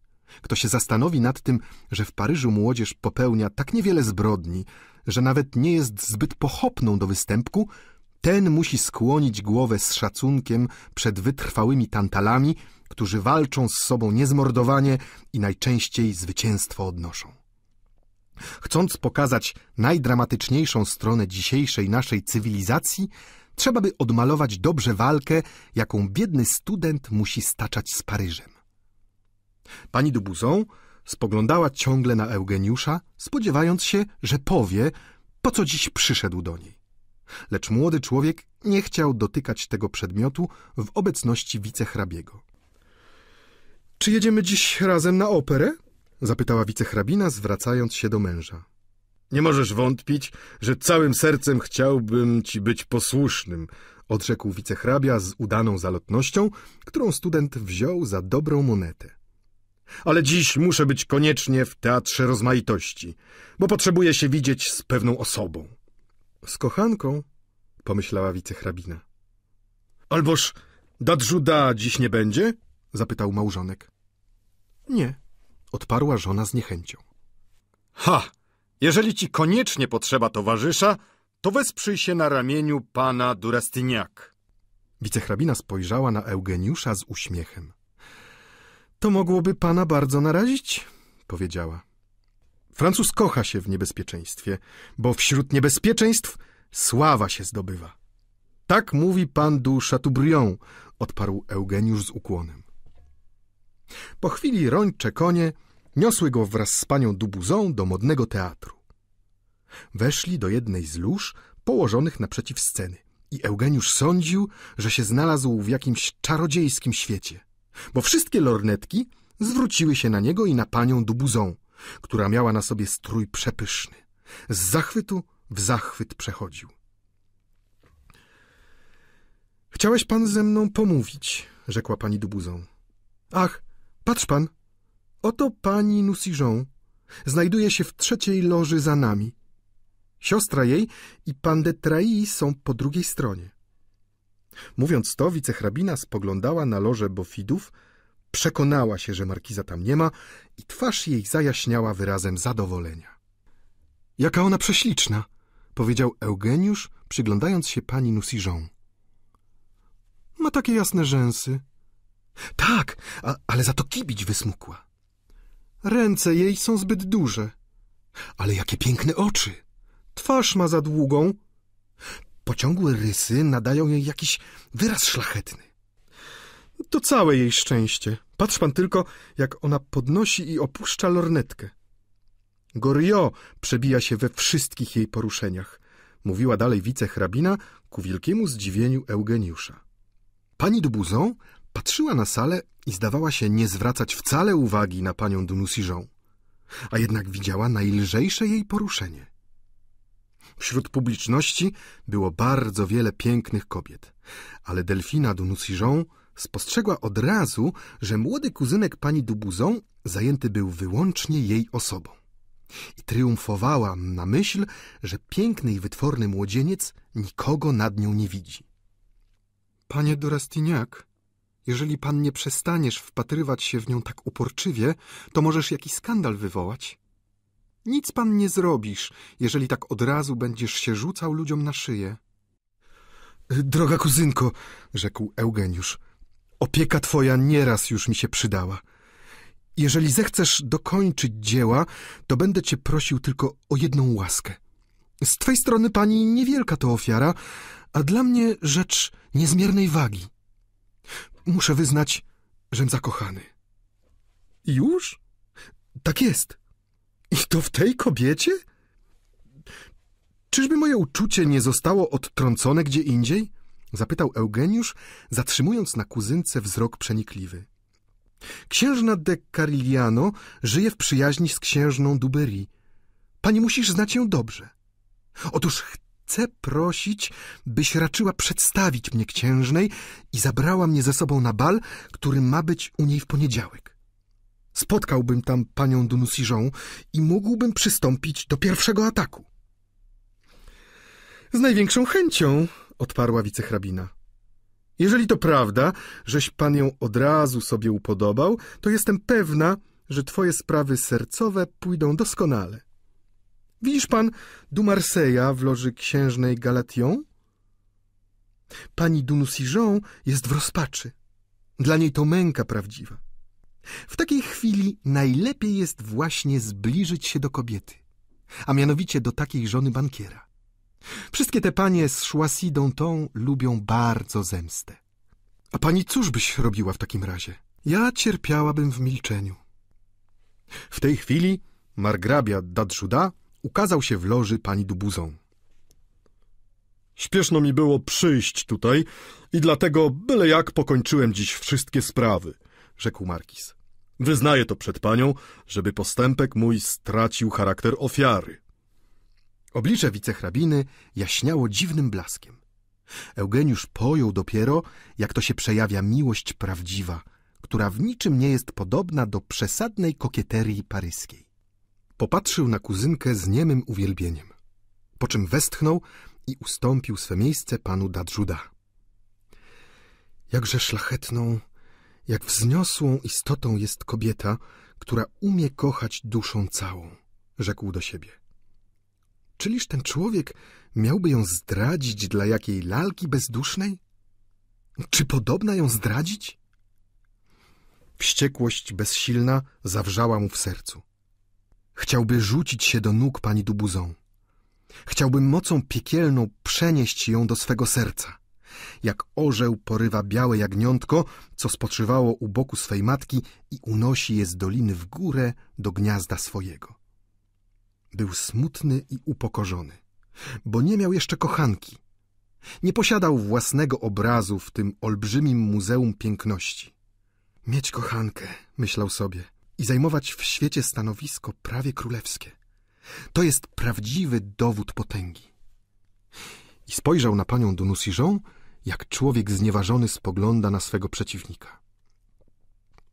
kto się zastanowi nad tym, że w Paryżu młodzież popełnia tak niewiele zbrodni, że nawet nie jest zbyt pochopną do występku, Ten musi skłonić głowę z szacunkiem przed wytrwałymi tantalami, którzy walczą z sobą niezmordowanie i najczęściej zwycięstwo odnoszą. Chcąc pokazać najdramatyczniejszą stronę dzisiejszej naszej cywilizacji, trzeba by odmalować dobrze walkę, jaką biedny student musi staczać z Paryżem. Pani Dubuzon spoglądała ciągle na Eugeniusza, spodziewając się, że powie, po co dziś przyszedł do niej. Lecz młody człowiek nie chciał dotykać tego przedmiotu w obecności wicehrabiego. — Czy jedziemy dziś razem na operę? — zapytała wicehrabina, zwracając się do męża. — Nie możesz wątpić, że całym sercem chciałbym ci być posłusznym — odrzekł wicehrabia z udaną zalotnością, którą student wziął za dobrą monetę. Ale dziś muszę być koniecznie w Teatrze Rozmaitości, bo potrzebuję się widzieć z pewną osobą. Z kochanką? pomyślała wicehrabina. Alboż Dadżuda dziś nie będzie? zapytał małżonek. Nie, odparła żona z niechęcią. Ha! Jeżeli ci koniecznie potrzeba towarzysza, to wesprzyj się na ramieniu pana Durastyniak. Wicehrabina spojrzała na Eugeniusza z uśmiechem. To mogłoby pana bardzo narazić, powiedziała. Francuz kocha się w niebezpieczeństwie, bo wśród niebezpieczeństw sława się zdobywa. Tak mówi pan du Chateaubriand, odparł Eugeniusz z ukłonem. Po chwili rończe konie niosły go wraz z panią Dubuzą do modnego teatru. Weszli do jednej z lóż położonych naprzeciw sceny i Eugeniusz sądził, że się znalazł w jakimś czarodziejskim świecie, bo wszystkie lornetki zwróciły się na niego i na panią Dubuzą, która miała na sobie strój przepyszny. Z zachwytu w zachwyt przechodził. Chciałeś pan ze mną pomówić, rzekła pani Dubuzą. Ach, patrz pan, oto pani Nusijon. Znajduje się w trzeciej loży za nami. Siostra jej i pan de Trai są po drugiej stronie. Mówiąc to, wicehrabina spoglądała na lożę bofidów, Przekonała się, że markiza tam nie ma i twarz jej zajaśniała wyrazem zadowolenia. Jaka ona prześliczna, powiedział Eugeniusz, przyglądając się pani Nusijon. Ma takie jasne rzęsy. Tak, a, ale za to kibić wysmukła. Ręce jej są zbyt duże. Ale jakie piękne oczy. Twarz ma za długą. Pociągłe rysy nadają jej jakiś wyraz szlachetny. To całe jej szczęście. Patrz pan tylko, jak ona podnosi i opuszcza lornetkę. Goriot przebija się we wszystkich jej poruszeniach, mówiła dalej wicehrabina ku wielkiemu zdziwieniu Eugeniusza. Pani Dubuzon patrzyła na salę i zdawała się nie zwracać wcale uwagi na panią Dunusijon, a jednak widziała najlżejsze jej poruszenie. Wśród publiczności było bardzo wiele pięknych kobiet, ale Delfina Dunusijon spostrzegła od razu, że młody kuzynek pani Dubuzon zajęty był wyłącznie jej osobą. I triumfowała na myśl, że piękny i wytworny młodzieniec nikogo nad nią nie widzi. Panie Dorastiniak, jeżeli pan nie przestaniesz wpatrywać się w nią tak uporczywie, to możesz jakiś skandal wywołać. Nic pan nie zrobisz, jeżeli tak od razu będziesz się rzucał ludziom na szyję. Droga kuzynko, rzekł Eugeniusz, Opieka twoja nieraz już mi się przydała. Jeżeli zechcesz dokończyć dzieła, to będę cię prosił tylko o jedną łaskę. Z twej strony, pani, niewielka to ofiara, a dla mnie rzecz niezmiernej wagi. Muszę wyznać, żem zakochany. Już? Tak jest. I to w tej kobiecie? Czyżby moje uczucie nie zostało odtrącone gdzie indziej? Zapytał Eugeniusz, zatrzymując na kuzynce wzrok przenikliwy. Księżna de Carigliano żyje w przyjaźni z księżną Dubery. Pani musisz znać ją dobrze. Otóż chcę prosić, byś raczyła przedstawić mnie księżnej i zabrała mnie ze sobą na bal, który ma być u niej w poniedziałek. Spotkałbym tam panią Dunusiżą i mógłbym przystąpić do pierwszego ataku. Z największą chęcią, odparła wicehrabina. Jeżeli to prawda, żeś pan ją od razu sobie upodobał, to jestem pewna, że twoje sprawy sercowe pójdą doskonale. Widzisz pan du Marseilla w loży księżnej Galation? Pani Dunusijon jest w rozpaczy. Dla niej to męka prawdziwa. W takiej chwili najlepiej jest właśnie zbliżyć się do kobiety, a mianowicie do takiej żony bankiera. Wszystkie te panie z Choisy d'Anton lubią bardzo zemstę. A pani cóż byś robiła w takim razie? Ja cierpiałabym w milczeniu. W tej chwili margrabia Dadżuda ukazał się w loży pani Dubuzon. Śpieszno mi było przyjść tutaj i dlatego byle jak pokończyłem dziś wszystkie sprawy, rzekł Markis. Wyznaję to przed panią, żeby postępek mój stracił charakter ofiary. Oblicze wicehrabiny jaśniało dziwnym blaskiem. Eugeniusz pojął dopiero, jak to się przejawia miłość prawdziwa, która w niczym nie jest podobna do przesadnej kokieterii paryskiej. Popatrzył na kuzynkę z niemym uwielbieniem, po czym westchnął i ustąpił swe miejsce panu Dadżuda. Jakże szlachetną, jak wzniosłą istotą jest kobieta, która umie kochać duszą całą, rzekł do siebie. Czyliż ten człowiek miałby ją zdradzić dla jakiej lalki bezdusznej? Czy podobna ją zdradzić? Wściekłość bezsilna zawrzała mu w sercu. Chciałby rzucić się do nóg pani Dubuzą. Chciałby mocą piekielną przenieść ją do swego serca. Jak orzeł porywa białe jagniątko, co spoczywało u boku swej matki i unosi je z doliny w górę do gniazda swojego. Był smutny i upokorzony, bo nie miał jeszcze kochanki. Nie posiadał własnego obrazu w tym olbrzymim muzeum piękności. Mieć kochankę, myślał sobie, i zajmować w świecie stanowisko prawie królewskie. To jest prawdziwy dowód potęgi. I spojrzał na panią Dunusijon, jak człowiek znieważony spogląda na swego przeciwnika.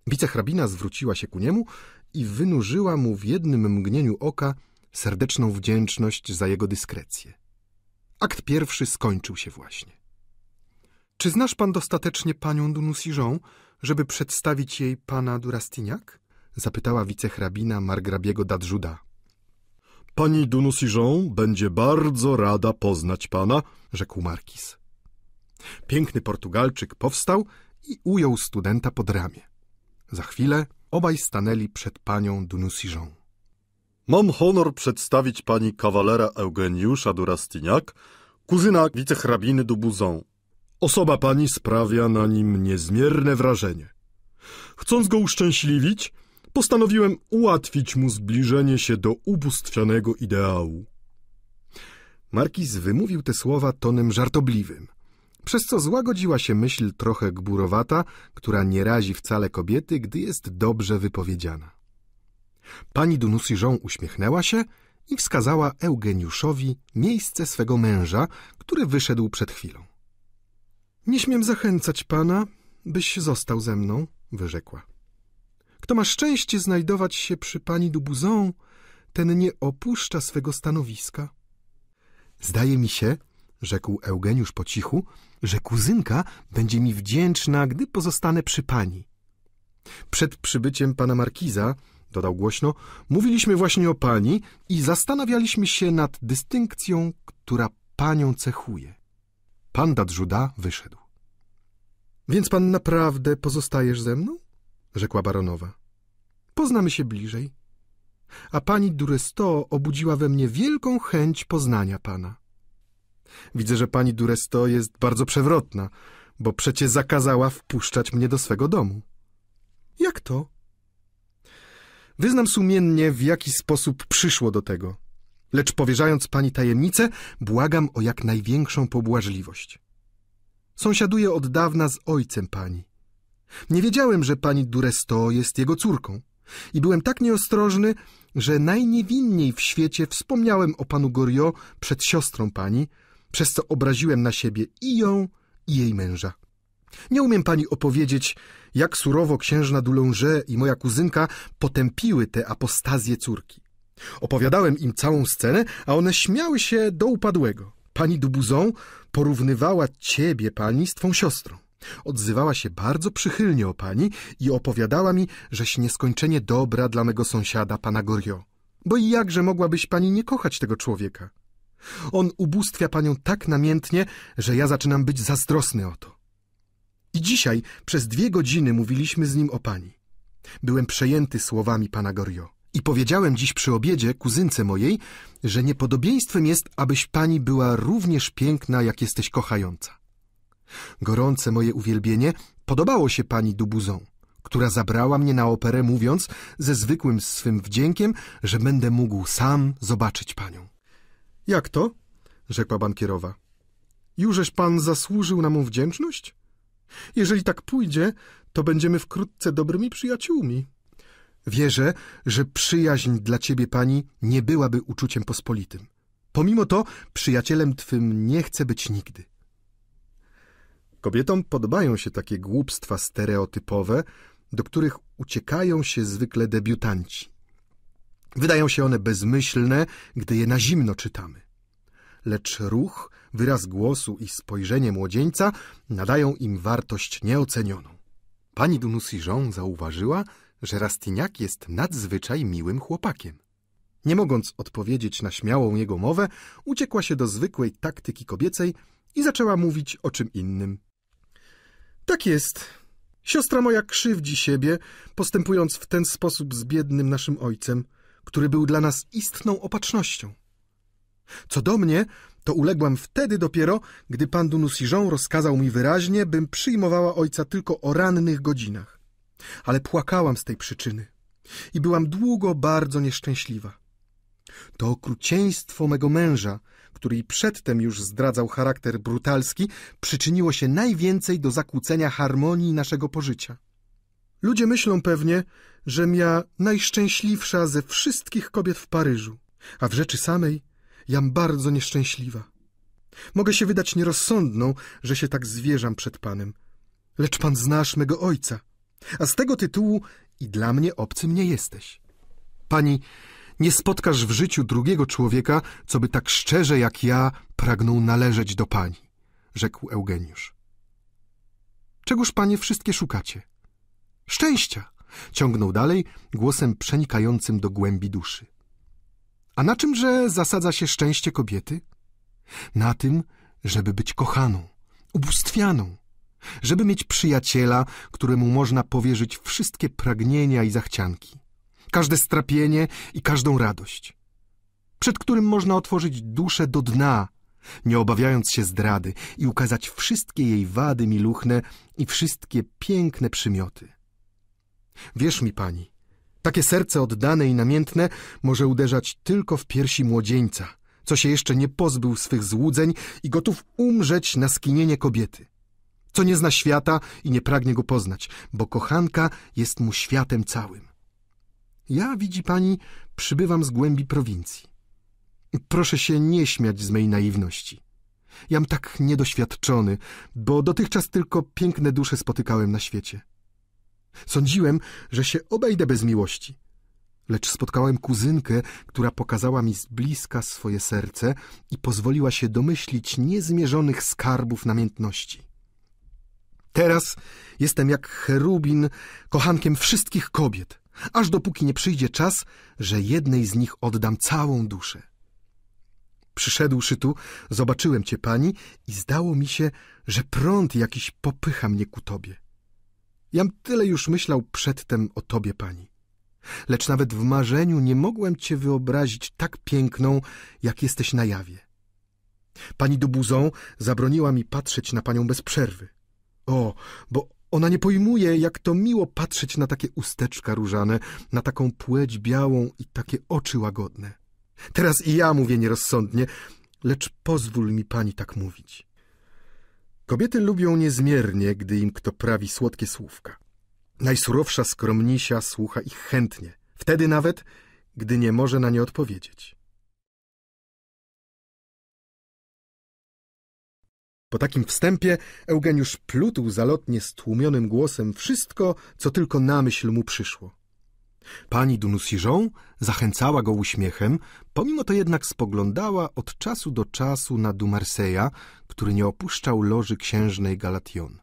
Wicehrabina zwróciła się ku niemu i wynurzyła mu w jednym mgnieniu oka serdeczną wdzięczność za jego dyskrecję. Akt pierwszy skończył się właśnie. Czy znasz pan dostatecznie panią Dunusijon, żeby przedstawić jej pana Durastignac? Zapytała wicehrabina margrabiego Dadżuda. Pani Dunusijon będzie bardzo rada poznać pana, rzekł markiz. Piękny Portugalczyk powstał i ujął studenta pod ramię. Za chwilę obaj stanęli przed panią Dunusijon. Mam honor przedstawić pani kawalera Eugeniusza Durastignac, kuzyna wicehrabiny Dubuzon. Osoba pani sprawia na nim niezmierne wrażenie. Chcąc go uszczęśliwić, postanowiłem ułatwić mu zbliżenie się do ubóstwianego ideału. Markiz wymówił te słowa tonem żartobliwym, przez co złagodziła się myśl trochę gburowata, która nie razi wcale kobiety, gdy jest dobrze wypowiedziana. Pani Dunusijon uśmiechnęła się i wskazała Eugeniuszowi miejsce swego męża, który wyszedł przed chwilą. Nie śmiem zachęcać pana, byś został ze mną, wyrzekła. Kto ma szczęście znajdować się przy pani Dubuzon, ten nie opuszcza swego stanowiska. Zdaje mi się, rzekł Eugeniusz po cichu, że kuzynka będzie mi wdzięczna, gdy pozostanę przy pani. Przed przybyciem pana markiza, dodał głośno, mówiliśmy właśnie o pani i zastanawialiśmy się nad dystynkcją, która panią cechuje. Pan Dadżuda wyszedł. Więc pan naprawdę pozostajesz ze mną? Rzekła baronowa. Poznamy się bliżej. A pani Duresto obudziła we mnie wielką chęć poznania pana. Widzę, że pani Duresto jest bardzo przewrotna, bo przecie zakazała wpuszczać mnie do swego domu. Jak to? Wyznam sumiennie, w jaki sposób przyszło do tego, lecz powierzając pani tajemnicę, błagam o jak największą pobłażliwość. Sąsiaduję od dawna z ojcem pani. Nie wiedziałem, że pani Duresto jest jego córką i byłem tak nieostrożny, że najniewinniej w świecie wspomniałem o panu Goriot przed siostrą pani, przez co obraziłem na siebie i ją, i jej męża. Nie umiem pani opowiedzieć, jak surowo księżna Dulonge i moja kuzynka potępiły te apostazje córki. Opowiadałem im całą scenę, a one śmiały się do upadłego. Pani Dubuzon porównywała ciebie, pani, z twą siostrą. Odzywała się bardzo przychylnie o pani i opowiadała mi, żeś nieskończenie dobra dla mego sąsiada, pana Goriot. Bo i jakże mogłabyś pani nie kochać tego człowieka? On ubóstwia panią tak namiętnie, że ja zaczynam być zazdrosny o to. I dzisiaj przez dwie godziny mówiliśmy z nim o pani. Byłem przejęty słowami pana Gorio. I powiedziałem dziś przy obiedzie kuzynce mojej, że niepodobieństwem jest, abyś pani była również piękna, jak jesteś kochająca. Gorące moje uwielbienie podobało się pani Dubuzon, która zabrała mnie na operę, mówiąc ze zwykłym swym wdziękiem, że będę mógł sam zobaczyć panią. Jak to? rzekła bankierowa. Jużeś pan zasłużył na mą wdzięczność? Jeżeli tak pójdzie, to będziemy wkrótce dobrymi przyjaciółmi. Wierzę, że przyjaźń dla ciebie, pani, nie byłaby uczuciem pospolitym. Pomimo to przyjacielem twym nie chcę być nigdy. Kobietom podobają się takie głupstwa stereotypowe, do których uciekają się zwykle debiutanci. Wydają się one bezmyślne, gdy je na zimno czytamy. Lecz ruch, wyraz głosu i spojrzenie młodzieńca nadają im wartość nieocenioną. Pani Dunusijon zauważyła, że Rastignac jest nadzwyczaj miłym chłopakiem. Nie mogąc odpowiedzieć na śmiałą jego mowę, uciekła się do zwykłej taktyki kobiecej i zaczęła mówić o czym innym. Tak jest. Siostra moja krzywdzi siebie, postępując w ten sposób z biednym naszym ojcem, który był dla nas istną opatrznością. Co do mnie, to uległam wtedy dopiero, gdy pan Dunusijon rozkazał mi wyraźnie, bym przyjmowała ojca tylko o rannych godzinach. Ale płakałam z tej przyczyny i byłam długo bardzo nieszczęśliwa. To okrucieństwo mego męża, który przedtem już zdradzał charakter brutalski, przyczyniło się najwięcej do zakłócenia harmonii naszego pożycia. Ludzie myślą pewnie, że ja najszczęśliwsza ze wszystkich kobiet w Paryżu, a w rzeczy samej jam bardzo nieszczęśliwa. Mogę się wydać nierozsądną, że się tak zwierzam przed panem. Lecz pan znasz mego ojca, a z tego tytułu i dla mnie obcym nie jesteś. Pani, nie spotkasz w życiu drugiego człowieka, co by tak szczerze jak ja pragnął należeć do pani, rzekł Eugeniusz. Czegóż panie wszystkie szukacie? Szczęścia, ciągnął dalej głosem przenikającym do głębi duszy. A na czymże zasadza się szczęście kobiety? Na tym, żeby być kochaną, ubóstwianą, żeby mieć przyjaciela, któremu można powierzyć wszystkie pragnienia i zachcianki, każde strapienie i każdą radość, przed którym można otworzyć duszę do dna, nie obawiając się zdrady i ukazać wszystkie jej wady miluchne i wszystkie piękne przymioty. Wierz mi, pani, takie serce oddane i namiętne może uderzać tylko w piersi młodzieńca, co się jeszcze nie pozbył swych złudzeń i gotów umrzeć na skinienie kobiety, co nie zna świata i nie pragnie go poznać, bo kochanka jest mu światem całym. Ja, widzi pani, przybywam z głębi prowincji. Proszę się nie śmiać z mej naiwności. Jam tak niedoświadczony, bo dotychczas tylko piękne dusze spotykałem na świecie. Sądziłem, że się obejdę bez miłości. Lecz spotkałem kuzynkę, która pokazała mi z bliska swoje serce i pozwoliła się domyślić niezmierzonych skarbów namiętności. Teraz jestem jak cherubin, kochankiem wszystkich kobiet, aż dopóki nie przyjdzie czas, że jednej z nich oddam całą duszę. Przyszedłszy tu, zobaczyłem cię, pani, i zdało mi się, że prąd jakiś popycha mnie ku tobie. Jam tyle już myślał przedtem o tobie, pani. Lecz nawet w marzeniu nie mogłem cię wyobrazić tak piękną, jak jesteś na jawie. Pani Dubuzon zabroniła mi patrzeć na panią bez przerwy. O, bo ona nie pojmuje, jak to miło patrzeć na takie usteczka różane, na taką płeć białą i takie oczy łagodne. Teraz i ja mówię nierozsądnie, lecz pozwól mi pani tak mówić. Kobiety lubią niezmiernie, gdy im kto prawi słodkie słówka. Najsurowsza skromnisia słucha ich chętnie, wtedy nawet, gdy nie może na nie odpowiedzieć. Po takim wstępie Eugeniusz plutł zalotnie stłumionym głosem wszystko, co tylko na myśl mu przyszło. Pani Dunusijon zachęcała go uśmiechem, pomimo to jednak spoglądała od czasu do czasu na Dumarseja, który nie opuszczał loży księżnej Galation.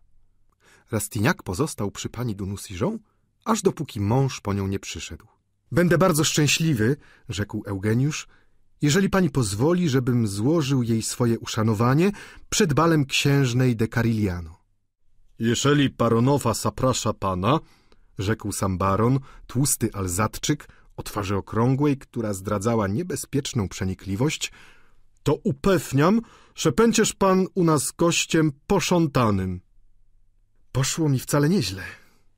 Rastignac pozostał przy pani Dunusijon, aż dopóki mąż po nią nie przyszedł. Będę bardzo szczęśliwy, rzekł Eugeniusz, jeżeli pani pozwoli, żebym złożył jej swoje uszanowanie przed balem księżnej de Carigliano. Jeżeli baronowa zaprasza pana, rzekł sam baron, tłusty alzatczyk, o twarzy okrągłej, która zdradzała niebezpieczną przenikliwość, to upewniam, że będziesz pan u nas gościem poszątanym. Poszło mi wcale nieźle,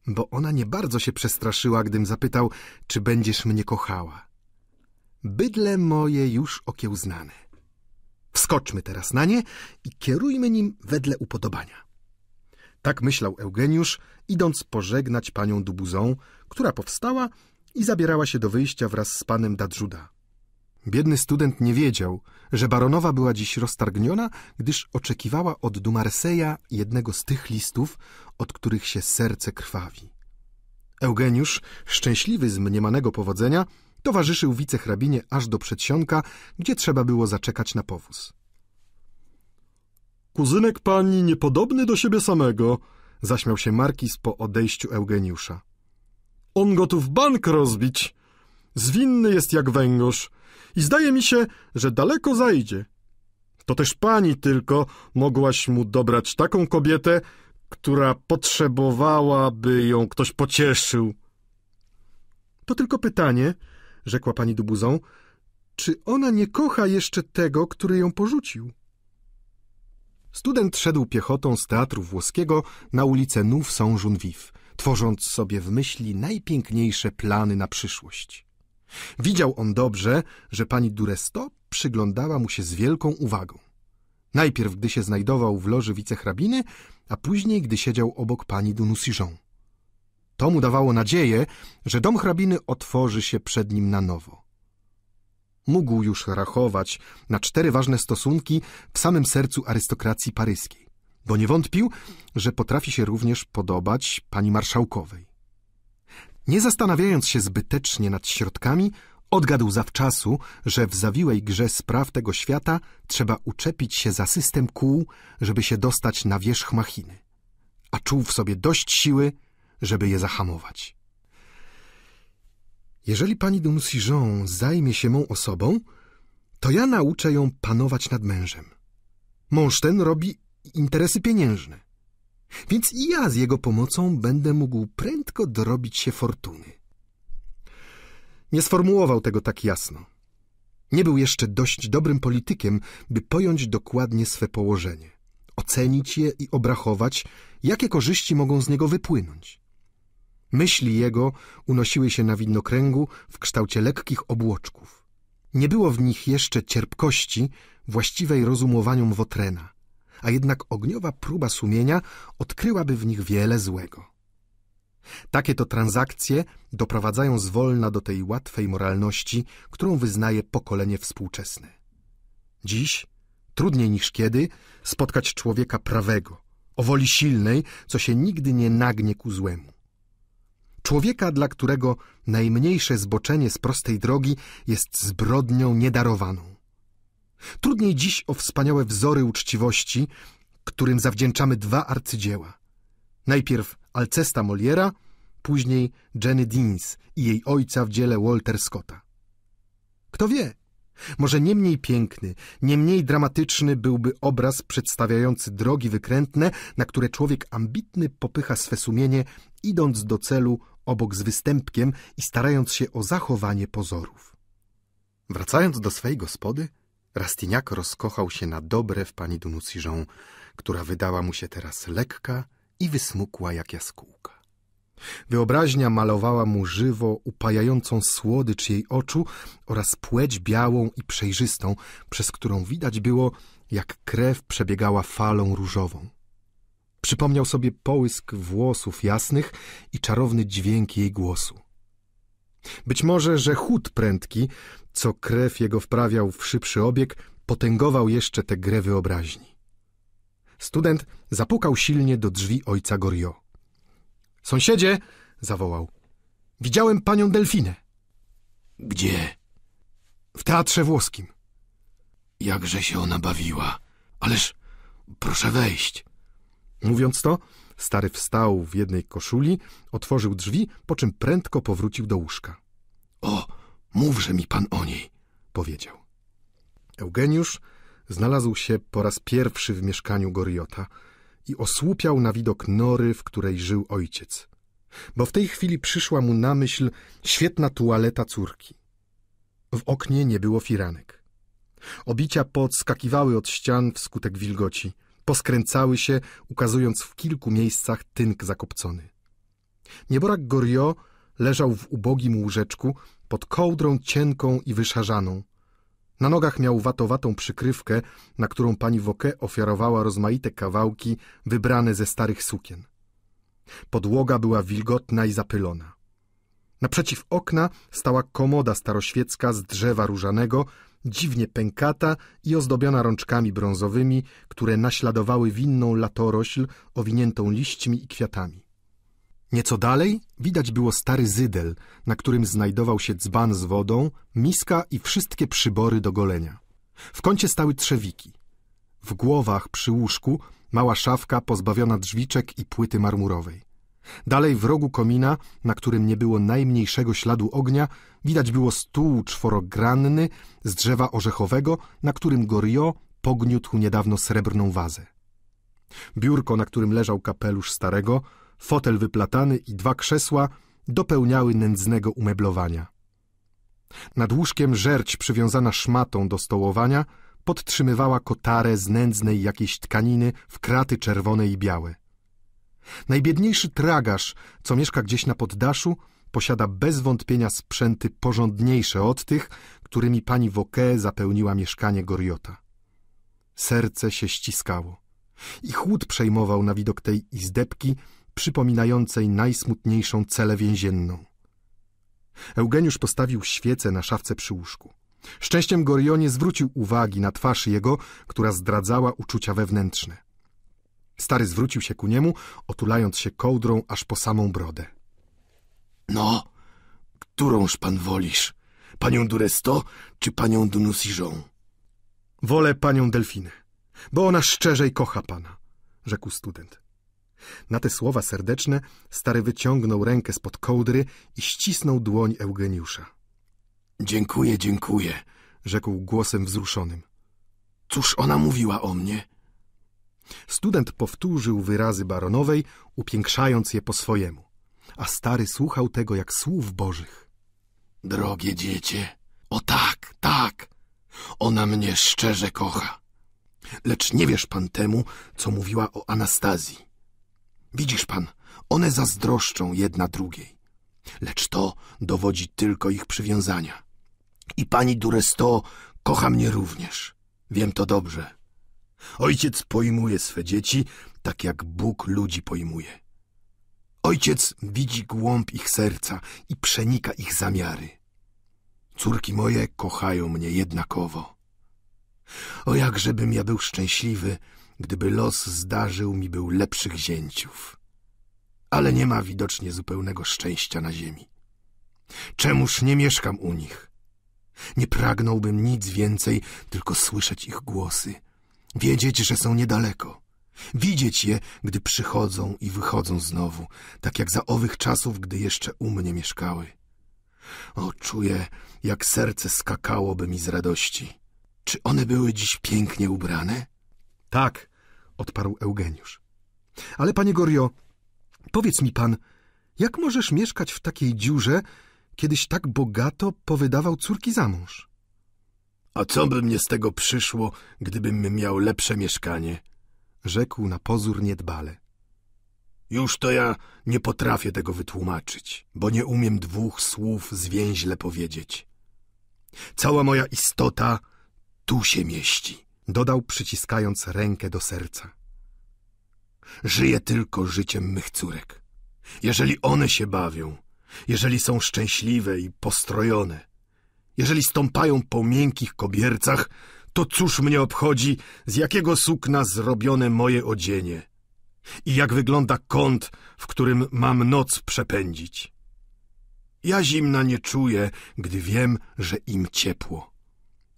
bo ona nie bardzo się przestraszyła, gdym zapytał, czy będziesz mnie kochała. Bydle moje już okiełznane. Wskoczmy teraz na nie i kierujmy nim wedle upodobania. Tak myślał Eugeniusz, idąc pożegnać panią Dubuzą, która powstała i zabierała się do wyjścia wraz z panem Dadżuda. Biedny student nie wiedział, że baronowa była dziś roztargniona, gdyż oczekiwała od Dumarseja jednego z tych listów, od których się serce krwawi. Eugeniusz, szczęśliwy z mniemanego powodzenia, towarzyszył wicehrabinie aż do przedsionka, gdzie trzeba było zaczekać na powóz. Kuzynek pani niepodobny do siebie samego, zaśmiał się Markis po odejściu Eugeniusza. On gotów bank rozbić. Zwinny jest jak węgorz i zdaje mi się, że daleko zajdzie. To też pani tylko mogłaś mu dobrać taką kobietę, która potrzebowała, by ją ktoś pocieszył. To tylko pytanie, rzekła pani Dubuzą, czy ona nie kocha jeszcze tego, który ją porzucił? Student szedł piechotą z teatru włoskiego na ulicę Nous Saint-Geneviève, tworząc sobie w myśli najpiękniejsze plany na przyszłość. Widział on dobrze, że pani Duresto przyglądała mu się z wielką uwagą. Najpierw, gdy się znajdował w loży wicehrabiny, a później, gdy siedział obok pani Dunusijon. To mu dawało nadzieję, że dom hrabiny otworzy się przed nim na nowo. Mógł już rachować na cztery ważne stosunki w samym sercu arystokracji paryskiej, bo nie wątpił, że potrafi się również podobać pani marszałkowej. Nie zastanawiając się zbytecznie nad środkami, odgadł zawczasu, że w zawiłej grze spraw tego świata trzeba uczepić się za system kół, żeby się dostać na wierzch machiny, a czuł w sobie dość siły, żeby je zahamować. Jeżeli pani Dunusijon zajmie się mą osobą, to ja nauczę ją panować nad mężem. Mąż ten robi interesy pieniężne. Więc i ja z jego pomocą będę mógł prędko dorobić się fortuny. Nie sformułował tego tak jasno. Nie był jeszcze dość dobrym politykiem, by pojąć dokładnie swe położenie, ocenić je i obrachować, jakie korzyści mogą z niego wypłynąć. Myśli jego unosiły się na widnokręgu w kształcie lekkich obłoczków. Nie było w nich jeszcze cierpkości właściwej rozumowaniom Wotrena, a jednak ogniowa próba sumienia odkryłaby w nich wiele złego. Takie to transakcje doprowadzają zwolna do tej łatwej moralności, którą wyznaje pokolenie współczesne. Dziś, trudniej niż kiedy, spotkać człowieka prawego, o woli silnej, co się nigdy nie nagnie ku złemu. Człowieka, dla którego najmniejsze zboczenie z prostej drogi jest zbrodnią niedarowaną. Trudniej dziś o wspaniałe wzory uczciwości, którym zawdzięczamy dwa arcydzieła. Najpierw Alcesta Moliera, później Jenny Deans i jej ojca w dziele Walter Scotta. Kto wie, może nie mniej piękny, nie mniej dramatyczny byłby obraz przedstawiający drogi wykrętne, na które człowiek ambitny popycha swe sumienie, idąc do celu obok z występkiem i starając się o zachowanie pozorów. Wracając do swej gospody, Rastignac rozkochał się na dobre w pani Dunusijon, która wydała mu się teraz lekka i wysmukła jak jaskółka. Wyobraźnia malowała mu żywo upajającą słodycz jej oczu oraz płeć białą i przejrzystą, przez którą widać było, jak krew przebiegała falą różową. Przypomniał sobie połysk włosów jasnych i czarowny dźwięk jej głosu. Być może, że chód prędki, co krew jego wprawiał w szybszy obieg, potęgował jeszcze tę grę wyobraźni. Student zapukał silnie do drzwi ojca Gorio. Sąsiedzie, zawołał, widziałem panią Delfinę. Gdzie? W teatrze włoskim. Jakże się ona bawiła. Ależ proszę wejść. Mówiąc to, stary wstał w jednej koszuli, otworzył drzwi, po czym prędko powrócił do łóżka. O, mówże mi pan o niej, powiedział. Eugeniusz znalazł się po raz pierwszy w mieszkaniu Goriota i osłupiał na widok nory, w której żył ojciec, bo w tej chwili przyszła mu na myśl świetna tualeta córki. W oknie nie było firanek. Obicia podskakiwały od ścian wskutek wilgoci, poskręcały się, ukazując w kilku miejscach tynk zakopcony. Nieborak Goriot leżał w ubogim łóżeczku pod kołdrą cienką i wyszarzaną, na nogach miał watowatą przykrywkę, na którą pani Woke ofiarowała rozmaite kawałki wybrane ze starych sukien. Podłoga była wilgotna i zapylona. Naprzeciw okna stała komoda staroświecka z drzewa różanego, dziwnie pękata i ozdobiona rączkami brązowymi, które naśladowały winną latorośl owiniętą liśćmi i kwiatami. Nieco dalej widać było stary zydel, na którym znajdował się dzban z wodą, miska i wszystkie przybory do golenia. W kącie stały trzewiki. W głowach przy łóżku mała szafka pozbawiona drzwiczek i płyty marmurowej. Dalej w rogu komina, na którym nie było najmniejszego śladu ognia, widać było stół czworogranny z drzewa orzechowego, na którym Goriot pogniótł niedawno srebrną wazę. Biurko, na którym leżał kapelusz starego, fotel wyplatany i dwa krzesła dopełniały nędznego umeblowania. Nad łóżkiem żerć przywiązana szmatą do stołowania podtrzymywała kotarę z nędznej jakiejś tkaniny w kraty czerwone i białe. Najbiedniejszy tragarz, co mieszka gdzieś na poddaszu, posiada bez wątpienia sprzęty porządniejsze od tych, którymi pani Woke zapełniła mieszkanie Goriota. Serce się ściskało i chłód przejmował na widok tej izdebki, przypominającej najsmutniejszą celę więzienną. Eugeniusz postawił świecę na szafce przy łóżku. Szczęściem Goriot nie zwrócił uwagi na twarz jego, która zdradzała uczucia wewnętrzne. Stary zwrócił się ku niemu, otulając się kołdrą aż po samą brodę. No, którąż pan wolisz? Panią Duresto czy panią Dunusiżą? Wolę panią Delfinę, bo ona szczerzej kocha pana, rzekł student. Na te słowa serdeczne stary wyciągnął rękę spod kołdry i ścisnął dłoń Eugeniusza. Dziękuję, dziękuję, rzekł głosem wzruszonym. Cóż ona mówiła o mnie? Student powtórzył wyrazy baronowej, upiększając je po swojemu, a stary słuchał tego jak słów bożych. Drogie dziecię, o tak, tak, ona mnie szczerze kocha. Lecz nie wiesz pan temu, co mówiła o Anastazji. Widzisz pan, one zazdroszczą jedna drugiej. Lecz to dowodzi tylko ich przywiązania. I pani Duresto kocha mnie również. Wiem to dobrze. Ojciec pojmuje swe dzieci, tak jak Bóg ludzi pojmuje. Ojciec widzi głąb ich serca i przenika ich zamiary. Córki moje kochają mnie jednakowo. O jakżebym ja był szczęśliwy, gdyby los zdarzył mi był lepszych zięciów. Ale nie ma widocznie zupełnego szczęścia na ziemi. Czemuż nie mieszkam u nich? Nie pragnąłbym nic więcej, tylko słyszeć ich głosy, wiedzieć, że są niedaleko, widzieć je, gdy przychodzą i wychodzą znowu, tak jak za owych czasów, gdy jeszcze u mnie mieszkały. O, czuję, jak serce skakałoby mi z radości. Czy one były dziś pięknie ubrane? Tak, odparł Eugeniusz. Ale panie Gorio, powiedz mi pan, jak możesz mieszkać w takiej dziurze, kiedyś tak bogato powydawał córki za mąż? A co by mnie z tego przyszło, gdybym miał lepsze mieszkanie? Rzekł na pozór niedbale. Już to ja nie potrafię tego wytłumaczyć, bo nie umiem dwóch słów zwięźle powiedzieć. Cała moja istota tu się mieści dodał przyciskając rękę do serca. Żyję tylko życiem mych córek. Jeżeli one się bawią, jeżeli są szczęśliwe i postrojone, jeżeli stąpają po miękkich kobiercach, to cóż mnie obchodzi, z jakiego sukna zrobione moje odzienie i jak wygląda kąt, w którym mam noc przepędzić. Ja zimna nie czuję, gdy wiem, że im ciepło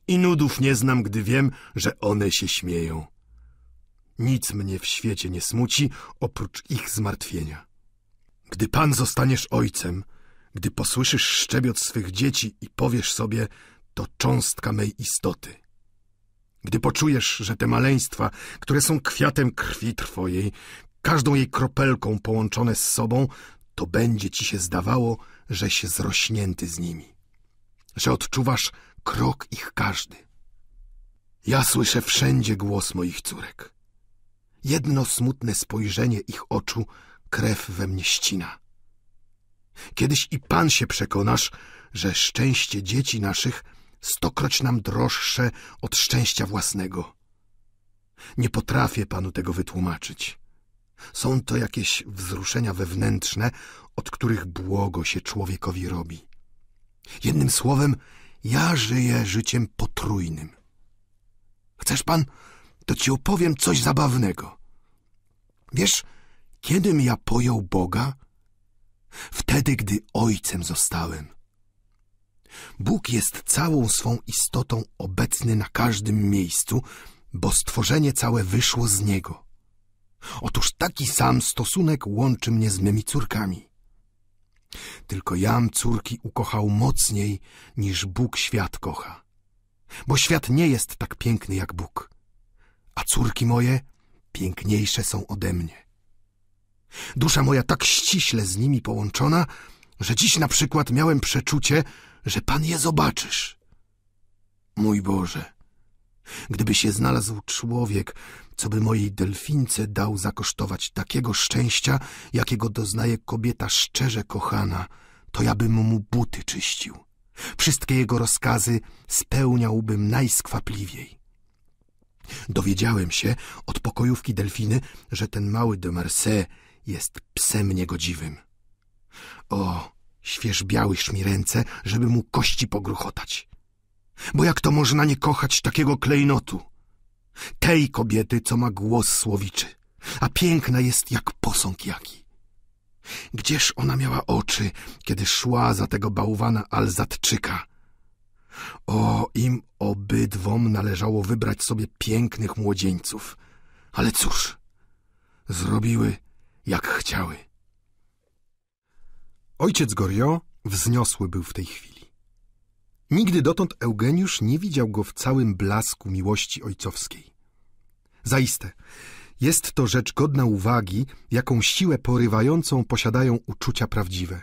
i nudów nie znam, gdy wiem, że one się śmieją. Nic mnie w świecie nie smuci, oprócz ich zmartwienia. Gdy Pan zostaniesz ojcem, gdy posłyszysz szczebiot swych dzieci i powiesz sobie, to cząstka mej istoty. Gdy poczujesz, że te maleństwa, które są kwiatem krwi twojej, każdą jej kropelką połączone z sobą, to będzie ci się zdawało, żeś zrośnięty z nimi, że odczuwasz krok ich każdy. Ja słyszę wszędzie głos moich córek. Jedno smutne spojrzenie ich oczu krew we mnie ścina. Kiedyś i pan się przekonasz, że szczęście dzieci naszych stokroć nam droższe od szczęścia własnego. Nie potrafię panu tego wytłumaczyć. Są to jakieś wzruszenia wewnętrzne, od których błogo się człowiekowi robi. Jednym słowem, ja żyję życiem potrójnym. Chcesz pan, to ci opowiem coś zabawnego. Wiesz, kiedym ja pojął Boga? Wtedy, gdy ojcem zostałem. Bóg jest całą swą istotą obecny na każdym miejscu, bo stworzenie całe wyszło z Niego. Otóż taki sam stosunek łączy mnie z mymi córkami. Tylko jam córki ukochał mocniej, niż Bóg świat kocha. Bo świat nie jest tak piękny jak Bóg, a córki moje piękniejsze są ode mnie. Dusza moja tak ściśle z nimi połączona, że dziś na przykład miałem przeczucie, że Pan je zobaczysz. Mój Boże, gdyby się znalazł człowiek, co by mojej delfince dał zakosztować takiego szczęścia, jakiego doznaje kobieta szczerze kochana, to ja bym mu buty czyścił. Wszystkie jego rozkazy spełniałbym najskwapliwiej. Dowiedziałem się od pokojówki delfiny, że ten mały de Marseille jest psem niegodziwym. O, świeżbiałyż mi ręce, żeby mu kości pogruchotać. Bo jak to można nie kochać takiego klejnotu? Tej kobiety, co ma głos słowiczy, a piękna jest jak posąg jaki. Gdzież ona miała oczy, kiedy szła za tego bałwana Alzatczyka? O, im obydwom należało wybrać sobie pięknych młodzieńców. Ale cóż, zrobiły jak chciały. Ojciec Goriot wzniosły był w tej chwili. Nigdy dotąd Eugeniusz nie widział go w całym blasku miłości ojcowskiej. Zaiste, jest to rzecz godna uwagi, jaką siłę porywającą posiadają uczucia prawdziwe.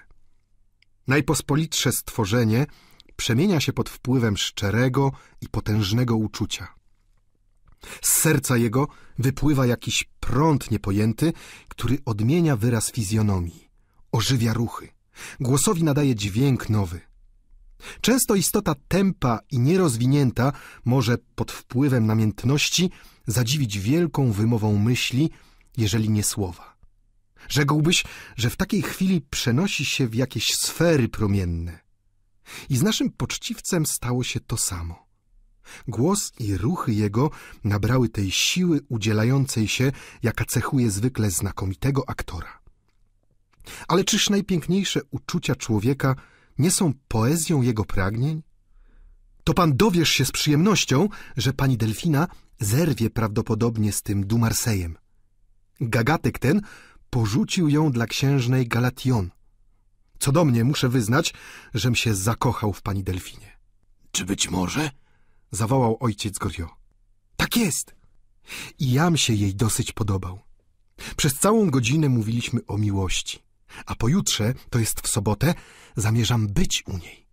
Najpospolitsze stworzenie przemienia się pod wpływem szczerego i potężnego uczucia. Z serca jego wypływa jakiś prąd niepojęty, który odmienia wyraz fizjonomii, ożywia ruchy. Głosowi nadaje dźwięk nowy. Często istota tempa i nierozwinięta może pod wpływem namiętności zadziwić wielką wymową myśli, jeżeli nie słowa. Rzekłbyś, że w takiej chwili przenosi się w jakieś sfery promienne. I z naszym poczciwcem stało się to samo. Głos i ruchy jego nabrały tej siły udzielającej się, jaka cechuje zwykle znakomitego aktora. Ale czyż najpiękniejsze uczucia człowieka nie są poezją jego pragnień? To pan dowiesz się z przyjemnością, że pani Delfina zerwie prawdopodobnie z tym Dumarsejem. Gagatek ten porzucił ją dla księżnej Galation. Co do mnie, muszę wyznać, żem się zakochał w pani Delfinie. Czy być może? Zawołał ojciec Gorio. Tak jest. I jam się jej dosyć podobał. Przez całą godzinę mówiliśmy o miłości, a pojutrze, to jest w sobotę, zamierzam być u niej.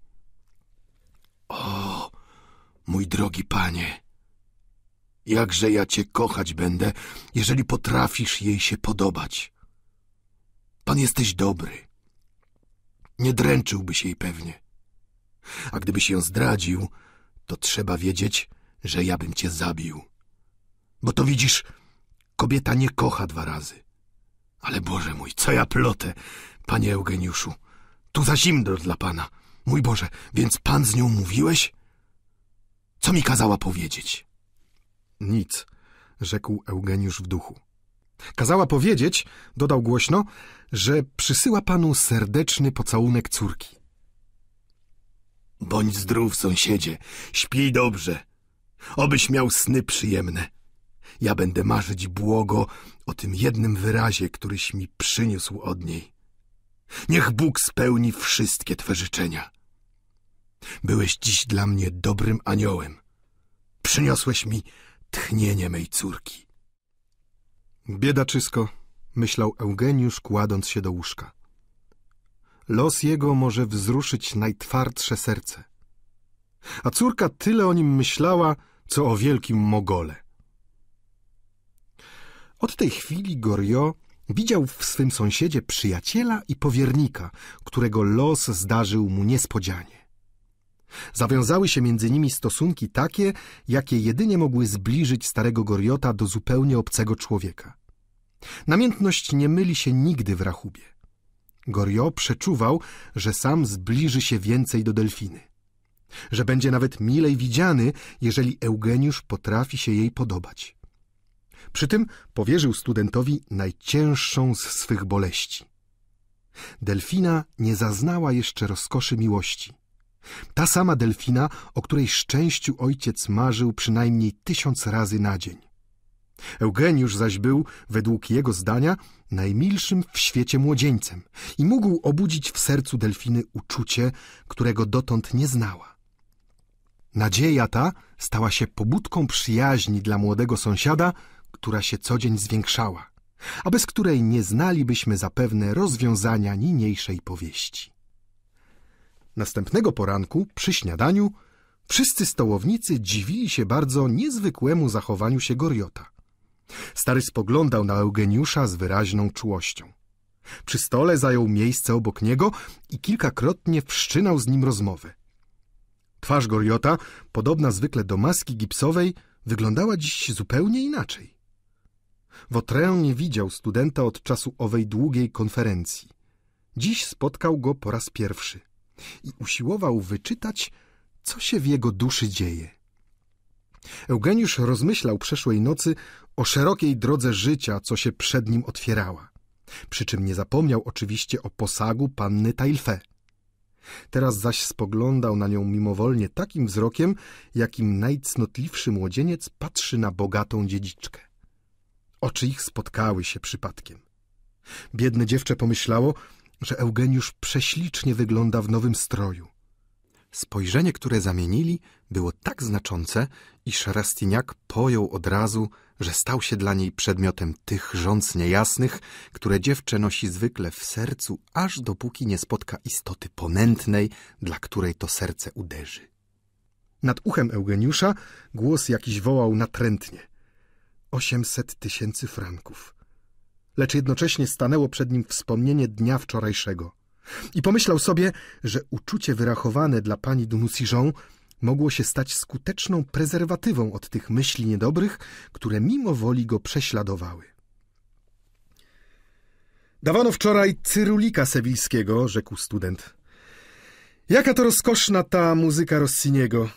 O, mój drogi panie, jakże ja cię kochać będę, jeżeli potrafisz jej się podobać. Pan jesteś dobry. Nie dręczyłbyś jej pewnie. A gdybyś ją zdradził, to trzeba wiedzieć, że ja bym cię zabił. Bo to widzisz, kobieta nie kocha dwa razy. Ale Boże mój, co ja plotę, panie Eugeniuszu. Tu za zimno dla pana. Mój Boże, więc pan z nią mówiłeś? Co mi kazała powiedzieć? Nic, rzekł Eugeniusz w duchu. Kazała powiedzieć, dodał głośno, że przysyła panu serdeczny pocałunek córki. Bądź zdrów, sąsiedzie, śpij dobrze. Obyś miał sny przyjemne. Ja będę marzyć błogo o tym jednym wyrazie, któryś mi przyniósł od niej. Niech Bóg spełni wszystkie Twe życzenia. Byłeś dziś dla mnie dobrym aniołem. przyniosłeś mi tchnienie mej córki. Biedaczysko, myślał Eugeniusz, kładąc się do łóżka. Los jego może wzruszyć najtwardsze serce. A córka tyle o nim myślała, co o wielkim Mogole. Od tej chwili Goriot widział w swym sąsiedzie przyjaciela i powiernika, którego los zdarzył mu niespodzianie. Zawiązały się między nimi stosunki takie, jakie jedynie mogły zbliżyć starego Goriota do zupełnie obcego człowieka. Namiętność nie myli się nigdy w rachubie. Goriot przeczuwał, że sam zbliży się więcej do delfiny. Że będzie nawet milej widziany, jeżeli Eugeniusz potrafi się jej podobać. Przy tym powierzył studentowi najcięższą z swych boleści. Delfina nie zaznała jeszcze rozkoszy miłości. Ta sama delfina, o której szczęściu ojciec marzył przynajmniej tysiąc razy na dzień. Eugeniusz zaś był, według jego zdania, najmilszym w świecie młodzieńcem i mógł obudzić w sercu delfiny uczucie, którego dotąd nie znała. Nadzieja ta stała się pobudką przyjaźni dla młodego sąsiada, która się co dzień zwiększała, a bez której nie znalibyśmy zapewne rozwiązania niniejszej powieści. Następnego poranku, przy śniadaniu, wszyscy stołownicy dziwili się bardzo niezwykłemu zachowaniu się Goriota. Stary spoglądał na Eugeniusza z wyraźną czułością. Przy stole zajął miejsce obok niego i kilkakrotnie wszczynał z nim rozmowę. Twarz Goriota, podobna zwykle do maski gipsowej, wyglądała dziś zupełnie inaczej. Wotrę nie widział studenta od czasu owej długiej konferencji. Dziś spotkał go po raz pierwszy i usiłował wyczytać, co się w jego duszy dzieje. Eugeniusz rozmyślał przeszłej nocy o szerokiej drodze życia, co się przed nim otwierała. Przy czym nie zapomniał oczywiście o posagu panny Tailfe. Teraz zaś spoglądał na nią mimowolnie takim wzrokiem, jakim najcnotliwszy młodzieniec patrzy na bogatą dziedziczkę. Oczy ich spotkały się przypadkiem. Biedne dziewczę pomyślało, że Eugeniusz prześlicznie wygląda w nowym stroju. Spojrzenie, które zamienili, było tak znaczące, iż Rastignac pojął od razu, że stał się dla niej przedmiotem tych rządz niejasnych, które dziewczę nosi zwykle w sercu, aż dopóki nie spotka istoty ponętnej, dla której to serce uderzy. Nad uchem Eugeniusza głos jakiś wołał natrętnie. Osiemset tysięcy franków. Lecz jednocześnie stanęło przed nim wspomnienie dnia wczorajszego. I pomyślał sobie, że uczucie wyrachowane dla pani Dunusijon mogło się stać skuteczną prezerwatywą od tych myśli niedobrych, które mimo woli go prześladowały. Dawano wczoraj cyrulika sewilskiego, rzekł student. Jaka to rozkoszna ta muzyka Rossiniego.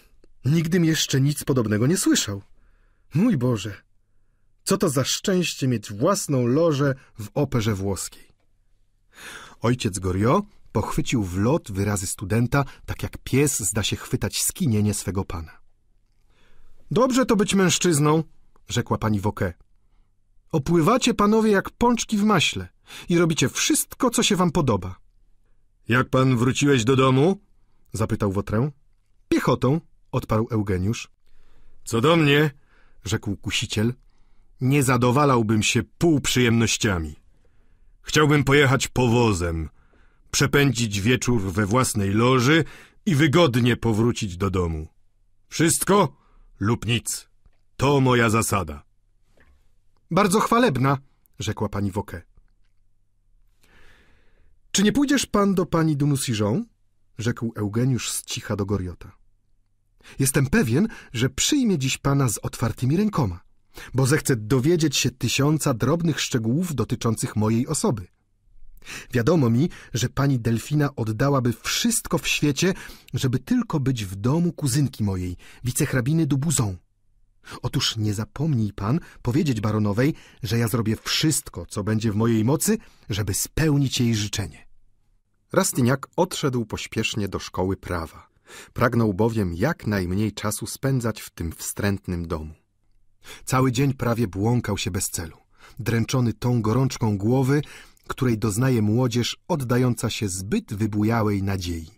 Nigdym jeszcze nic podobnego nie słyszał. Mój Boże, co to za szczęście mieć własną lożę w operze włoskiej. Ojciec Goriot pochwycił w lot wyrazy studenta, tak jak pies zda się chwytać skinienie swego pana. Dobrze to być mężczyzną, rzekła pani Woke. Opływacie panowie jak pączki w maśle i robicie wszystko, co się wam podoba. Jak pan wróciłeś do domu? zapytał Wotrę. Piechotą, odparł Eugeniusz. Co do mnie, rzekł kusiciel, nie zadowalałbym się półprzyjemnościami. Chciałbym pojechać powozem, przepędzić wieczór we własnej loży i wygodnie powrócić do domu. Wszystko lub nic. To moja zasada. Bardzo chwalebna, rzekła pani Woke. Czy nie pójdziesz pan do pani Dunusijon? rzekł Eugeniusz z cicha do Goriota. Jestem pewien, że przyjmie dziś pana z otwartymi rękoma bo zechce dowiedzieć się tysiąca drobnych szczegółów dotyczących mojej osoby. Wiadomo mi, że pani Delfina oddałaby wszystko w świecie, żeby tylko być w domu kuzynki mojej, wicehrabiny Dubuzon. Otóż nie zapomnij pan powiedzieć baronowej, że ja zrobię wszystko, co będzie w mojej mocy, żeby spełnić jej życzenie. Rastignac odszedł pośpiesznie do szkoły prawa. Pragnął bowiem jak najmniej czasu spędzać w tym wstrętnym domu. Cały dzień prawie błąkał się bez celu, dręczony tą gorączką głowy, której doznaje młodzież oddająca się zbyt wybujałej nadziei.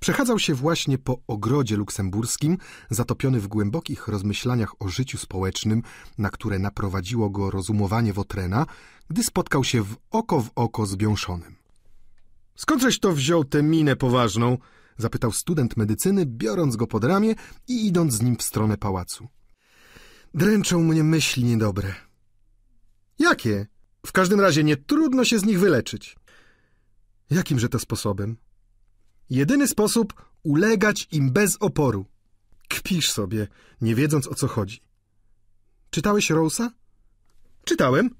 Przechadzał się właśnie po ogrodzie luksemburskim, zatopiony w głębokich rozmyślaniach o życiu społecznym, na które naprowadziło go rozumowanie Wotrena, gdy spotkał się w oko w oko z Biąszonem. Skądżeś to wziął tę minę poważną? zapytał student medycyny, biorąc go pod ramię i idąc z nim w stronę pałacu. Dręczą mnie myśli niedobre. Jakie? W każdym razie nie trudno się z nich wyleczyć. Jakimże to sposobem? Jedyny sposób ulegać im bez oporu. Kpisz sobie, nie wiedząc o co chodzi. Czytałeś Rosa? Czytałem.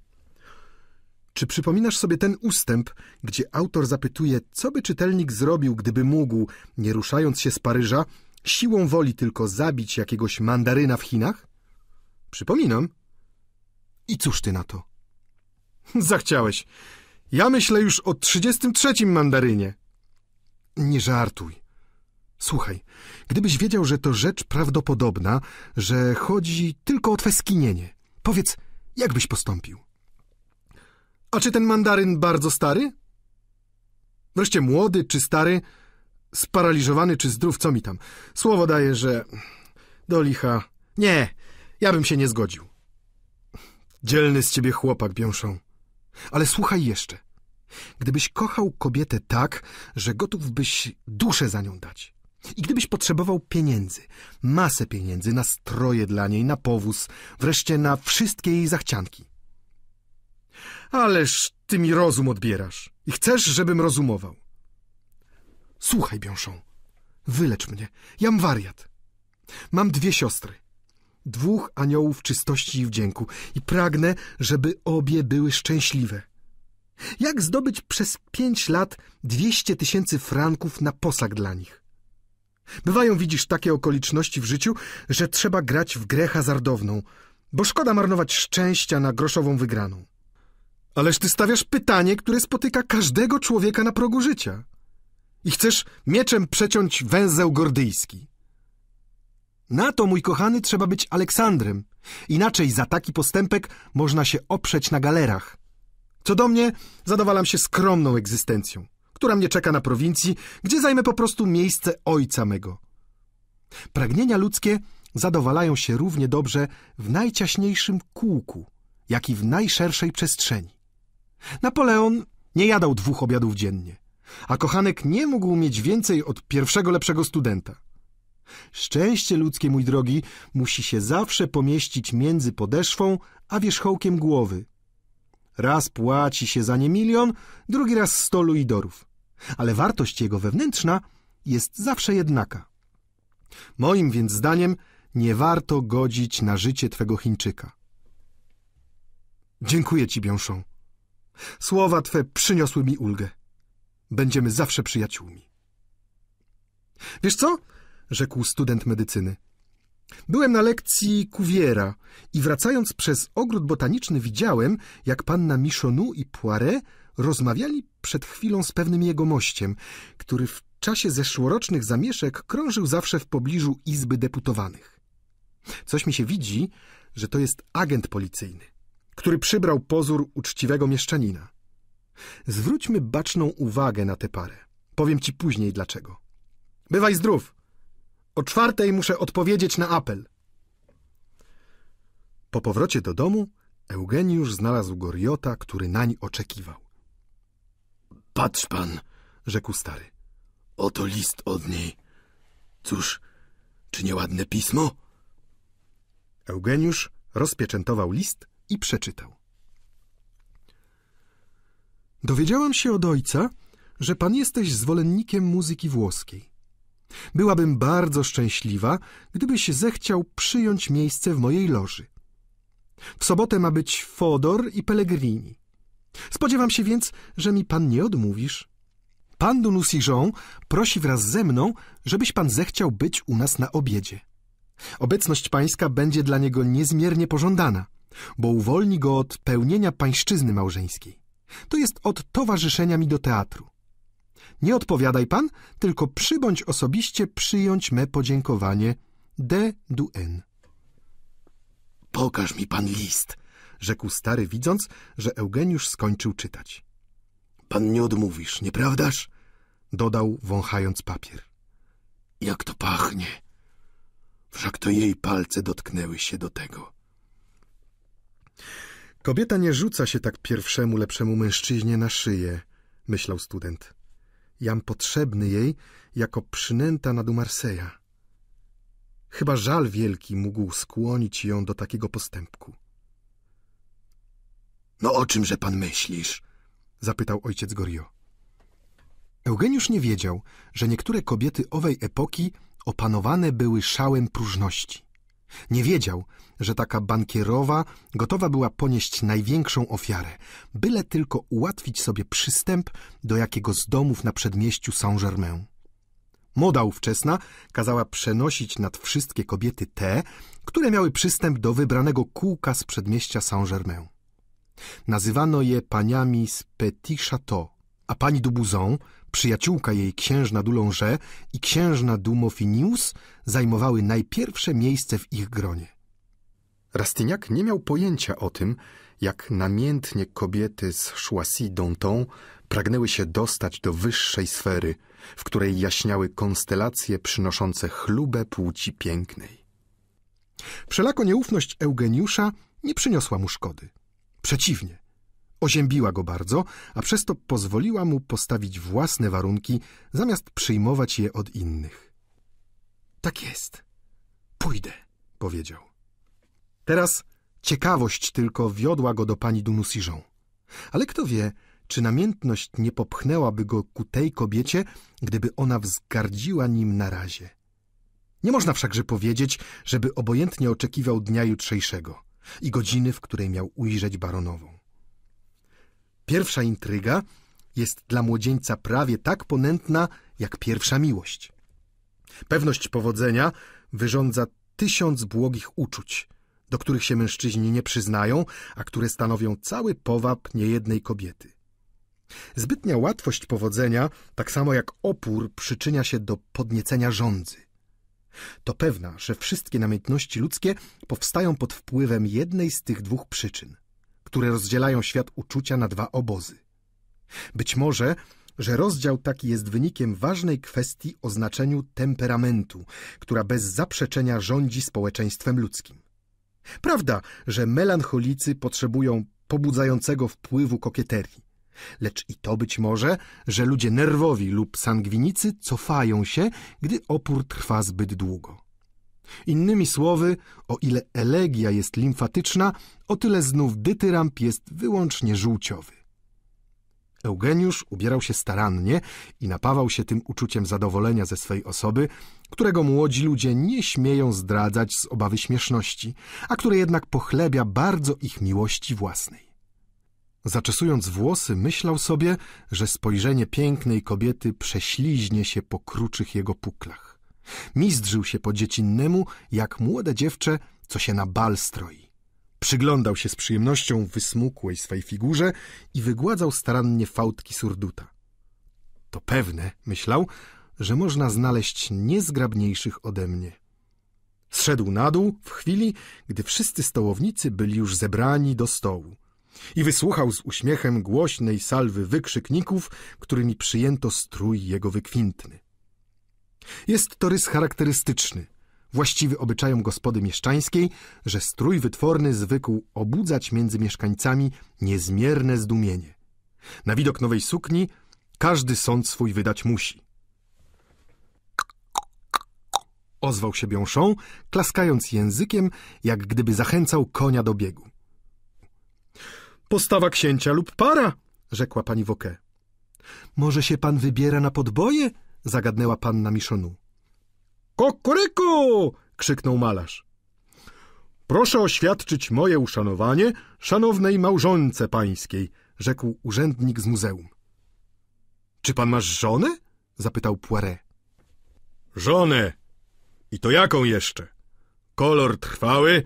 Czy przypominasz sobie ten ustęp, gdzie autor zapytuje, co by czytelnik zrobił, gdyby mógł, nie ruszając się z Paryża, siłą woli tylko zabić jakiegoś mandaryna w Chinach? Przypominam. I cóż ty na to? Zachciałeś. Ja myślę już o trzydziestym trzecim mandarynie. Nie żartuj. Słuchaj, gdybyś wiedział, że to rzecz prawdopodobna, że chodzi tylko o twe skinienie, powiedz, jak byś postąpił? A czy ten mandaryn bardzo stary? Wreszcie młody czy stary? Sparaliżowany czy zdrów? Co mi tam? Słowo daję, że... Do licha... Nie, ja bym się nie zgodził. Dzielny z ciebie chłopak, Biąszą. Ale słuchaj jeszcze. Gdybyś kochał kobietę tak, że gotów byś duszę za nią dać. I gdybyś potrzebował pieniędzy, masę pieniędzy na stroje dla niej, na powóz, wreszcie na wszystkie jej zachcianki. Ależ ty mi rozum odbierasz i chcesz, żebym rozumował. Słuchaj, Biąszą, wylecz mnie, jam wariat. Mam dwie siostry, dwóch aniołów czystości i wdzięku i pragnę, żeby obie były szczęśliwe. Jak zdobyć przez pięć lat dwieście tysięcy franków na posag dla nich? Bywają, widzisz, takie okoliczności w życiu, że trzeba grać w grę hazardowną, bo szkoda marnować szczęścia na groszową wygraną. Ależ ty stawiasz pytanie, które spotyka każdego człowieka na progu życia. I chcesz mieczem przeciąć węzeł gordyjski. Na to, mój kochany, trzeba być Aleksandrem. Inaczej za taki postępek można się oprzeć na galerach. Co do mnie, zadowalam się skromną egzystencją, która mnie czeka na prowincji, gdzie zajmę po prostu miejsce ojca mego. Pragnienia ludzkie zadowalają się równie dobrze w najciaśniejszym kółku, jak i w najszerszej przestrzeni. Napoleon nie jadał dwóch obiadów dziennie, a kochanek nie mógł mieć więcej od pierwszego lepszego studenta. Szczęście ludzkie, mój drogi, musi się zawsze pomieścić między podeszwą a wierzchołkiem głowy. Raz płaci się za nie milion, drugi raz sto luidorów. Ale wartość jego wewnętrzna jest zawsze jednaka. Moim więc zdaniem nie warto godzić na życie twego Chińczyka. Dziękuję ci, Biąszą. Słowa twe przyniosły mi ulgę. Będziemy zawsze przyjaciółmi. Wiesz co? Rzekł student medycyny. Byłem na lekcji Cuviera i wracając przez ogród botaniczny widziałem, jak panna Michonu i Poiret rozmawiali przed chwilą z pewnym jegomościem, który w czasie zeszłorocznych zamieszek krążył zawsze w pobliżu Izby Deputowanych. Coś mi się widzi, że to jest agent policyjny, który przybrał pozór uczciwego mieszczanina. Zwróćmy baczną uwagę na tę parę. Powiem ci później dlaczego. Bywaj zdrów! O czwartej muszę odpowiedzieć na apel. Po powrocie do domu Eugeniusz znalazł Goriota, który nań oczekiwał. Patrz pan, rzekł stary. Oto list od niej. Cóż, czy nieładne pismo? Eugeniusz rozpieczętował list i przeczytał. Dowiedziałam się od ojca, że pan jesteś zwolennikiem muzyki włoskiej. Byłabym bardzo szczęśliwa, gdybyś zechciał przyjąć miejsce w mojej loży. W sobotę ma być Fodor i Pellegrini. Spodziewam się więc, że mi pan nie odmówisz. Pan Dunusijon prosi wraz ze mną, żebyś pan zechciał być u nas na obiedzie. Obecność pańska będzie dla niego niezmiernie pożądana, bo uwolni go od pełnienia pańszczyzny małżeńskiej. To jest od towarzyszenia mi do teatru. Nie odpowiadaj pan, tylko przybądź osobiście przyjąć me podziękowanie. D. du N. Pokaż mi pan list, rzekł stary, widząc, że Eugeniusz skończył czytać. Pan nie odmówisz, nieprawdaż? dodał, wąchając papier. Jak to pachnie! Wszak to jej palce dotknęły się do tego. Kobieta nie rzuca się tak pierwszemu, lepszemu mężczyźnie na szyję, myślał student. Jam potrzebny jej jako przynęta na Dumarseja. Chyba żal wielki mógł skłonić ją do takiego postępku. No o czymże pan myślisz? zapytał ojciec Gorio. Eugeniusz nie wiedział, że niektóre kobiety owej epoki opanowane były szałem próżności. Nie wiedział, że taka bankierowa gotowa była ponieść największą ofiarę, byle tylko ułatwić sobie przystęp do jakiego z domów na przedmieściu Saint-Germain. Moda ówczesna kazała przenosić nad wszystkie kobiety te, które miały przystęp do wybranego kółka z przedmieścia Saint-Germain. Nazywano je paniami z Petit Château, a pani Dubuzon, przyjaciółka jej księżna Dulonge i księżna Dumofinius zajmowały najpierwsze miejsce w ich gronie. Rastignac nie miał pojęcia o tym, jak namiętnie kobiety z Choisy-Danton pragnęły się dostać do wyższej sfery, w której jaśniały konstelacje przynoszące chlubę płci pięknej. Wszelako nieufność Eugeniusza nie przyniosła mu szkody. Przeciwnie, oziębiła go bardzo, a przez to pozwoliła mu postawić własne warunki, zamiast przyjmować je od innych. Tak jest. Pójdę, powiedział. Teraz ciekawość tylko wiodła go do pani Dunusiżą. Ale kto wie, czy namiętność nie popchnęłaby go ku tej kobiecie, gdyby ona wzgardziła nim na razie. Nie można wszakże powiedzieć, żeby obojętnie oczekiwał dnia jutrzejszego i godziny, w której miał ujrzeć baronową. Pierwsza intryga jest dla młodzieńca prawie tak ponętna, jak pierwsza miłość. Pewność powodzenia wyrządza tysiąc błogich uczuć, do których się mężczyźni nie przyznają, a które stanowią cały powab niejednej kobiety. Zbytnia łatwość powodzenia, tak samo jak opór, przyczynia się do podniecenia żądzy. To pewna, że wszystkie namiętności ludzkie powstają pod wpływem jednej z tych dwóch przyczyn, które rozdzielają świat uczucia na dwa obozy. Być może, że rozdział taki jest wynikiem ważnej kwestii o znaczeniu temperamentu, która bez zaprzeczenia rządzi społeczeństwem ludzkim. Prawda, że melancholicy potrzebują pobudzającego wpływu kokieterii, Lecz i to być może, że ludzie nerwowi lub sangwinicy cofają się, gdy opór trwa zbyt długo. Innymi słowy, o ile elegia jest limfatyczna, o tyle znów dytyramp jest wyłącznie żółciowy. Eugeniusz ubierał się starannie i napawał się tym uczuciem zadowolenia ze swej osoby, którego młodzi ludzie nie śmieją zdradzać z obawy śmieszności, a które jednak pochlebia bardzo ich miłości własnej. Zaczesując włosy, myślał sobie, że spojrzenie pięknej kobiety prześliźnie się po kruczych jego puklach. Mizdrzył się po dziecinnemu, jak młode dziewczę, co się na bal stroi. Przyglądał się z przyjemnością wysmukłej swej figurze i wygładzał starannie fałdki surduta. To pewne, myślał, że można znaleźć niezgrabniejszych ode mnie. Zszedł na dół w chwili, gdy wszyscy stołownicy byli już zebrani do stołu i wysłuchał z uśmiechem głośnej salwy wykrzykników, którymi przyjęto strój jego wykwintny. Jest to rys charakterystyczny, właściwy obyczajom gospody mieszczańskiej, że strój wytworny zwykł obudzać między mieszkańcami niezmierne zdumienie. Na widok nowej sukni każdy sąd swój wydać musi. Ozwał się Biąszą, klaskając językiem, jak gdyby zachęcał konia do biegu. Postawa księcia lub para, rzekła pani Woke. Może się pan wybiera na podboje? Zagadnęła panna Miszonu. Kokoryku! krzyknął malarz. Proszę oświadczyć moje uszanowanie szanownej małżonce pańskiej, rzekł urzędnik z muzeum. Czy pan masz żonę? zapytał Poiret. Żonę. I to jaką jeszcze? Kolor trwały,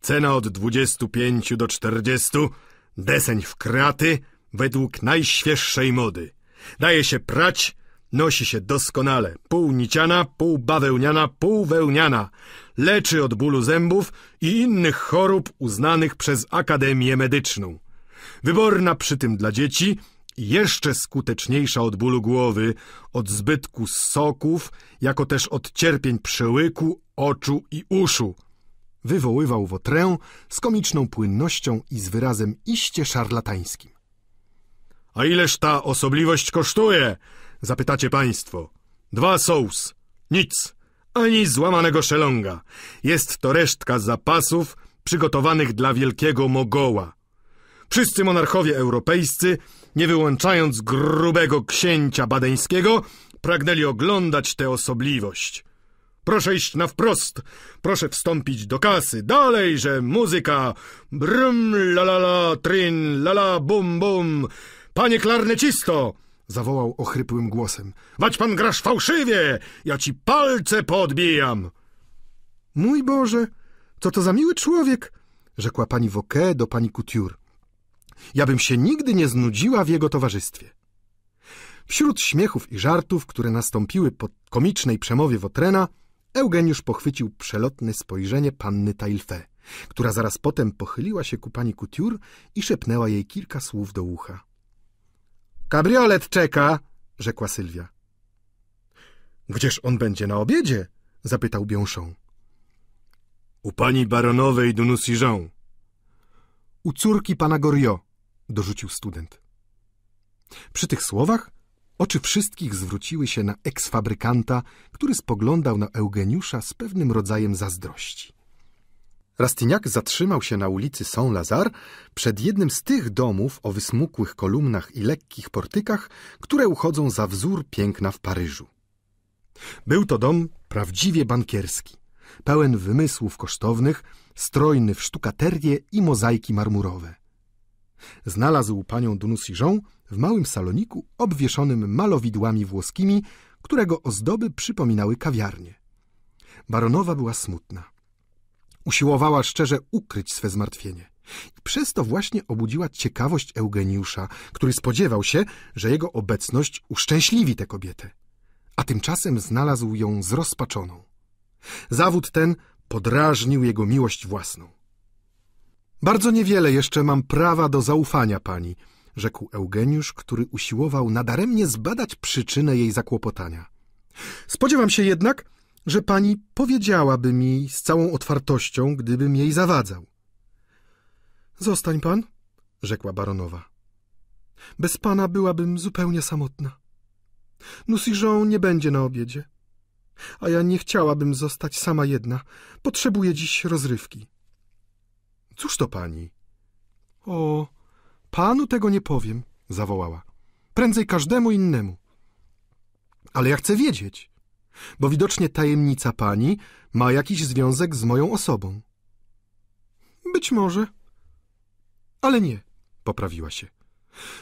cena od dwudziestu pięciu do czterdziestu, Deseń w kraty według najświeższej mody. Daje się prać, nosi się doskonale. Pół niciana, pół bawełniana, pół wełniana. Leczy od bólu zębów i innych chorób uznanych przez Akademię Medyczną. Wyborna przy tym dla dzieci jeszcze skuteczniejsza od bólu głowy, od zbytku soków, jako też od cierpień przełyku, oczu i uszu. Wywoływał Wotrę z komiczną płynnością i z wyrazem iście szarlatańskim. A ileż ta osobliwość kosztuje? Zapytacie państwo. Dwa sous. Nic. Ani złamanego szelonga. Jest to resztka zapasów przygotowanych dla wielkiego mogoła. Wszyscy monarchowie europejscy, nie wyłączając grubego księcia badeńskiego, pragnęli oglądać tę osobliwość. Proszę iść na wprost, proszę wstąpić do kasy. Dalej, że muzyka. Brum, la la la, trin, la la, bum, bum. Panie klarnecisto! Zawołał ochrypłym głosem. Wać pan grasz fałszywie! Ja ci palce podbijam! Mój Boże, co to za miły człowiek! rzekła pani Woke do pani Couture. Ja bym się nigdy nie znudziła w jego towarzystwie. Wśród śmiechów i żartów, które nastąpiły po komicznej przemowie Wotrena, Eugeniusz pochwycił przelotne spojrzenie panny Tailfe, która zaraz potem pochyliła się ku pani Couture i szepnęła jej kilka słów do ucha. Kabriolet czeka, rzekła Sylwia. Gdzież on będzie na obiedzie? zapytał Biąszą. U pani baronowej de. U córki pana Goriot, dorzucił student. Przy tych słowach oczy wszystkich zwróciły się na eksfabrykanta, który spoglądał na Eugeniusza z pewnym rodzajem zazdrości. Rastignac zatrzymał się na ulicy Saint-Lazare przed jednym z tych domów o wysmukłych kolumnach i lekkich portykach, które uchodzą za wzór piękna w Paryżu. Był to dom prawdziwie bankierski, pełen wymysłów kosztownych, strojny w sztukaterię i mozaiki marmurowe. Znalazł panią Dunusiżą w małym saloniku obwieszonym malowidłami włoskimi, którego ozdoby przypominały kawiarnię. Baronowa była smutna. Usiłowała szczerze ukryć swe zmartwienie. I przez to właśnie obudziła ciekawość Eugeniusza, który spodziewał się, że jego obecność uszczęśliwi tę kobietę. A tymczasem znalazł ją zrozpaczoną. Zawód ten podrażnił jego miłość własną. Bardzo niewiele jeszcze mam prawa do zaufania pani, rzekł Eugeniusz, który usiłował nadaremnie zbadać przyczynę jej zakłopotania. Spodziewam się jednak, że pani powiedziałaby mi z całą otwartością, gdybym jej zawadzał. Zostań pan, rzekła baronowa. Bez pana byłabym zupełnie samotna. Nusiżon nie będzie na obiedzie. A ja nie chciałabym zostać sama jedna. Potrzebuję dziś rozrywki. Cóż to pani? O, panu tego nie powiem, zawołała. Prędzej każdemu innemu. Ale ja chcę wiedzieć bo widocznie tajemnica pani ma jakiś związek z moją osobą. Być może, ale nie, poprawiła się.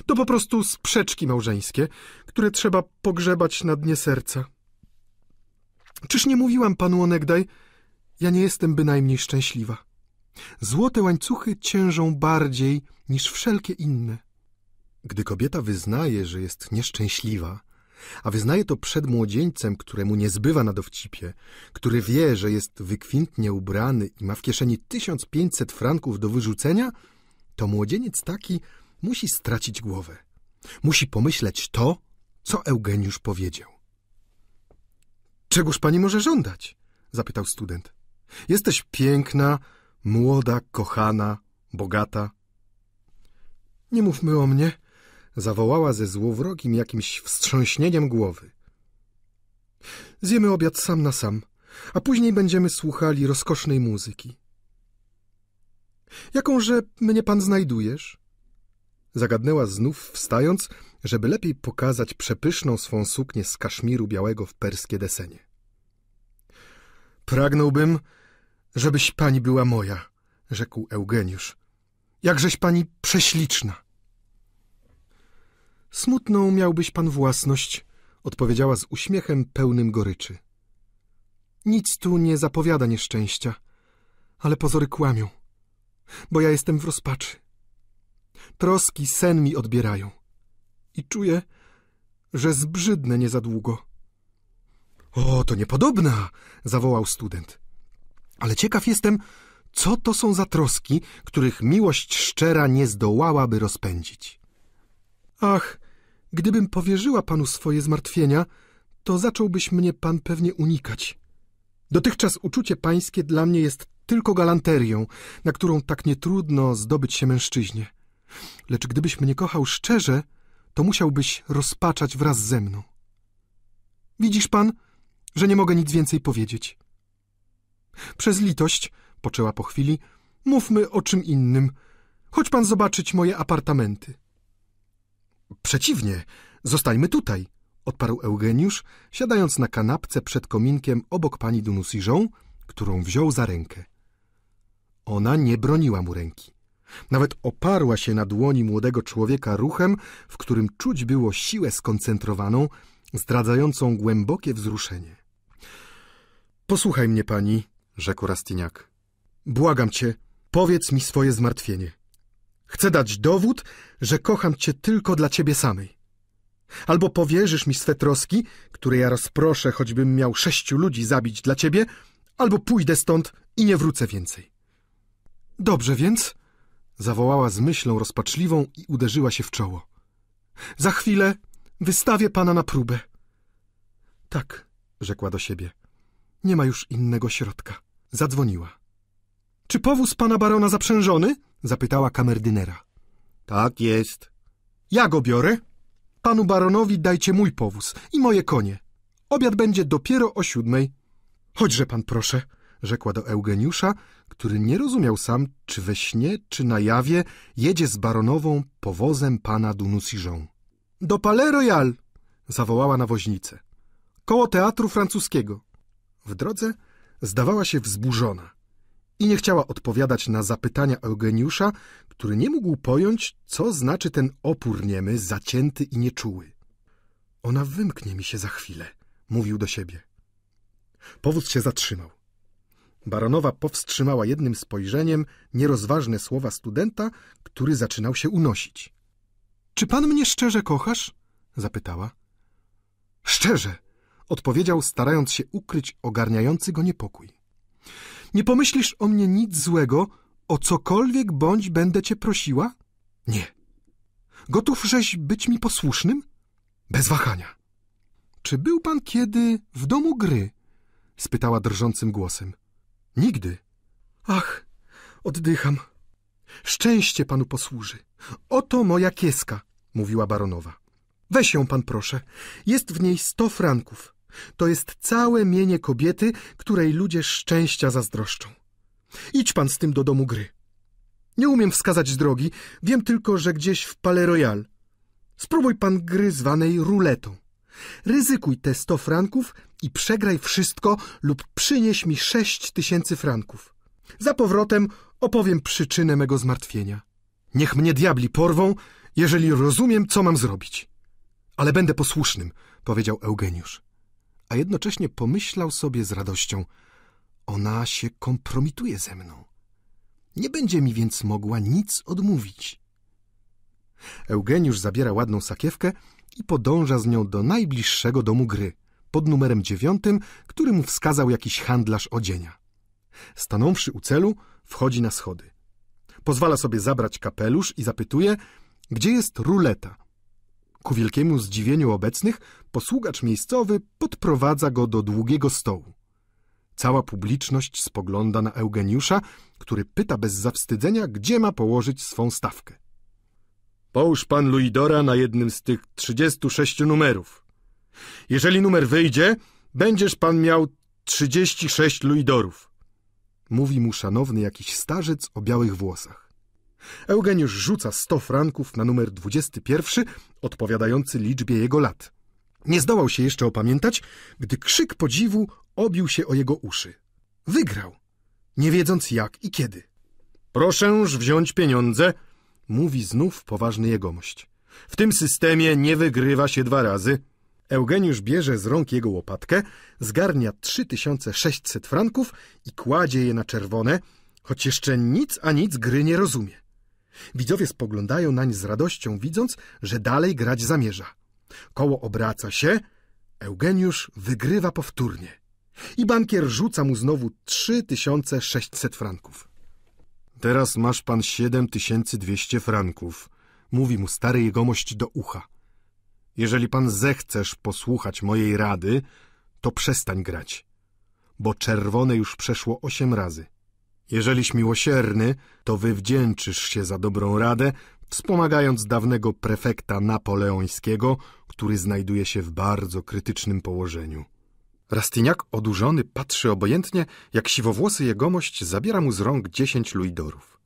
To po prostu sprzeczki małżeńskie, które trzeba pogrzebać na dnie serca. Czyż nie mówiłam panu onegdaj, ja nie jestem bynajmniej szczęśliwa. Złote łańcuchy ciężą bardziej niż wszelkie inne. Gdy kobieta wyznaje, że jest nieszczęśliwa, a wyznaje to przed młodzieńcem, któremu nie zbywa na dowcipie, który wie, że jest wykwintnie ubrany i ma w kieszeni 1500 franków do wyrzucenia, to młodzieniec taki musi stracić głowę. Musi pomyśleć to, co Eugeniusz powiedział. Czegóż pani może żądać? zapytał student. Jesteś piękna, młoda, kochana, bogata. Nie mówmy o mnie, zawołała ze złowrogim jakimś wstrząśnieniem głowy. Zjemy obiad sam na sam, a później będziemy słuchali rozkosznej muzyki. Jakąże mnie pan znajdujesz? Zagadnęła znów, wstając, żeby lepiej pokazać przepyszną swą suknię z kaszmiru białego w perskie desenie. Pragnąłbym, żebyś pani była moja, rzekł Eugeniusz. Jakżeś pani prześliczna. Smutną miałbyś pan własność, odpowiedziała z uśmiechem pełnym goryczy. Nic tu nie zapowiada nieszczęścia, ale pozory kłamią, bo ja jestem w rozpaczy. Troski sen mi odbierają i czuję, że zbrzydnę nie za długo. O, to niepodobna, zawołał student. Ale ciekaw jestem, co to są za troski, których miłość szczera nie zdołałaby rozpędzić. Ach, Gdybym powierzyła panu swoje zmartwienia, to zacząłbyś mnie pan pewnie unikać. Dotychczas uczucie pańskie dla mnie jest tylko galanterią, na którą tak nietrudno zdobyć się mężczyźnie. Lecz gdybyś mnie kochał szczerze, to musiałbyś rozpaczać wraz ze mną. Widzisz pan, że nie mogę nic więcej powiedzieć. Przez litość, poczęła po chwili, mówmy o czym innym. Chodź pan zobaczyć moje apartamenty. Przeciwnie, zostajmy tutaj, odparł Eugeniusz, siadając na kanapce przed kominkiem obok pani Dunusiżą, którą wziął za rękę. Ona nie broniła mu ręki. Nawet oparła się na dłoni młodego człowieka ruchem, w którym czuć było siłę skoncentrowaną, zdradzającą głębokie wzruszenie. Posłuchaj mnie, pani, rzekł Rastyniak. Błagam cię, powiedz mi swoje zmartwienie. Chcę dać dowód, że kocham cię tylko dla ciebie samej. Albo powierzysz mi swe troski, które ja rozproszę, choćbym miał sześciu ludzi zabić dla ciebie, albo pójdę stąd i nie wrócę więcej. Dobrze więc, zawołała z myślą rozpaczliwą i uderzyła się w czoło. Za chwilę wystawię pana na próbę. Tak, rzekła do siebie. Nie ma już innego środka. Zadzwoniła. Czy powóz pana barona zaprzężony? zapytała kamerdynera. Tak jest. Ja go biorę. Panu baronowi dajcie mój powóz i moje konie. Obiad będzie dopiero o siódmej. Chodźże pan proszę, rzekła do Eugeniusza, który nie rozumiał sam, czy we śnie, czy na jawie jedzie z baronową powozem pana Dunusiżą. Do Palais Royal, zawołała na woźnicę. Koło teatru francuskiego. W drodze zdawała się wzburzona i nie chciała odpowiadać na zapytania Eugeniusza, który nie mógł pojąć, co znaczy ten opór niemy, zacięty i nieczuły. Ona wymknie mi się za chwilę, mówił do siebie. Powóz się zatrzymał. Baronowa powstrzymała jednym spojrzeniem nierozważne słowa studenta, który zaczynał się unosić. Czy pan mnie szczerze kochasz? zapytała. Szczerze, odpowiedział, starając się ukryć ogarniający go niepokój. Nie pomyślisz o mnie nic złego, o cokolwiek bądź będę cię prosiła? Nie. Gotów żeś być mi posłusznym? Bez wahania. Czy był pan kiedy w domu gry? spytała drżącym głosem. Nigdy. Ach, oddycham. Szczęście panu posłuży. Oto moja kieska, mówiła baronowa. Weź ją pan proszę. Jest w niej sto franków. To jest całe mienie kobiety, której ludzie szczęścia zazdroszczą. Idź pan z tym do domu gry. Nie umiem wskazać drogi, wiem tylko, że gdzieś w Palais Royal. Spróbuj pan gry zwanej ruletą. Ryzykuj te sto franków i przegraj wszystko lub przynieś mi sześć tysięcy franków. Za powrotem opowiem przyczynę mego zmartwienia. Niech mnie diabli porwą, jeżeli rozumiem, co mam zrobić. Ale będę posłusznym, powiedział Eugeniusz. A jednocześnie pomyślał sobie z radością. Ona się kompromituje ze mną. Nie będzie mi więc mogła nic odmówić. Eugeniusz zabiera ładną sakiewkę i podąża z nią do najbliższego domu gry, pod numerem dziewiątym, który mu wskazał jakiś handlarz odzienia. Stanąwszy u celu, wchodzi na schody. Pozwala sobie zabrać kapelusz i zapytuje, gdzie jest ruleta. Ku wielkiemu zdziwieniu obecnych, posługacz miejscowy podprowadza go do długiego stołu. Cała publiczność spogląda na Eugeniusza, który pyta bez zawstydzenia, gdzie ma położyć swą stawkę. Połóż pan Luidora na jednym z tych 36 numerów. Jeżeli numer wyjdzie, będziesz pan miał 36 Luidorów. Mówi mu szanowny jakiś starzec o białych włosach. Eugeniusz rzuca 100 franków na numer 21, odpowiadający liczbie jego lat. Nie zdołał się jeszcze opamiętać, gdy krzyk podziwu obił się o jego uszy. Wygrał, nie wiedząc jak i kiedy. Proszę wziąć pieniądze, mówi znów poważny jegomość. W tym systemie nie wygrywa się dwa razy. Eugeniusz bierze z rąk jego łopatkę, zgarnia 3600 franków i kładzie je na czerwone, choć jeszcze nic a nic gry nie rozumie. Widzowie spoglądają nań z radością, widząc, że dalej grać zamierza. Koło obraca się, Eugeniusz wygrywa powtórnie. I bankier rzuca mu znowu 3600 franków. Teraz masz pan 7200 franków, mówi mu stary jegomość do ucha. Jeżeli pan zechcesz posłuchać mojej rady, to przestań grać, bo czerwone już przeszło osiem razy. Jeżeliś miłosierny, to wywdzięczysz się za dobrą radę, wspomagając dawnego prefekta napoleońskiego, który znajduje się w bardzo krytycznym położeniu. Rastignac odurzony patrzy obojętnie, jak siwowłosy jegomość zabiera mu z rąk dziesięć luidorów.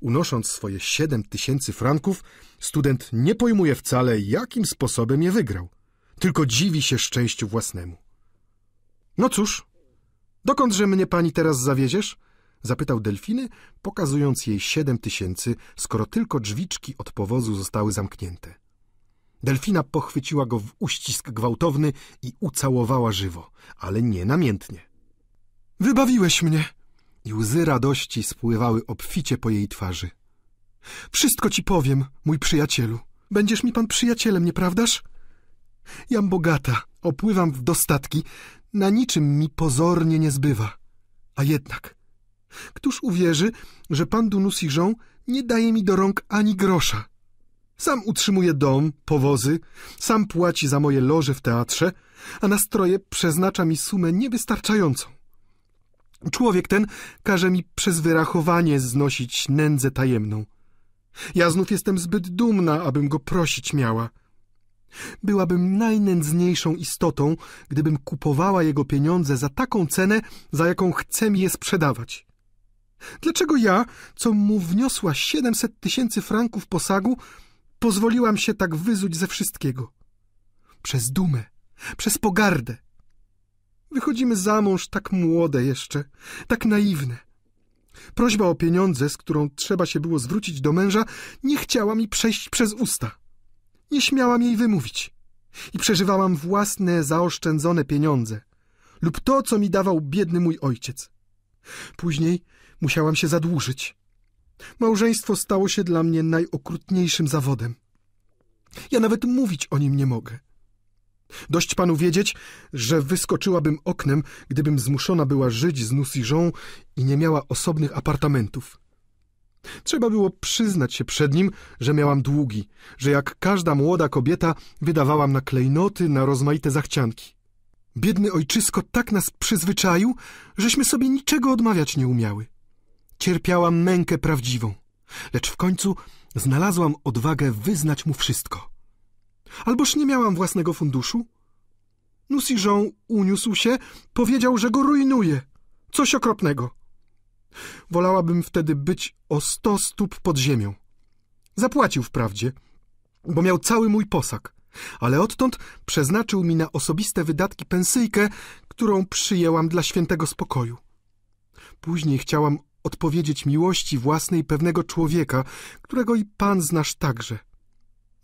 Unosząc swoje siedem tysięcy franków, student nie pojmuje wcale, jakim sposobem je wygrał, tylko dziwi się szczęściu własnemu. No cóż, dokądże mnie pani teraz zawieziesz? Zapytał Delfiny, pokazując jej siedem tysięcy, skoro tylko drzwiczki od powozu zostały zamknięte. Delfina pochwyciła go w uścisk gwałtowny i ucałowała żywo, ale nie namiętnie. Wybawiłeś mnie! I łzy radości spływały obficie po jej twarzy. Wszystko ci powiem, mój przyjacielu. Będziesz mi pan przyjacielem, nieprawdaż? Jam bogata, opływam w dostatki, na niczym mi pozornie nie zbywa. A jednak, któż uwierzy, że pan Dunusiżą nie daje mi do rąk ani grosza? Sam utrzymuje dom, powozy, sam płaci za moje loże w teatrze, a na stroje przeznacza mi sumę niewystarczającą. Człowiek ten każe mi przez wyrachowanie znosić nędzę tajemną. Ja znów jestem zbyt dumna, abym go prosić miała. Byłabym najnędzniejszą istotą, gdybym kupowała jego pieniądze za taką cenę, za jaką chce mi je sprzedawać. Dlaczego ja, co mu wniosła siedemset tysięcy franków posagu, pozwoliłam się tak wyzuć ze wszystkiego? Przez dumę, przez pogardę. Wychodzimy za mąż tak młode jeszcze, tak naiwne. Prośba o pieniądze, z którą trzeba się było zwrócić do męża, nie chciała mi przejść przez usta. Nie śmiałam jej wymówić. I przeżywałam własne zaoszczędzone pieniądze lub to, co mi dawał biedny mój ojciec. Później musiałam się zadłużyć. Małżeństwo stało się dla mnie najokrutniejszym zawodem. Ja nawet mówić o nim nie mogę. Dość panu wiedzieć, że wyskoczyłabym oknem, gdybym zmuszona była żyć z Nusiżą i nie miała osobnych apartamentów. Trzeba było przyznać się przed nim, że miałam długi, że jak każda młoda kobieta wydawałam na klejnoty, na rozmaite zachcianki. Biedny ojczysko tak nas przyzwyczaił, żeśmy sobie niczego odmawiać nie umiały. Cierpiałam mękę prawdziwą, lecz w końcu znalazłam odwagę wyznać mu wszystko. Alboż nie miałam własnego funduszu? Nusiżą uniósł się, powiedział, że go rujnuje. Coś okropnego. Wolałabym wtedy być o sto stóp pod ziemią. Zapłacił wprawdzie, bo miał cały mój posag, ale odtąd przeznaczył mi na osobiste wydatki pensyjkę, którą przyjęłam dla świętego spokoju. Później chciałam odpowiedzieć miłości własnej pewnego człowieka, którego i pan znasz także.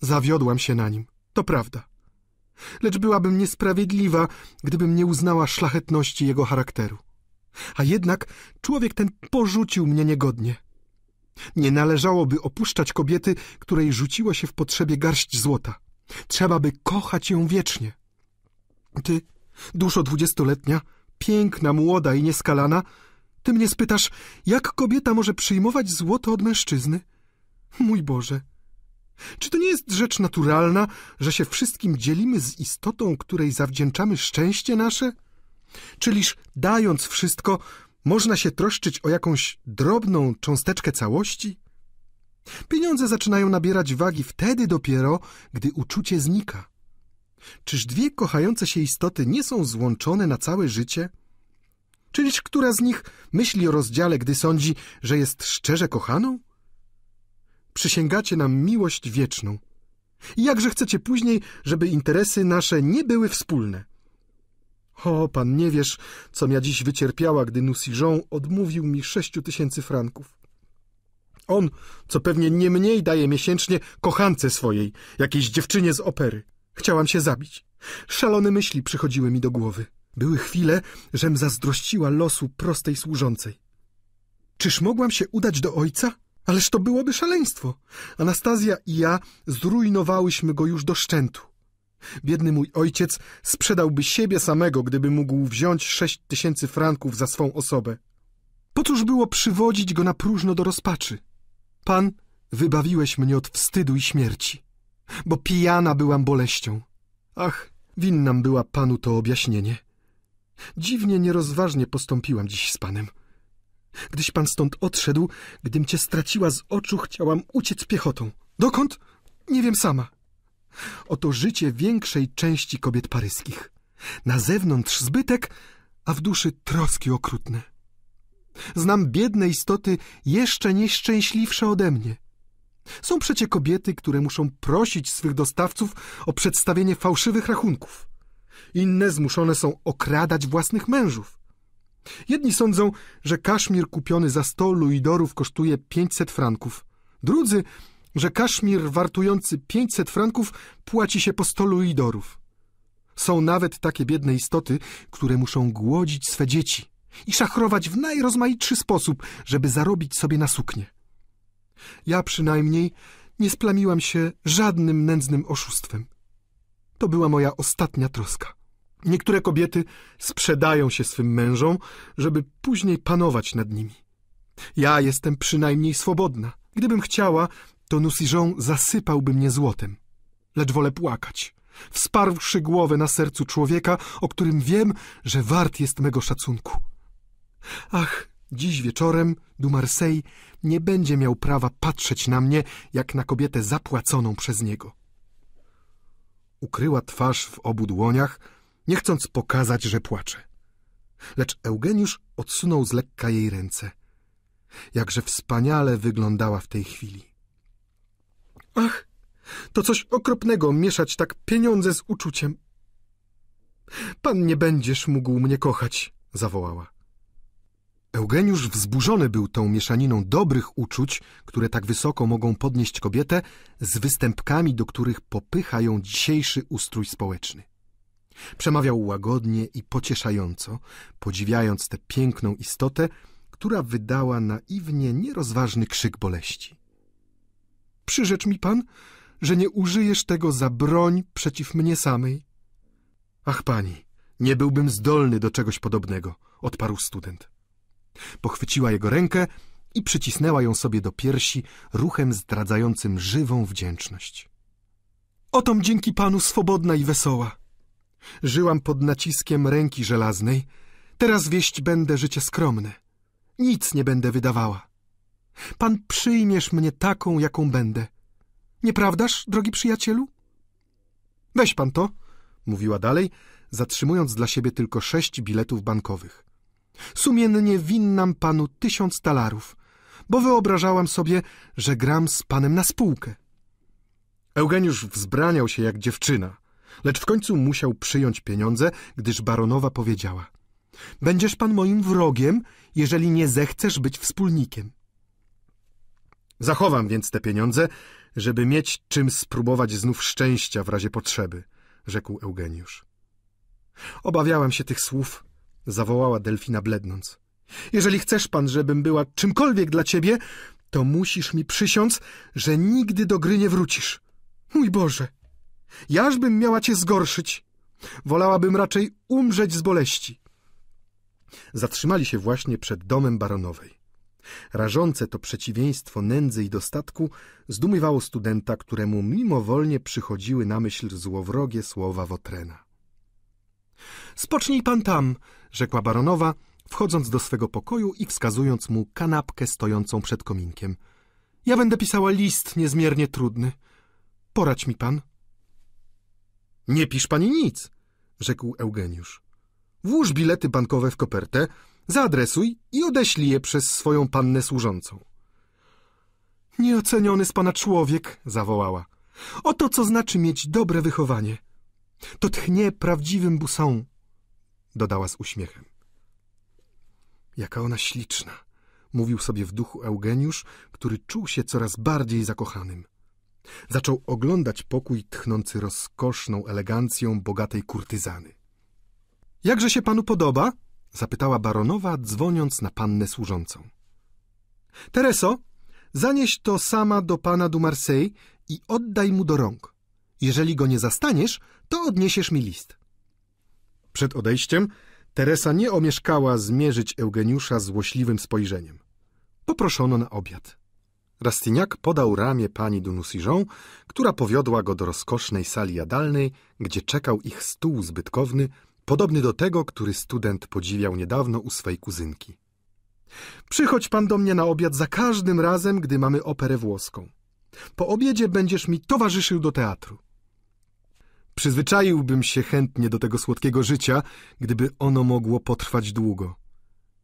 Zawiodłam się na nim, to prawda. Lecz byłabym niesprawiedliwa, gdybym nie uznała szlachetności jego charakteru. A jednak człowiek ten porzucił mnie niegodnie. Nie należałoby opuszczać kobiety, której rzuciło się w potrzebie garść złota. Trzeba by kochać ją wiecznie. Ty, duszo dwudziestoletnia, piękna, młoda i nieskalana, ty mnie spytasz, jak kobieta może przyjmować złoto od mężczyzny? Mój Boże, czy to nie jest rzecz naturalna, że się wszystkim dzielimy z istotą, której zawdzięczamy szczęście nasze? Czyliż dając wszystko, można się troszczyć o jakąś drobną cząsteczkę całości? Pieniądze zaczynają nabierać wagi wtedy dopiero, gdy uczucie znika. Czyż dwie kochające się istoty nie są złączone na całe życie? Czyliż która z nich myśli o rozdziale, gdy sądzi, że jest szczerze kochaną? Przysięgacie nam miłość wieczną. I jakże chcecie później, żeby interesy nasze nie były wspólne? O, pan nie wiesz, co ja dziś wycierpiała, gdy Nusiżon odmówił mi sześciu tysięcy franków. On, co pewnie nie mniej daje miesięcznie kochance swojej, jakiejś dziewczynie z opery. Chciałam się zabić. Szalone myśli przychodziły mi do głowy. Były chwile, żem zazdrościła losu prostej służącej. Czyż mogłam się udać do ojca? Ależ to byłoby szaleństwo. Anastazja i ja zrujnowałyśmy go już do szczętu. Biedny mój ojciec sprzedałby siebie samego, gdyby mógł wziąć sześć tysięcy franków za swą osobę. Po cóż było przywodzić go na próżno do rozpaczy? Pan, wybawiłeś mnie od wstydu i śmierci. bo pijana byłam boleścią. Ach, winnam była panu to objaśnienie. Dziwnie nierozważnie postąpiłam dziś z panem. Gdyś pan stąd odszedł, gdym cię straciła z oczu, chciałam uciec piechotą. Dokąd? Nie wiem sama. Oto życie większej części kobiet paryskich. Na zewnątrz zbytek, a w duszy troski okrutne. Znam biedne istoty jeszcze nieszczęśliwsze ode mnie. Są przecie kobiety, które muszą prosić swych dostawców o przedstawienie fałszywych rachunków. Inne zmuszone są okradać własnych mężów. Jedni sądzą, że kaszmir kupiony za sto luidorów kosztuje 500 franków. Drudzy, że kaszmir wartujący 500 franków płaci się po 100 luidorów. Są nawet takie biedne istoty, które muszą głodzić swe dzieci i szachrować w najrozmaitszy sposób, żeby zarobić sobie na suknię. Ja przynajmniej nie splamiłam się żadnym nędznym oszustwem. To była moja ostatnia troska. Niektóre kobiety sprzedają się swym mężom, żeby później panować nad nimi. Ja jestem przynajmniej swobodna. Gdybym chciała, to Nusiżon zasypałby mnie złotem. Lecz wolę płakać, wsparłszy głowę na sercu człowieka, o którym wiem, że wart jest mego szacunku. Ach, dziś wieczorem du Marseille nie będzie miał prawa patrzeć na mnie, jak na kobietę zapłaconą przez niego. Ukryła twarz w obu dłoniach, nie chcąc pokazać, że płacze. Lecz Eugeniusz odsunął z lekka jej ręce. Jakże wspaniale wyglądała w tej chwili. Ach, to coś okropnego mieszać tak pieniądze z uczuciem. Pan nie będziesz mógł mnie kochać, zawołała. Eugeniusz wzburzony był tą mieszaniną dobrych uczuć, które tak wysoko mogą podnieść kobietę, z występkami, do których popycha ją dzisiejszy ustrój społeczny. Przemawiał łagodnie i pocieszająco, podziwiając tę piękną istotę, która wydała naiwnie nierozważny krzyk boleści. Przyrzecz mi pan, że nie użyjesz tego za broń przeciw mnie samej. Ach, pani, nie byłbym zdolny do czegoś podobnego, odparł student. Pochwyciła jego rękę i przycisnęła ją sobie do piersi ruchem zdradzającym żywą wdzięczność. Otom dzięki panu swobodna i wesoła. Żyłam pod naciskiem ręki żelaznej, teraz wieść będę życie skromne. Nic nie będę wydawała. Pan przyjmiesz mnie taką, jaką będę. Nieprawdaż, drogi przyjacielu? Weź pan to, mówiła dalej, zatrzymując dla siebie tylko sześć biletów bankowych. Sumiennie winnam panu tysiąc talarów, bo wyobrażałam sobie, że gram z panem na spółkę. Eugeniusz wzbraniał się jak dziewczyna, lecz w końcu musiał przyjąć pieniądze, gdyż baronowa powiedziała — Będziesz pan moim wrogiem, jeżeli nie zechcesz być wspólnikiem. Zachowam więc te pieniądze, żeby mieć czym spróbować znów szczęścia w razie potrzeby, rzekł Eugeniusz. Obawiałam się tych słów, zawołała Delfina blednąc. Jeżeli chcesz pan, żebym była czymkolwiek dla ciebie, to musisz mi przysiąc, że nigdy do gry nie wrócisz. Mój Boże, jażbym miała cię zgorszyć. Wolałabym raczej umrzeć z boleści. Zatrzymali się właśnie przed domem baronowej. Rażące to przeciwieństwo nędzy i dostatku zdumiewało studenta, któremu mimowolnie przychodziły na myśl złowrogie słowa Wotrena. Spocznij pan tam, rzekła baronowa, wchodząc do swego pokoju i wskazując mu kanapkę stojącą przed kominkiem. Ja będę pisała list niezmiernie trudny. Porać mi pan. Nie pisz pani nic, rzekł Eugeniusz. Włóż bilety bankowe w kopertę, zaadresuj i odeślij je przez swoją pannę służącą. Nieoceniony z pana człowiek, zawołała. Oto co znaczy mieć dobre wychowanie. To tchnie prawdziwym busą, dodała z uśmiechem. Jaka ona śliczna, mówił sobie w duchu Eugeniusz, który czuł się coraz bardziej zakochanym. Zaczął oglądać pokój tchnący rozkoszną elegancją bogatej kurtyzany. Jakże się panu podoba? zapytała baronowa, dzwoniąc na pannę służącą. Tereso, zanieś to sama do pana du Marseille i oddaj mu do rąk. Jeżeli go nie zastaniesz, to odniesiesz mi list. Przed odejściem Teresa nie omieszkała zmierzyć Eugeniusza złośliwym spojrzeniem. Poproszono na obiad. Rastignac podał ramię pani Dunusijon, która powiodła go do rozkosznej sali jadalnej, gdzie czekał ich stół zbytkowny, podobny do tego, który student podziwiał niedawno u swej kuzynki. Przychodź pan do mnie na obiad za każdym razem, gdy mamy operę włoską. Po obiedzie będziesz mi towarzyszył do teatru. Przyzwyczaiłbym się chętnie do tego słodkiego życia, gdyby ono mogło potrwać długo.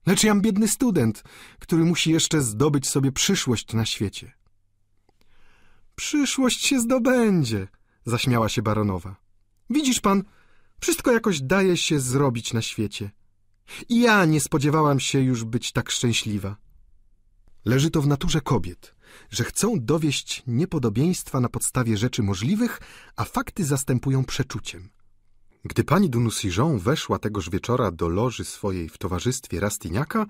Lecz jam biedny student, który musi jeszcze zdobyć sobie przyszłość na świecie. Przyszłość się zdobędzie, zaśmiała się baronowa. Widzisz pan, wszystko jakoś daje się zrobić na świecie. I ja nie spodziewałam się już być tak szczęśliwa. Leży to w naturze kobiet, że chcą dowieść niepodobieństwa na podstawie rzeczy możliwych, a fakty zastępują przeczuciem. Gdy pani Dunusijon weszła tegoż wieczora do loży swojej w towarzystwie Rastignaca,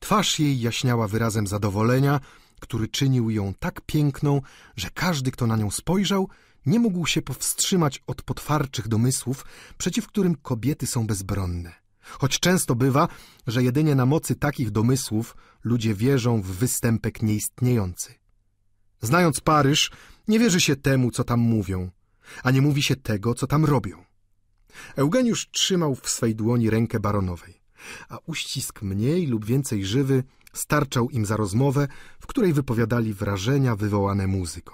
twarz jej jaśniała wyrazem zadowolenia, który czynił ją tak piękną, że każdy, kto na nią spojrzał, nie mógł się powstrzymać od potwarczych domysłów, przeciw którym kobiety są bezbronne. Choć często bywa, że jedynie na mocy takich domysłów ludzie wierzą w występek nieistniejący. Znając Paryż, nie wierzy się temu, co tam mówią, a nie mówi się tego, co tam robią. Eugeniusz trzymał w swej dłoni rękę baronowej, a uścisk mniej lub więcej żywy starczał im za rozmowę, w której wypowiadali wrażenia wywołane muzyką.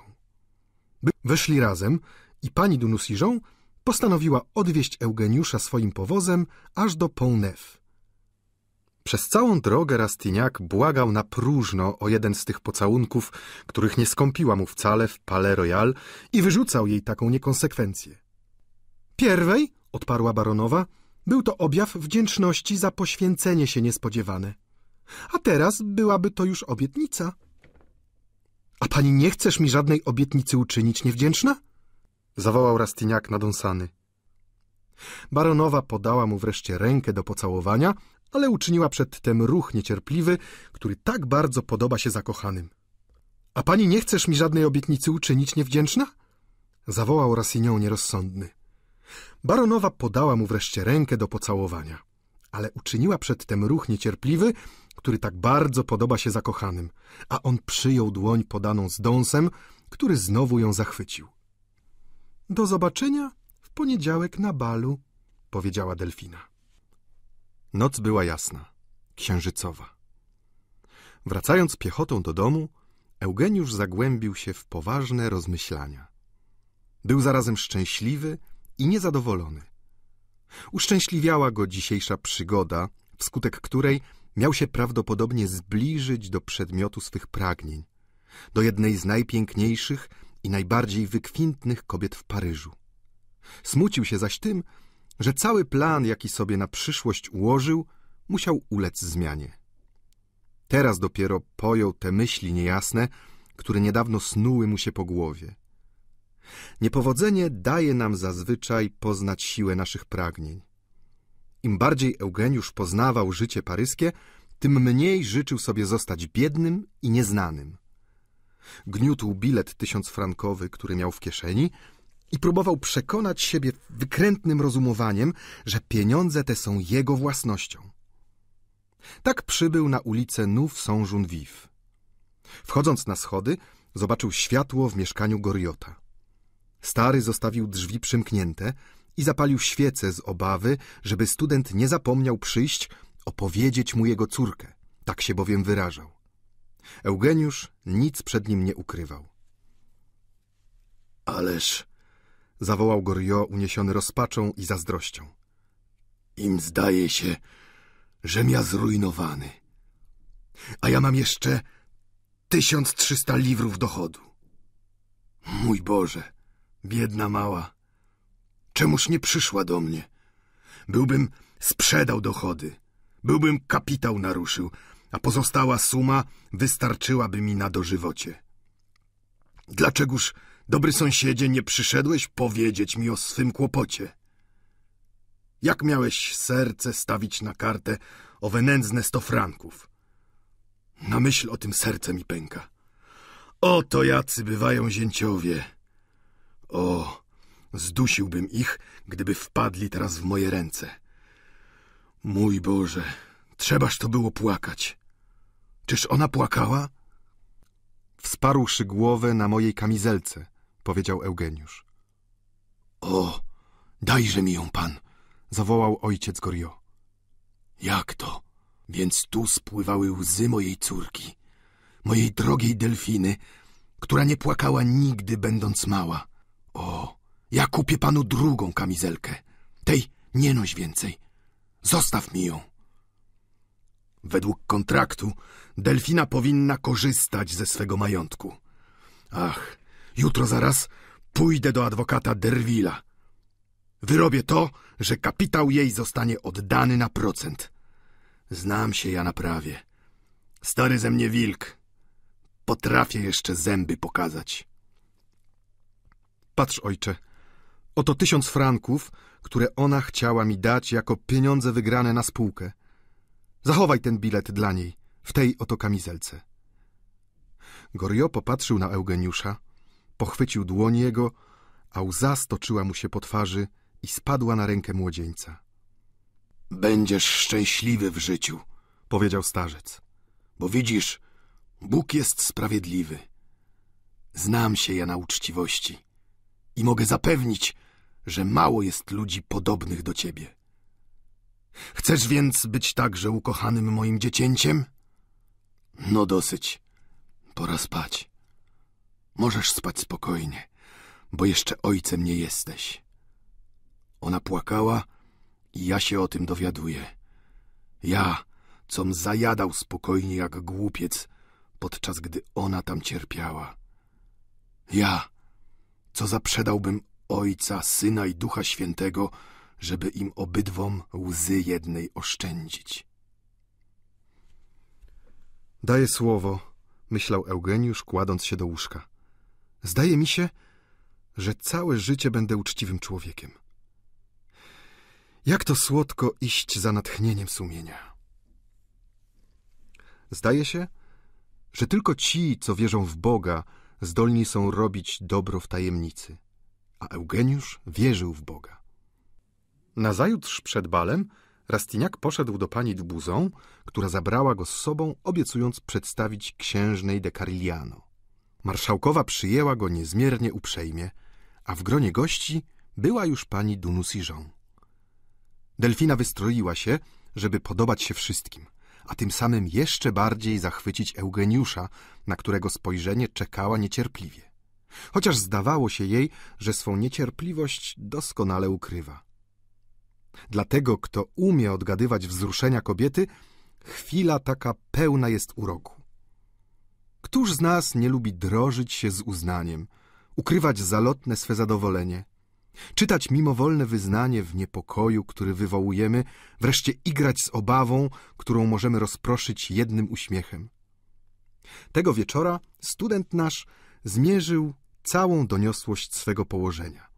Weszli razem i pani Dunusijon postanowiła odwieźć Eugeniusza swoim powozem aż do Pont-Neuf. Przez całą drogę Rastignac błagał na próżno o jeden z tych pocałunków, których nie skąpiła mu wcale w Palais Royal i wyrzucał jej taką niekonsekwencję. Pierwej, odparła baronowa, był to objaw wdzięczności za poświęcenie się niespodziewane. A teraz byłaby to już obietnica. A pani nie chcesz mi żadnej obietnicy uczynić, niewdzięczna? Zawołał Rastignac nadąsany. Baronowa podała mu wreszcie rękę do pocałowania, ale uczyniła przedtem ruch niecierpliwy, który tak bardzo podoba się zakochanym. A pani nie chcesz mi żadnej obietnicy uczynić, niewdzięczna? Zawołał Rassignon nierozsądny. Baronowa podała mu wreszcie rękę do pocałowania, ale uczyniła przedtem ruch niecierpliwy, który tak bardzo podoba się zakochanym, a on przyjął dłoń podaną z dąsem, który znowu ją zachwycił. Do zobaczenia w poniedziałek na balu, powiedziała Delfina. Noc była jasna, księżycowa. Wracając piechotą do domu, Eugeniusz zagłębił się w poważne rozmyślania. Był zarazem szczęśliwy i niezadowolony. Uszczęśliwiała go dzisiejsza przygoda, wskutek której miał się prawdopodobnie zbliżyć do przedmiotu swych pragnień, do jednej z najpiękniejszych i najbardziej wykwintnych kobiet w Paryżu. Smucił się zaś tym, że cały plan, jaki sobie na przyszłość ułożył, musiał ulec zmianie. Teraz dopiero pojął te myśli niejasne, które niedawno snuły mu się po głowie. Niepowodzenie daje nam zazwyczaj poznać siłę naszych pragnień. Im bardziej Eugeniusz poznawał życie paryskie, tym mniej życzył sobie zostać biednym i nieznanym. Gniótł bilet tysiącfrankowy, który miał w kieszeni i próbował przekonać siebie wykrętnym rozumowaniem, że pieniądze te są jego własnością. Tak przybył na ulicę Nów Saint-Junvive. Wchodząc na schody, zobaczył światło w mieszkaniu Goriota. Stary zostawił drzwi przymknięte i zapalił świecę z obawy, żeby student nie zapomniał przyjść opowiedzieć mu jego córkę. Tak się bowiem wyrażał. Eugeniusz nic przed nim nie ukrywał. Ależ, zawołał Goriot uniesiony rozpaczą i zazdrością. Im zdaje się, żem ja zrujnowany. A ja mam jeszcze tysiąc trzysta liwrów dochodu. Mój Boże, biedna mała, czemuż nie przyszła do mnie? Byłbym sprzedał dochody, byłbym kapitał naruszył, a pozostała suma wystarczyłaby mi na dożywocie. Dlaczegoż, dobry sąsiedzie, nie przyszedłeś powiedzieć mi o swym kłopocie? Jak miałeś serce stawić na kartę owe nędzne sto franków? Na myśl o tym serce mi pęka. Oto jacy bywają zięciowie. O, zdusiłbym ich, gdyby wpadli teraz w moje ręce. Mój Boże, trzebaż to było płakać. Czyż ona płakała? Wsparłszy głowę na mojej kamizelce, powiedział Eugeniusz. O, dajże mi ją pan, zawołał ojciec Gorio. Jak to? Więc tu spływały łzy mojej córki, mojej drogiej delfiny, która nie płakała nigdy, będąc mała. O, ja kupię panu drugą kamizelkę. Tej nie noś więcej. Zostaw mi ją. Według kontraktu delfina powinna korzystać ze swego majątku. Ach, jutro zaraz pójdę do adwokata Derwila. Wyrobię to, że kapitał jej zostanie oddany na procent. Znam się ja na prawie. Stary ze mnie wilk. Potrafię jeszcze zęby pokazać. Patrz, ojcze, oto tysiąc franków, które ona chciała mi dać jako pieniądze wygrane na spółkę. Zachowaj ten bilet dla niej, w tej oto kamizelce. Gorio popatrzył na Eugeniusza, pochwycił dłoń jego, a łza stoczyła mu się po twarzy i spadła na rękę młodzieńca. Będziesz szczęśliwy w życiu, powiedział starzec. Bo widzisz, Bóg jest sprawiedliwy. Znam się ja na uczciwości i mogę zapewnić, że mało jest ludzi podobnych do ciebie. Chcesz więc być także ukochanym moim dziecięciem? No dosyć. Pora spać. Możesz spać spokojnie, bo jeszcze ojcem nie jesteś. Ona płakała i ja się o tym dowiaduję. Ja, com zajadał spokojnie jak głupiec, podczas gdy ona tam cierpiała. Ja, co zaprzedałbym Ojca, Syna i Ducha Świętego, żeby im obydwom łzy jednej oszczędzić. Daję słowo, myślał Eugeniusz, kładąc się do łóżka. Zdaje mi się, że całe życie będę uczciwym człowiekiem. Jak to słodko iść za natchnieniem sumienia. Zdaje się, że tylko ci, co wierzą w Boga, zdolni są robić dobro w tajemnicy. A Eugeniusz wierzył w Boga. Nazajutrz przed balem Rastignac poszedł do pani Dubuzon, która zabrała go z sobą, obiecując przedstawić księżnej de Carigliano. Marszałkowa przyjęła go niezmiernie uprzejmie, a w gronie gości była już pani Dunusijon. Delfina wystroiła się, żeby podobać się wszystkim, a tym samym jeszcze bardziej zachwycić Eugeniusza, na którego spojrzenie czekała niecierpliwie. Chociaż zdawało się jej, że swą niecierpliwość doskonale ukrywa. Dla tego, kto umie odgadywać wzruszenia kobiety, chwila taka pełna jest uroku. Któż z nas nie lubi drożyć się z uznaniem, ukrywać zalotne swe zadowolenie, czytać mimowolne wyznanie w niepokoju, który wywołujemy, wreszcie igrać z obawą, którą możemy rozproszyć jednym uśmiechem. Tego wieczora student nasz zmierzył całą doniosłość swego położenia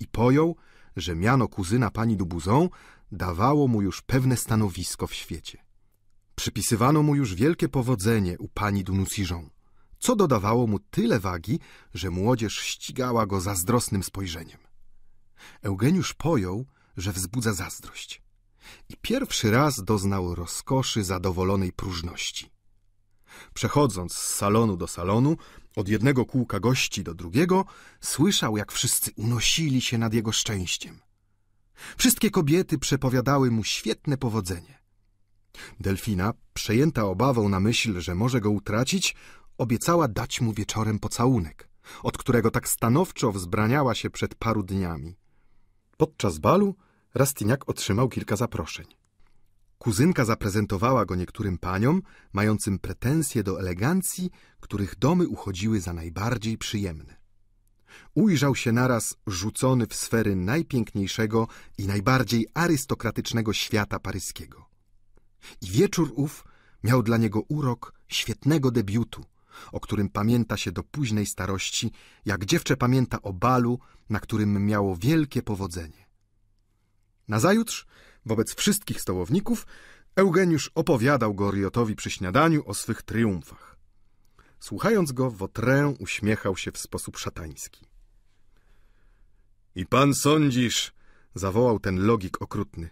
i pojął, że miano kuzyna pani Dubuzon dawało mu już pewne stanowisko w świecie. Przypisywano mu już wielkie powodzenie u pani Dunusijon, co dodawało mu tyle wagi, że młodzież ścigała go zazdrosnym spojrzeniem. Eugeniusz pojął, że wzbudza zazdrość i pierwszy raz doznał rozkoszy zadowolonej próżności. Przechodząc z salonu do salonu, od jednego kółka gości do drugiego, słyszał, jak wszyscy unosili się nad jego szczęściem. Wszystkie kobiety przepowiadały mu świetne powodzenie. Delfina, przejęta obawą na myśl, że może go utracić, obiecała dać mu wieczorem pocałunek, od którego tak stanowczo wzbraniała się przed paru dniami. Podczas balu Rastignac otrzymał kilka zaproszeń. Kuzynka zaprezentowała go niektórym paniom, mającym pretensje do elegancji, których domy uchodziły za najbardziej przyjemne. Ujrzał się naraz rzucony w sfery najpiękniejszego i najbardziej arystokratycznego świata paryskiego. I wieczór ów miał dla niego urok świetnego debiutu, o którym pamięta się do późnej starości, jak dziewczę pamięta o balu, na którym miało wielkie powodzenie. Nazajutrz Wobec wszystkich stołowników Eugeniusz opowiadał Goriotowi przy śniadaniu o swych triumfach. Słuchając go, Wotrę uśmiechał się w sposób szatański. I pan sądzisz, zawołał ten logik okrutny,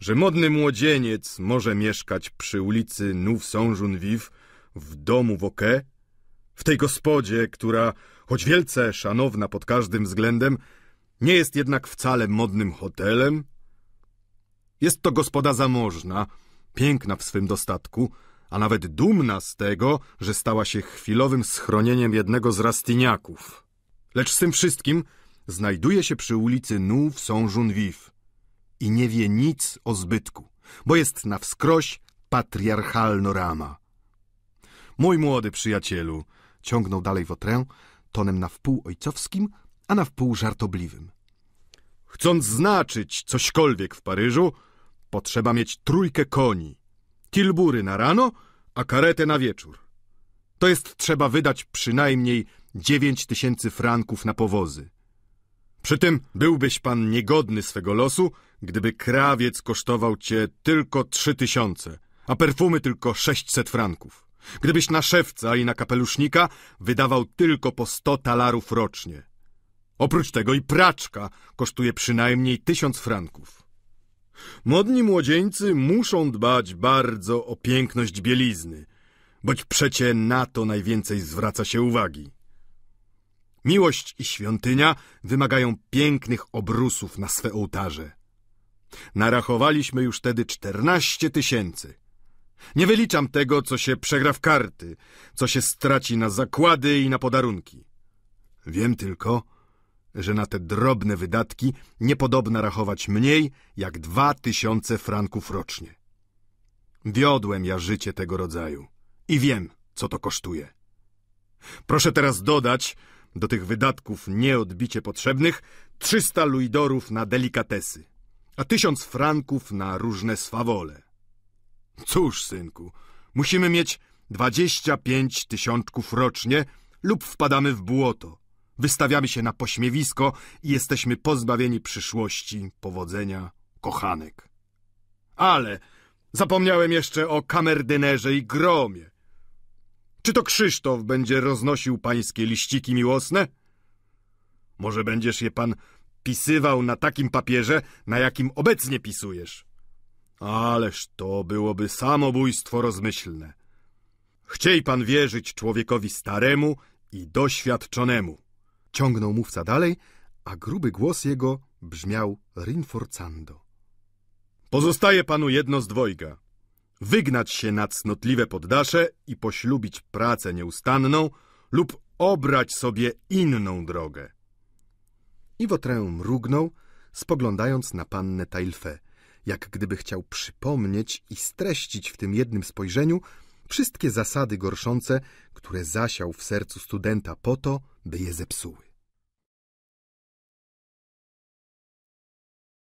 że modny młodzieniec może mieszkać przy ulicy Nous Saint-Geneviève w domu Woke? w tej gospodzie, która, choć wielce szanowna pod każdym względem, nie jest jednak wcale modnym hotelem? Jest to gospoda zamożna, piękna w swym dostatku, a nawet dumna z tego, że stała się chwilowym schronieniem jednego z rastiniaków. Lecz z tym wszystkim znajduje się przy ulicy Nous Saint-Junvive i nie wie nic o zbytku, bo jest na wskroś patriarchalno-rama. Mój młody przyjacielu, ciągnął dalej Wotrę, tonem na wpół ojcowskim, a na wpół żartobliwym. Chcąc znaczyć cośkolwiek w Paryżu, potrzeba mieć trójkę koni, tilbury na rano, a karetę na wieczór. To jest trzeba wydać przynajmniej dziewięć tysięcy franków na powozy. Przy tym byłbyś pan niegodny swego losu, gdyby krawiec kosztował cię tylko trzy tysiące, a perfumy tylko sześćset franków. Gdybyś na szewca i na kapelusznika wydawał tylko po sto talarów rocznie. Oprócz tego i praczka kosztuje przynajmniej tysiąc franków. Modni młodzieńcy muszą dbać bardzo o piękność bielizny, boć przecie na to najwięcej zwraca się uwagi. Miłość i świątynia wymagają pięknych obrusów na swe ołtarze. Narachowaliśmy już wtedy czternaście tysięcy. Nie wyliczam tego, co się przegra w karty, co się straci na zakłady i na podarunki. Wiem tylko, że na te drobne wydatki niepodobna rachować mniej jak dwa tysiące franków rocznie. Wiodłem ja życie tego rodzaju i wiem, co to kosztuje. Proszę teraz dodać do tych wydatków nieodbicie potrzebnych trzysta luidorów na delikatesy, a tysiąc franków na różne swawole. Cóż, synku, musimy mieć dwadzieścia pięć tysiączków rocznie lub wpadamy w błoto. Wystawiamy się na pośmiewisko i jesteśmy pozbawieni przyszłości, powodzenia, kochanek. Ale zapomniałem jeszcze o kamerdynerze i gromie. Czy to Krzysztof będzie roznosił pańskie liściki miłosne? Może będziesz je pan pisywał na takim papierze, na jakim obecnie pisujesz. Ależ to byłoby samobójstwo rozmyślne. Chciej pan wierzyć człowiekowi staremu i doświadczonemu. Ciągnął mówca dalej, a gruby głos jego brzmiał rinforzando. Pozostaje panu jedno z dwojga. Wygnać się na cnotliwe poddasze i poślubić pracę nieustanną lub obrać sobie inną drogę. I Wotrę mrugnął, spoglądając na pannę Tailfe, jak gdyby chciał przypomnieć i streścić w tym jednym spojrzeniu wszystkie zasady gorszące, które zasiał w sercu studenta po to, by je zepsuły.